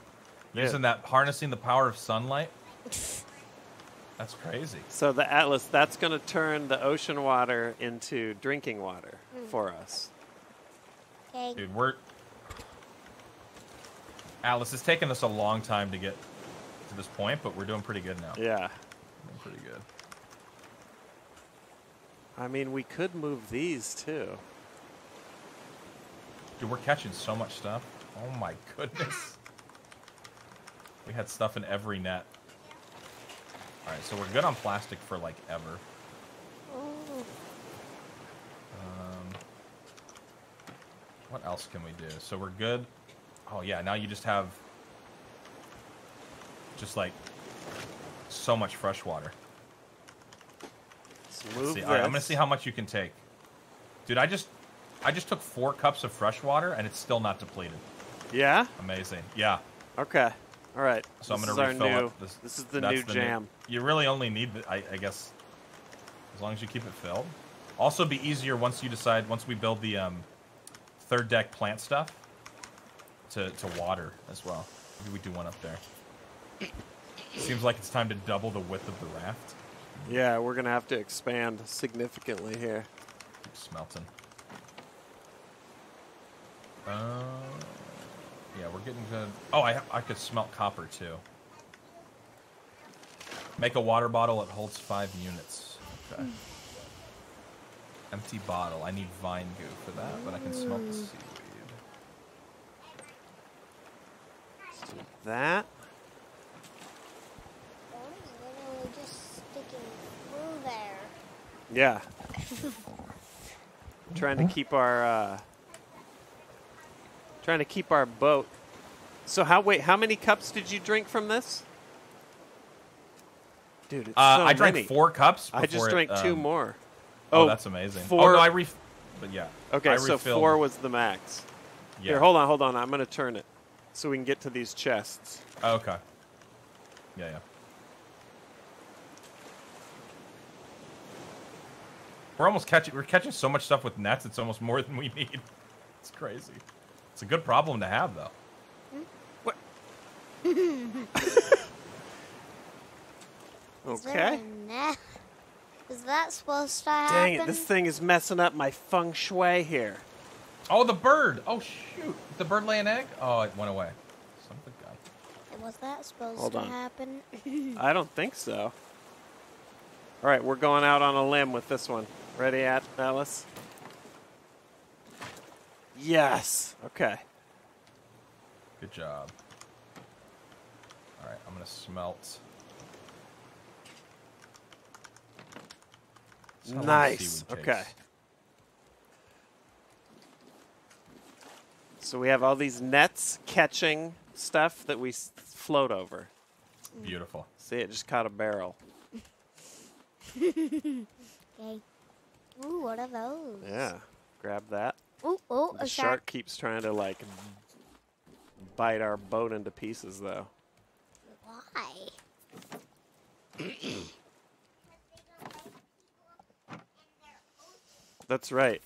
Using that, harnessing the power of sunlight. That's crazy. So the Atlas, that's going to turn the ocean water into drinking water mm. for us. Okay. Dude, we're Atlas. It's taken us a long time to get to this point, but we're doing pretty good now. Yeah. Doing pretty good. I mean, we could move these too. Dude, we're catching so much stuff. Oh my goodness. We had stuff in every net. Alright, so we're good on plastic for like ever. Um, what else can we do? So we're good. Oh yeah, now you just have just like so much fresh water. See, this. all right, I'm gonna see how much you can take. Dude, I just I just took four cups of fresh water and it's still not depleted. Yeah. Amazing. Yeah. Okay. All right. So this I'm gonna refill new. up this. This is the new jam. you really only need, the, I, I guess, as long as you keep it filled. Also, be easier once you decide once we build the um, third deck plant stuff to to water as well. Maybe we do one up there. Seems like it's time to double the width of the raft. Yeah, we're gonna have to expand significantly here. Keep smelting. Uh, yeah, we're getting good. Oh, I I could smelt copper too. Make a water bottle. It holds five units. Okay. Empty bottle. I need vine goo for that, but I can smelt the seaweed. Let's do that. That was literally just sticking through there. Yeah. trying to keep our uh, trying to keep our boat. So how wait, how many cups did you drink from this? Dude, it's Uh, so I drank many. four cups. I just before it, drank two um, more. Oh, that's amazing. four- Oh no, I ref. But yeah. Okay, I so refilled- four was the max. Yeah. Here, hold on, hold on. I'm gonna turn it so we can get to these chests. Oh, okay. Yeah, yeah. We're almost catching. We're catching so much stuff with nets. It's almost more than we need. It's crazy. It's a good problem to have, though. What? Is there okay. a? Is that supposed to happen? Dang it, this thing is messing up my feng shui here. Oh, the bird. Oh shoot, the bird lay an egg. Oh, it went away. Son of a gun. Was that supposed Hold to on. happen? I don't think so. All right, we're going out on a limb with this one. Ready, At- Atlas? Yes. Okay. Good job. All right, I'm gonna smelt. That's Nice. Okay. takes. So we have all these nets catching stuff that we s- float over. Beautiful. See, it just caught a barrel. Okay. Ooh, what are those? Yeah. Grab that. Ooh, ooh, The a shark shark. keeps trying to like bite our boat into pieces, though. Why? That's right.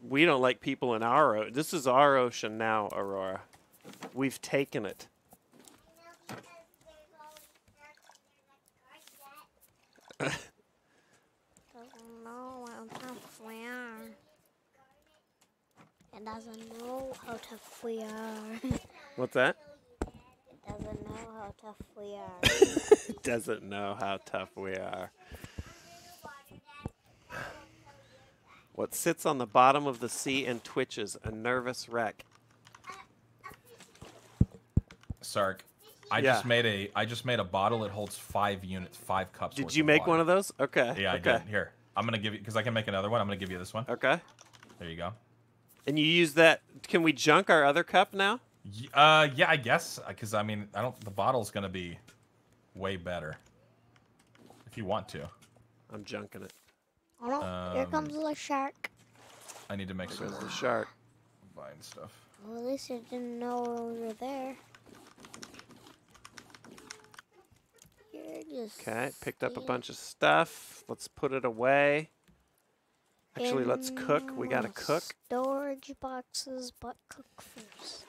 We don't like people in our ocean. This is our ocean now, Aurora. We've taken it. Doesn't know how tough we are. It doesn't know how tough we are. What's that? it doesn't know how tough we are. It doesn't know how tough we are. What sits on the bottom of the sea and twitches, a nervous wreck. Sark, I Yeah. just made a I just made a bottle that holds five units, five cups. Did you make water. one of those? Okay. Yeah, I okay. did. Here, I'm gonna give you because I can make another one. I'm gonna give you this one. Okay. There you go. And you use that. Can we junk our other cup now? Uh, yeah, I guess because I mean I don't. The bottle's gonna be way better if you want to. I'm junking it. Oh no, here Um, comes the shark. I need to make sure the shark. vine stuff. Well, at least it didn't know we were there. You're just Okay, picked up a bunch of stuff. Let's put it away. Actually, let's cook. We gotta cook. Storage boxes, but cook first.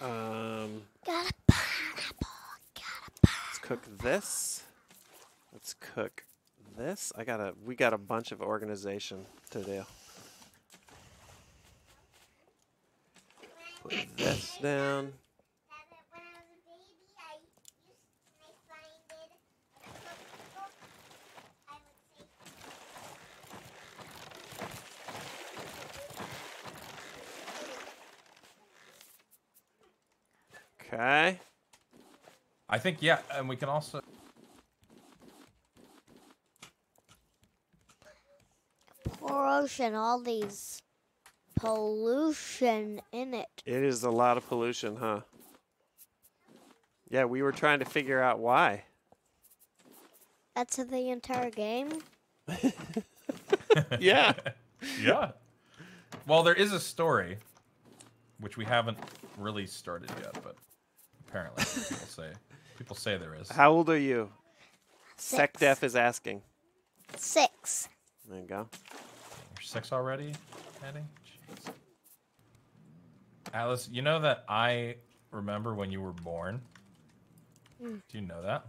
Um, Got a pineapple. Got a pineapple. let's cook this. Let's cook this. I gotta. We got a bunch of organization to do. Put this down. Okay. I think yeah, and we can also. Poor ocean, all these pollution in it. It is a lot of pollution, huh? Yeah, we were trying to figure out why. That's the entire game. yeah. yeah. Well, there is a story, which we haven't really started yet, but apparently people say people say there is. How old are you? Six. SecDef is asking. Six. There you go. You're six already, Eddie? Jeez. Atlas, you know that I remember when you were born? Hmm. Do you know that?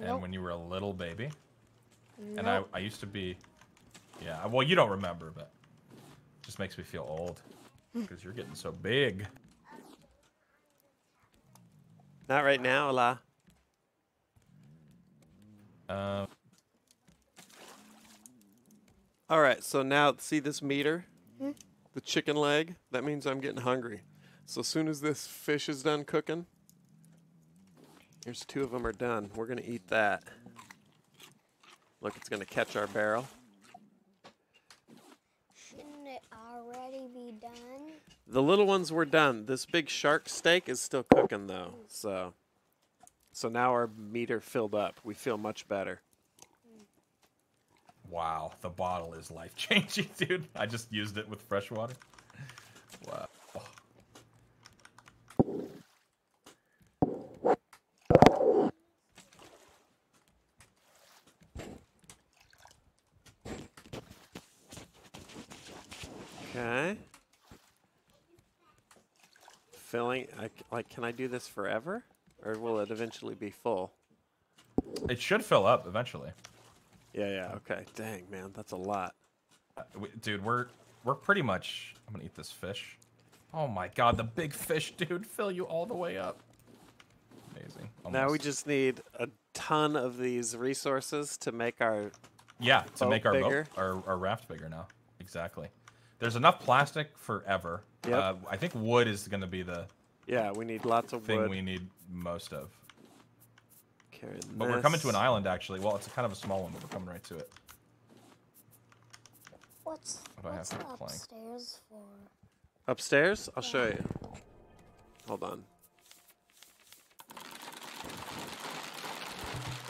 And when you were a little baby? And I, I used to be, yeah. Well, you don't remember, but it just makes me feel old because you're getting so big. Not right now, La. Um, All right, so now see this meter? Hmm? The chicken leg? That means I'm getting hungry. So as soon as this fish is done cooking, here's two of them are done. We're going to eat that. Look, it's going to catch our barrel. Shouldn't it already be done? The little ones were done. This big shark steak is still cooking though. So so now our meter filled up. We feel much better. Wow, the bottle is life changing, dude. I just used it with fresh water. Wow. Okay. Filling I, like can I do this forever or will it eventually be full? It should fill up eventually. Yeah, yeah. Okay. Dang, man, that's a lot. Uh, Dude, we're we're pretty much. I'm gonna eat this fish. Oh my god, the big fish, dude, fill you all the way up. Amazing. Now we just need a ton of these resources to make our yeah to make our bigger. boat our, our raft bigger now. Exactly. There's enough plastic forever. Yep. Uh, I think wood is gonna be the Yeah, we need lots of thing wood. we need most of. Carry But we're coming to an island actually. Well, it's kind of a small one, but we're coming right to it. What's, What do I have what's for a plank? upstairs for? Upstairs? I'll show you. Hold on.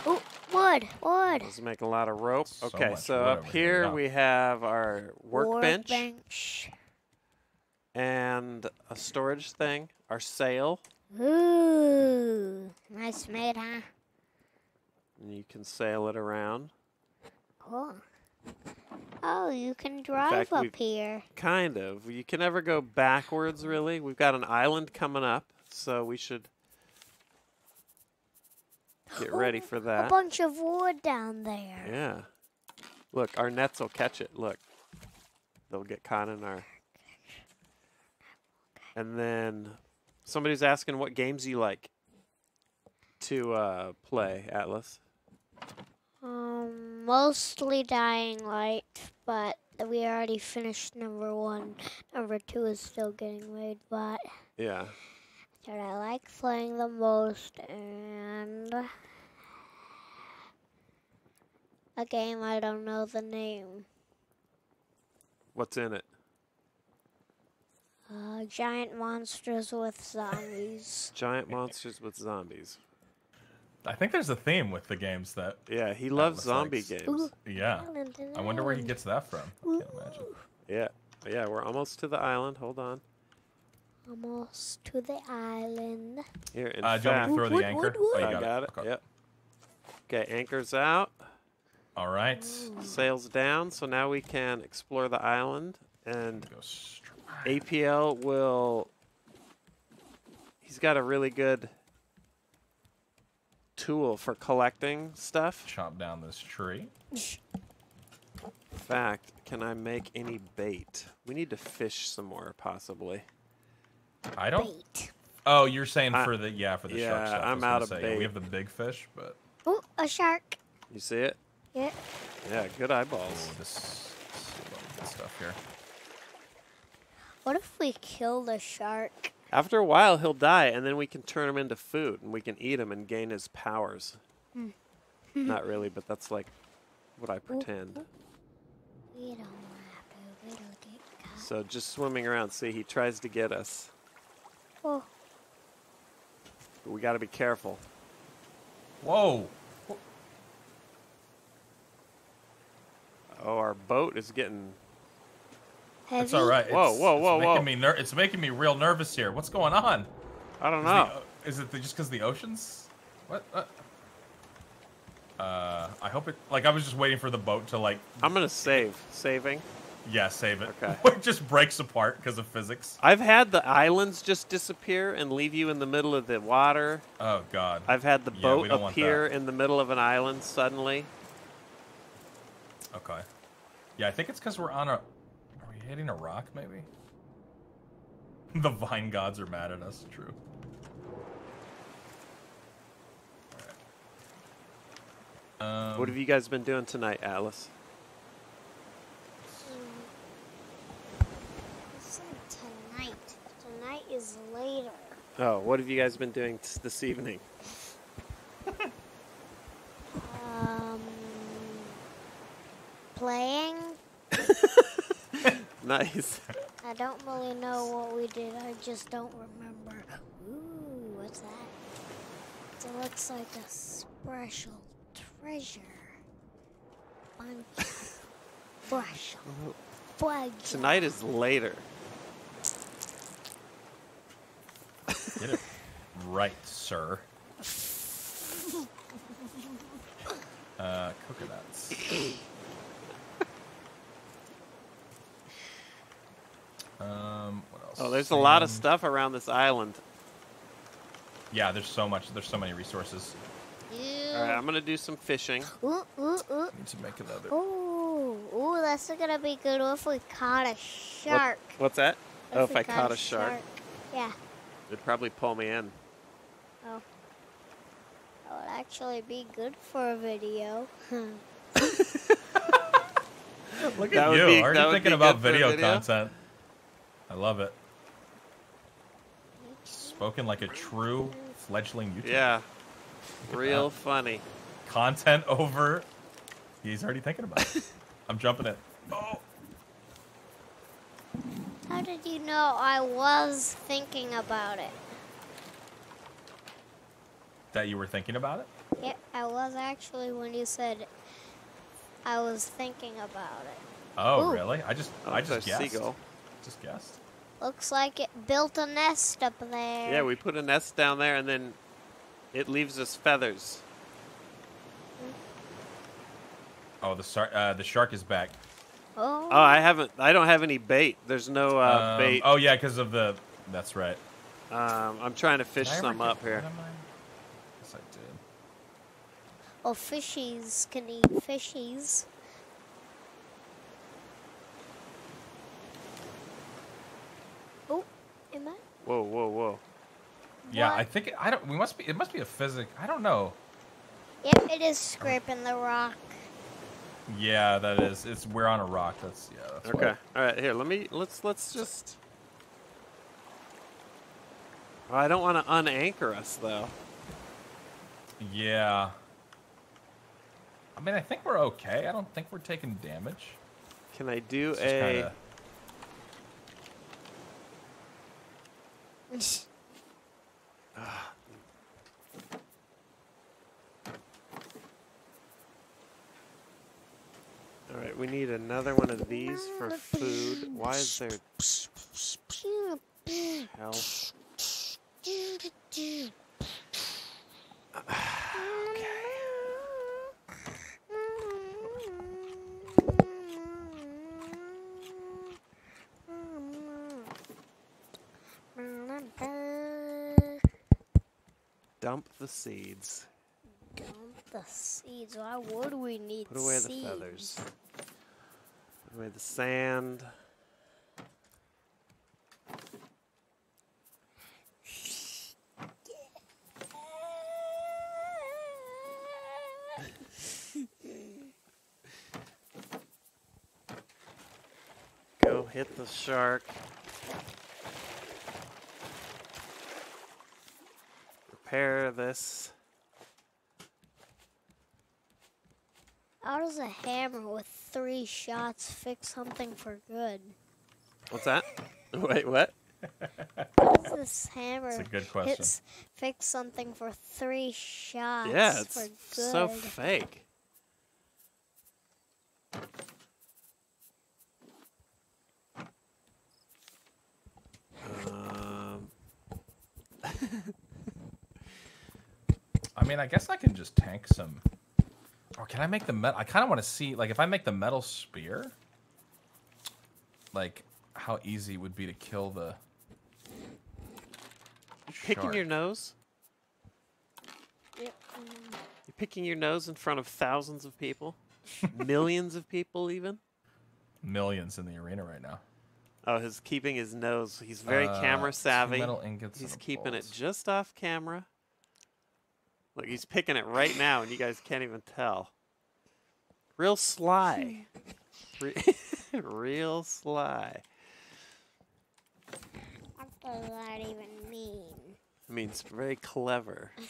Oh, wood, wood. Let's make a lot of rope. So okay, so up here, here we have our workbench Workbench. and a storage thing, our sail, Ooh, nice made, huh? And you can sail it around. Cool. Oh, you can drive fact, up here. Kind of. You can never go backwards, really. We've got an island coming up, so we should get ready for that. A bunch of wood down there. Yeah. Look, our nets will catch it. Look. They'll get caught in our. And then somebody's asking what games you like to uh, play, Atlas. Um, mostly Dying Light, but we already finished number one. Number two is still getting made, but Yeah. that I like playing the most, and a game I don't know the name. What's in it? Uh, giant monsters with zombies. Giant monsters with zombies. I think there's a theme with the games that. Yeah, he loves Atlas zombie likes. games. Ooh. Yeah. I wonder where he gets that from. I can't imagine. Yeah. Yeah, we're almost to the island. Hold on. Almost to the island. Here, in Uh, do you want me to throw Wood, the anchor? wood, wood. Oh, you I got, got it. Okay. Yep. Okay, anchor's out. All right. Sails down, so now we can explore the island. And APL will. He's got a really good tool for collecting stuff. Chop down this tree. In fact, can I make any bait? We need to fish some more, possibly. I don't. Bait. Oh, you're saying I- for the yeah for the yeah, shark stuff. I I'm out of say, yeah, bait. we have the big fish, but Oh, a shark. You see it? Yeah. Yeah, good eyeballs. oh, this, this is a lot of good stuff here. What if we kill the shark? After a while, he'll die, and then we can turn him into food, and we can eat him and gain his powers. Hmm. Not really, but that's like what I pretend. We don't want to. It'll get. So just swimming around. See, he tries to get us. Oh, But we got to be careful. Whoa! Oh, our boat is getting. Heavy. It's all right. Whoa, it's, whoa, it's whoa, making whoa. Me ner- it's making me real nervous here. What's going on? I don't Is, know. the, is it the, just because the oceans? What? what? Uh, I hope it. Like I was just waiting for the boat to like, I'm gonna save. Saving. yeah, save it. Okay. it just breaks apart because of physics. I've had the islands just disappear and leave you in the middle of the water. Oh God. I've had the Yeah, boat appear in the middle of an island suddenly. Okay. Yeah, I think it's because we're on a. Are we hitting a rock? Maybe. the vine gods are mad at us. True. Alright. Um, What have you guys been doing tonight, Alice? Tonight. Tonight is later. Oh, what have you guys been doing t- this evening? Um, playing. Nice. I don't really know what we did. I just don't remember. Ooh, what's that? It looks like a special treasure. Bunch. Special. Treasure. Tonight is later. Get it right, sir. Uh, coconuts. Um, what else? Oh, there's a lot of stuff around this island. Yeah, there's so much. There's so many resources. All right, I'm gonna do some fishing. Ooh, ooh, ooh. Need to make another. Ooh, ooh, that's gonna be good if we caught a What- shark. what's that? oh, if we I caught a shark, Yeah. it'd probably pull me in. Oh. That would actually be good for a video. Look That at would you, be- already that thinking about good for a video, video. content. I love it. Spoken like a true fledgling YouTuber. Yeah, real funny. Content over. He's already thinking about it. I'm jumping it. Oh. How did you know I was thinking about it? That you were thinking about it? Yeah, I was actually when you said I was thinking about it. Oh, Ooh. really? I just, Oh, I just a guessed. seagull. Just guessed. Looks like it built a nest up there. Yeah, we put a nest down there, and then it leaves us feathers. Oh, the sar- uh, the shark is back. Oh, Oh, I haven't. I don't have any bait. There's no uh, Um, bait. Oh yeah, because of the. That's right. Um, I'm trying to fish Did I ever some up here. that in mine? Yes, I did. oh, fishies can eat fishies. Oh, am I? Whoa, whoa, whoa! Yeah, What? I think it, I don't. We must be. It must be a physic. I don't know. Yep, it is scraping the rock. Yeah, that is. It's we're on a rock. That's yeah. That's Okay, why. all right. Here, let me. Let's let's just. I don't want to unanchor us though. Yeah. I mean, I think we're okay. I don't think we're taking damage. Can I do It's a? kinda- All right, we need another one of these for food. Why is there hell? Dump the seeds. Dump the seeds. Why would we need Put away the feathers. Put away the sand. Go hit the shark. Repair this. How does a hammer with three shots fix something for good? What's that? Wait, what? How does this hammer That's a good question. hits- fix something for three shots Yeah, it's for good? so fake. Mean, I guess I can just tank some Or can I make the metal? I kind of want to see, like, if I make the metal spear, like, how easy it would be to kill the. Picking your nose? Yep. You're picking your nose in front of thousands of people? Millions of people, even? millions in the arena right now. Oh, he's keeping his nose. He's very Uh, camera savvy. metal ingots He's and a keeping it just off camera. Look, he's picking it right now, and you guys can't even tell. Real sly. Real sly. What does that even mean? I mean, it's very clever.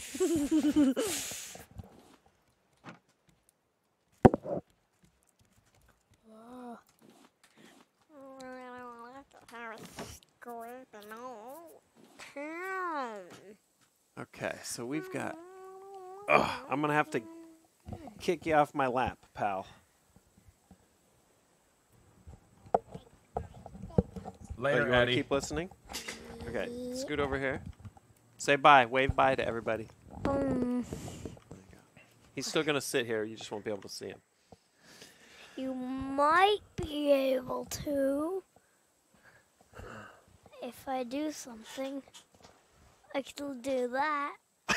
Okay, so we've got. Oh, I'm gonna have to kick you off my lap, pal. Oh, Later, you want to Eddie. keep listening? Okay, scoot over here. Say bye. Wave bye to everybody. Um, He's still gonna sit here. You just won't be able to see him. you might be able to. If I do something, I can do that.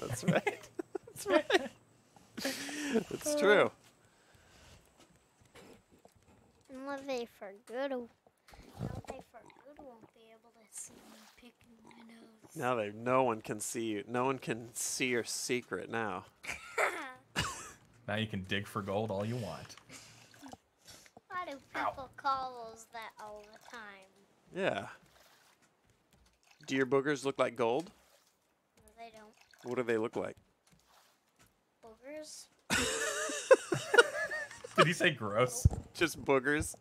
That's right. That's right. That's true. Not they for good. They for good won't be able to see me picking my nose. Now that no one can see you, no one can see your secret now. Now you can dig for gold all you want. Why do people call those that all the time? Yeah. Do your boogers look like gold? No, they don't. What do they look like? Boogers? Did he say gross? Just boogers.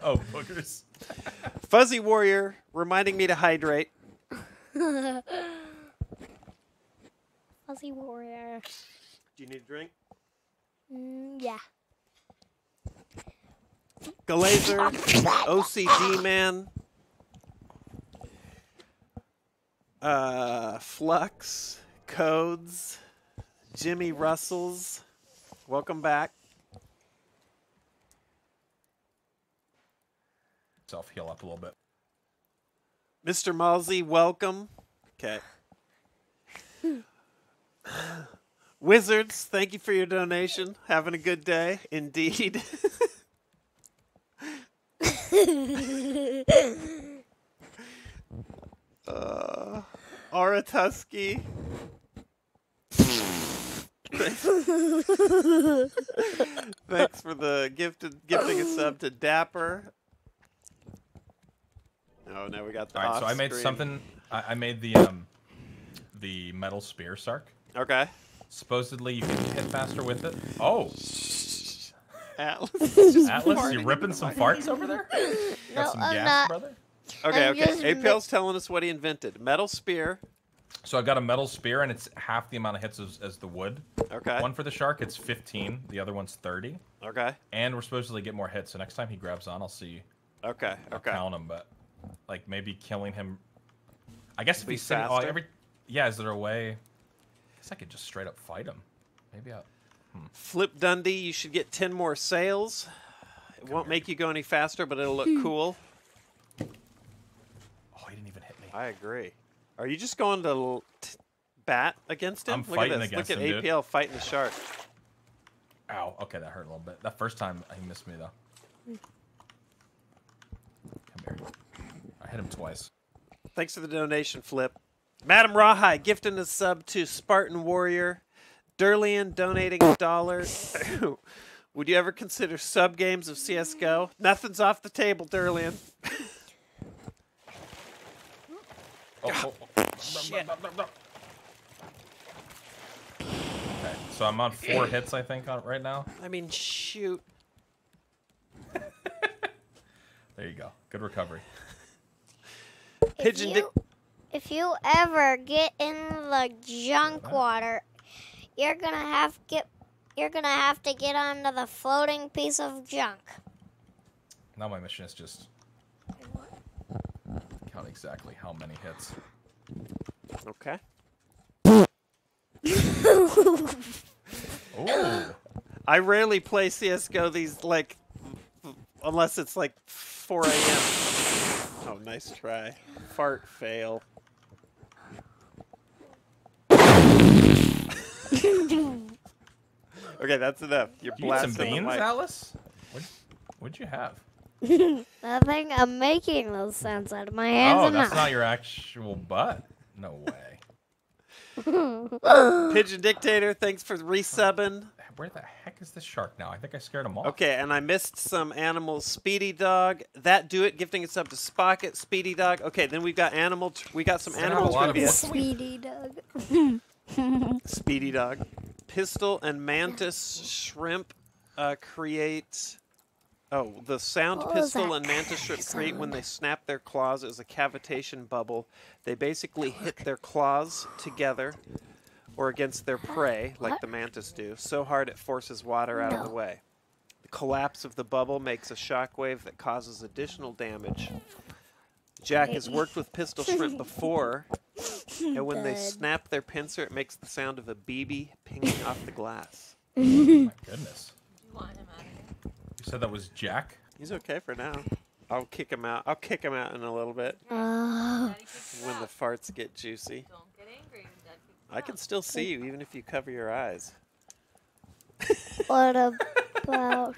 Oh, boogers. Fuzzy Warrior reminding me to hydrate. Fuzzy Warrior. Do you need a drink? Mm, yeah. Glazer, OCD Man, uh, Flux, Codes, Jimmy Russells. Welcome back. Self heal up a little bit. Mr. Malsey, welcome. Okay. Wizards, thank you for your donation. Having a good day, indeed. uh, Aura Tusky. Thanks for the gifted gifting a sub to Dapper. Oh, now we got the. All right, so I made off-screen- something. I, I made the um, the metal spear sark. Okay. Supposedly you can hit faster with it. Oh, Atlas. is Atlas, you in ripping some farts over there? Got No, some I'm gas, not. brother. Okay, I'm okay. just APL's telling us what he invented. Metal spear. So I've got a metal spear, and it's half the amount of hits as, as the wood. Okay. One for the shark, it's 15. The other one's 30. Okay. And we're supposed to get more hits. So next time he grabs on, I'll see. Okay. I'll Okay. count him, but like maybe killing him. I guess if Be he's sitting, oh, every yeah, is there a way? I guess I could just straight up fight him. Maybe I. Hmm. Flip Dundee, you should get 10 more sails. It won't here. make you go any faster, but it'll look cool. Oh, he didn't even hit me. I agree. Are you just going to l- t- bat against him? I'm Look fighting at this. against Look at him, dude. APL fighting the shark. Ow. Okay, that hurt a little bit. That first time he missed me though. Come here. I hit him twice. Thanks for the donation, Flip. Madam Rawhide gifting a sub to Spartan Warrior. Durlian donating a dollar. Would you ever consider sub games of CSGO? Nothing's off the table, Durlian. Oh, oh, oh. Shit. Okay, so I'm on four hits, I think, on right now. I mean, shoot. There you go. Good recovery. Pigeon if Dick. you, if you ever get in the junk water, you're gonna have get you're gonna have to get onto the floating piece of junk. Now my mission is just exactly how many hits. Okay. Ooh. I rarely play CS:GO these like, unless it's like 4 a.m. Oh, nice try. Fart fail. okay, that's enough. You're You some blasting the beans. Alice? What, what'd you have? Nothing. I'm making those sounds out of my hands oh, and that's mouth. not your actual butt. No way. Pigeon Dictator, thanks for resubbing. Where the heck is the shark now? I think I scared him off. Okay, and I missed some animals. Speedy Dog, that do it, gifting us up to Spocket. Speedy Dog. Okay, then we've got animal. Tr- we got some animal a lot of trivia. Sweetie Doug. Speedy Dog. Pistol and Mantis Shrimp uh, create. Oh, the sound What pistol and mantis shrimp create when they snap their claws is a cavitation bubble. They basically hit their claws together or against their prey, like the mantis do, so hard it forces water out of the way. The collapse of the bubble makes a shockwave that causes additional damage. Jack has worked with pistol shrimp before, and when they snap their pincer, it makes the sound of a BB pinging off the glass. My goodness. Said that was Jack? He's okay for now. I'll kick him out. I'll kick him out in a little bit Daddy kicks you when the farts get juicy. Don't get angry when Dad kicks I can still see you even if you cover your eyes. what about?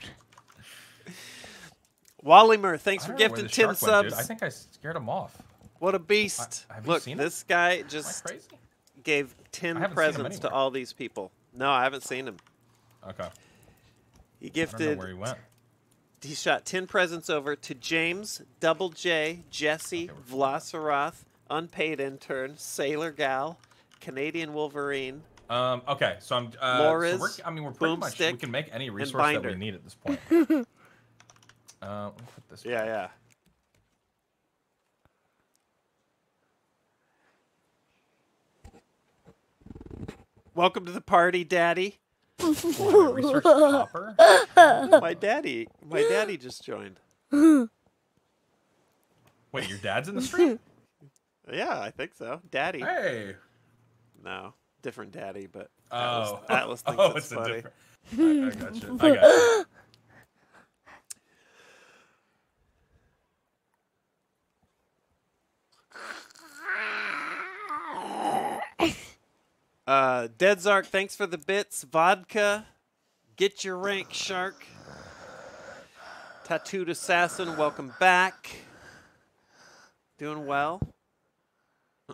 Wallymer, thanks for don't know where gifting the 10 shark went, dude. subs. I think I scared him off. What a beast. I- have you Look, seen it? this guy just gave 10 I haven't seen him presents to all these people. No, I haven't seen him. Okay. He I don't know gifted where he went. He shot 10 presents over to James, Double J, Jesse, Okay, Unpaid Intern, Sailor Gal, Canadian Wolverine. Um, okay, so I'm. Uh, so Laura's we're, I mean, we're pretty much. We can make any resource that we need at this point. uh, put this. Yeah, yeah. Welcome to the party, Daddy. What, research copper. My daddy, my daddy just joined. Wait, your dad's in the stream? Yeah, I think so. Daddy. hey. No, different daddy, but Oh. Atlas, Atlas thinks oh, it's, it's funny. a different. I, I got you. I got you. Uh, Dead Zark, thanks for the bits. Vodka, get your rank, Shark. Tattooed Assassin, welcome back. Doing well.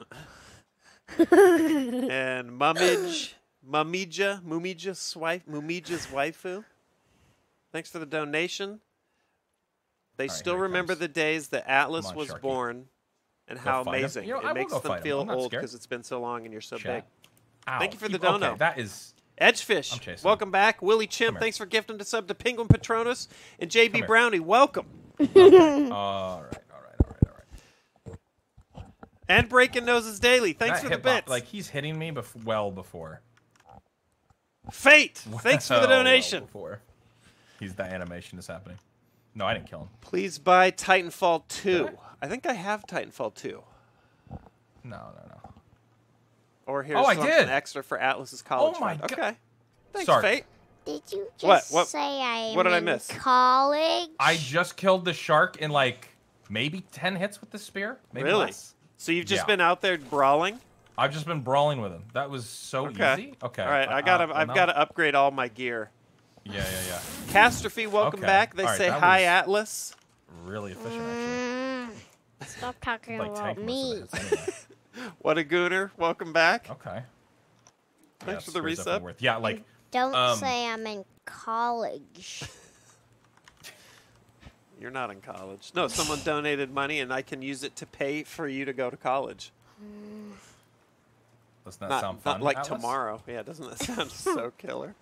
and Mumage, Mumija, Mumija's wife, Mumija's waifu. Thanks for the donation. They All right, still remember the days that Atlas on, was Sharky. born and Go how amazing. You know, it will makes them feel I'm old because it's been so long and you're so big. Ow. Thank you for the dono. Okay, that is. Edgefish, I'm welcome back. Willie Chimp, thanks for gifting to sub to Penguin Patronus. And JB. Brownie, welcome. All right, all right, all right, all right. And Breaking Noses Daily, thanks That for the bits. Like he's hitting me bef- well before. Fate, thanks for the Well, well donation. before. He's that animation is happening. No, I didn't kill him. Please buy Titanfall 2. Did I think I have Titanfall 2. No, no, no. Or here's Oh, I something did. extra for Atlas's college Oh my fund. go- Okay. Thanks, Sorry. Fate. Did you just What? What- say I am what did I in miss? college? I just killed the shark in like maybe ten hits with the spear. Maybe Really? less. So you've just Yeah. been out there brawling? I've just been brawling with him. That was so Okay. easy. Okay. All right, uh, I gotta, I've no. got to upgrade all my gear. Yeah, yeah, yeah. Catastrophe, welcome Okay. back. They All right, say hi, Atlas. Really efficient, actually. Mm, stop talking Like about me. of the hits anyway. What a gooner. Welcome back. Okay. Thanks Yeah, for the reset. worth- Yeah, like Don't Um, say I'm in college. You're not in college. No, someone donated money and I can use it to pay for you to go to college. doesn't that not, sound not fun? like Atlas? tomorrow. Yeah, doesn't that sound so killer?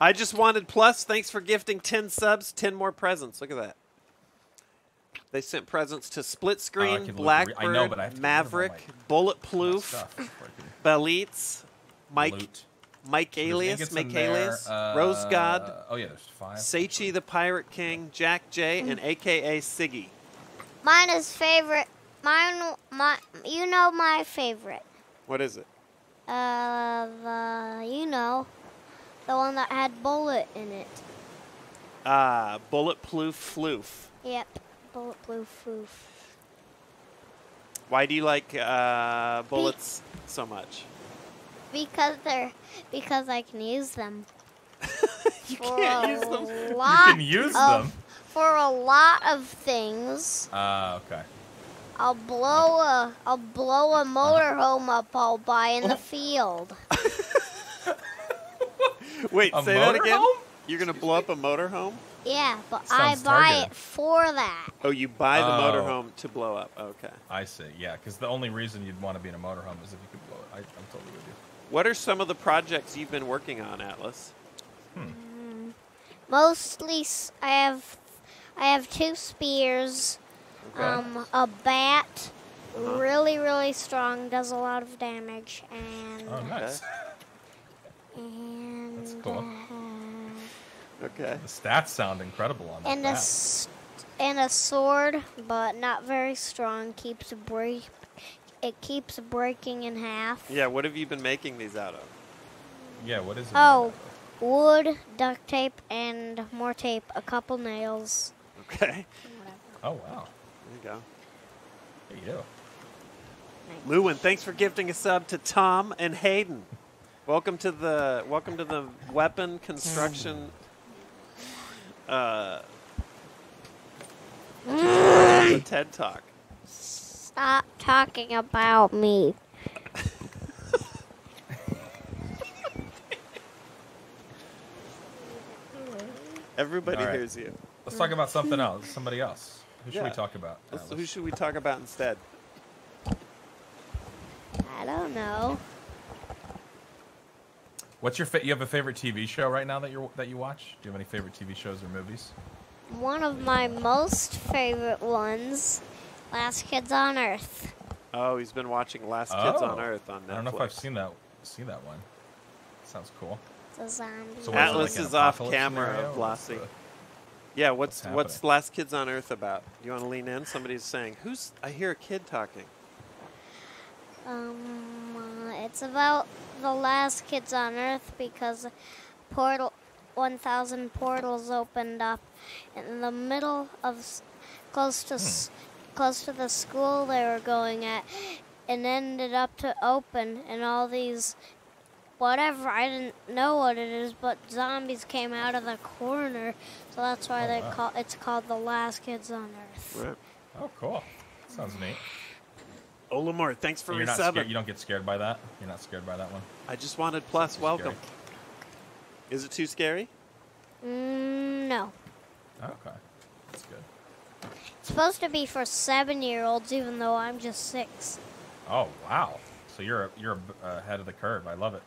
I just wanted plus. Thanks for gifting 10 subs, 10 more presents. Look at that. They sent presents to Split Screen, can look re- Blackbird, know, but I have to get rid of all Maverick, my- Bullet My Ploof, stuff before I can Belites, Mike, loot. Mike There's Alias, Mike in there, Alias, Rose God, uh, Oh yeah, there's five. Seichi the Pirate King, Jack J, and AKA Siggy. Mine is favorite. Mine, my, you know my favorite. What is it? Uh, the you know, the one that had bullet in it. Ah, bulletproof floof. Yep, bullet blue. Why do you like uh, bullets so much? Because they're because I can use them. you for can't a use them. You can use of, them. for a lot of things. Ah, okay. I'll blow a I'll blow a motorhome up all by in the field. Wait, A say that again. motorhome? You're gonna blow up a motorhome? Yeah, but I buy targeted. it for that. Oh, you buy the Oh. motorhome to blow up. Okay. I see. Yeah, because the only reason you'd want to be in a motorhome is if you could blow it. I, I'm totally with you. What are some of the projects you've been working on, Atlas? Mostly, s- I have I have two spears, Okay. um, a bat, Uh-huh. really really strong, does a lot of damage, and Oh, nice. and That's cool. uh, okay. The stats sound incredible on that. and a map. s- and a sword, but not very strong. Keeps break. It keeps breaking in half. Yeah, what have you been making these out of? Yeah, what is it? Oh, wood, duct tape, and more tape. A couple nails. Okay. Oh, wow. There you go. There you. Go. Lewin, thanks for gifting a sub to Tom and Hayden. Welcome to the welcome to the weapon construction uh the TED Talk. Stop talking about me. Everybody All right. hears you. Let's talk about something else. Somebody else. Who should we talk about? Let's- who should we talk about instead? I don't know. What's your fa- you have a favorite TV show right now that you that you watch? Do you have any favorite TV shows or movies? One of my most favorite ones, Last Kids on Earth. Oh, he's been watching Last Kids on Oh. Earth on Netflix. I don't know if I've seen that seen that one. Sounds cool. The zombie. So what is it, Atlas like is off camera, scenario? What's Vlassi. the- Yeah, what's What's what's? Last Kids on Earth about? You want to lean in? Somebody's saying, "Who's?" I hear a kid talking. Um, uh, it's about the last kids on Earth because portal 1,000 portals opened up in the middle of close to s hmm. close to the school they were going at, and ended up to open, and all these whatever I didn't know what it is, but zombies came out of the corner, so that's why Oh, they wow. call it's called the last kids on Earth. Right. Oh, cool. Sounds neat. Olamore, thanks for your you're not resubbing. scared, you don't get scared by that. You're not scared by that one. I just wanted plus. Welcome. Is it too scary? Mm, no. Okay, that's good. It's supposed to be for seven year olds, even though I'm just six. Oh wow! So you're you're uh, ahead of the curve. I love it.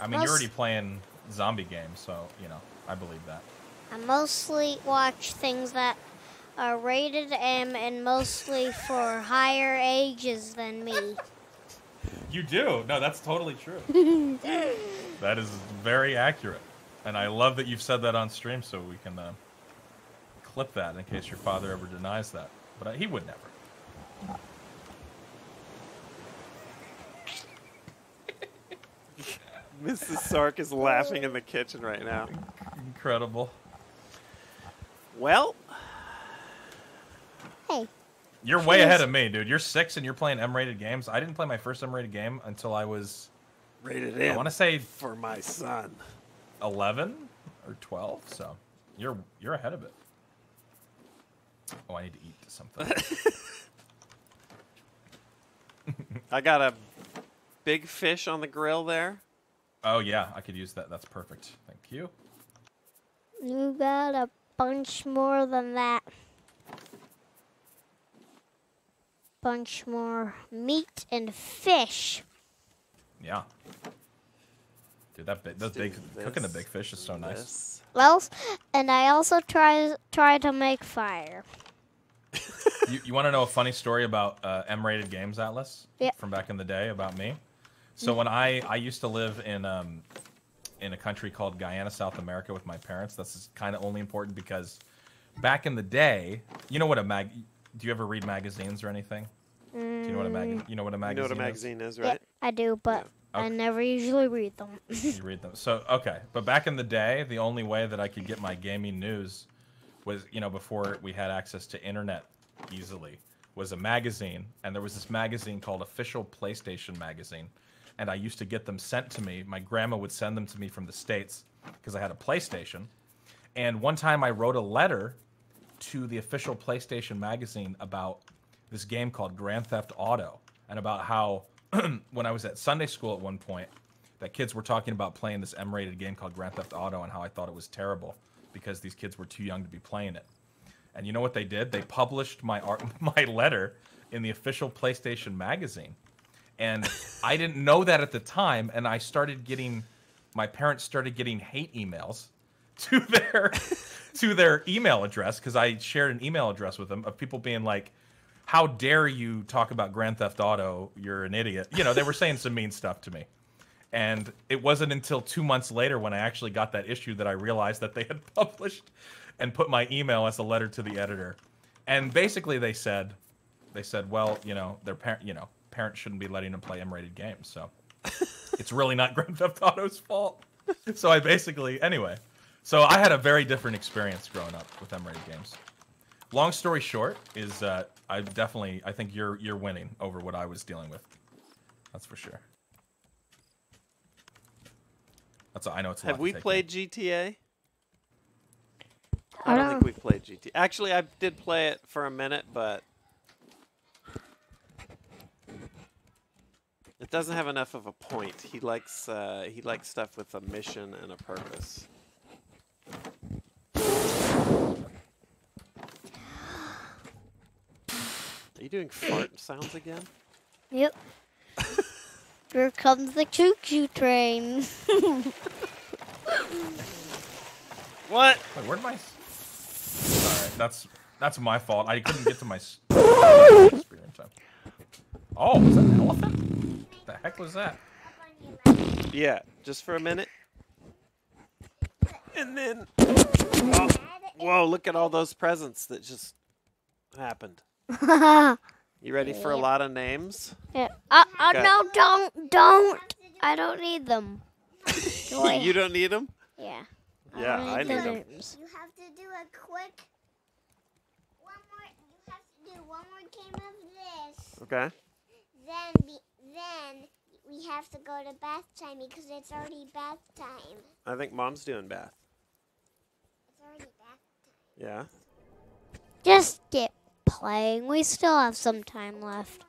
I mean, Most- you're already playing zombie games, so you know I believe that. I mostly watch things that are rated M and mostly for higher ages than me. You do. No, that's totally true. that is very accurate, and I love that you've said that on stream, so we can uh, clip that in case your father ever denies that. But uh, he would never. Mrs. Sark is laughing in the kitchen right now. Incredible. Well, Hey, You're way ahead of me, dude. You're six and you're playing M-rated games. I didn't play my first M-rated game until I was, rated I want to say, for my son. 11 or 12. So you're you're ahead of it. Oh, I need to eat something. I got a big fish on the grill there. oh yeah, I could use that. That's perfect. Thank you. you got a bunch more than that. Bunch more meat and fish. Yeah. Dude, that big, those big do cooking the big fish is so nice. Well, and I also try try to make fire. you you want to know a funny story about uh, M-rated games, Atlas? Yeah. From back in the day about me. So when I I used to live in um in a country called Guyana, South America, with my parents. That's kind of only important because back in the day, you know what a mag. Do you ever read magazines or anything? Mm, Do you know what a mag? You know what a You magazine? know what a is? magazine is, Yeah, right? I do, but I Okay. never usually read them. you read them. So okay, but back in the day, the only way that I could get my gaming news was, you know, before we had access to internet easily, was a magazine, and there was this magazine called Official PlayStation Magazine, and I used to get them sent to me. My grandma would send them to me from the states because I had a PlayStation, and one time I wrote a letter to the official PlayStation magazine about this game called Grand Theft Auto and about how when I was at Sunday school at one point that kids were talking about playing this M-rated game called Grand Theft Auto and how I thought it was terrible because these kids were too young to be playing it. And you know what they did? They published my art, my letter in the official PlayStation magazine. And I didn't know that at the time and I started getting my parents started getting hate emails to their to their email address because I shared an email address with them of people being like, "How dare you talk about Grand Theft Auto? You're an idiot." You know, they were saying some mean stuff to me. And it wasn't until two months later when I actually got that issue that I realized that they had published and put my email as a letter to the editor. And basically, they said, they said, well, you know, their parent, you know, parents shouldn't be letting them play M-rated games, so it's really not Grand Theft Auto's fault. So I basically, anyway, so I had a very different experience growing up with M-rated games. Long story short is uh, I definitely I think you're you're winning over what I was dealing with. That's for sure. That's I know it's. A lot Have to we take in. played GTA? I I don't don't- think we've played GTA. Actually, I did play it for a minute, but it doesn't have enough of a point. He likes uh, he likes stuff with a mission and a purpose. Are you doing fart sounds again? Yep. Here comes the choo choo train. What? Wait, where'd my? All right, that's that's my fault. I couldn't get to my s- spear in time. Oh, was that an elephant? What the heck was that? Yeah, just for a minute. And then, oh, whoa! Look at all those presents that just happened. You ready for a lot of names? yeah. Uh, uh, Okay. no, don't, don't. I don't need them. Do I? you don't need them? Yeah. Yeah, don't I need the them. names. You have to do a quick one more. You have to do one more game of this. Okay. Then, be, then we have to go to bath time because it's already bath time. I think mom's doing bath. It's already bath time. Yeah. Just get playing. We still have some time left.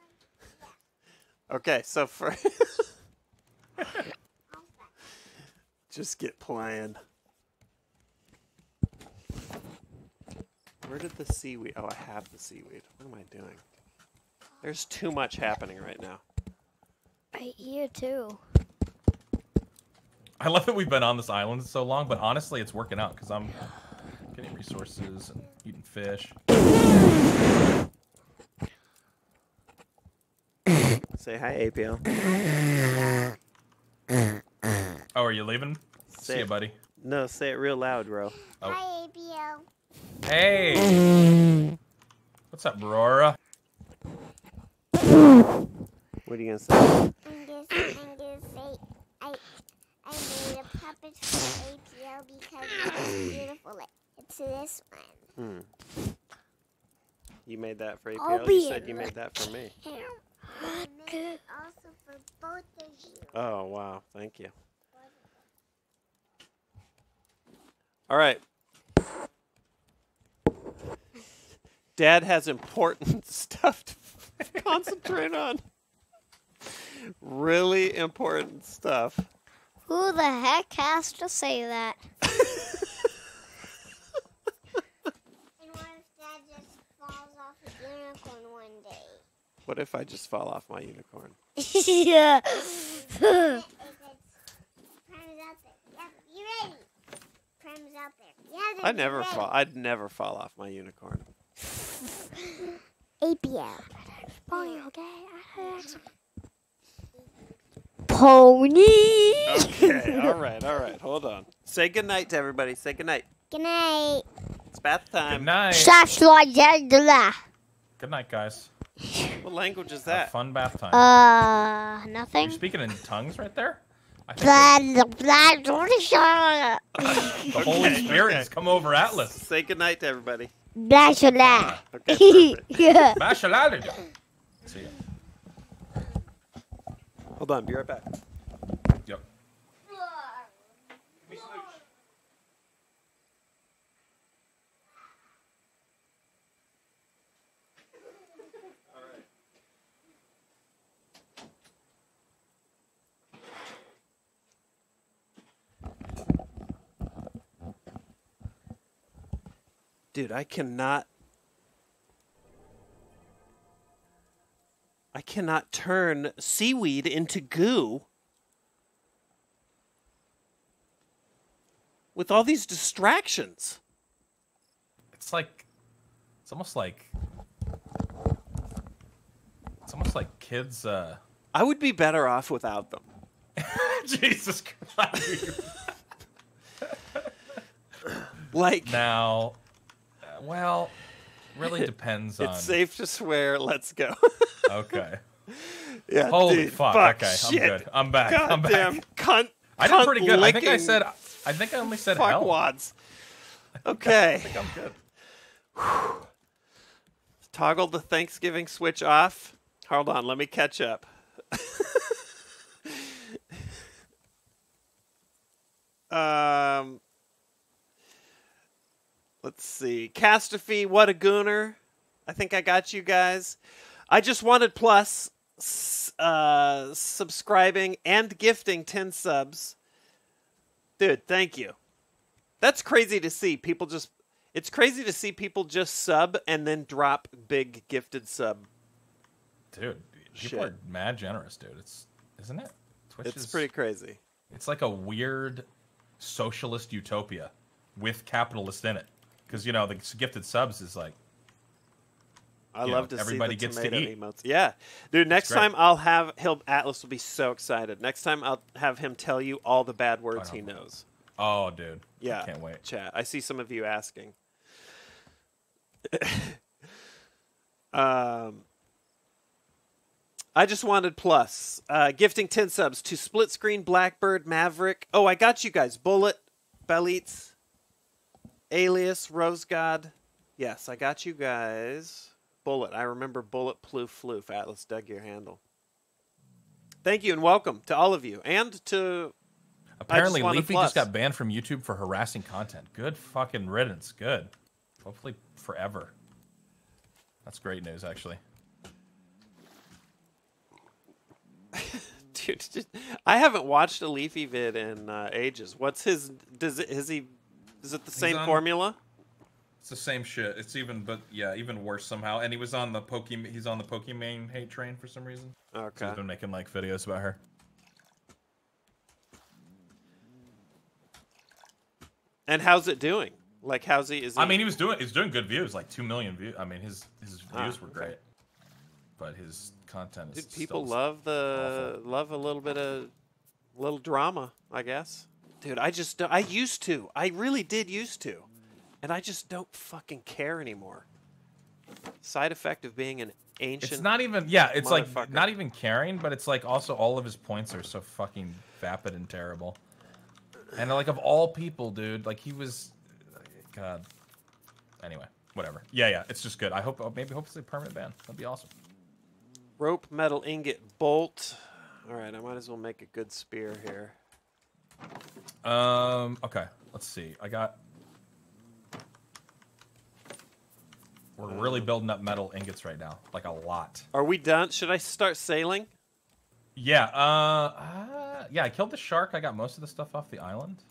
Okay, so for just get playing. Where did the seaweed? Oh, I have the seaweed. What am I doing? There's too much happening right now. Right here too. I love that we've been on this island so long, but honestly, it's working out because I'm getting resources and eating fish. Say hi, APL. Oh, are you leaving? Say See you, buddy. No, say it real loud, bro. Oh. Hi, ABL. Hey, what's up, Aurora? What are you gonna say? I'm just, I'm gonna say I, I made a puppet for APL because it's beautiful. It- It's this one. Hmm. You made that for I'll APL. be You said you made that for me. I made it also for both of you. Oh wow, thank you. All right. Dad has important stuff to concentrate on. Really important stuff. Who the heck has to say that? And what if Dad just falls off a unicorn one day? What if I just fall off my unicorn? yeah. If it's Prime's out there. Yeah, you ready? Prime's out there. Yeah, I never fall. I'd never fall off my unicorn. APL. Pony, okay? Pony. Okay. all right. All right. Hold on. Say goodnight to everybody. Say goodnight. Good night. It's bath time. Good night. Slash. Good night, guys. What language is Have that? fun bath time. Uh, You're speaking in tongues right there. The Holy Spirit has come over Atlas. Say goodnight to everybody. Blah, blah, blah. Okay. Yeah. Mashallah. See ya. Hold on. Be right back. Yep. Dude, I cannot. I cannot turn seaweed into goo with all these distractions. It's like, it's almost like, it's almost like kids. uh I would be better off without them. Jesus Christ. Like, now, well, really depends on. it's safe to swear. Let's go. Okay. yeah. Holy dude, fuck. Okay, shit. I'm good. I'm back. I'm back. Goddamn cunt. I did pretty good. I think I said. I think I only said hell. fuckwads. Okay. I think I'm good. Toggle the Thanksgiving switch off. Hold on, let me catch up. um, let's see. Castrophe, what a gooner. I think I got you guys. I just wanted plus uh, subscribing and gifting 10 subs. Dude, thank you. That's crazy to see. People just it's crazy to see people just sub and then drop big gifted sub. Dude, people Shit. are mad generous, dude. It's isn't it? Twitch It's is pretty crazy. It's like a weird socialist utopia with capitalist in it. Because you know the gifted subs is like I love know, to everybody see the gets to eat. emotes. Yeah, dude. Next time I'll have he'll Atlas will be so excited. Next time I'll have him tell you all the bad words know. he knows. oh dude Yeah, I can't wait Chat. I see some of you asking. um, I just wanted plus uh, gifting ten subs to split screen Blackbird Maverick. Oh, I got you guys. Bullet, Bellitz, Alias, Rose God. Yes, I got you guys. Bullet. I remember Bullet Ploof Floof. Atlas dug your handle. Thank you and welcome to all of you and to apparently wanted Leafy just got banned from YouTube for harassing content good fucking riddance good hopefully forever that's great news actually Dude, just- I haven't watched a Leafy vid in uh, ages. What's his? Does it? Is he? Is it the same on- formula? it's the same shit it's even but yeah even worse somehow and he was on the Pokimane he's on the Pokimane hate train for some reason so Okay. he's been making like videos about her And how's it doing? Like, how's he? Is he? I mean, he was doing he's doing good views, like two million views. I mean, his his Ah, views were okay. great, but his content is Dude, people love the love a little bit of little drama, I guess. Dude, I just don't- I used to. I really did used to, and I just don't fucking care anymore. Side effect of being an ancient. It's not even yeah. It's like not even caring, but it's like also all of his points are so fucking vapid and terrible. And like of all people, dude, like he was, God. Anyway, whatever. Yeah, yeah. It's just good. I hope oh, maybe hopefully permanent ban. That'd be awesome. rope, metal ingot, bolt. All right, I might as well make a good spear here. Um. Okay. Let's see. I got. We're really Um, building up metal ingots right now, like a lot. Are we done? Should I start sailing? Yeah. Uh, uh. Yeah. I killed the shark. I got most of the stuff off the island.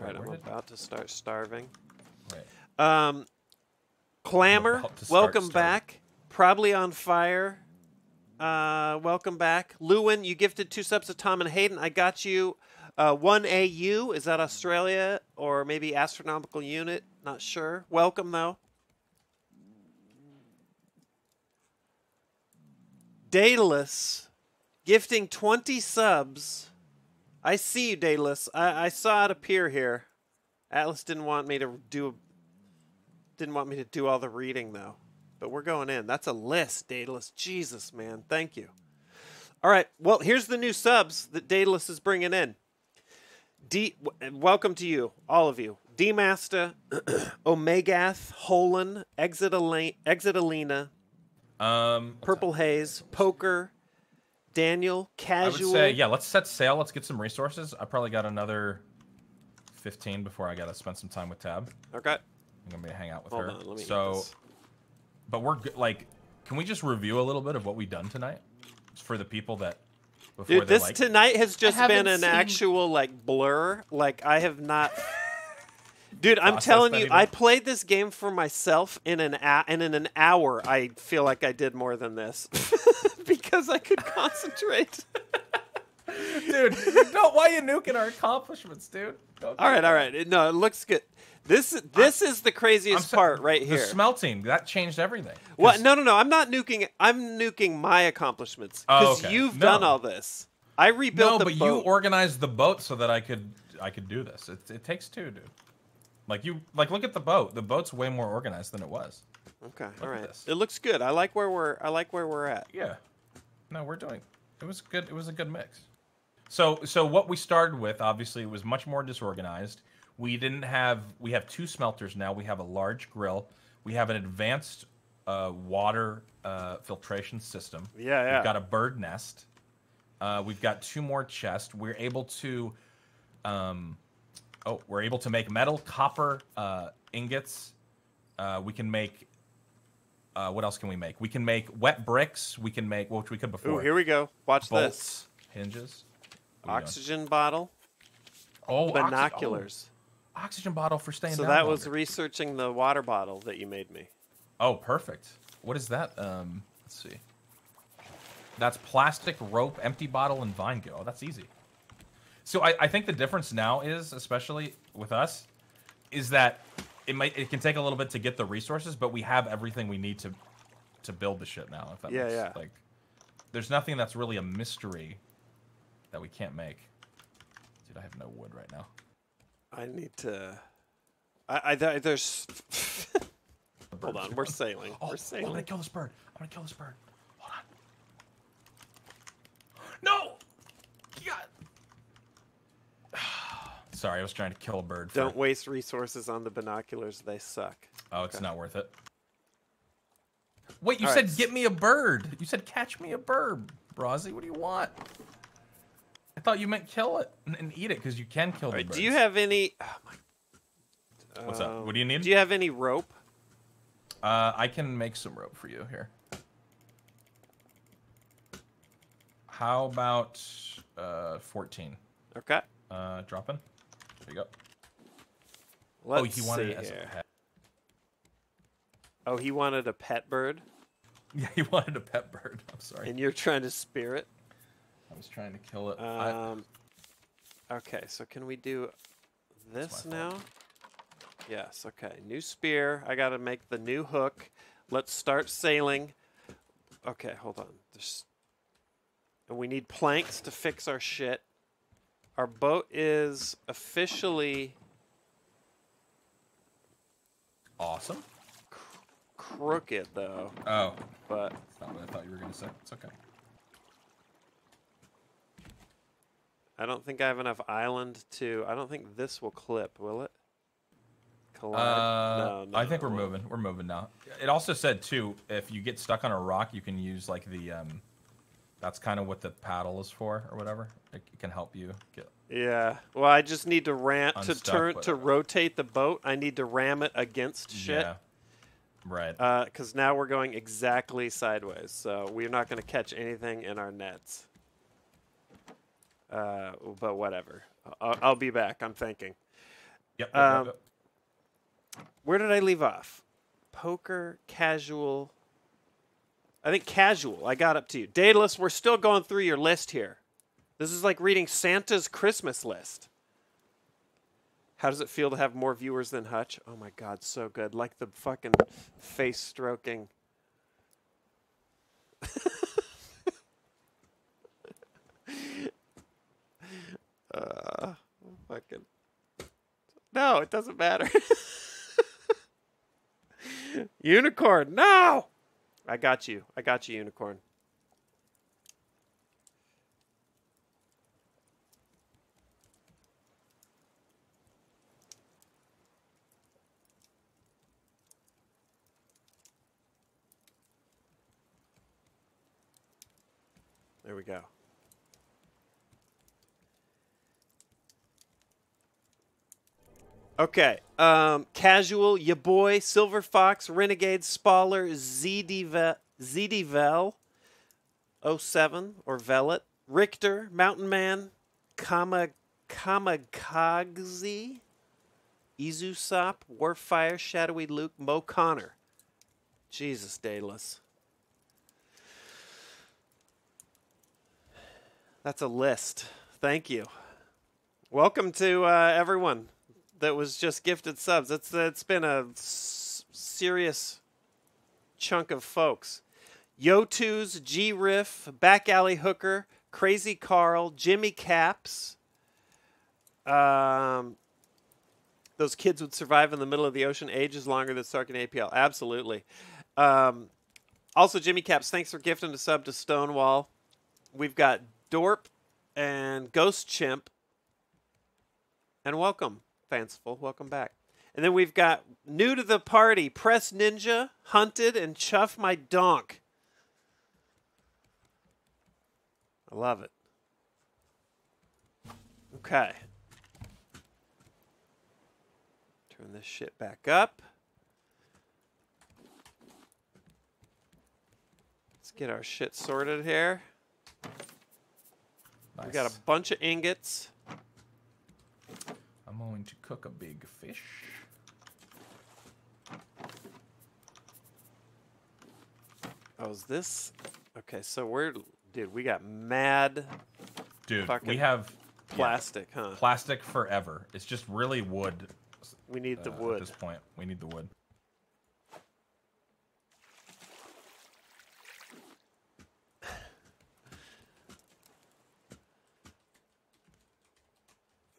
All right, Where I'm about to start starving. Wait. Um, Clamor, about to start welcome starving. back. Probably on fire. Uh, welcome back. Lewin, you gifted two subs to Tom and Hayden. I got you uh, one AU. Is that Australia or maybe astronomical unit? Not sure. Welcome though. Daedalus, gifting 20 subs. I see you, Daedalus. I, I saw it appear here. Atlas didn't want me to do didn't want me to do all the reading though. But we're going in. That's a list, Daedalus. Jesus, man. Thank you. All right. Well, here's the new subs that Daedalus is bringing in. D, welcome to you, all of you. D Master, Omegath, Holan, Exitala- Exitalina, Um, Purple Haze, Poker, Daniel, Casual. I would say, yeah, let's set sail. Let's get some resources. I probably got another 15 before I got to spend some time with Tab. Okay. I'm going to be hang out with Hold her. on. Let me. get so. But we're good. Like, can we just review a little bit of what we've done tonight for the people that before Dude, this like, tonight has just been an seen- actual like blur. Like I have not. Dude, I'm Processed telling you, I played this game for myself in an a- and in an hour. I feel like I did more than this because I could concentrate. dude, don't. Why are you nuking our accomplishments, dude? All right, all right. No, it looks good. This this is the craziest part right the here. smelting that changed everything. What? 'Cause- No, no, no. I'm not nuking. I'm nuking my accomplishments Oh, because okay. you've No. done all this. I rebuilt the. No, the but you organized the boat so that I could I could do this. It, it takes two, dude. Like you like look at the boat. The boat's way more organized than it was. okay, at all right. It looks good. I like where we're. I like where we're at. Yeah. No, we're doing. It was good. It was a good mix. So so what we started with obviously was much more disorganized. We didn't have we have two smelters now. We have a large grill. We have an advanced uh, water uh, filtration system. Yeah, yeah. We've got a bird nest. Uh, we've got two more chests. We're able to, um, oh, we're able to make metal, copper uh, ingots. Uh, we can make. Uh, what else can we make? We can make wet bricks. We can make which we could Ooh, before. here we go. Watch this. bolts, hinges. Oxygen bottle, Oh, oxy- oh, binoculars. oxygen bottle for staying so that was researching the water bottle that you made me. Oh, perfect. What is that? Um, let's see. That's plastic, rope, empty bottle, and vine goo. Oh, that's easy. So I, I think the difference now is, especially with us, is that it might it can take a little bit to get the resources, but we have everything we need to to build the shit now. If that Yeah, makes, yeah. Like, there's nothing that's really a mystery that we can't make. Dude, I have no wood right now. I need to. I, I th- there's. Hold on, we're sailing. Oh, we're sailing. I'm gonna kill this bird. I'm gonna kill this bird. Hold on. No! God. Sorry, I was trying to kill a bird. Don't waste resources on the binoculars. They suck. Oh, it's Okay. not worth it. Wait, you All said right. get me a bird. You said catch me a bird, Brazzy. What do you want? I thought you meant kill it and, and eat it because you can kill the Alright, birds. do you have any? Oh my, What's up? What do you need? Do you have any rope? Uh, I can make some rope for you here. How about uh, 14? Okay. Uh, dropping. There you go. Let's oh, he wanted see it as here. a pet. Oh, he wanted a pet bird, Yeah, he wanted a pet bird. I'm sorry. and you're trying to spear it. I was trying to kill it. I- Um. Okay, so can we do this now? fault. Yes. Okay. New spear. I gotta make the new hook. Let's start sailing. Okay, hold on. There's, and we need planks to fix our shit. Our boat is officially awesome. crooked, though. Oh, But that's not what I thought you were gonna say. It's okay. I don't think I have enough island to. I don't think this will clip, will it? Collide? Uh, no, no, I think we're moving. We're moving now. It also said too, if you get stuck on a rock, you can use like the um, that's kind of what the paddle is for or whatever. It, it can help you get. Yeah. Well, I just need to ram to turn to rotate the boat. I need to ram it against shit. Yeah. Right. Because now we're going exactly sideways, so we're not going to catch anything in our nets. Uh, but whatever. I'll, I'll be back. I'm thinking. yep. yep, um, yep, Where did I leave off? Poker, casual. I think casual. I got up to you. Daedalus, we're still going through your list here. This is like reading Santa's Christmas list. How does it feel to have more viewers than Hutch? Oh my god, so good. Like the fucking face stroking. uh, fucking. No, it doesn't matter. Unicorn, no! I got you. I got you, Unicorn. There we go. Okay. Um, casual, ya boy, Silver Fox, Renegade, Spaller, ZDV, ZDVEL, 07 or Velet, Richter, Mountain Man, Kama, Kamikaze, Izusop, Warfire, Shadowy Luke, Mo Connor. Jesus, Daedalus. That's a list. Thank you. Welcome to uh, everyone that was just gifted subs. It's it's been a s- serious chunk of folks. Yotu's, G Riff, Back Alley Hooker, Crazy Carl, Jimmy Caps. Um, those kids would survive in the middle of the ocean ages longer than Sark and APL. Absolutely. Um, also, Jimmy Caps, thanks for gifting a sub to Stonewall. We've got Dorp and Ghost Chimp. And welcome, Fanciful. Welcome back. And then we've got new to the party, Press Ninja, Hunted, and Chuff My Donk. I love it. Okay. Turn this shit back up. Let's get our shit sorted here. Nice. We got a bunch of ingots. I'm going to cook a big fish. Oh, is this? Okay, so we're dude. We got mad Dude, we have yeah, plastic, huh? plastic forever. It's just really wood. We need the uh, wood. At this point, we need the wood.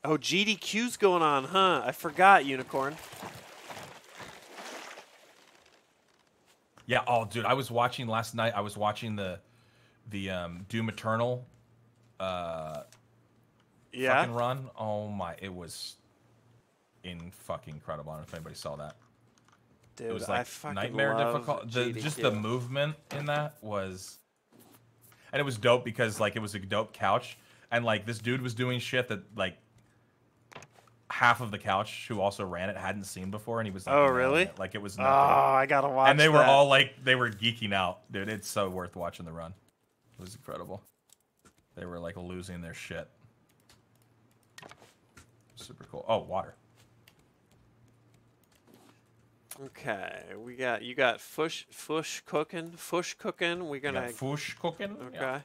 Oh, GDQ's going on, huh? I forgot, Unicorn. Yeah. Oh, dude, I was watching last night. I was watching the the um, Doom Eternal uh, Yeah. fucking run. Oh my, it was in fucking incredible. I don't know if anybody saw that. Dude, it was I like fucking nightmare difficult. The, just the movement in that was, and it was dope because like it was a dope couch, and like this dude was doing shit that like half of the couch who also ran it hadn't seen before, and he was like, Oh, really? it. Like it was Oh. I gotta watch. and they were all like they were geeking out, dude. It's so worth watching the run. It was incredible. They were like losing their shit. Super cool. Oh, water. Okay, we got you got fush fush cooking, fush cooking. We're gonna got fush cooking. okay. Yeah.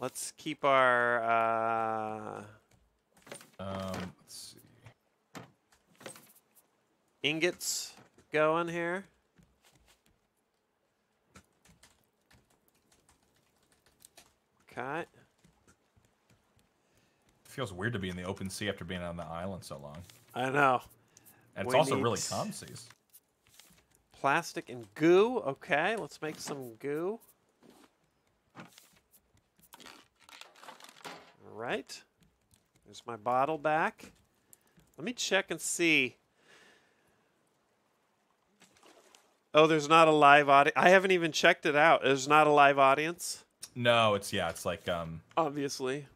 Let's keep our uh, Um, let's see. ingots going here. Okay. feels weird to be in the open sea after being on the island so long. I know. And it's We also really calm seas. Plastic and goo. Okay, let's make some goo. All right. There's my bottle back. Let me check and see. Oh, there's not a live audience. I haven't even checked it out. There's not a live audience, No, it's yeah, it's like um obviously.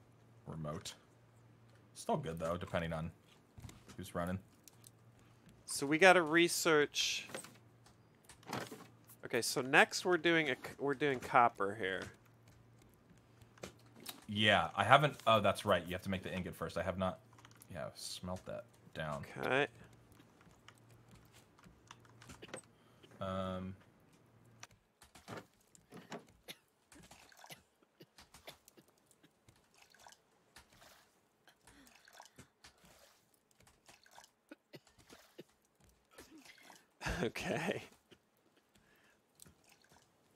remote. Still good though, depending on who's running. So we got to research. Okay, so next we're doing a we're doing copper here. Yeah, I haven't. Oh, that's right. You have to make the ingot first. I have not. Yeah, smelt that down. Okay. Um. Okay.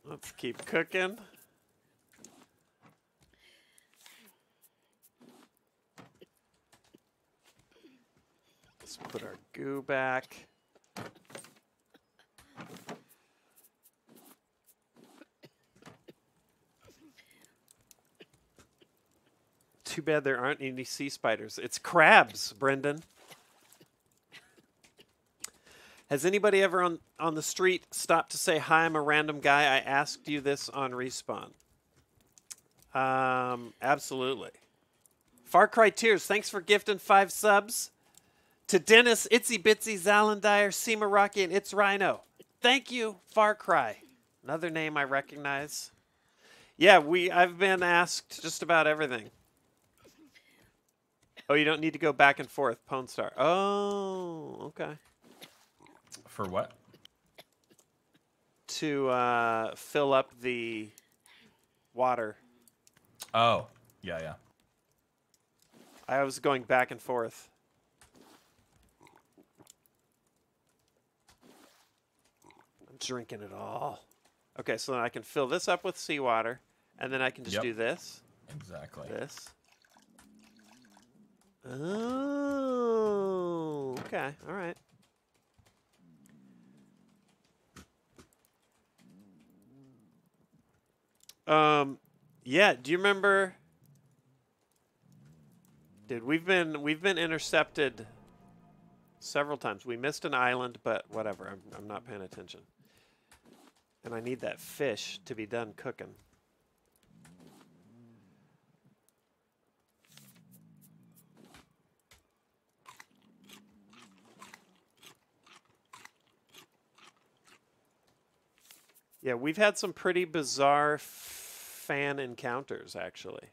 Let's keep cooking. Put our goo back. Too bad there aren't any sea spiders. It's crabs, Brendan. Has anybody ever on, on the street stopped to say, Hi, I'm a random guy. I asked you this on Respawn? Um, absolutely. Far Cry Tears, thanks for gifting five subs. To Dennis, Itsy Bitsy, Zalandire, Seema Rocky, and It's Rhino. Thank you, Far Cry. Another name I recognize. Yeah, we I've been asked just about everything. Oh, you don't need to go back and forth, Pwn Star. Oh, okay. For what? To uh, fill up the water. Oh, yeah, yeah. I was going back and forth. I'm drinking it all. Okay, so then I can fill this up with seawater, and then I can just Yep. do this, Exactly. this. Oh, okay, all right. Um, yeah. Do you remember? Dude, we've been we've been intercepted several times. We missed an island, but whatever. I'm I'm not paying attention. And I need that fish to be done cooking. Yeah, we've had some pretty bizarre fan encounters, actually.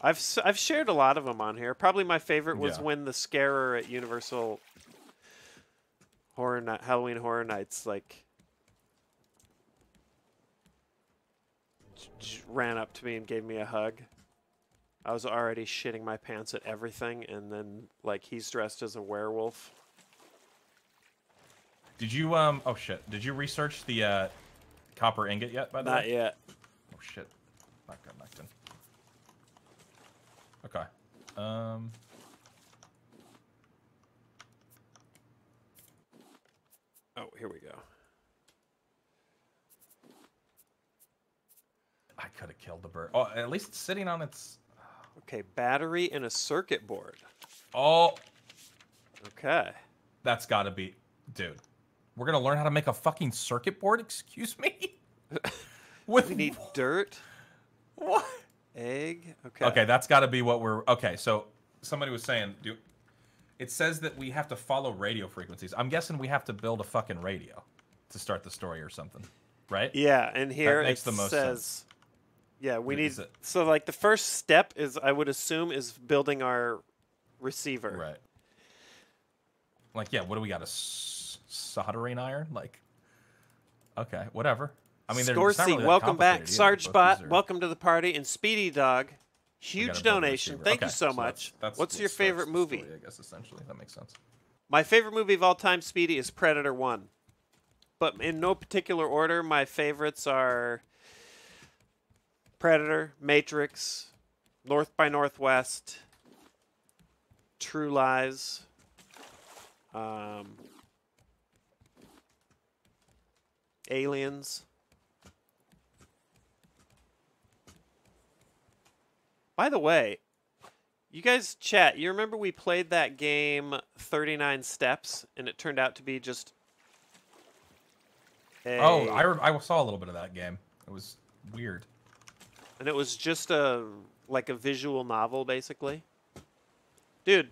I've s- I've shared a lot of them on here. Probably my favorite was Yeah. when the scarer at Universal Horror Ni- Halloween Horror Nights like ran up to me and gave me a hug. I was already shitting my pants at everything, and then like he's dressed as a werewolf. Did you um? Oh shit! Did you research the uh, copper ingot yet? By the Not way. yet. Oh shit! Not got knocked in. Okay. Um. Oh, here we go. I could have killed the bird. Oh, at least it's sitting on its. Okay, battery and a circuit board. Oh, Okay. that's got to be, dude. We're gonna learn how to make a fucking circuit board. Excuse me. With We need dirt, what? egg. Okay. Okay, that's got to be what we're. Okay, so somebody was saying, do it says that we have to follow radio frequencies. I'm guessing we have to build a fucking radio to start the story or something, right? Yeah, and here makes it the most says. sense. Yeah, we need. it- So, like, the first step is, I would assume, is building our receiver. Right. Like, yeah, what do we got? A s- soldering iron? Like, okay, whatever. I mean, they're it's not Scorsy, really welcome back. complicated either. Sarge Both Bot, are- welcome to the party. And Speedy Dog, huge gotta build a donation. Thank you Okay, so much. that's What's what your favorite movie? story, I guess essentially that makes sense. My favorite movie of all time, Speedy, is Predator 1. But in no particular order, my favorites are Predator, Matrix, North by Northwest, True Lies, um, Aliens. By the way, you guys chat. You remember we played that game 39 Steps and it turned out to be just a, Oh, I, re- I saw a little bit of that game. It was weird. and it was just a like a visual novel basically. Dude.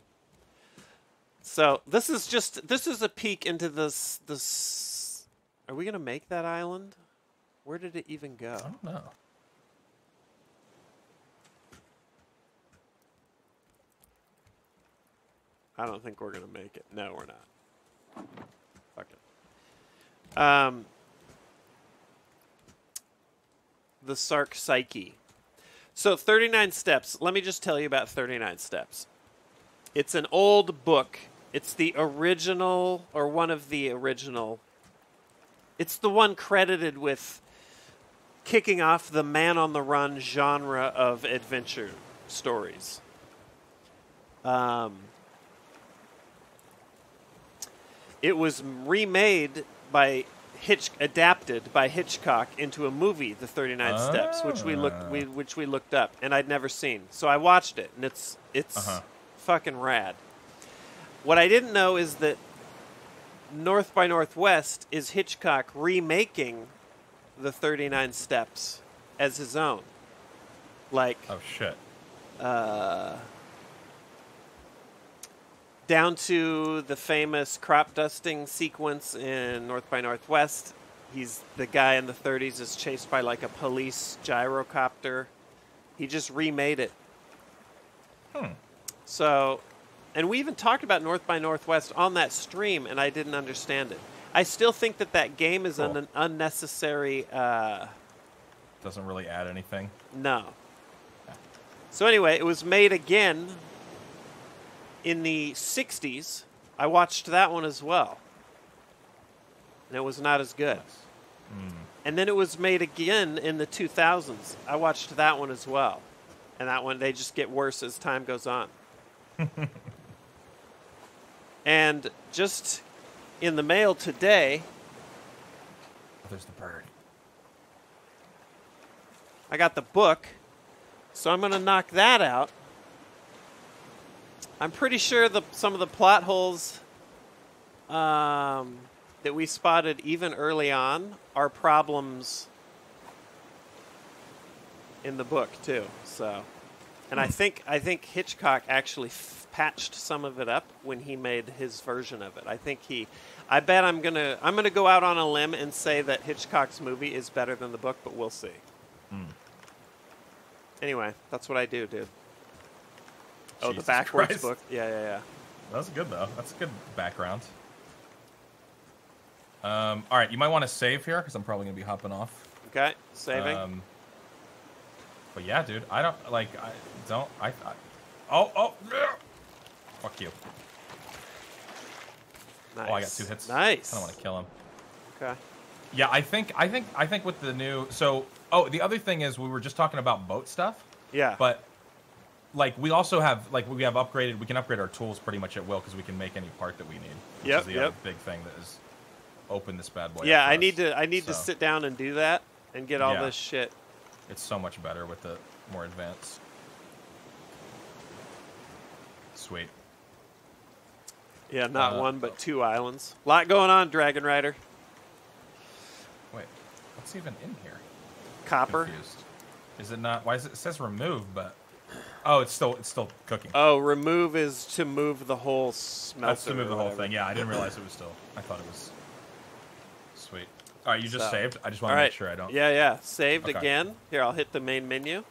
So, this is just this is a peek into this this Are we going to make that island? Where did it even go? I don't know. I don't think we're gonna make it. No, we're not. Fuck it. Um, the Sark Psyche. So, 39 Steps. Let me just tell you about 39 Steps. It's an old book. It's the original, or one of the original. It's the one credited with kicking off the man on the run genre of adventure stories. Um, it was remade by Hitch adapted by Hitchcock into a movie, The Thirty Nine Steps, which we looked we Ah. which we looked up, and I'd never seen. So I watched it, and it's it's Uh-huh. fucking rad. What I didn't know is that North by Northwest is Hitchcock remaking the Thirty Nine Steps as his own, like Oh shit. uh, down to the famous crop dusting sequence in North by Northwest. He's the guy in the 30s is chased by like a police gyrocopter. He just remade it. Hmm. So, and we even talked about North by Northwest on that stream, and I didn't understand it. I still think that that game is Cool. an unnecessary. Uh, Doesn't really add anything. no. So anyway, it was made again in the 60s. I watched that one as well. And it was not as good. Hmm. And then it was made again in the 2000s. I watched that one as well. And that one, they just get worse as time goes on. and just in the mail today, There's the bird. I got the book, so I'm going to knock that out. I'm pretty sure the some of the plot holes um, that we spotted even early on are problems in the book too. So, and I think I think Hitchcock actually f- patched some of it up when he made his version of it. I think he. I bet I'm gonna I'm gonna go out on a limb and say that Hitchcock's movie is better than the book, but we'll see. Anyway, that's what I do, dude. Oh, the Jesus backwards Christ. book. Yeah, yeah, yeah. That's good though. That's a good background. Um, all right, you might want to save here because I'm probably gonna be hopping off. Okay, saving. Um, but yeah, dude, I don't like. I don't. I. I oh, oh. yeah. Fuck you. nice. Oh, I got two hits. Nice. I don't want to kill him. Okay. Yeah, I think. I think. I think with the new. So, oh, the other thing is we were just talking about boat stuff, Yeah. but like we also have like we have upgraded. We can upgrade our tools pretty much at will because we can make any part that we need. Which Yep, is the yep. other big thing that is open this bad boy. yeah, I us. need to. I need to sit down and do that and get all Yeah. this shit. It's so much better with the more advanced. Sweet. Yeah, not Uh, one but two islands. A lot going on, Dragon Rider. Wait, what's even in here? Copper. Confused. Is it not? Why is it? It says remove, but oh, it's still it's still cooking. Oh, remove is to move the whole smelter. That's to move the whole thing. Yeah, I didn't realize it was still. I thought it was. Sweet. All right, you just So- saved. I just want All to make sure I don't. Yeah, yeah. Saved Okay. again. Here, I'll hit the main menu.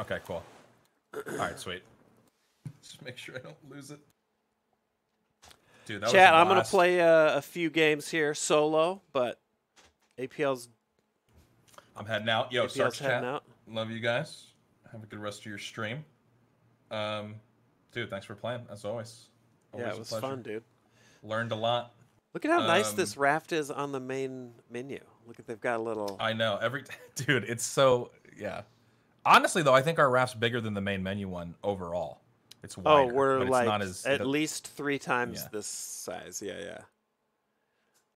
Okay, cool. All right, sweet. Just make sure I don't lose it. Dude, that was Chat, I'm gonna play uh, a few games here solo, but APL's I'm heading out. Yo, APL's Sarge heading chat. out. Love you guys. Have a good rest of your stream. Um, dude, thanks for playing as always. Always Yeah, it was pleasure. fun, dude. Learned a lot. Look at how nice Um, this raft is on the main menu. Look at they've got a little. I know every dude. It's so yeah. Honestly, though, I think our raft's bigger than the main menu one overall. It's oh, we're but like not as at least three times Yeah. this size. Yeah, yeah.